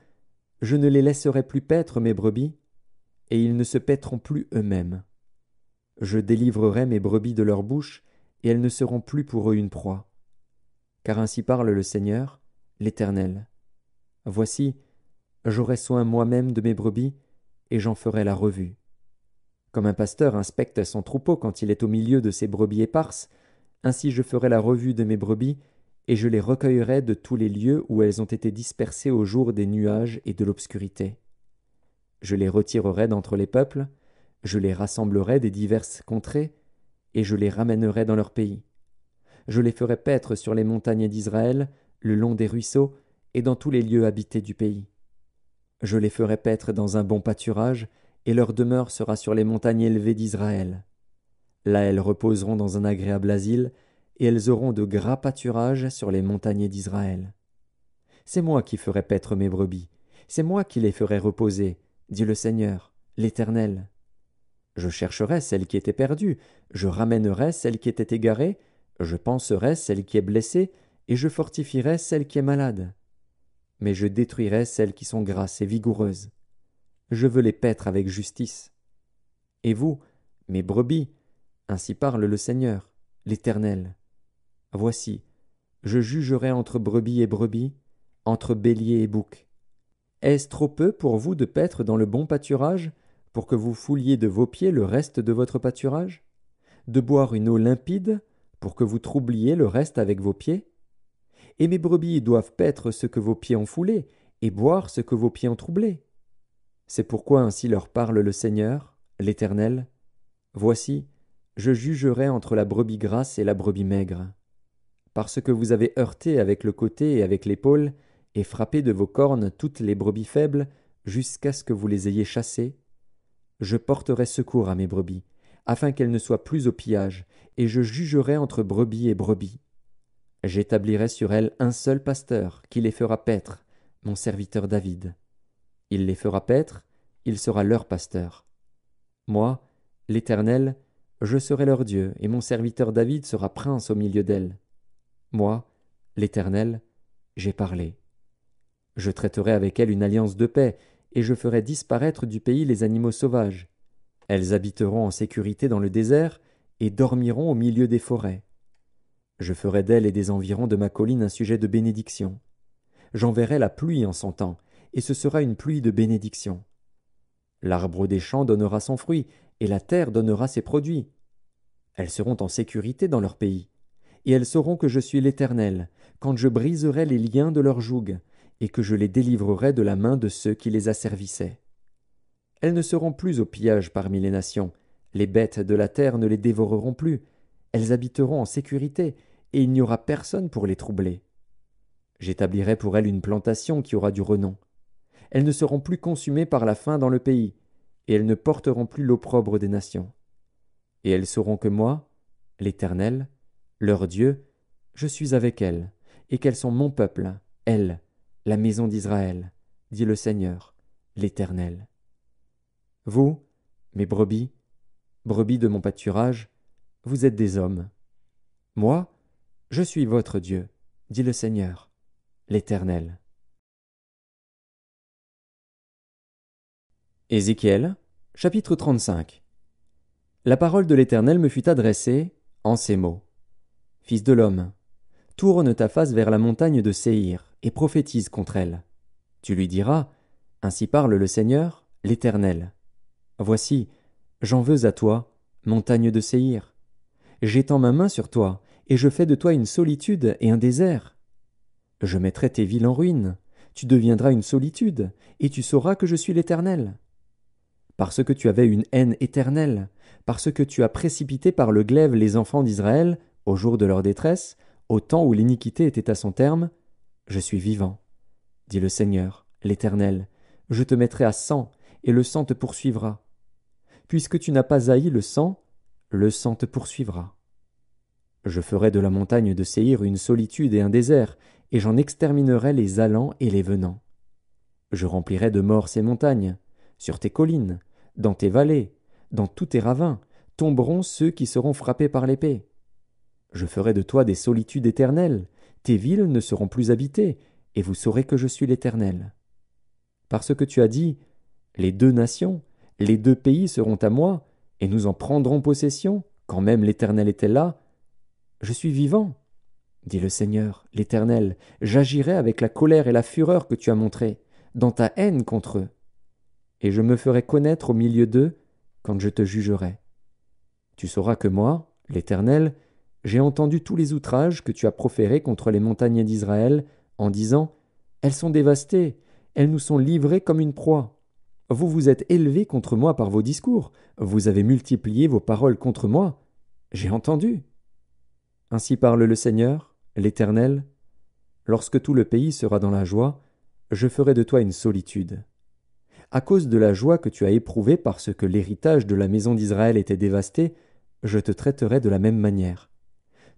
je ne les laisserai plus paître mes brebis, et ils ne se paîtront plus eux-mêmes. Je délivrerai mes brebis de leur bouche, et elles ne seront plus pour eux une proie. Car ainsi parle le Seigneur, l'Éternel. Voici, j'aurai soin moi-même de mes brebis, et j'en ferai la revue. Comme un pasteur inspecte son troupeau quand il est au milieu de ses brebis éparses, ainsi je ferai la revue de mes brebis, et je les recueillerai de tous les lieux où elles ont été dispersées au jour des nuages et de l'obscurité. Je les retirerai d'entre les peuples, je les rassemblerai des diverses contrées, et je les ramènerai dans leur pays. Je les ferai paître sur les montagnes d'Israël, le long des ruisseaux, et dans tous les lieux habités du pays. Je les ferai paître dans un bon pâturage, et leur demeure sera sur les montagnes élevées d'Israël. Là elles reposeront dans un agréable asile, et elles auront de gras pâturages sur les montagnes d'Israël. C'est moi qui ferai paître mes brebis, c'est moi qui les ferai reposer, dit le Seigneur, l'Éternel. Je chercherai celle qui était perdue, je ramènerai celle qui était égarée, je penserai celle qui est blessée, et je fortifierai celle qui est malade. Mais je détruirai celles qui sont grasses et vigoureuses. Je veux les paître avec justice. Et vous, mes brebis, ainsi parle le Seigneur, l'Éternel. Voici, je jugerai entre brebis et brebis, entre bélier et bouc. Est-ce trop peu pour vous de paître dans le bon pâturage, pour que vous fouliez de vos pieds le reste de votre pâturage? De boire une eau limpide, pour que vous troubliez le reste avec vos pieds? Et mes brebis doivent paître ce que vos pieds ont foulé, et boire ce que vos pieds ont troublé. C'est pourquoi ainsi leur parle le Seigneur, l'Éternel. Voici, je jugerai entre la brebis grasse et la brebis maigre. Parce que vous avez heurté avec le côté et avec l'épaule, et frappé de vos cornes toutes les brebis faibles, jusqu'à ce que vous les ayez chassées, je porterai secours à mes brebis, afin qu'elles ne soient plus au pillage, et je jugerai entre brebis et brebis. J'établirai sur elles un seul pasteur, qui les fera paître, mon serviteur David. Il les fera paître, il sera leur pasteur. Moi, l'Éternel, je serai leur Dieu, et mon serviteur David sera prince au milieu d'elles. Moi, l'Éternel, j'ai parlé. Je traiterai avec elles une alliance de paix, et je ferai disparaître du pays les animaux sauvages. Elles habiteront en sécurité dans le désert, et dormiront au milieu des forêts. Je ferai d'elles et des environs de ma colline un sujet de bénédiction. J'enverrai la pluie en son temps, et ce sera une pluie de bénédiction. L'arbre des champs donnera son fruit, et la terre donnera ses produits. Elles seront en sécurité dans leur pays, et elles sauront que je suis l'Éternel, quand je briserai les liens de leur joug, et que je les délivrerai de la main de ceux qui les asservissaient. Elles ne seront plus au pillage parmi les nations, les bêtes de la terre ne les dévoreront plus, elles habiteront en sécurité, et il n'y aura personne pour les troubler. J'établirai pour elles une plantation qui aura du renom. Elles ne seront plus consumées par la faim dans le pays, et elles ne porteront plus l'opprobre des nations. Et elles sauront que moi, l'Éternel, leur Dieu, je suis avec elles, et qu'elles sont mon peuple, elles, la maison d'Israël, dit le Seigneur, l'Éternel. Vous, mes brebis, brebis de mon pâturage, vous êtes des hommes. Moi, je suis votre Dieu, dit le Seigneur, l'Éternel. Ézéchiel, chapitre 35 La parole de l'Éternel me fut adressée en ces mots. Fils de l'homme, tourne ta face vers la montagne de Séhir, et prophétise contre elle. Tu lui diras, Ainsi parle le Seigneur, l'Éternel. Voici, j'en veux à toi, montagne de Séhir. J'étends ma main sur toi, et je fais de toi une solitude et un désert. Je mettrai tes villes en ruine, tu deviendras une solitude, et tu sauras que je suis l'Éternel. Parce que tu avais une haine éternelle, parce que tu as précipité par le glaive les enfants d'Israël, au jour de leur détresse, au temps où l'iniquité était à son terme, je suis vivant, dit le Seigneur, l'Éternel, je te mettrai à sang, et le sang te poursuivra. Puisque tu n'as pas haï le sang, le sang te poursuivra. Je ferai de la montagne de Séhir une solitude et un désert, et j'en exterminerai les allants et les venants. Je remplirai de mort ces montagnes, sur tes collines, dans tes vallées, dans tous tes ravins, tomberont ceux qui seront frappés par l'épée. Je ferai de toi des solitudes éternelles, tes villes ne seront plus habitées, et vous saurez que je suis l'Éternel. Parce que tu as dit, Les deux nations, les deux pays seront à moi, et nous en prendrons possession, quand même l'Éternel était là. Je suis vivant, dit le Seigneur, l'Éternel, j'agirai avec la colère et la fureur que tu as montrées, dans ta haine contre eux. Et je me ferai connaître au milieu d'eux, quand je te jugerai. Tu sauras que moi, l'Éternel, j'ai entendu tous les outrages que tu as proférés contre les montagnes d'Israël, en disant Elles sont dévastées, elles nous sont livrées comme une proie. Vous vous êtes élevés contre moi par vos discours, vous avez multiplié vos paroles contre moi. J'ai entendu. Ainsi parle le Seigneur, l'Éternel. Lorsque tout le pays sera dans la joie, je ferai de toi une solitude. À cause de la joie que tu as éprouvée parce que l'héritage de la maison d'Israël était dévasté, je te traiterai de la même manière.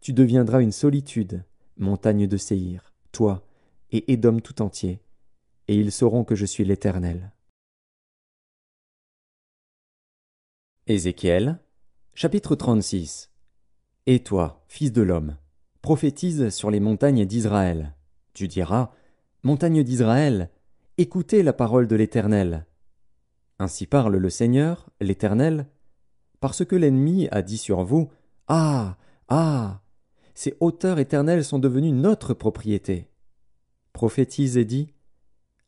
Tu deviendras une solitude, montagne de Séhir, toi, et Édom tout entier, et ils sauront que je suis l'Éternel. Ézéchiel, chapitre 36 Et toi, fils de l'homme, prophétise sur les montagnes d'Israël. Tu diras, Montagne d'Israël, Écoutez la parole de l'Éternel. Ainsi parle le Seigneur, l'Éternel, parce que l'ennemi a dit sur vous, Ah. Ah. Ces hauteurs éternelles sont devenues notre propriété. Prophétise et dit.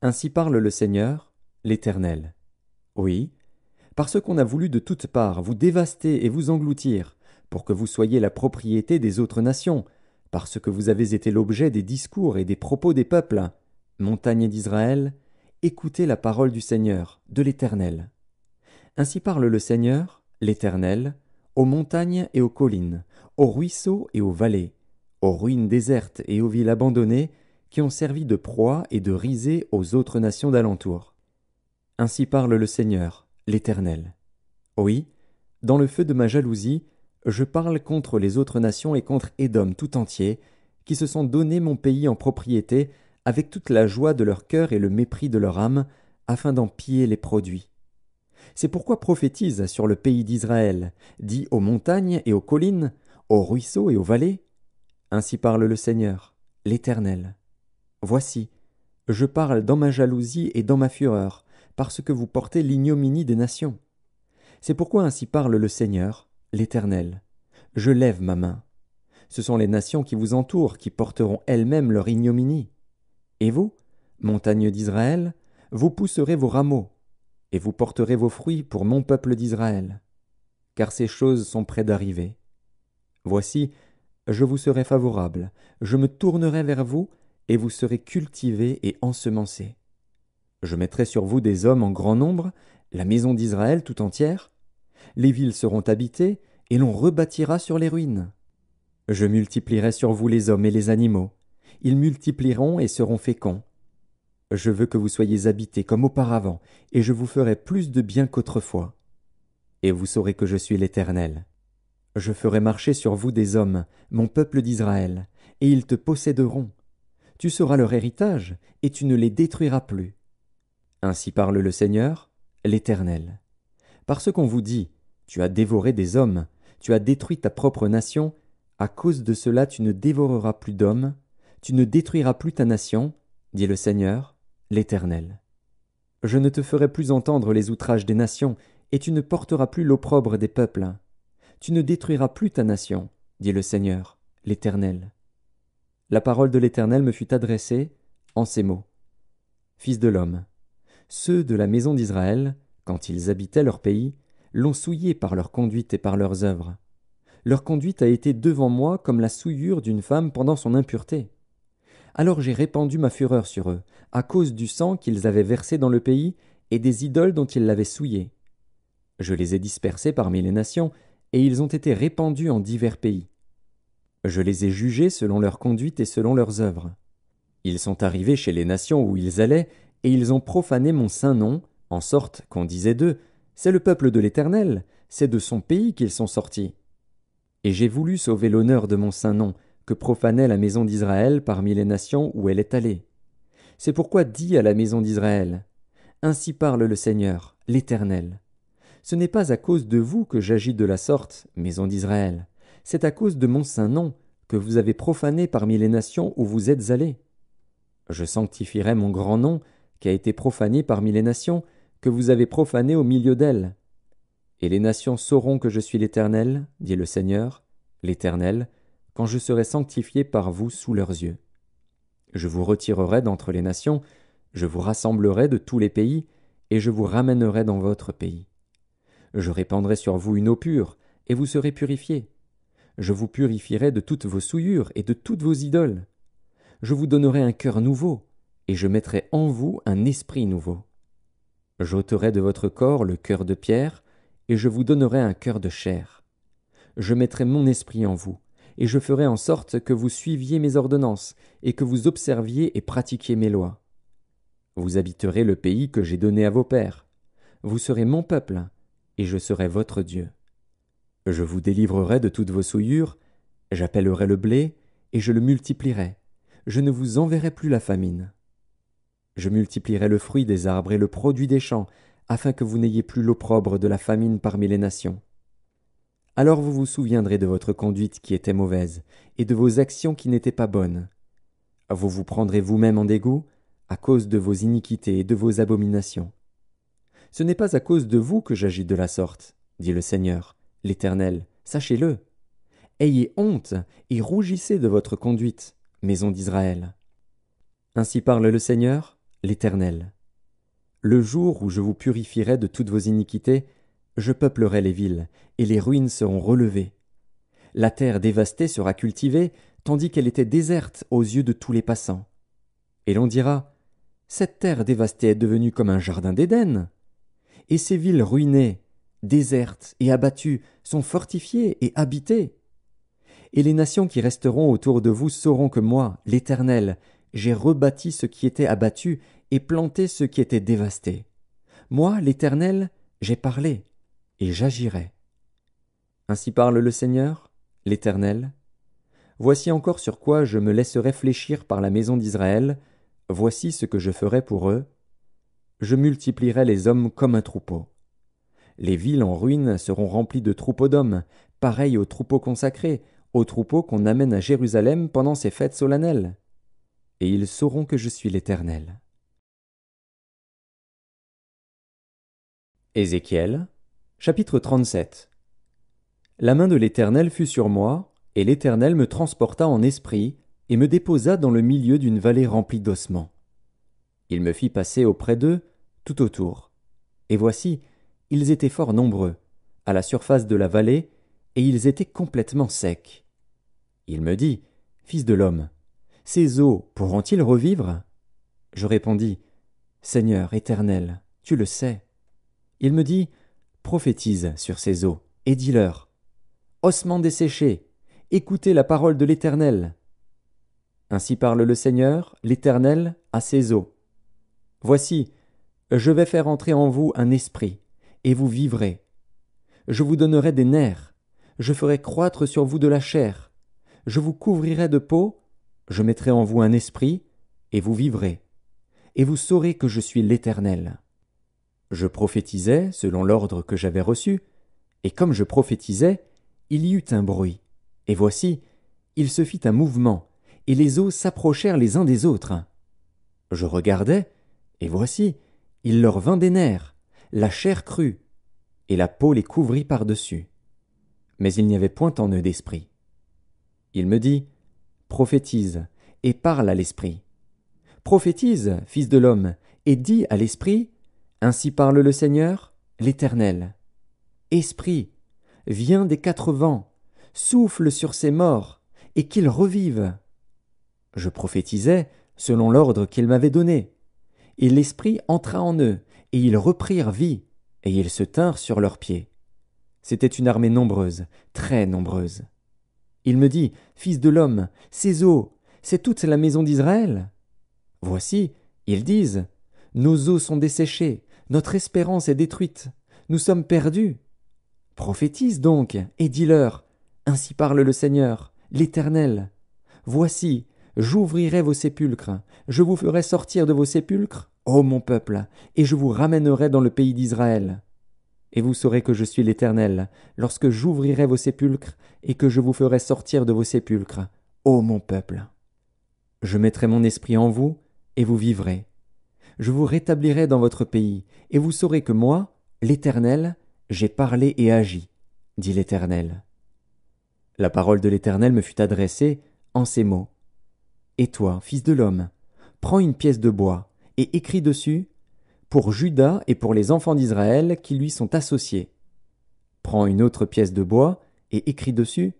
Ainsi parle le Seigneur, l'Éternel. Oui, parce qu'on a voulu de toutes parts vous dévaster et vous engloutir, pour que vous soyez la propriété des autres nations, parce que vous avez été l'objet des discours et des propos des peuples, Montagne d'Israël, écoutez la parole du Seigneur, de l'Éternel. Ainsi parle le Seigneur, l'Éternel, aux montagnes et aux collines, aux ruisseaux et aux vallées, aux ruines désertes et aux villes abandonnées, qui ont servi de proie et de risée aux autres nations d'alentour. Ainsi parle le Seigneur, l'Éternel. Oui, dans le feu de ma jalousie, je parle contre les autres nations et contre Édom tout entier, qui se sont donné mon pays en propriété avec toute la joie de leur cœur et le mépris de leur âme, afin d'en piller les produits. C'est pourquoi prophétise sur le pays d'Israël, dit aux montagnes et aux collines, aux ruisseaux et aux vallées. Ainsi parle le Seigneur, l'Éternel. Voici, je parle dans ma jalousie et dans ma fureur, parce que vous portez l'ignominie des nations. C'est pourquoi ainsi parle le Seigneur, l'Éternel. Je lève ma main. Ce sont les nations qui vous entourent qui porteront elles-mêmes leur ignominie. Et vous, montagne d'Israël, vous pousserez vos rameaux, et vous porterez vos fruits pour mon peuple d'Israël, car ces choses sont près d'arriver. Voici, je vous serai favorable, je me tournerai vers vous, et vous serez cultivés et ensemencés. Je mettrai sur vous des hommes en grand nombre, la maison d'Israël tout entière. Les villes seront habitées, et l'on rebâtira sur les ruines. Je multiplierai sur vous les hommes et les animaux, ils multiplieront et seront féconds. Je veux que vous soyez habités comme auparavant, et je vous ferai plus de bien qu'autrefois. Et vous saurez que je suis l'Éternel. Je ferai marcher sur vous des hommes, mon peuple d'Israël, et ils te posséderont. Tu seras leur héritage, et tu ne les détruiras plus. Ainsi parle le Seigneur, l'Éternel. Parce qu'on vous dit, tu as dévoré des hommes, tu as détruit ta propre nation, à cause de cela tu ne dévoreras plus d'hommes, tu ne détruiras plus ta nation, dit le Seigneur, l'Éternel. Je ne te ferai plus entendre les outrages des nations, et tu ne porteras plus l'opprobre des peuples. Tu ne détruiras plus ta nation, dit le Seigneur, l'Éternel. La parole de l'Éternel me fut adressée en ces mots. Fils de l'homme, ceux de la maison d'Israël, quand ils habitaient leur pays, l'ont souillé par leur conduite et par leurs œuvres. Leur conduite a été devant moi comme la souillure d'une femme pendant son impureté. Alors j'ai répandu ma fureur sur eux, à cause du sang qu'ils avaient versé dans le pays et des idoles dont ils l'avaient souillé. Je les ai dispersés parmi les nations, et ils ont été répandus en divers pays. Je les ai jugés selon leur conduite et selon leurs œuvres. Ils sont arrivés chez les nations où ils allaient, et ils ont profané mon saint nom, en sorte qu'on disait d'eux, c'est le peuple de l'Éternel, c'est de son pays qu'ils sont sortis. Et j'ai voulu sauver l'honneur de mon saint nom, que profanait la maison d'Israël parmi les nations où elle est allée. C'est pourquoi dis à la maison d'Israël, Ainsi parle le Seigneur, l'Éternel. Ce n'est pas à cause de vous que j'agis de la sorte, maison d'Israël, c'est à cause de mon saint nom, que vous avez profané parmi les nations où vous êtes allés. Je sanctifierai mon grand nom, qui a été profané parmi les nations, que vous avez profané au milieu d'elles. Et les nations sauront que je suis l'Éternel, dit le Seigneur, l'Éternel, quand je serai sanctifié par vous sous leurs yeux. Je vous retirerai d'entre les nations, je vous rassemblerai de tous les pays, et je vous ramènerai dans votre pays. Je répandrai sur vous une eau pure, et vous serez purifiés. Je vous purifierai de toutes vos souillures et de toutes vos idoles. Je vous donnerai un cœur nouveau, et je mettrai en vous un esprit nouveau. J'ôterai de votre corps le cœur de pierre, et je vous donnerai un cœur de chair. Je mettrai mon esprit en vous, et je ferai en sorte que vous suiviez mes ordonnances, et que vous observiez et pratiquiez mes lois. Vous habiterez le pays que j'ai donné à vos pères. Vous serez mon peuple, et je serai votre Dieu. Je vous délivrerai de toutes vos souillures, j'appellerai le blé, et je le multiplierai. Je ne vous enverrai plus la famine. Je multiplierai le fruit des arbres et le produit des champs, afin que vous n'ayez plus l'opprobre de la famine parmi les nations. Alors vous vous souviendrez de votre conduite qui était mauvaise, et de vos actions qui n'étaient pas bonnes. Vous vous prendrez vous-même en dégoût, à cause de vos iniquités et de vos abominations. Ce n'est pas à cause de vous que j'agis de la sorte, dit le Seigneur, l'Éternel, sachez-le. Ayez honte et rougissez de votre conduite, maison d'Israël. Ainsi parle le Seigneur, l'Éternel. Le jour où je vous purifierai de toutes vos iniquités, je peuplerai les villes, et les ruines seront relevées. La terre dévastée sera cultivée, tandis qu'elle était déserte aux yeux de tous les passants. Et l'on dira, Cette terre dévastée est devenue comme un jardin d'Éden. Et ces villes ruinées, désertes et abattues, sont fortifiées et habitées. Et les nations qui resteront autour de vous sauront que moi, l'Éternel, j'ai rebâti ce qui était abattu et planté ce qui était dévasté. Moi, l'Éternel, j'ai parlé, et j'agirai. Ainsi parle le Seigneur, l'Éternel. Voici encore sur quoi je me laisserai fléchir par la maison d'Israël, voici ce que je ferai pour eux. Je multiplierai les hommes comme un troupeau. Les villes en ruine seront remplies de troupeaux d'hommes, pareils aux troupeaux consacrés, aux troupeaux qu'on amène à Jérusalem pendant ces fêtes solennelles et ils sauront que je suis l'Éternel. Ézéchiel, chapitre 37 La main de l'Éternel fut sur moi, et l'Éternel me transporta en esprit, et me déposa dans le milieu d'une vallée remplie d'ossements. Il me fit passer auprès d'eux, tout autour. Et voici, ils étaient fort nombreux, à la surface de la vallée, et ils étaient complètement secs. Il me dit, Fils de l'homme, ces eaux pourront-ils revivre? Je répondis Seigneur éternel, tu le sais. Il me dit Prophétise sur ces eaux, et dis-leur Ossements desséchés, écoutez la parole de l'Éternel. Ainsi parle le Seigneur, l'Éternel, à ces eaux. Voici, je vais faire entrer en vous un esprit, et vous vivrez. Je vous donnerai des nerfs, je ferai croître sur vous de la chair, je vous couvrirai de peau, je mettrai en vous un esprit, et vous vivrez, et vous saurez que je suis l'Éternel. Je prophétisais selon l'ordre que j'avais reçu, et comme je prophétisais, il y eut un bruit, et voici, il se fit un mouvement, et les eaux s'approchèrent les uns des autres. Je regardais, et voici, il leur vint des nerfs, la chair crue, et la peau les couvrit par-dessus. Mais il n'y avait point en eux d'esprit. Il me dit, prophétise, et parle à l'esprit. Prophétise, fils de l'homme, et dis à l'Esprit, Ainsi parle le Seigneur, l'Éternel. Esprit, viens des quatre vents, souffle sur ces morts, et qu'ils revivent. Je prophétisais selon l'ordre qu'il m'avait donné. Et l'Esprit entra en eux, et ils reprirent vie, et ils se tinrent sur leurs pieds. C'était une armée nombreuse, très nombreuse. Il me dit, Fils de l'homme, ces eaux, c'est toute la maison d'Israël? Voici, ils disent, Nos eaux sont desséchées, notre espérance est détruite, nous sommes perdus. Prophétise donc, et dis-leur, Ainsi parle le Seigneur, l'Éternel. Voici, j'ouvrirai vos sépulcres, je vous ferai sortir de vos sépulcres, ô mon peuple, et je vous ramènerai dans le pays d'Israël. Et vous saurez que je suis l'Éternel, lorsque j'ouvrirai vos sépulcres, et que je vous ferai sortir de vos sépulcres, ô mon peuple. Je mettrai mon esprit en vous, et vous vivrez. Je vous rétablirai dans votre pays, et vous saurez que moi, l'Éternel, j'ai parlé et agi, dit l'Éternel. La parole de l'Éternel me fut adressée en ces mots. Et toi, fils de l'homme, prends une pièce de bois, et écris dessus Pour Judas et pour les enfants d'Israël qui lui sont associés. Prends une autre pièce de bois, et écris dessus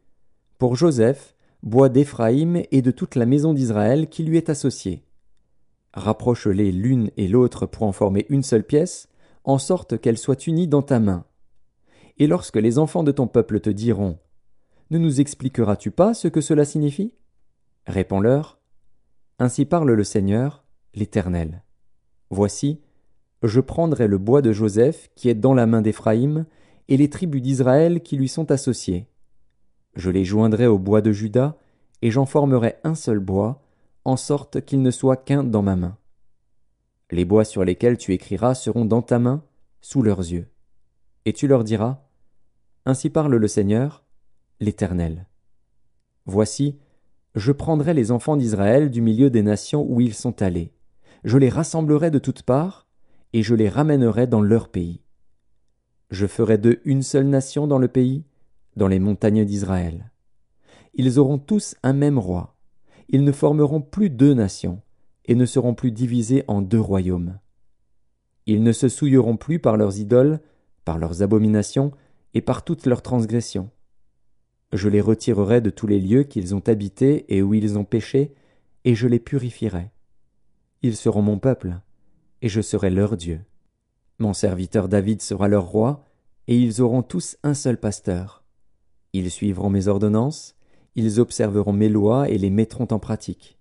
Pour Joseph, bois d'Éphraïm et de toute la maison d'Israël qui lui est associée. Rapproche-les l'une et l'autre pour en former une seule pièce, en sorte qu'elles soient unies dans ta main. Et lorsque les enfants de ton peuple te diront ne nous expliqueras-tu pas ce que cela signifie? Réponds-leur. Ainsi parle le Seigneur, l'Éternel. Voici, je prendrai le bois de Joseph qui est dans la main d'Éphraïm, et les tribus d'Israël qui lui sont associées. Je les joindrai au bois de Juda, et j'en formerai un seul bois, en sorte qu'il ne soit qu'un dans ma main. Les bois sur lesquels tu écriras seront dans ta main, sous leurs yeux. Et tu leur diras, Ainsi parle le Seigneur, l'Éternel. Voici, je prendrai les enfants d'Israël du milieu des nations où ils sont allés, je les rassemblerai de toutes parts, et je les ramènerai dans leur pays. Je ferai d'eux une seule nation dans le pays, dans les montagnes d'Israël. Ils auront tous un même roi, ils ne formeront plus deux nations, et ne seront plus divisés en deux royaumes. Ils ne se souilleront plus par leurs idoles, par leurs abominations, et par toutes leurs transgressions. Je les retirerai de tous les lieux qu'ils ont habités et où ils ont péché, et je les purifierai. Ils seront mon peuple, et je serai leur Dieu. Mon serviteur David sera leur roi, et ils auront tous un seul pasteur. Ils suivront mes ordonnances, ils observeront mes lois et les mettront en pratique.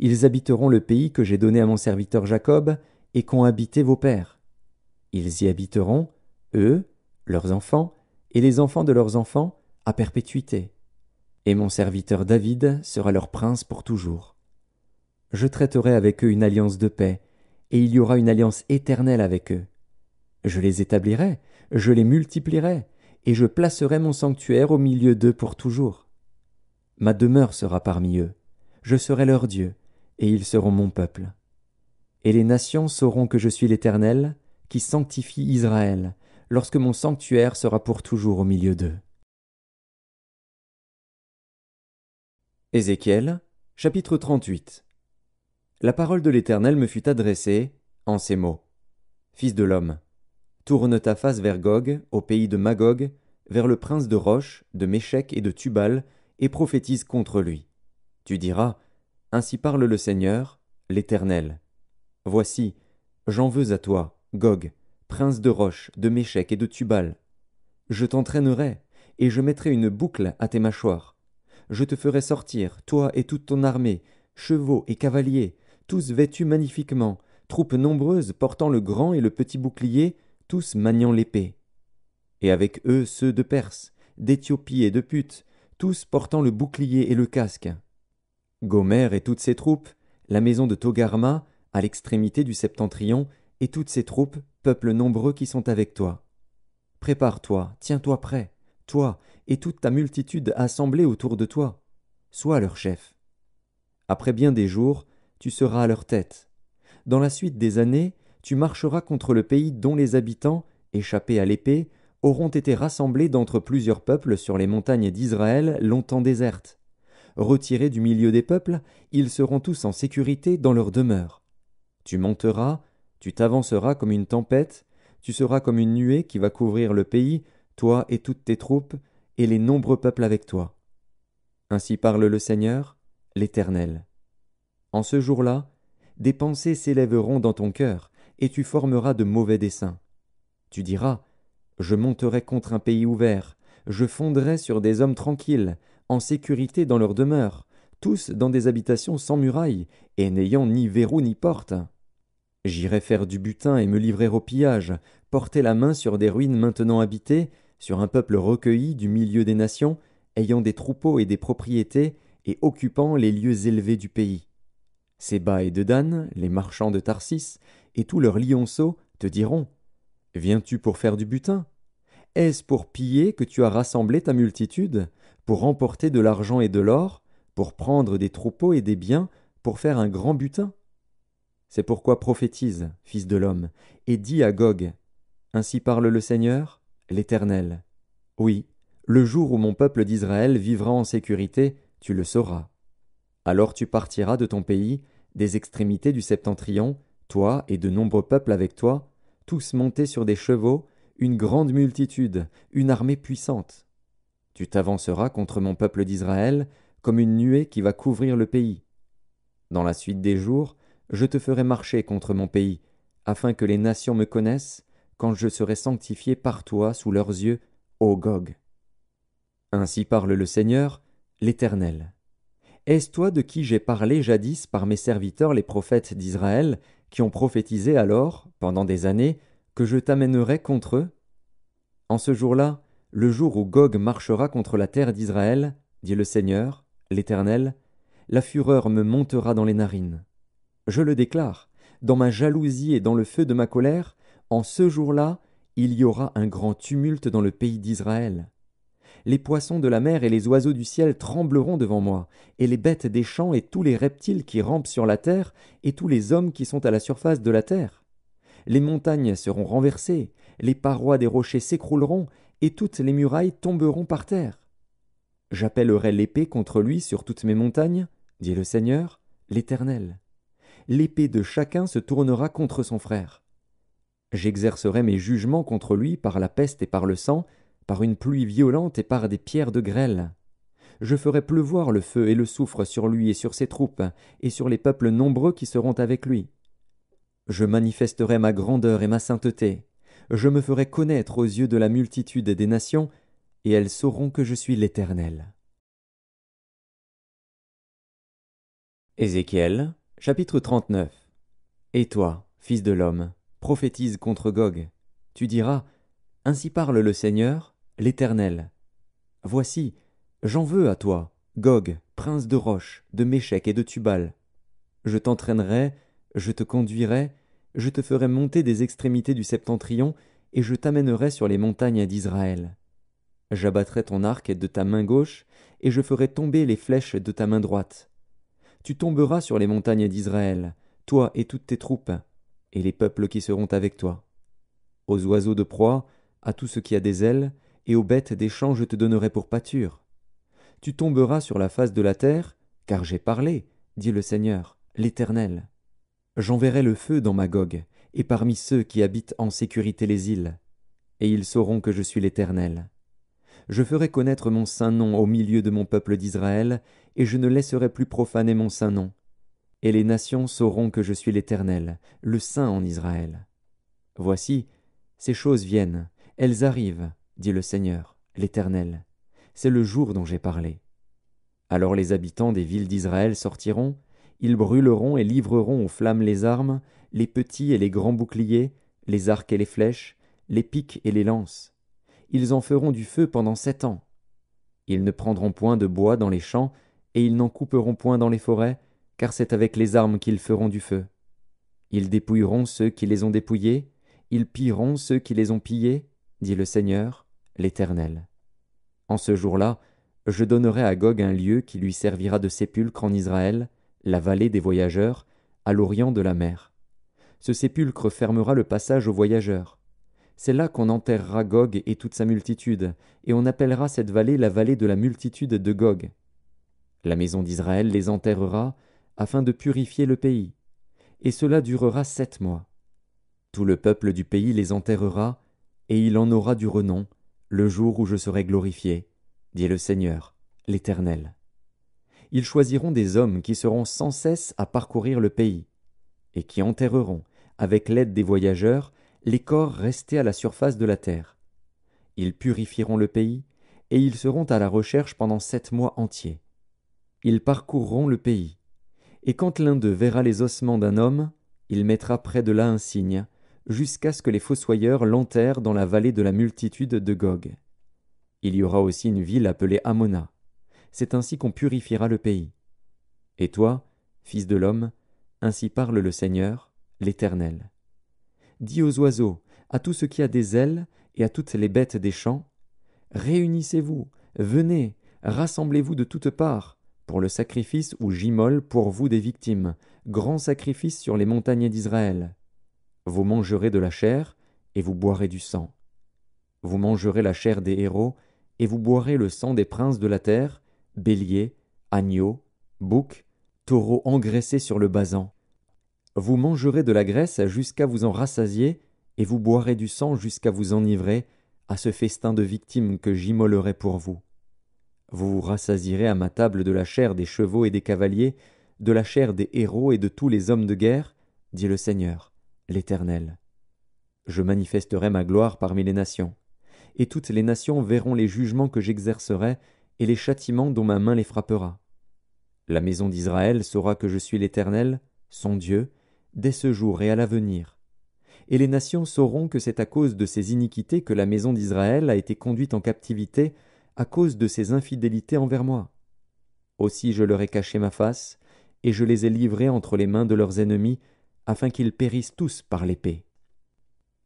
Ils habiteront le pays que j'ai donné à mon serviteur Jacob, et qu'ont habité vos pères. Ils y habiteront, eux, leurs enfants, et les enfants de leurs enfants, à perpétuité. Et mon serviteur David sera leur prince pour toujours. Je traiterai avec eux une alliance de paix, et il y aura une alliance éternelle avec eux. Je les établirai, je les multiplierai, et je placerai mon sanctuaire au milieu d'eux pour toujours. Ma demeure sera parmi eux, je serai leur Dieu, et ils seront mon peuple. Et les nations sauront que je suis l'Éternel, qui sanctifie Israël, lorsque mon sanctuaire sera pour toujours au milieu d'eux. Ézéchiel, chapitre 38 La parole de l'Éternel me fut adressée en ces mots. Fils de l'homme, tourne ta face vers Gog, au pays de Magog, vers le prince de Roche, de Méchec et de Tubal, et prophétise contre lui. Tu diras, Ainsi parle le Seigneur, l'Éternel. Voici, j'en veux à toi, Gog, prince de Roche, de Méchec et de Tubal. Je t'entraînerai, et je mettrai une boucle à tes mâchoires je te ferai sortir, toi et toute ton armée, chevaux et cavaliers, tous vêtus magnifiquement, troupes nombreuses portant le grand et le petit bouclier, tous maniant l'épée. Et avec eux ceux de Perse, d'Éthiopie et de Put, tous portant le bouclier et le casque. Gomer et toutes ses troupes, la maison de Togarma, à l'extrémité du septentrion, et toutes ses troupes, peuples nombreux qui sont avec toi. Prépare-toi, tiens-toi prêt, toi et toute ta multitude assemblée autour de toi. Sois leur chef. Après bien des jours, tu seras à leur tête. Dans la suite des années, tu marcheras contre le pays dont les habitants, échappés à l'épée, auront été rassemblés d'entre plusieurs peuples sur les montagnes d'Israël longtemps désertes. Retirés du milieu des peuples, ils seront tous en sécurité dans leur demeure. Tu monteras, Tu t'avanceras comme une tempête, tu seras comme une nuée qui va couvrir le pays, toi et toutes tes troupes, et les nombreux peuples avec toi. Ainsi parle le Seigneur, l'Éternel. En ce jour-là, des pensées s'élèveront dans ton cœur, et tu formeras de mauvais desseins. Tu diras, Je monterai contre un pays ouvert, je fonderai sur des hommes tranquilles, en sécurité dans leur demeure, tous dans des habitations sans murailles, et n'ayant ni verrou ni porte. J'irai faire du butin et me livrer au pillage, porter la main sur des ruines maintenant habitées, sur un peuple recueilli du milieu des nations, ayant des troupeaux et des propriétés, et occupant les lieux élevés du pays. Séba et Dedan, les marchands de Tarsis, et tous leurs lionceaux te diront Viens-tu pour faire du butin? Est-ce pour piller que tu as rassemblé ta multitude, pour remporter de l'argent et de l'or, pour prendre des troupeaux et des biens, pour faire un grand butin? C'est pourquoi prophétise, fils de l'homme, et dis à Gog Ainsi parle le Seigneur, l'Éternel. Oui, le jour où mon peuple d'Israël vivra en sécurité, tu le sauras. Alors tu partiras de ton pays, des extrémités du septentrion, toi et de nombreux peuples avec toi, tous montés sur des chevaux, une grande multitude, une armée puissante. Tu t'avanceras contre mon peuple d'Israël, comme une nuée qui va couvrir le pays. Dans la suite des jours, je te ferai marcher contre mon pays, afin que les nations me connaissent, quand je serai sanctifié par toi sous leurs yeux, ô Gog. Ainsi parle le Seigneur, l'Éternel. Est-ce toi de qui j'ai parlé jadis par mes serviteurs les prophètes d'Israël, qui ont prophétisé alors, pendant des années, que je t'amènerai contre eux? En ce jour-là, le jour où Gog marchera contre la terre d'Israël, dit le Seigneur, l'Éternel, la fureur me montera dans les narines. Je le déclare, dans ma jalousie et dans le feu de ma colère, en ce jour-là, il y aura un grand tumulte dans le pays d'Israël. Les poissons de la mer et les oiseaux du ciel trembleront devant moi, et les bêtes des champs et tous les reptiles qui rampent sur la terre, et tous les hommes qui sont à la surface de la terre. Les montagnes seront renversées, les parois des rochers s'écrouleront, et toutes les murailles tomberont par terre. J'appellerai l'épée contre lui sur toutes mes montagnes, dit le Seigneur, l'Éternel. L'épée de chacun se tournera contre son frère. J'exercerai mes jugements contre lui par la peste et par le sang, par une pluie violente et par des pierres de grêle. Je ferai pleuvoir le feu et le soufre sur lui et sur ses troupes, et sur les peuples nombreux qui seront avec lui. Je manifesterai ma grandeur et ma sainteté, je me ferai connaître aux yeux de la multitude des nations, et elles sauront que je suis l'Éternel. Ézéchiel, chapitre 39 Et toi, fils de l'homme, prophétise contre Gog. Tu diras Ainsi parle le Seigneur, l'Éternel. Voici, j'en veux à toi, Gog, prince de Roche, de Méchec et de Tubal. Je t'entraînerai, je te conduirai, je te ferai monter des extrémités du septentrion, et je t'amènerai sur les montagnes d'Israël. J'abattrai ton arc de ta main gauche, et je ferai tomber les flèches de ta main droite. Tu tomberas sur les montagnes d'Israël, toi et toutes tes troupes, et les peuples qui seront avec toi. Aux oiseaux de proie, à tout ce qui a des ailes, et aux bêtes des champs je te donnerai pour pâture. Tu tomberas sur la face de la terre, car j'ai parlé, dit le Seigneur, l'Éternel. J'enverrai le feu dans Magog, et parmi ceux qui habitent en sécurité les îles, et ils sauront que je suis l'Éternel. Je ferai connaître mon saint nom au milieu de mon peuple d'Israël, et je ne laisserai plus profaner mon saint nom. Et les nations sauront que je suis l'Éternel, le Saint en Israël. Voici, ces choses viennent, elles arrivent, dit le Seigneur, l'Éternel. C'est le jour dont j'ai parlé. Alors les habitants des villes d'Israël sortiront, ils brûleront et livreront aux flammes les armes, les petits et les grands boucliers, les arcs et les flèches, les piques et les lances. Ils en feront du feu pendant sept ans. Ils ne prendront point de bois dans les champs, et ils n'en couperont point dans les forêts, car c'est avec les armes qu'ils feront du feu. Ils dépouilleront ceux qui les ont dépouillés, ils pilleront ceux qui les ont pillés, dit le Seigneur, l'Éternel. En ce jour-là, je donnerai à Gog un lieu qui lui servira de sépulcre en Israël, la vallée des voyageurs, à l'orient de la mer. Ce sépulcre fermera le passage aux voyageurs. C'est là qu'on enterrera Gog et toute sa multitude, et on appellera cette vallée la vallée de la multitude de Gog. La maison d'Israël les enterrera, afin de purifier le pays. Et cela durera sept mois. Tout le peuple du pays les enterrera, et il en aura du renom, le jour où je serai glorifié, dit le Seigneur, l'Éternel. Ils choisiront des hommes qui seront sans cesse à parcourir le pays, et qui enterreront, avec l'aide des voyageurs, les corps restés à la surface de la terre. Ils purifieront le pays, et ils seront à la recherche pendant sept mois entiers. Ils parcourront le pays. Et quand l'un d'eux verra les ossements d'un homme, il mettra près de là un signe, jusqu'à ce que les fossoyeurs l'enterrent dans la vallée de la multitude de Gog. Il y aura aussi une ville appelée Amona. C'est ainsi qu'on purifiera le pays. Et toi, fils de l'homme, ainsi parle le Seigneur, l'Éternel. Dis aux oiseaux, à tout ce qui a des ailes, et à toutes les bêtes des champs, Réunissez-vous, venez, rassemblez-vous de toutes parts, pour le sacrifice où j'immole pour vous des victimes, grand sacrifice sur les montagnes d'Israël. Vous mangerez de la chair, et vous boirez du sang. Vous mangerez la chair des héros, et vous boirez le sang des princes de la terre, béliers, agneaux, boucs, taureaux engraissés sur le basan. Vous mangerez de la graisse jusqu'à vous en rassasier, et vous boirez du sang jusqu'à vous enivrer, à ce festin de victimes que j'immolerai pour vous. Vous vous rassasierez à ma table de la chair des chevaux et des cavaliers, de la chair des héros et de tous les hommes de guerre, dit le Seigneur, l'Éternel. Je manifesterai ma gloire parmi les nations, et toutes les nations verront les jugements que j'exercerai et les châtiments dont ma main les frappera. La maison d'Israël saura que je suis l'Éternel, son Dieu, dès ce jour et à l'avenir et les nations sauront que c'est à cause de ces iniquités que la maison d'Israël a été conduite en captivité, à cause de ses infidélités envers moi. Aussi je leur ai caché ma face, et je les ai livrés entre les mains de leurs ennemis, afin qu'ils périssent tous par l'épée.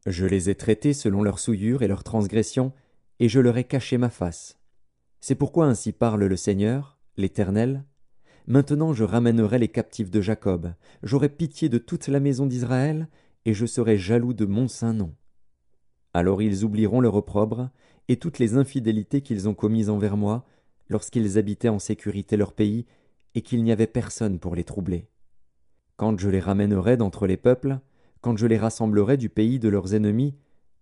Je les ai traités selon leurs souillures et leurs transgressions, et je leur ai caché ma face. C'est pourquoi ainsi parle le Seigneur, l'Éternel. Maintenant je ramènerai les captifs de Jacob, j'aurai pitié de toute la maison d'Israël, et je serai jaloux de mon saint nom. Alors ils oublieront leur opprobre et toutes les infidélités qu'ils ont commises envers moi, lorsqu'ils habitaient en sécurité leur pays, et qu'il n'y avait personne pour les troubler. Quand je les ramènerai d'entre les peuples, quand je les rassemblerai du pays de leurs ennemis,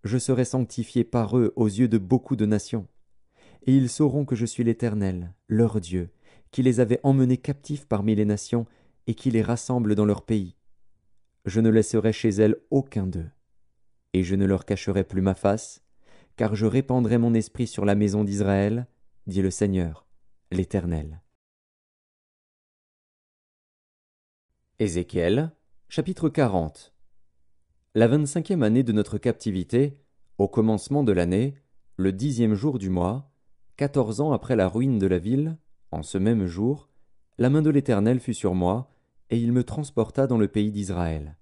je serai sanctifié par eux aux yeux de beaucoup de nations. Et ils sauront que je suis l'Éternel, leur Dieu, qui les avait emmenés captifs parmi les nations, et qui les rassemble dans leur pays je ne laisserai chez elles aucun d'eux. Et je ne leur cacherai plus ma face, car je répandrai mon esprit sur la maison d'Israël, dit le Seigneur, l'Éternel. Ézéchiel, chapitre 40 La vingt-cinquième année de notre captivité, au commencement de l'année, le dixième jour du mois, quatorze ans après la ruine de la ville, en ce même jour, la main de l'Éternel fut sur moi, et il me transporta dans le pays d'Israël.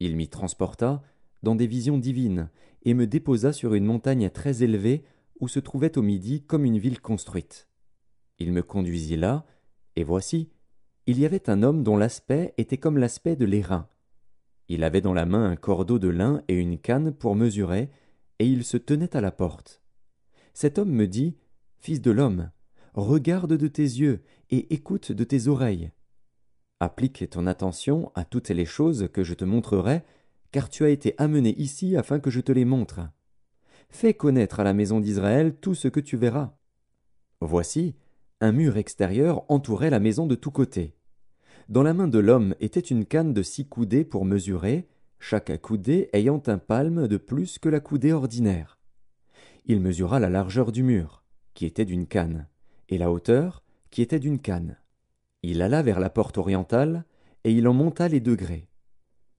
Il m'y transporta dans des visions divines, et me déposa sur une montagne très élevée où se trouvait au midi comme une ville construite. Il me conduisit là, et voici, il y avait un homme dont l'aspect était comme l'aspect de l'airain. Il avait dans la main un cordeau de lin et une canne pour mesurer, et il se tenait à la porte. Cet homme me dit, Fils de l'homme, regarde de tes yeux et écoute de tes oreilles. Applique ton attention à toutes les choses que je te montrerai, car tu as été amené ici afin que je te les montre. Fais connaître à la maison d'Israël tout ce que tu verras. Voici, un mur extérieur entourait la maison de tous côtés. Dans la main de l'homme était une canne de six coudées pour mesurer, chaque coudée ayant un palme de plus que la coudée ordinaire. Il mesura la largeur du mur, qui était d'une canne, et la hauteur, qui était d'une canne. Il alla vers la porte orientale, et il en monta les degrés.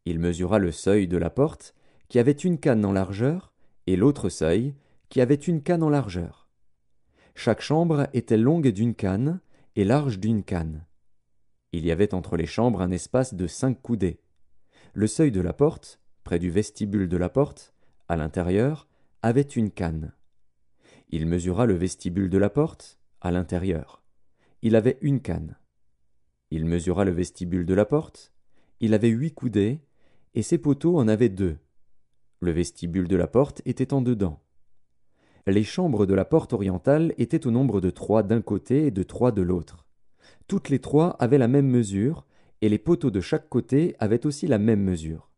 Il mesura le seuil de la porte, qui avait une canne en largeur, et l'autre seuil, qui avait une canne en largeur. Chaque chambre était longue d'une canne, et large d'une canne. Il y avait entre les chambres un espace de cinq coudées. Le seuil de la porte, près du vestibule de la porte, à l'intérieur, avait une canne. Il mesura le vestibule de la porte, à l'intérieur. Il avait une canne. Il mesura le vestibule de la porte. Il avait huit coudées, et ses poteaux en avaient deux. Le vestibule de la porte était en dedans. Les chambres de la porte orientale étaient au nombre de trois d'un côté et de trois de l'autre. Toutes les trois avaient la même mesure, et les poteaux de chaque côté avaient aussi la même mesure.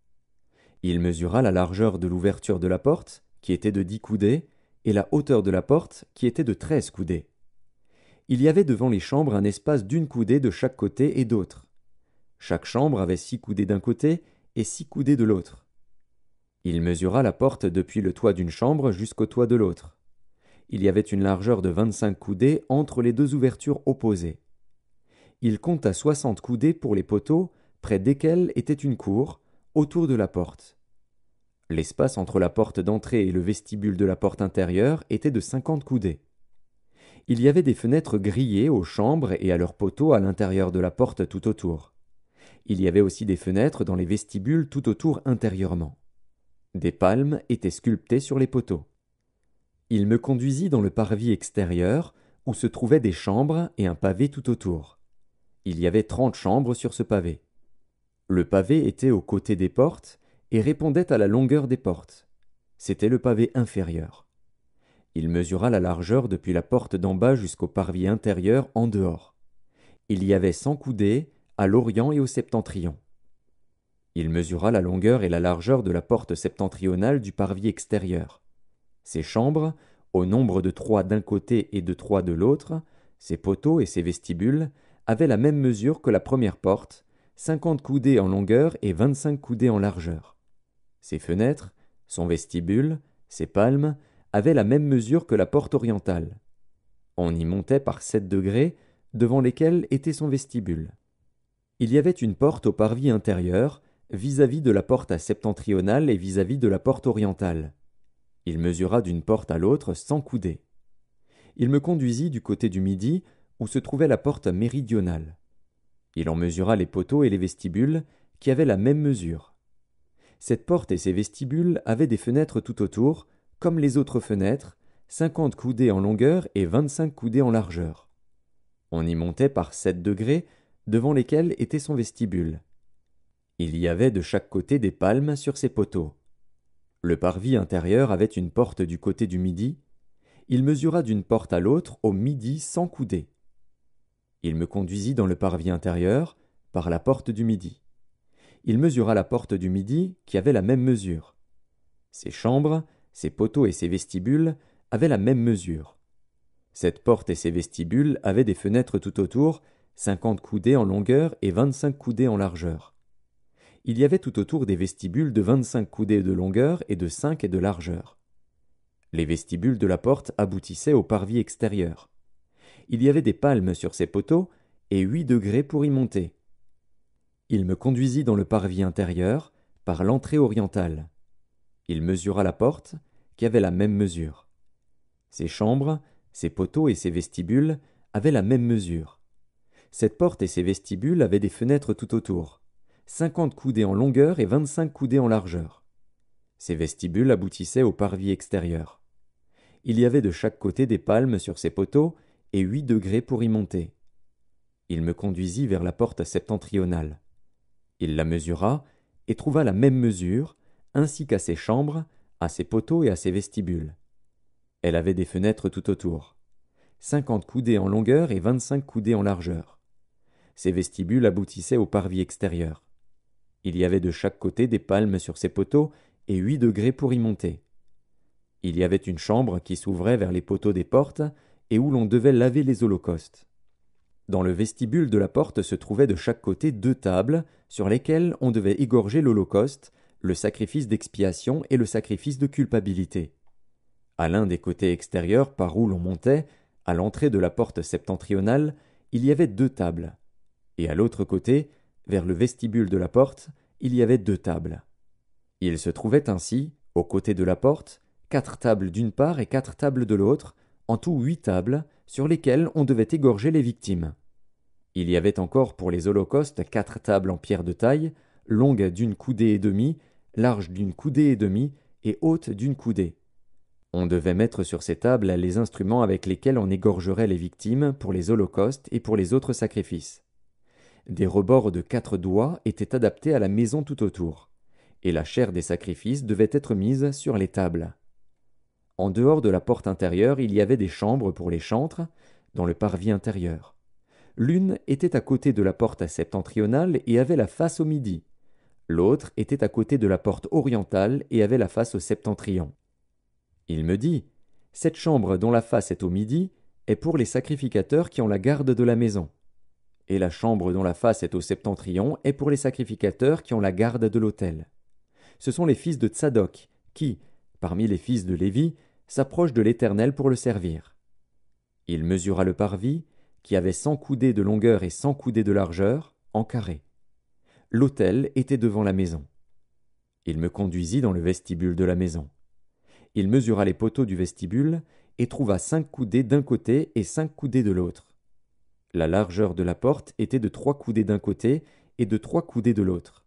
Il mesura la largeur de l'ouverture de la porte, qui était de dix coudées, et la hauteur de la porte, qui était de treize coudées. Il y avait devant les chambres un espace d'une coudée de chaque côté et d'autre. Chaque chambre avait six coudées d'un côté et six coudées de l'autre. Il mesura la porte depuis le toit d'une chambre jusqu'au toit de l'autre. Il y avait une largeur de vingt-cinq coudées entre les deux ouvertures opposées. Il compta soixante coudées pour les poteaux, près desquels était une cour, autour de la porte. L'espace entre la porte d'entrée et le vestibule de la porte intérieure était de cinquante coudées. Il y avait des fenêtres grillées aux chambres et à leurs poteaux à l'intérieur de la porte tout autour. Il y avait aussi des fenêtres dans les vestibules tout autour intérieurement. Des palmes étaient sculptées sur les poteaux. Il me conduisit dans le parvis extérieur, où se trouvaient des chambres et un pavé tout autour. Il y avait trente chambres sur ce pavé. Le pavé était aux côtés des portes et répondait à la longueur des portes. C'était le pavé inférieur. Il mesura la largeur depuis la porte d'en bas jusqu'au parvis intérieur en dehors. Il y avait cent coudées à l'orient et au septentrion. Il mesura la longueur et la largeur de la porte septentrionale du parvis extérieur. Ces chambres, au nombre de trois d'un côté et de trois de l'autre, ses poteaux et ses vestibules, avaient la même mesure que la première porte, cinquante coudées en longueur et vingt-cinq coudées en largeur. Ses fenêtres, son vestibule, ses palmes, avaient la même mesure que la porte orientale. On y montait par sept degrés, devant lesquels était son vestibule. Il y avait une porte au parvis intérieur, vis-à-vis de la porte septentrionale et vis-à-vis de la porte orientale. Il mesura d'une porte à l'autre cent coudées. Il me conduisit du côté du midi, où se trouvait la porte méridionale. Il en mesura les poteaux et les vestibules, qui avaient la même mesure. Cette porte et ses vestibules avaient des fenêtres tout autour, comme les autres fenêtres, cinquante coudées en longueur et vingt-cinq coudées en largeur. On y montait par sept degrés, devant lesquels était son vestibule. Il y avait de chaque côté des palmes sur ses poteaux. Le parvis intérieur avait une porte du côté du midi. Il mesura d'une porte à l'autre au midi cent coudées. Il me conduisit dans le parvis intérieur, par la porte du midi. Il mesura la porte du midi, qui avait la même mesure. Ses chambres, ses poteaux et ses vestibules avaient la même mesure. Cette porte et ses vestibules avaient des fenêtres tout autour, cinquante coudées en longueur et vingt-cinq coudées en largeur. Il y avait tout autour des vestibules de vingt-cinq coudées de longueur et de cinq et de largeur. Les vestibules de la porte aboutissaient au parvis extérieur il y avait des palmes sur ses poteaux, et huit degrés pour y monter. Il me conduisit dans le parvis intérieur, par l'entrée orientale. Il mesura la porte, qui avait la même mesure. Ses chambres, ses poteaux et ses vestibules avaient la même mesure. Cette porte et ses vestibules avaient des fenêtres tout autour, cinquante coudées en longueur et vingt-cinq coudées en largeur. Ces vestibules aboutissaient au parvis extérieur. Il y avait de chaque côté des palmes sur ses poteaux et huit degrés pour y monter. Il me conduisit vers la porte septentrionale. Il la mesura et trouva la même mesure, ainsi qu'à ses chambres, à ses poteaux et à ses vestibules. Elle avait des fenêtres tout autour. Cinquante coudées en longueur et vingt-cinq coudées en largeur. Ses vestibules aboutissaient au parvis extérieur. Il y avait de chaque côté des palmes sur ses poteaux et huit degrés pour y monter. Il y avait une chambre qui s'ouvrait vers les poteaux des portes et où l'on devait laver les holocaustes. Dans le vestibule de la porte se trouvaient de chaque côté deux tables sur lesquelles on devait égorger l'holocauste, le sacrifice d'expiation et le sacrifice de culpabilité. À l'un des côtés extérieurs par où l'on montait, à l'entrée de la porte septentrionale, il y avait deux tables. Et à l'autre côté, vers le vestibule de la porte, il y avait deux tables. Il se trouvait ainsi, aux côtés de la porte, quatre tables d'une part et quatre tables de l'autre, en tout huit tables, sur lesquelles on devait égorger les victimes. Il y avait encore pour les holocaustes quatre tables en pierre de taille, longues d'une coudée et demie, larges d'une coudée et demie, et hautes d'une coudée. On devait mettre sur ces tables les instruments avec lesquels on égorgerait les victimes pour les holocaustes et pour les autres sacrifices. Des rebords de quatre doigts étaient adaptés à la maison tout autour, et la chair des sacrifices devait être mise sur les tables. En dehors de la porte intérieure, il y avait des chambres pour les chantres, dans le parvis intérieur. L'une était à côté de la porte septentrionale et avait la face au midi. L'autre était à côté de la porte orientale et avait la face au septentrion. Il me dit Cette chambre dont la face est au midi est pour les sacrificateurs qui ont la garde de la maison. Et la chambre dont la face est au septentrion est pour les sacrificateurs qui ont la garde de l'autel. Ce sont les fils de Tsadok qui, parmi les fils de Lévi, s'approchent de l'Éternel pour le servir. Il mesura le parvis, qui avait cent coudées de longueur et cent coudées de largeur, en carré. L'autel était devant la maison. Il me conduisit dans le vestibule de la maison. Il mesura les poteaux du vestibule et trouva cinq coudées d'un côté et cinq coudées de l'autre. La largeur de la porte était de trois coudées d'un côté et de trois coudées de l'autre.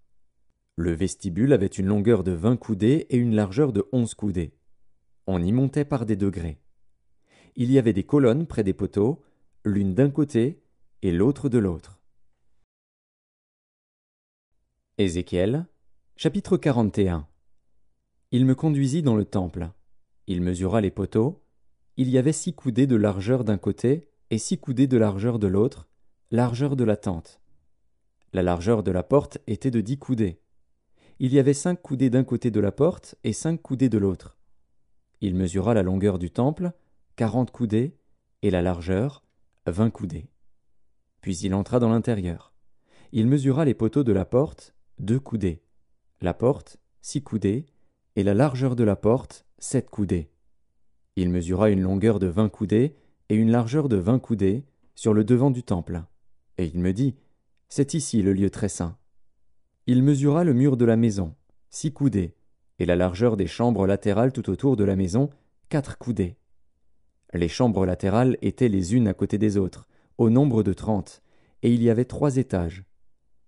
Le vestibule avait une longueur de vingt coudées et une largeur de onze coudées. On y montait par des degrés. Il y avait des colonnes près des poteaux, l'une d'un côté et l'autre de l'autre. Ézéchiel, chapitre 41 Il me conduisit dans le temple. Il mesura les poteaux. Il y avait six coudées de largeur d'un côté et six coudées de largeur de l'autre, largeur de la tente. La largeur de la porte était de dix coudées. Il y avait cinq coudées d'un côté de la porte et cinq coudées de l'autre. Il mesura la longueur du temple, quarante coudées, et la largeur, vingt coudées. Puis il entra dans l'intérieur. Il mesura les poteaux de la porte, deux coudées, la porte, six coudées, et la largeur de la porte, sept coudées. Il mesura une longueur de vingt coudées et une largeur de vingt coudées sur le devant du temple. Et il me dit, C'est ici le lieu très saint. Il mesura le mur de la maison, six coudées, et la largeur des chambres latérales tout autour de la maison, quatre coudées. Les chambres latérales étaient les unes à côté des autres, au nombre de trente, et il y avait trois étages.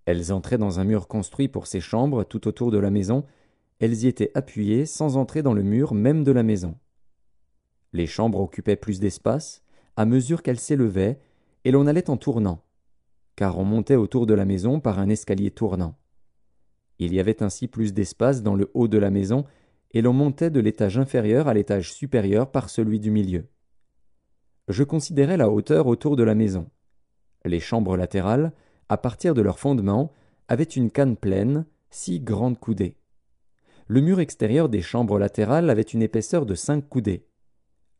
Elles entraient dans un mur construit pour ces chambres tout autour de la maison, elles y étaient appuyées sans entrer dans le mur même de la maison. Les chambres occupaient plus d'espace, à mesure qu'elles s'élevaient, et l'on allait en tournant, car on montait autour de la maison par un escalier tournant. Il y avait ainsi plus d'espace dans le haut de la maison, et l'on montait de l'étage inférieur à l'étage supérieur par celui du milieu. Je considérais la hauteur autour de la maison. Les chambres latérales à partir de leur fondement, avait une canne pleine, six grandes coudées. Le mur extérieur des chambres latérales avait une épaisseur de cinq coudées.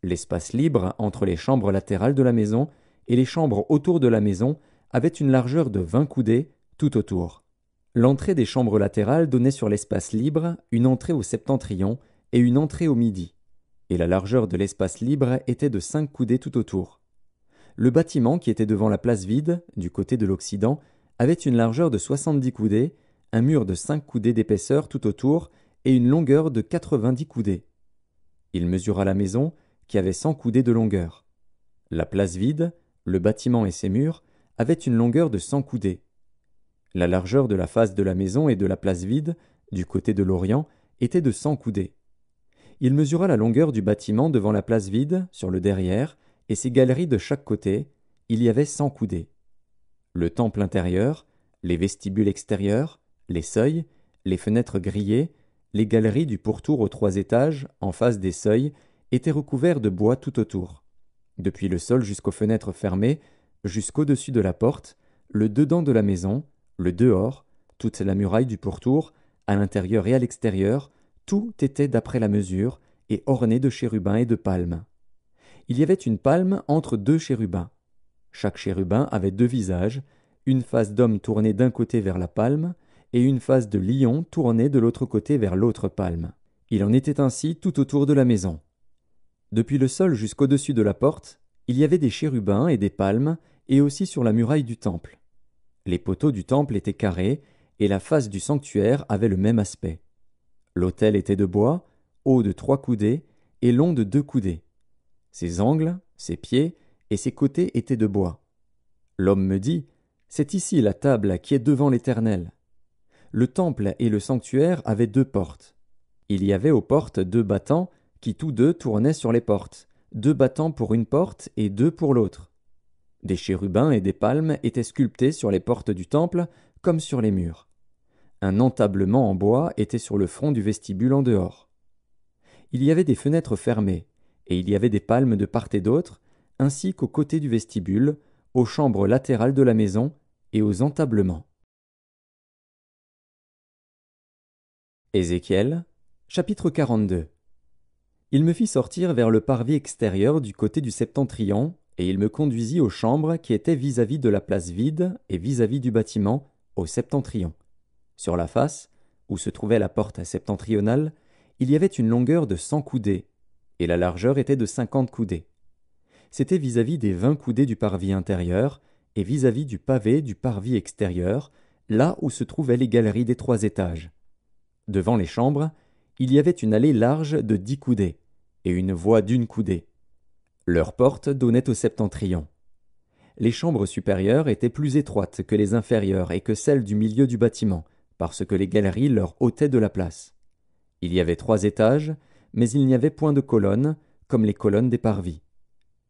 L'espace libre entre les chambres latérales de la maison et les chambres autour de la maison avait une largeur de vingt coudées tout autour. L'entrée des chambres latérales donnait sur l'espace libre une entrée au septentrion et une entrée au midi, et la largeur de l'espace libre était de cinq coudées tout autour. Le bâtiment qui était devant la place vide, du côté de l'Occident, avait une largeur de soixante-dix coudées, un mur de cinq coudées d'épaisseur tout autour, et une longueur de quatre-vingt-dix coudées. Il mesura la maison, qui avait cent coudées de longueur. La place vide, le bâtiment et ses murs, avaient une longueur de cent coudées. La largeur de la face de la maison et de la place vide, du côté de l'Orient, était de cent coudées. Il mesura la longueur du bâtiment devant la place vide, sur le derrière, et ses galeries de chaque côté, il y avait cent coudées. Le temple intérieur, les vestibules extérieurs, les seuils, les fenêtres grillées, les galeries du pourtour aux trois étages, en face des seuils, étaient recouverts de bois tout autour. Depuis le sol jusqu'aux fenêtres fermées, jusqu'au-dessus de la porte, le dedans de la maison, le dehors, toute la muraille du pourtour, à l'intérieur et à l'extérieur, tout était d'après la mesure et orné de chérubins et de palmes il y avait une palme entre deux chérubins. Chaque chérubin avait deux visages, une face d'homme tournée d'un côté vers la palme, et une face de lion tournée de l'autre côté vers l'autre palme. Il en était ainsi tout autour de la maison. Depuis le sol jusqu'au-dessus de la porte, il y avait des chérubins et des palmes, et aussi sur la muraille du temple. Les poteaux du temple étaient carrés, et la face du sanctuaire avait le même aspect. L'autel était de bois, haut de trois coudées, et long de deux coudées. Ses angles, ses pieds et ses côtés étaient de bois. L'homme me dit C'est ici la table qui est devant l'Éternel. Le temple et le sanctuaire avaient deux portes. Il y avait aux portes deux battants qui tous deux tournaient sur les portes, deux battants pour une porte et deux pour l'autre. Des chérubins et des palmes étaient sculptés sur les portes du temple comme sur les murs. Un entablement en bois était sur le front du vestibule en dehors. Il y avait des fenêtres fermées, et il y avait des palmes de part et d'autre, ainsi qu'aux côtés du vestibule, aux chambres latérales de la maison et aux entablements. Ézéchiel, chapitre 42 Il me fit sortir vers le parvis extérieur du côté du septentrion, et il me conduisit aux chambres qui étaient vis-à-vis de la place vide et vis-à-vis du bâtiment, au septentrion. Sur la face, où se trouvait la porte septentrionale, il y avait une longueur de cent coudées, et la largeur était de cinquante coudées. C'était vis-à-vis des vingt coudées du parvis intérieur, et vis-à-vis du pavé du parvis extérieur, là où se trouvaient les galeries des trois étages. Devant les chambres, il y avait une allée large de dix coudées, et une voie d'une coudée. Leurs portes donnaient au septentrion. Les chambres supérieures étaient plus étroites que les inférieures et que celles du milieu du bâtiment, parce que les galeries leur ôtaient de la place. Il y avait trois étages, mais il n'y avait point de colonnes, comme les colonnes des parvis.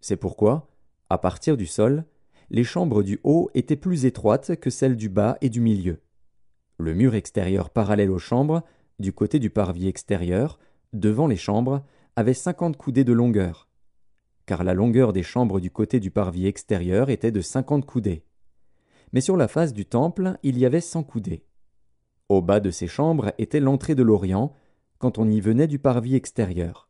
C'est pourquoi, à partir du sol, les chambres du haut étaient plus étroites que celles du bas et du milieu. Le mur extérieur parallèle aux chambres, du côté du parvis extérieur, devant les chambres, avait cinquante coudées de longueur. Car la longueur des chambres du côté du parvis extérieur était de cinquante coudées. Mais sur la face du temple, il y avait cent coudées. Au bas de ces chambres était l'entrée de l'Orient, quand on y venait du parvis extérieur.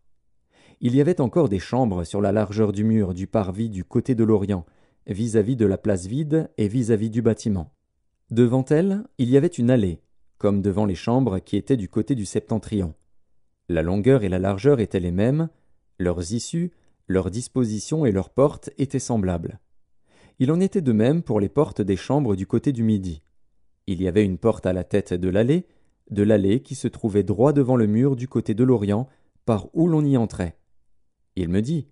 Il y avait encore des chambres sur la largeur du mur du parvis du côté de l'Orient, vis-à-vis de la place vide et vis à -vis du bâtiment. Devant elle, il y avait une allée, comme devant les chambres qui étaient du côté du septentrion. La longueur et la largeur étaient les mêmes, leurs issues, leurs dispositions et leurs portes étaient semblables. Il en était de même pour les portes des chambres du côté du midi. Il y avait une porte à la tête de l'allée, de l'allée qui se trouvait droit devant le mur du côté de l'Orient, par où l'on y entrait. Il me dit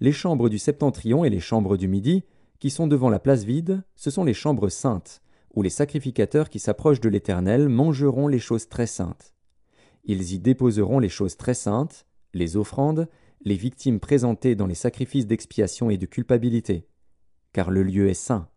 Les chambres du septentrion et les chambres du midi, qui sont devant la place vide, ce sont les chambres saintes, où les sacrificateurs qui s'approchent de l'Éternel mangeront les choses très saintes. Ils y déposeront les choses très saintes, les offrandes, les victimes présentées dans les sacrifices d'expiation et de culpabilité, car le lieu est saint.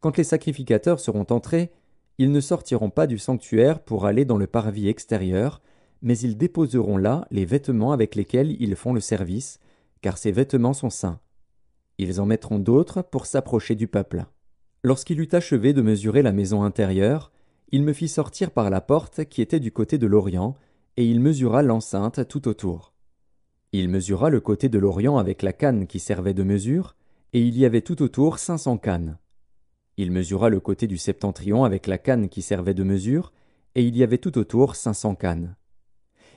Quand les sacrificateurs seront entrés, ils ne sortiront pas du sanctuaire pour aller dans le parvis extérieur, mais ils déposeront là les vêtements avec lesquels ils font le service, car ces vêtements sont saints. Ils en mettront d'autres pour s'approcher du peuple. Lorsqu'il eut achevé de mesurer la maison intérieure, il me fit sortir par la porte qui était du côté de l'Orient, et il mesura l'enceinte tout autour. Il mesura le côté de l'Orient avec la canne qui servait de mesure, et il y avait tout autour cinq cents cannes. Il mesura le côté du septentrion avec la canne qui servait de mesure, et il y avait tout autour cinq cents cannes.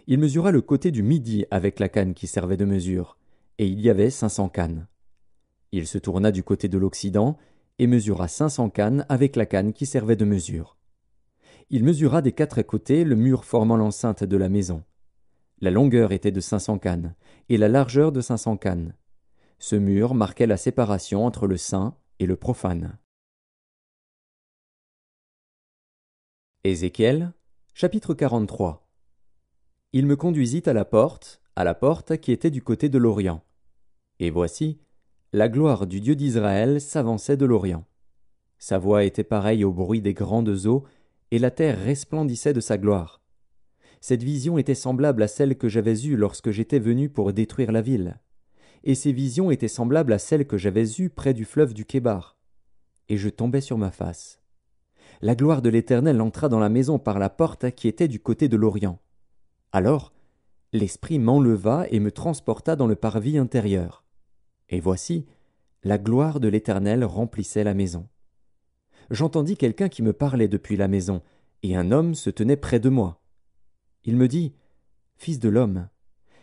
Il mesura le côté du midi avec la canne qui servait de mesure, et il y avait cinq cents cannes. Il se tourna du côté de l'Occident, et mesura cinq cents cannes avec la canne qui servait de mesure. Il mesura des quatre côtés le mur formant l'enceinte de la maison. La longueur était de cinq cents cannes, et la largeur de cinq cents cannes. Ce mur marquait la séparation entre le saint et le profane. Ézéchiel, chapitre 43 Il me conduisit à la porte, à la porte qui était du côté de l'Orient. Et voici, la gloire du Dieu d'Israël s'avançait de l'Orient. Sa voix était pareille au bruit des grandes eaux, et la terre resplendissait de sa gloire. Cette vision était semblable à celle que j'avais eue lorsque j'étais venu pour détruire la ville. Et ces visions étaient semblables à celles que j'avais eues près du fleuve du Kébar. Et je tombais sur ma face. La gloire de l'Éternel entra dans la maison par la porte qui était du côté de l'Orient. Alors, l'Esprit m'enleva et me transporta dans le parvis intérieur. Et voici, la gloire de l'Éternel remplissait la maison. J'entendis quelqu'un qui me parlait depuis la maison, et un homme se tenait près de moi. Il me dit, Fils de l'homme,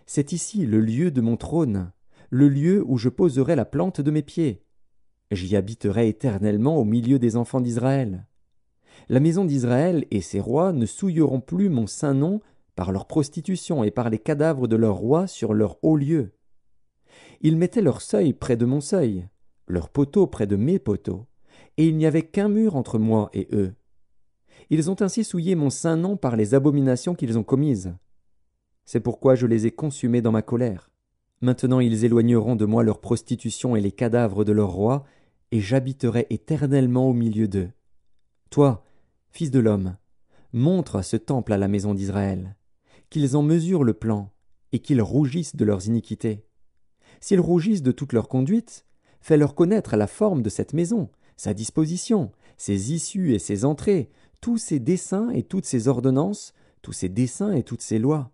c'est ici le lieu de mon trône, le lieu où je poserai la plante de mes pieds. J'y habiterai éternellement au milieu des enfants d'Israël. La maison d'Israël et ses rois ne souilleront plus mon saint nom par leur prostitution et par les cadavres de leurs rois sur leur haut lieu. Ils mettaient leur seuil près de mon seuil, leur poteau près de mes poteaux, et il n'y avait qu'un mur entre moi et eux. Ils ont ainsi souillé mon saint nom par les abominations qu'ils ont commises. C'est pourquoi je les ai consumés dans ma colère. Maintenant ils éloigneront de moi leur prostitution et les cadavres de leurs rois, et j'habiterai éternellement au milieu d'eux. Toi, fils de l'homme, montre ce temple à la maison d'Israël, qu'ils en mesurent le plan, et qu'ils rougissent de leurs iniquités. S'ils rougissent de toute leur conduite, fais-leur connaître la forme de cette maison, sa disposition, ses issues et ses entrées, tous ses desseins et toutes ses ordonnances, tous ces dessins et toutes ces lois.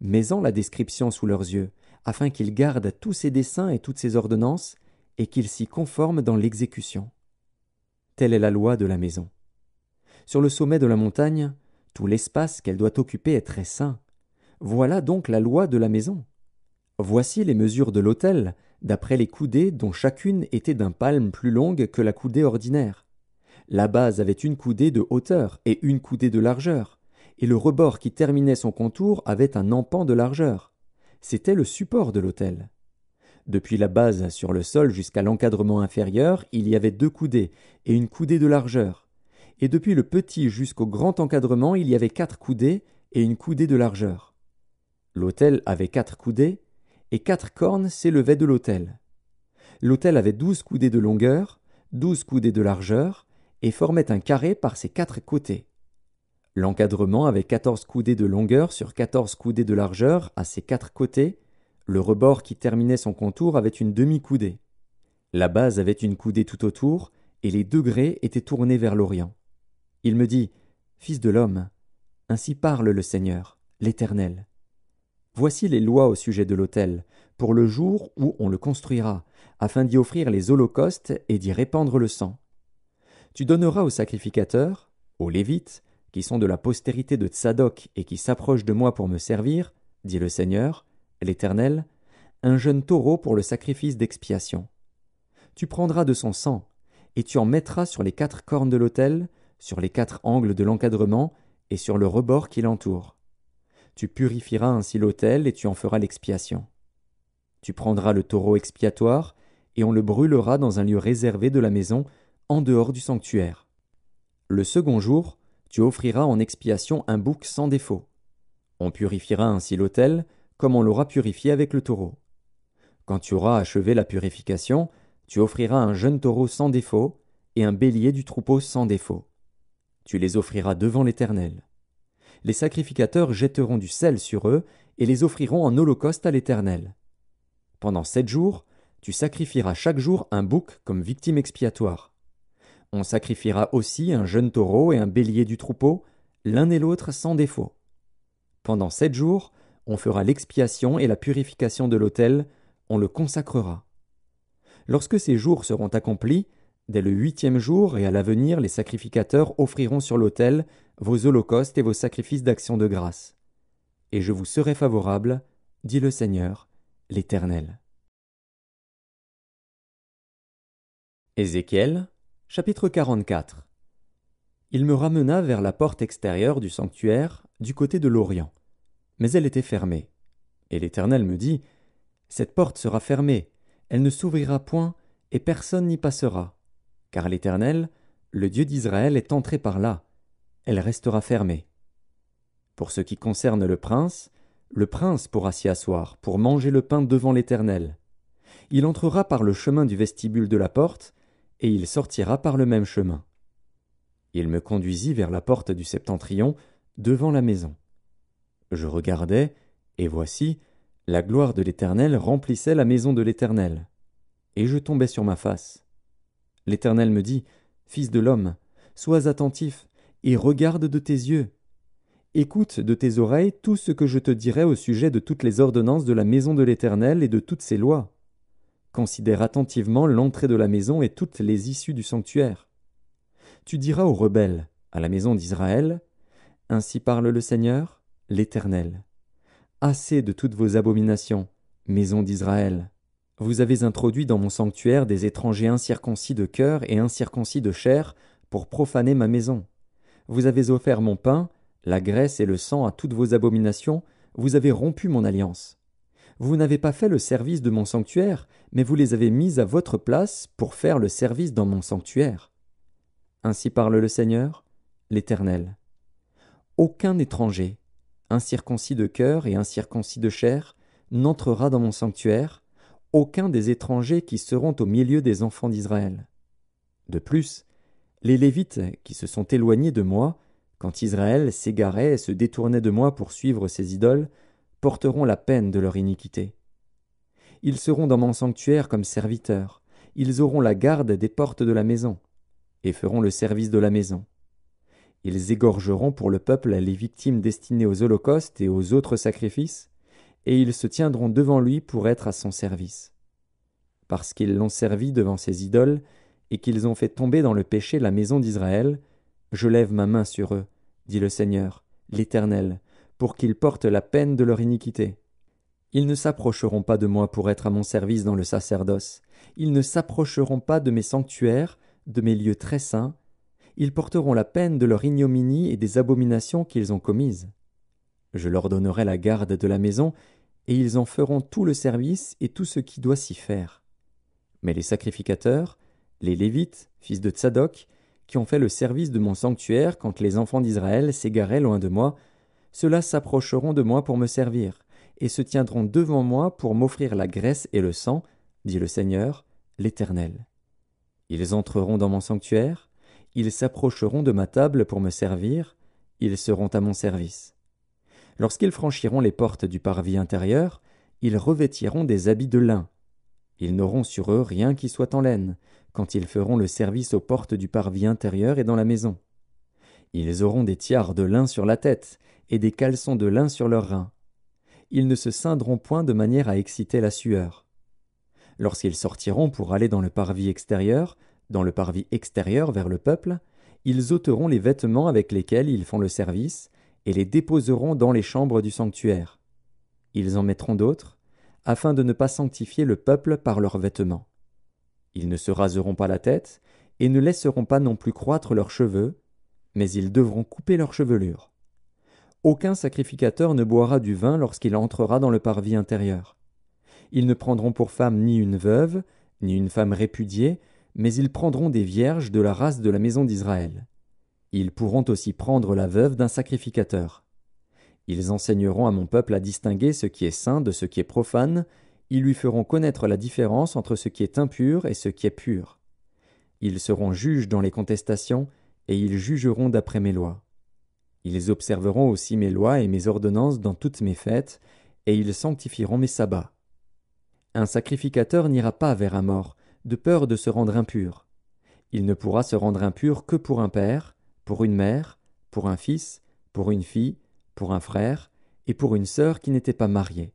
Mets-en la description sous leurs yeux, afin qu'ils gardent tous ces dessins et toutes ces ordonnances, et qu'ils s'y conforment dans l'exécution. Telle est la loi de la maison. Sur le sommet de la montagne, tout l'espace qu'elle doit occuper est très saint. Voilà donc la loi de la maison. Voici les mesures de l'autel, d'après les coudées dont chacune était d'un palme plus longue que la coudée ordinaire. La base avait une coudée de hauteur et une coudée de largeur, et le rebord qui terminait son contour avait un empan de largeur. C'était le support de l'autel. Depuis la base sur le sol jusqu'à l'encadrement inférieur, il y avait deux coudées et une coudée de largeur. Et depuis le petit jusqu'au grand encadrement, il y avait quatre coudées et une coudée de largeur. L'autel avait quatre coudées, et quatre cornes s'élevaient de l'autel. L'autel avait douze coudées de longueur, douze coudées de largeur, et formait un carré par ses quatre côtés. L'encadrement avait quatorze coudées de longueur sur quatorze coudées de largeur à ses quatre côtés, le rebord qui terminait son contour avait une demi-coudée. La base avait une coudée tout autour, et les degrés étaient tournés vers l'Orient. Il me dit, Fils de l'homme, ainsi parle le Seigneur, l'Éternel. Voici les lois au sujet de l'autel, pour le jour où on le construira, afin d'y offrir les holocaustes et d'y répandre le sang. Tu donneras aux sacrificateurs, aux Lévites, qui sont de la postérité de Tsadok et qui s'approchent de moi pour me servir, dit le Seigneur, l'Éternel, un jeune taureau pour le sacrifice d'expiation. Tu prendras de son sang, et tu en mettras sur les quatre cornes de l'autel, sur les quatre angles de l'encadrement, et sur le rebord qui l'entoure. Tu purifieras ainsi l'autel, et tu en feras l'expiation. Tu prendras le taureau expiatoire, et on le brûlera dans un lieu réservé de la maison, en dehors du sanctuaire. Le second jour, tu offriras en expiation un bouc sans défaut. On purifiera ainsi l'autel, comme on l'aura purifié avec le taureau. Quand tu auras achevé la purification, tu offriras un jeune taureau sans défaut et un bélier du troupeau sans défaut. Tu les offriras devant l'Éternel. Les sacrificateurs jetteront du sel sur eux et les offriront en holocauste à l'Éternel. Pendant sept jours, tu sacrifieras chaque jour un bouc comme victime expiatoire. On sacrifiera aussi un jeune taureau et un bélier du troupeau, l'un et l'autre sans défaut. Pendant sept jours, on fera l'expiation et la purification de l'autel, on le consacrera. Lorsque ces jours seront accomplis, dès le huitième jour et à l'avenir les sacrificateurs offriront sur l'autel vos holocaustes et vos sacrifices d'action de grâce. Et je vous serai favorable, dit le Seigneur, l'Éternel. Ézéchiel, chapitre 44 Il me ramena vers la porte extérieure du sanctuaire, du côté de l'Orient mais elle était fermée. Et l'Éternel me dit Cette porte sera fermée, elle ne s'ouvrira point, et personne n'y passera. Car l'Éternel, le Dieu d'Israël, est entré par là. Elle restera fermée. Pour ce qui concerne le prince, le prince pourra s'y asseoir, pour manger le pain devant l'Éternel. Il entrera par le chemin du vestibule de la porte, et il sortira par le même chemin. Il me conduisit vers la porte du septentrion, devant la maison. Je regardais, et voici, la gloire de l'Éternel remplissait la maison de l'Éternel. Et je tombais sur ma face. L'Éternel me dit, Fils de l'homme, sois attentif, et regarde de tes yeux. Écoute de tes oreilles tout ce que je te dirai au sujet de toutes les ordonnances de la maison de l'Éternel et de toutes ses lois. Considère attentivement l'entrée de la maison et toutes les issues du sanctuaire. Tu diras aux rebelles, à la maison d'Israël, Ainsi parle le Seigneur, l'Éternel. Assez de toutes vos abominations, maison d'Israël. Vous avez introduit dans mon sanctuaire des étrangers incirconcis de cœur et incirconcis de chair pour profaner ma maison. Vous avez offert mon pain, la graisse et le sang à toutes vos abominations, vous avez rompu mon alliance. Vous n'avez pas fait le service de mon sanctuaire, mais vous les avez mis à votre place pour faire le service dans mon sanctuaire. Ainsi parle le Seigneur, l'Éternel. Aucun étranger, incirconcis de cœur et incirconcis de chair, n'entrera dans mon sanctuaire, aucun des étrangers qui seront au milieu des enfants d'Israël. De plus, les Lévites qui se sont éloignés de moi, quand Israël s'égarait et se détournait de moi pour suivre ses idoles, porteront la peine de leur iniquité. Ils seront dans mon sanctuaire comme serviteurs, ils auront la garde des portes de la maison, et feront le service de la maison. Ils égorgeront pour le peuple les victimes destinées aux holocaustes et aux autres sacrifices, et ils se tiendront devant lui pour être à son service. Parce qu'ils l'ont servi devant ses idoles, et qu'ils ont fait tomber dans le péché la maison d'Israël, je lève ma main sur eux, dit le Seigneur, l'Éternel, pour qu'ils portent la peine de leur iniquité. Ils ne s'approcheront pas de moi pour être à mon service dans le sacerdoce, ils ne s'approcheront pas de mes sanctuaires, de mes lieux très saints, ils porteront la peine de leur ignominie et des abominations qu'ils ont commises. Je leur donnerai la garde de la maison, et ils en feront tout le service et tout ce qui doit s'y faire. Mais les sacrificateurs, les Lévites, fils de Tsadok, qui ont fait le service de mon sanctuaire quand les enfants d'Israël s'égaraient loin de moi, ceux-là s'approcheront de moi pour me servir, et se tiendront devant moi pour m'offrir la graisse et le sang, dit le Seigneur, l'Éternel. Ils entreront dans mon sanctuaire, ils s'approcheront de ma table pour me servir, ils seront à mon service. Lorsqu'ils franchiront les portes du parvis intérieur, ils revêtiront des habits de lin. Ils n'auront sur eux rien qui soit en laine, quand ils feront le service aux portes du parvis intérieur et dans la maison. Ils auront des tiares de lin sur la tête, et des caleçons de lin sur leurs reins. Ils ne se ceindront point de manière à exciter la sueur. Lorsqu'ils sortiront pour aller dans le parvis extérieur, dans le parvis extérieur vers le peuple, ils ôteront les vêtements avec lesquels ils font le service, et les déposeront dans les chambres du sanctuaire. Ils en mettront d'autres, afin de ne pas sanctifier le peuple par leurs vêtements. Ils ne se raseront pas la tête, et ne laisseront pas non plus croître leurs cheveux, mais ils devront couper leurs chevelures. Aucun sacrificateur ne boira du vin lorsqu'il entrera dans le parvis intérieur. Ils ne prendront pour femme ni une veuve, ni une femme répudiée, mais ils prendront des vierges de la race de la maison d'Israël. Ils pourront aussi prendre la veuve d'un sacrificateur. Ils enseigneront à mon peuple à distinguer ce qui est saint de ce qui est profane, ils lui feront connaître la différence entre ce qui est impur et ce qui est pur. Ils seront juges dans les contestations, et ils jugeront d'après mes lois. Ils observeront aussi mes lois et mes ordonnances dans toutes mes fêtes, et ils sanctifieront mes sabbats. Un sacrificateur n'ira pas vers un mort, de peur de se rendre impur. Il ne pourra se rendre impur que pour un père, pour une mère, pour un fils, pour une fille, pour un frère, et pour une sœur qui n'était pas mariée.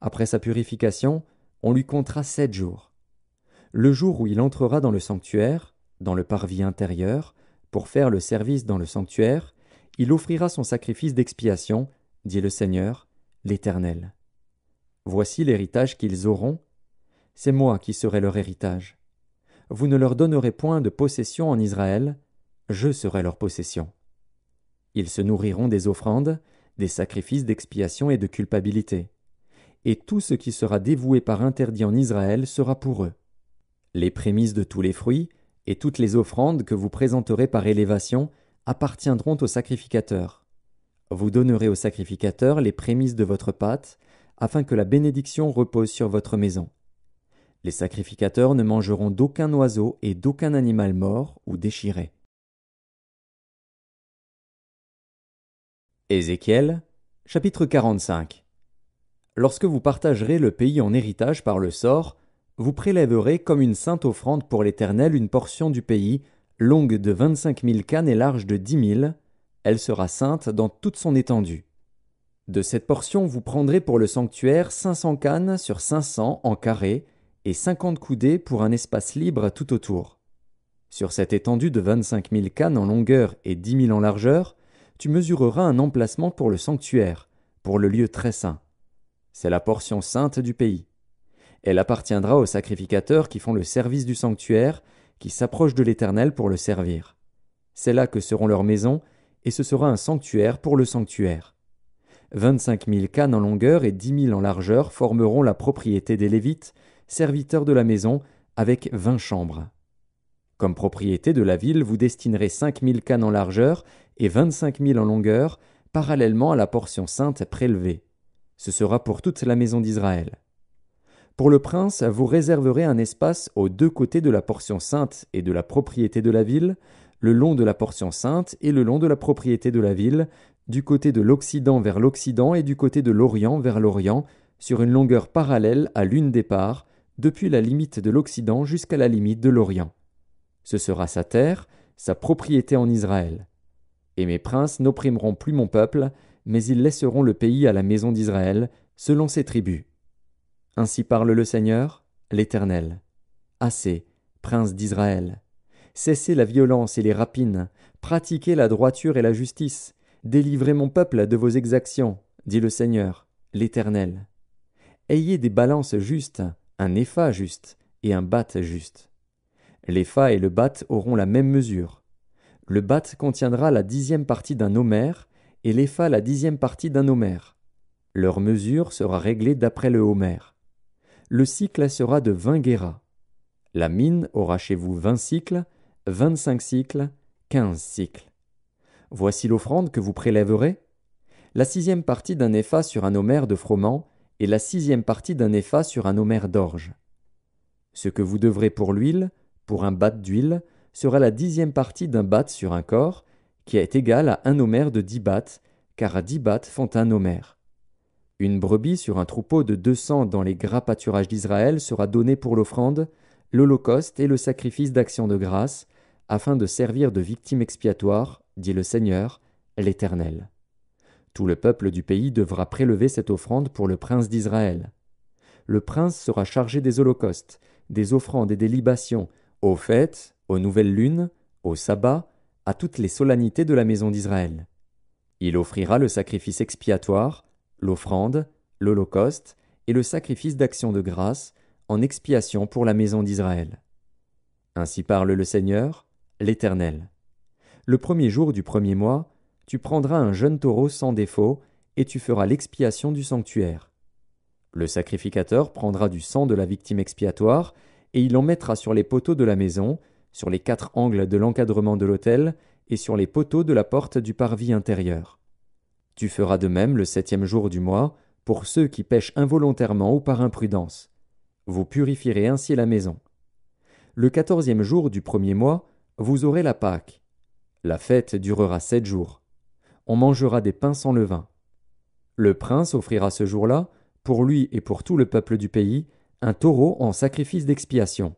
Après sa purification, on lui comptera sept jours. Le jour où il entrera dans le sanctuaire, dans le parvis intérieur, pour faire le service dans le sanctuaire, il offrira son sacrifice d'expiation, dit le Seigneur, l'Éternel. Voici l'héritage qu'ils auront c'est moi qui serai leur héritage. Vous ne leur donnerez point de possession en Israël, je serai leur possession. Ils se nourriront des offrandes, des sacrifices d'expiation et de culpabilité. Et tout ce qui sera dévoué par interdit en Israël sera pour eux. Les prémices de tous les fruits, et toutes les offrandes que vous présenterez par élévation, appartiendront aux sacrificateurs. Vous donnerez aux sacrificateurs les prémices de votre pâte, afin que la bénédiction repose sur votre maison. Les sacrificateurs ne mangeront d'aucun oiseau et d'aucun animal mort ou déchiré. Ézéchiel, chapitre 45 Lorsque vous partagerez le pays en héritage par le sort, vous prélèverez comme une sainte offrande pour l'Éternel une portion du pays, longue de vingt-cinq mille cannes et large de dix mille. Elle sera sainte dans toute son étendue. De cette portion vous prendrez pour le sanctuaire cinq cents cannes sur cinq cents en carré, et cinquante coudées pour un espace libre tout autour. Sur cette étendue de vingt-cinq mille cannes en longueur et dix mille en largeur, tu mesureras un emplacement pour le sanctuaire, pour le lieu très saint. C'est la portion sainte du pays. Elle appartiendra aux sacrificateurs qui font le service du sanctuaire, qui s'approchent de l'Éternel pour le servir. C'est là que seront leurs maisons, et ce sera un sanctuaire pour le sanctuaire. Vingt-cinq mille cannes en longueur et dix mille en largeur formeront la propriété des Lévites, serviteur de la maison, avec vingt chambres. Comme propriété de la ville, vous destinerez cinq mille cannes en largeur et vingt-cinq mille en longueur, parallèlement à la portion sainte prélevée. Ce sera pour toute la maison d'Israël. Pour le prince, vous réserverez un espace aux deux côtés de la portion sainte et de la propriété de la ville, le long de la portion sainte et le long de la propriété de la ville, du côté de l'Occident vers l'Occident et du côté de l'Orient vers l'Orient, sur une longueur parallèle à l'une des parts, depuis la limite de l'Occident jusqu'à la limite de l'Orient. Ce sera sa terre, sa propriété en Israël. Et mes princes n'opprimeront plus mon peuple, mais ils laisseront le pays à la maison d'Israël, selon ses tribus. Ainsi parle le Seigneur, l'Éternel. Assez, princes d'Israël. Cessez la violence et les rapines, pratiquez la droiture et la justice, délivrez mon peuple de vos exactions, dit le Seigneur, l'Éternel. Ayez des balances justes, un épha juste et un bat juste. L'épha et le bat auront la même mesure. Le bat contiendra la dixième partie d'un homère, et l'épha la dixième partie d'un homère. Leur mesure sera réglée d'après le homère. Le cycle sera de vingt guéras. La mine aura chez vous vingt cycles, vingt-cinq cycles, quinze cycles. Voici l'offrande que vous prélèverez. La sixième partie d'un épha sur un homère de froment, et la sixième partie d'un épha sur un homère d'orge. Ce que vous devrez pour l'huile, pour un bat d'huile, sera la dixième partie d'un bat sur un corps, qui est égal à un homère de dix bats, car dix bats font un homère. Une brebis sur un troupeau de deux cents dans les gras pâturages d'Israël sera donnée pour l'offrande, l'holocauste et le sacrifice d'action de grâce, afin de servir de victime expiatoire, dit le Seigneur, l'Éternel. Tout le peuple du pays devra prélever cette offrande pour le prince d'Israël. Le prince sera chargé des holocaustes, des offrandes et des libations, aux fêtes, aux nouvelles lunes, aux sabbats, à toutes les solennités de la maison d'Israël. Il offrira le sacrifice expiatoire, l'offrande, l'holocauste et le sacrifice d'action de grâce en expiation pour la maison d'Israël. Ainsi parle le Seigneur, l'Éternel. Le premier jour du premier mois, tu prendras un jeune taureau sans défaut, et tu feras l'expiation du sanctuaire. Le sacrificateur prendra du sang de la victime expiatoire, et il en mettra sur les poteaux de la maison, sur les quatre angles de l'encadrement de l'autel, et sur les poteaux de la porte du parvis intérieur. Tu feras de même le septième jour du mois, pour ceux qui pêchent involontairement ou par imprudence. Vous purifierez ainsi la maison. Le quatorzième jour du premier mois, vous aurez la Pâque. La fête durera sept jours. On mangera des pains sans levain. Le prince offrira ce jour-là, pour lui et pour tout le peuple du pays, un taureau en sacrifice d'expiation.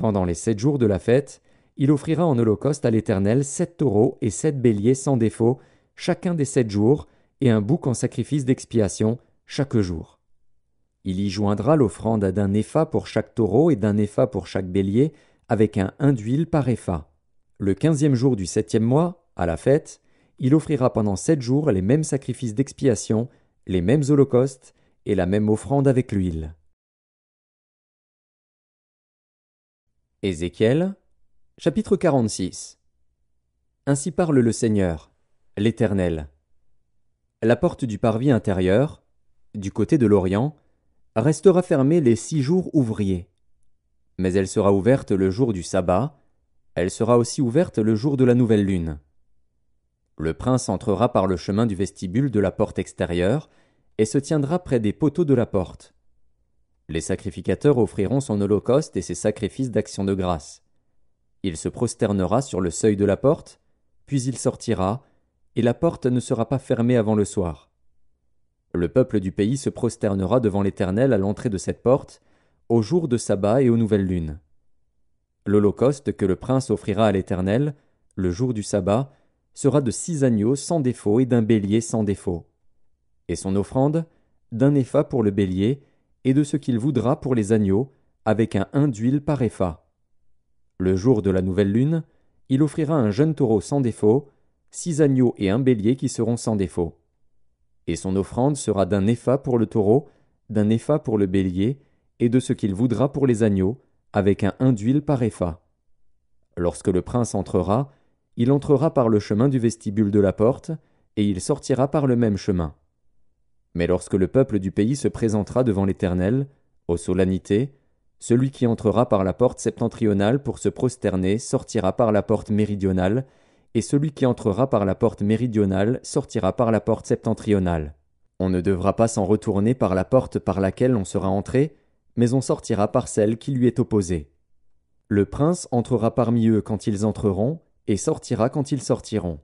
Pendant les sept jours de la fête, il offrira en holocauste à l'Éternel sept taureaux et sept béliers sans défaut, chacun des sept jours, et un bouc en sacrifice d'expiation chaque jour. Il y joindra l'offrande d'un épha pour chaque taureau et d'un épha pour chaque bélier, avec un un d'huile par épha. Le quinzième jour du septième mois, à la fête, il offrira pendant sept jours les mêmes sacrifices d'expiation, les mêmes holocaustes et la même offrande avec l'huile. Ézéchiel, chapitre 46 Ainsi parle le Seigneur, l'Éternel. La porte du parvis intérieur, du côté de l'Orient, restera fermée les six jours ouvriers. Mais elle sera ouverte le jour du sabbat, elle sera aussi ouverte le jour de la nouvelle lune. Le prince entrera par le chemin du vestibule de la porte extérieure, et se tiendra près des poteaux de la porte. Les sacrificateurs offriront son holocauste et ses sacrifices d'action de grâce. Il se prosternera sur le seuil de la porte, puis il sortira, et la porte ne sera pas fermée avant le soir. Le peuple du pays se prosternera devant l'Éternel à l'entrée de cette porte, au jour de sabbat et aux nouvelles lunes. L'holocauste que le prince offrira à l'Éternel, le jour du sabbat, sera de six agneaux sans défaut et d'un bélier sans défaut. Et son offrande, d'un épha pour le bélier, et de ce qu'il voudra pour les agneaux, avec un un d'huile par épha. Le jour de la nouvelle lune, il offrira un jeune taureau sans défaut, six agneaux et un bélier qui seront sans défaut. Et son offrande sera d'un épha pour le taureau, d'un épha pour le bélier, et de ce qu'il voudra pour les agneaux, avec un un d'huile par épha. Lorsque le prince entrera, il entrera par le chemin du vestibule de la porte, et il sortira par le même chemin. Mais lorsque le peuple du pays se présentera devant l'Éternel, aux solennités, celui qui entrera par la porte septentrionale pour se prosterner sortira par la porte méridionale, et celui qui entrera par la porte méridionale sortira par la porte septentrionale. On ne devra pas s'en retourner par la porte par laquelle on sera entré, mais on sortira par celle qui lui est opposée. Le prince entrera parmi eux quand ils entreront, et sortira quand ils sortiront.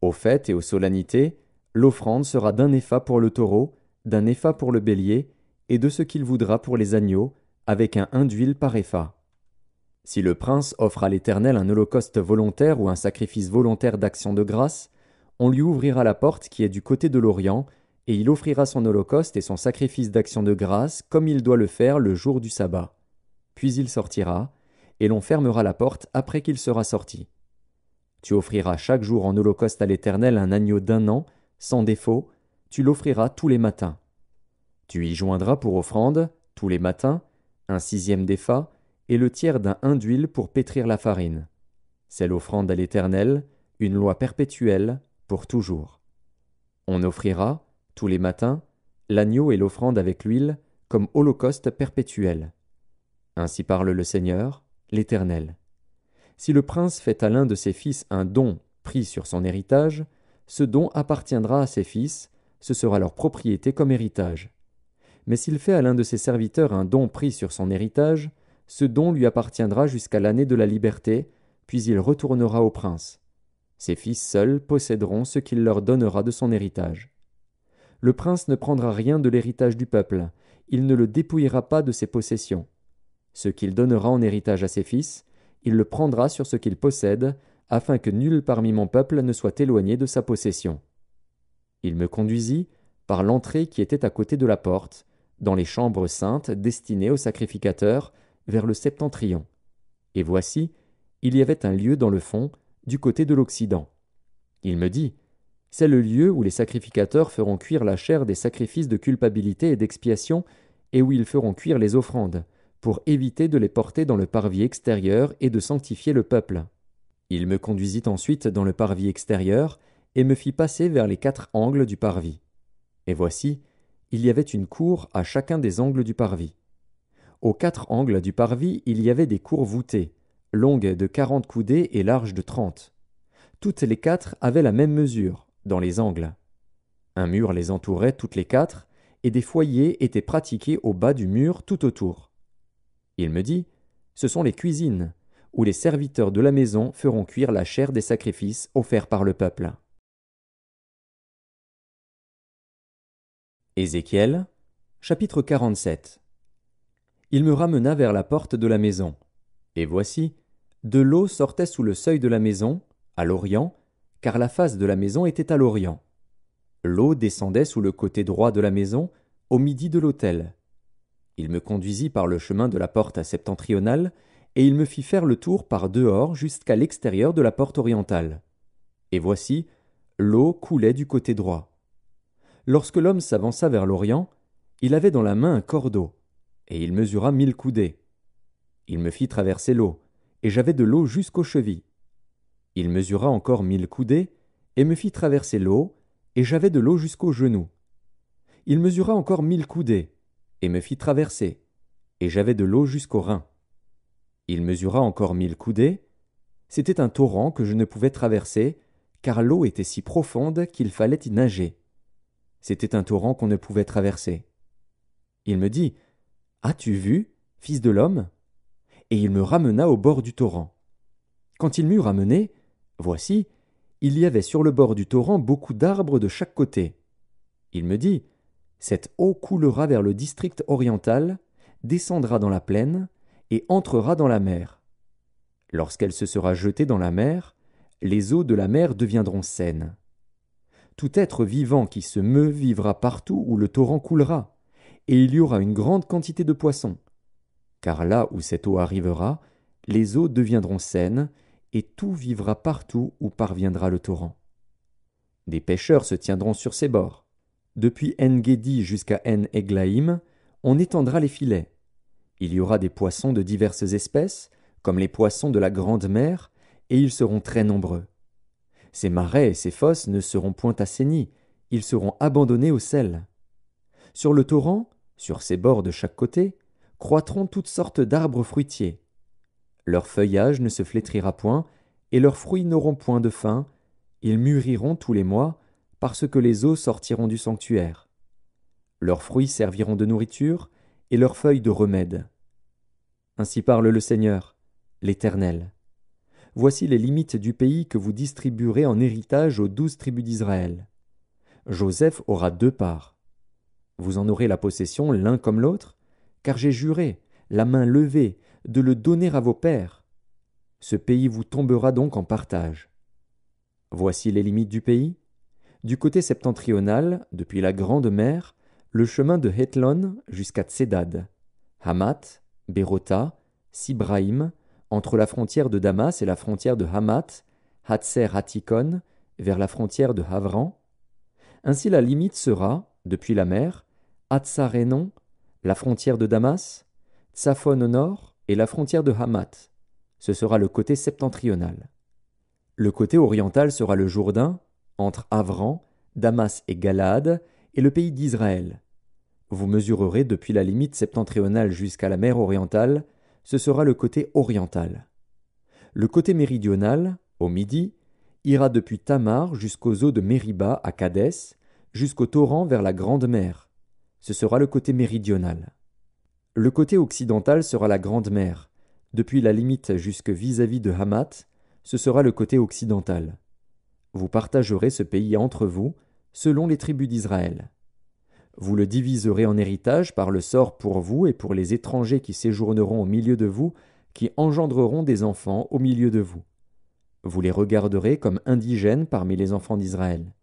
Aux fêtes et aux solennités, l'offrande sera d'un épha pour le taureau, d'un épha pour le bélier, et de ce qu'il voudra pour les agneaux, avec un un d'huile par épha. Si le prince offre à l'Éternel un holocauste volontaire ou un sacrifice volontaire d'action de grâce, on lui ouvrira la porte qui est du côté de l'Orient, et il offrira son holocauste et son sacrifice d'action de grâce comme il doit le faire le jour du sabbat. Puis il sortira, et l'on fermera la porte après qu'il sera sorti. Tu offriras chaque jour en holocauste à l'Éternel un agneau d'un an, sans défaut, tu l'offriras tous les matins. Tu y joindras pour offrande, tous les matins, un sixième d'épha, et le tiers d'un hin d'huile pour pétrir la farine. C'est l'offrande à l'Éternel, une loi perpétuelle, pour toujours. On offrira, tous les matins, l'agneau et l'offrande avec l'huile, comme holocauste perpétuel. Ainsi parle le Seigneur, l'Éternel. Si le prince fait à l'un de ses fils un don pris sur son héritage, ce don appartiendra à ses fils, ce sera leur propriété comme héritage. Mais s'il fait à l'un de ses serviteurs un don pris sur son héritage, ce don lui appartiendra jusqu'à l'année de la liberté, puis il retournera au prince. Ses fils seuls posséderont ce qu'il leur donnera de son héritage. Le prince ne prendra rien de l'héritage du peuple, il ne le dépouillera pas de ses possessions. Ce qu'il donnera en héritage à ses fils, il le prendra sur ce qu'il possède, afin que nul parmi mon peuple ne soit éloigné de sa possession. Il me conduisit par l'entrée qui était à côté de la porte, dans les chambres saintes destinées aux sacrificateurs, vers le septentrion. Et voici, il y avait un lieu dans le fond, du côté de l'Occident. Il me dit, C'est le lieu où les sacrificateurs feront cuire la chair des sacrifices de culpabilité et d'expiation, et où ils feront cuire les offrandes, pour éviter de les porter dans le parvis extérieur et de sanctifier le peuple. Il me conduisit ensuite dans le parvis extérieur, et me fit passer vers les quatre angles du parvis. Et voici, il y avait une cour à chacun des angles du parvis. Aux quatre angles du parvis, il y avait des cours voûtées, longues de quarante coudées et larges de trente. Toutes les quatre avaient la même mesure, dans les angles. Un mur les entourait toutes les quatre, et des foyers étaient pratiqués au bas du mur tout autour. Il me dit, Ce sont les cuisines, où les serviteurs de la maison feront cuire la chair des sacrifices offerts par le peuple. Ézéchiel, chapitre 47 Il me ramena vers la porte de la maison. Et voici, de l'eau sortait sous le seuil de la maison, à l'orient, car la face de la maison était à l'orient. L'eau descendait sous le côté droit de la maison, au midi de l'autel. Il me conduisit par le chemin de la porte septentrionale, et il me fit faire le tour par dehors jusqu'à l'extérieur de la porte orientale. Et voici, l'eau coulait du côté droit. Lorsque l'homme s'avança vers l'Orient, il avait dans la main un cordeau, et il mesura mille coudées. Il me fit traverser l'eau, et j'avais de l'eau jusqu'aux chevilles. Il mesura encore mille coudées, et me fit traverser l'eau, et j'avais de l'eau jusqu'aux genoux. Il mesura encore mille coudées, et me fit traverser, et j'avais de l'eau jusqu'aux reins. Il mesura encore mille coudées. C'était un torrent que je ne pouvais traverser, car l'eau était si profonde qu'il fallait y nager. C'était un torrent qu'on ne pouvait traverser. Il me dit As-tu vu, fils de l'homme? Et il me ramena au bord du torrent. Quand il m'eut ramené, voici, il y avait sur le bord du torrent beaucoup d'arbres de chaque côté. Il me dit Cette eau coulera vers le district oriental, descendra dans la plaine, et entrera dans la mer. Lorsqu'elle se sera jetée dans la mer, les eaux de la mer deviendront saines. Tout être vivant qui se meut vivra partout où le torrent coulera, et il y aura une grande quantité de poissons car là où cette eau arrivera, les eaux deviendront saines, et tout vivra partout où parviendra le torrent. Des pêcheurs se tiendront sur ses bords. Depuis En-Gedi jusqu'à En-Eglaïm, on étendra les filets. Il y aura des poissons de diverses espèces, comme les poissons de la grande mer, et ils seront très nombreux. Ces marais et ces fosses ne seront point assainis, ils seront abandonnés au sel. Sur le torrent, sur ses bords de chaque côté, croîtront toutes sortes d'arbres fruitiers. Leur feuillage ne se flétrira point, et leurs fruits n'auront point de fin, ils mûriront tous les mois, parce que les eaux sortiront du sanctuaire. Leurs fruits serviront de nourriture, et leurs feuilles de remède. Ainsi parle le Seigneur, l'Éternel. Voici les limites du pays que vous distribuerez en héritage aux douze tribus d'Israël. Joseph aura deux parts. Vous en aurez la possession l'un comme l'autre, car j'ai juré, la main levée, de le donner à vos pères, Ce pays vous tombera donc en partage. Voici les limites du pays. Du côté septentrional, depuis la Grande Mer, le chemin de Hethlon jusqu'à Tsedad, Hamat, Berota, Sibraïm, entre la frontière de Damas et la frontière de Hamat, Hatser Hatikon, vers la frontière de Havran. Ainsi la limite sera, depuis la mer, Hatsarenon, la frontière de Damas, Tsafon au nord et la frontière de Hamat. Ce sera le côté septentrional. Le côté oriental sera le Jourdain, entre Havran, Damas et Galaad, et le pays d'Israël. Vous mesurerez depuis la limite septentrionale jusqu'à la mer orientale, ce sera le côté oriental. Le côté méridional, au midi, ira depuis Tamar jusqu'aux eaux de Mériba à Cadès, jusqu'au torrent vers la Grande Mer. Ce sera le côté méridional. Le côté occidental sera la Grande Mer. Depuis la limite jusque vis-à-vis de Hamat, ce sera le côté occidental. Vous partagerez ce pays entre vous, selon les tribus d'Israël. Vous le diviserez en héritage par le sort pour vous et pour les étrangers qui séjourneront au milieu de vous, qui engendreront des enfants au milieu de vous. Vous les regarderez comme indigènes parmi les enfants d'Israël.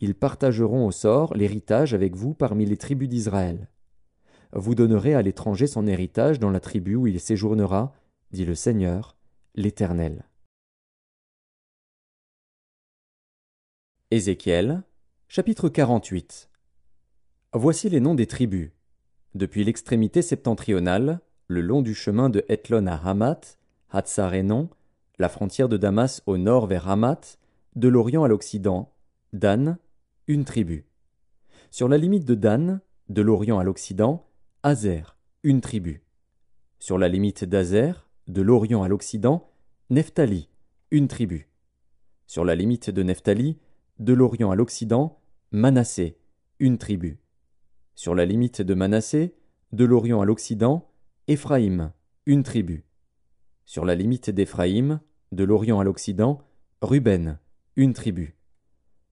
Ils partageront au sort l'héritage avec vous parmi les tribus d'Israël. Vous donnerez à l'étranger son héritage dans la tribu où il séjournera, dit le Seigneur, l'Éternel. Ézéchiel, chapitre 48 Voici les noms des tribus. Depuis l'extrémité septentrionale, le long du chemin de Hethlon à Hamath, Hatzarenon, la frontière de Damas au nord vers Hamath, de l'Orient à l'Occident, Dan, une tribu. Sur la limite de Dan, de l'Orient à l'Occident, Azer, une tribu. Sur la limite d'Azer, de l'Orient à l'Occident, Nephtali, une tribu. Sur la limite de Nephtali, de l'Orient à l'Occident, Manassé, une tribu. Sur la limite de Manassé, de l'Orient à l'Occident, Éphraïm, une tribu. Sur la limite d'Éphraïm, de l'Orient à l'Occident, Ruben, une tribu.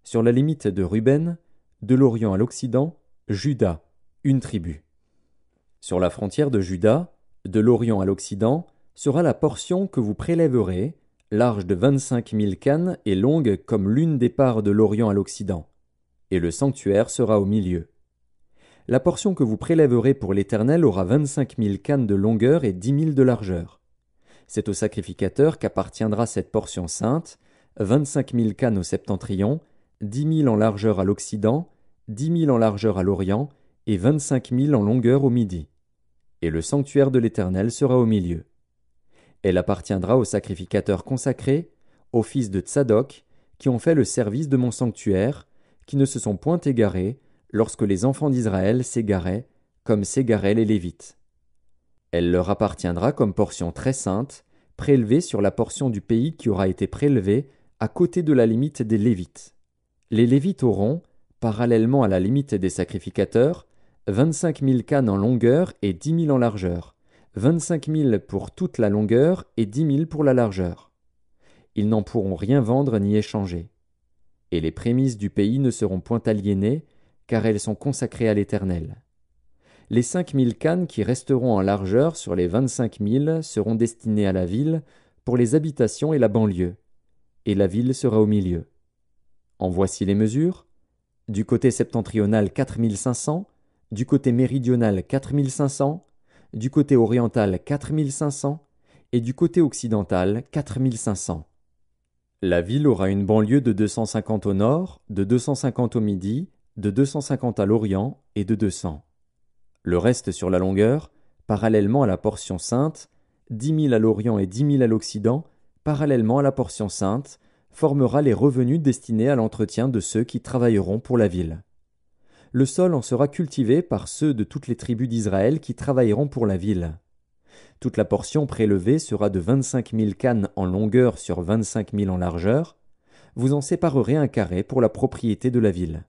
Sur la limite de Ruben, de l'Orient à l'Occident, Juda, une tribu. Sur la frontière de Juda, de l'Orient à l'Occident, sera la portion que vous prélèverez, large de vingt-cinq mille cannes et longue comme l'une des parts de l'Orient à l'Occident. Et le sanctuaire sera au milieu. La portion que vous prélèverez pour l'Éternel aura vingt-cinq mille cannes de longueur et dix mille de largeur. C'est au sacrificateur qu'appartiendra cette portion sainte, vingt-cinq mille cannes au septentrion, dix mille en largeur à l'Occident, dix mille en largeur à l'Orient, et vingt-cinq mille en longueur au Midi. Et le sanctuaire de l'Éternel sera au milieu. Elle appartiendra aux sacrificateurs consacrés, aux fils de Tsadok, qui ont fait le service de mon sanctuaire, qui ne se sont point égarés, lorsque les enfants d'Israël s'égaraient, comme s'égaraient les Lévites. Elle leur appartiendra comme portion très sainte, prélevée sur la portion du pays qui aura été prélevée à côté de la limite des Lévites. Les Lévites auront, parallèlement à la limite des sacrificateurs, vingt-cinq mille cannes en longueur et dix mille en largeur, vingt-cinq mille pour toute la longueur et dix mille pour la largeur. Ils n'en pourront rien vendre ni échanger. Et les prémices du pays ne seront point aliénées, car elles sont consacrées à l'Éternel. Les cinq mille cannes qui resteront en largeur sur les vingt-cinq mille seront destinées à la ville, pour les habitations et la banlieue, et la ville sera au milieu. En voici les mesures. Du côté septentrional quatre mille cinq cents, du côté méridional quatre mille cinq cents, du côté oriental quatre mille cinq cents, et du côté occidental quatre mille cinq cents. La ville aura une banlieue de deux cent cinquante au nord, de deux cent cinquante au midi, de 250 à l'Orient et de 200. Le reste sur la longueur, parallèlement à la portion sainte, dix mille à l'Orient et dix mille à l'Occident, parallèlement à la portion sainte, formera les revenus destinés à l'entretien de ceux qui travailleront pour la ville. Le sol en sera cultivé par ceux de toutes les tribus d'Israël qui travailleront pour la ville. Toute la portion prélevée sera de vingt-cinq mille cannes en longueur sur vingt-cinq mille en largeur. Vous en séparerez un carré pour la propriété de la ville.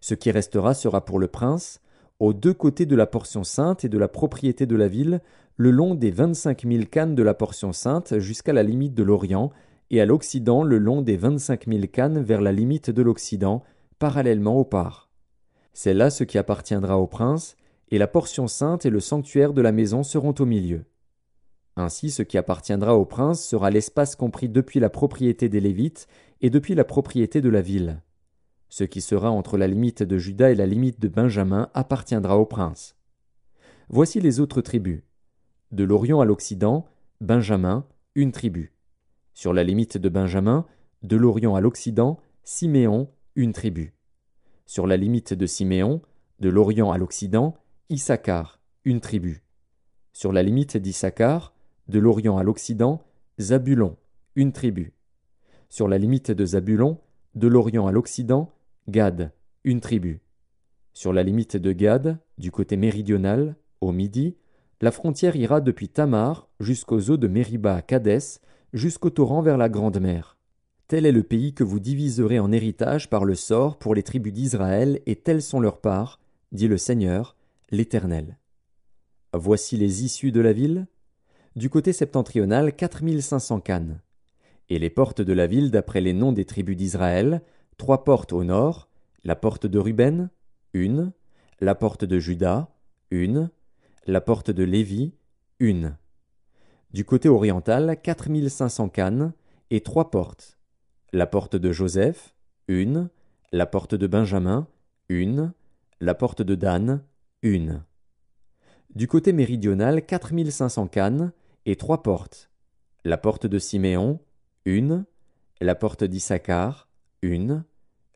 Ce qui restera sera pour le prince, aux deux côtés de la portion sainte et de la propriété de la ville, le long des vingt-cinq mille cannes de la portion sainte jusqu'à la limite de l'Orient, et à l'Occident le long des vingt-cinq mille cannes vers la limite de l'Occident, parallèlement au part. C'est là ce qui appartiendra au prince, et la portion sainte et le sanctuaire de la maison seront au milieu. Ainsi ce qui appartiendra au prince sera l'espace compris depuis la propriété des Lévites et depuis la propriété de la ville. Ce qui sera entre la limite de Juda et la limite de Benjamin appartiendra au prince. Voici les autres tribus. De l'Orient à l'Occident, Benjamin, une tribu. Sur la limite de Benjamin, de l'Orient à l'Occident, Siméon, une tribu. Sur la limite de Siméon, de l'Orient à l'Occident, Issachar, une tribu. Sur la limite d'Issachar, de l'Orient à l'Occident, Zabulon, une tribu. Sur la limite de Zabulon, de l'Orient à l'Occident, Gad, une tribu. Sur la limite de Gad, du côté méridional, au midi, la frontière ira depuis Tamar jusqu'aux eaux de Mériba à Kadès, jusqu'au torrent vers la Grande Mer. Tel est le pays que vous diviserez en héritage par le sort pour les tribus d'Israël, et telles sont leurs parts, dit le Seigneur, l'Éternel. Voici les issues de la ville. Du côté septentrional, quatre mille cinq cents cannes. Et les portes de la ville d'après les noms des tribus d'Israël, trois portes au nord, la porte de Ruben, une, la porte de Juda, une, la porte de Lévi, une. Du côté oriental, quatre mille cinq cents cannes, et trois portes. La porte de Joseph, une, la porte de Benjamin, une, la porte de Dan, une. Du côté méridional, quatre mille cinq cents cannes, et trois portes. La porte de Siméon, une, la porte d'Issachar, une,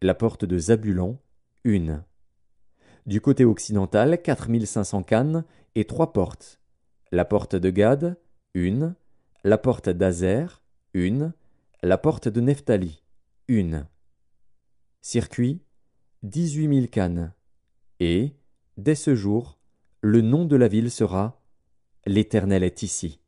la porte de Zabulon, une. Du côté occidental, quatre mille cinq cents cannes et trois portes. La porte de Gad, une, la porte d'Azer, une, la porte de Nephtali, une. Circuit, dix-huit mille cannes. Et, dès ce jour, le nom de la ville sera L'Éternel est ici.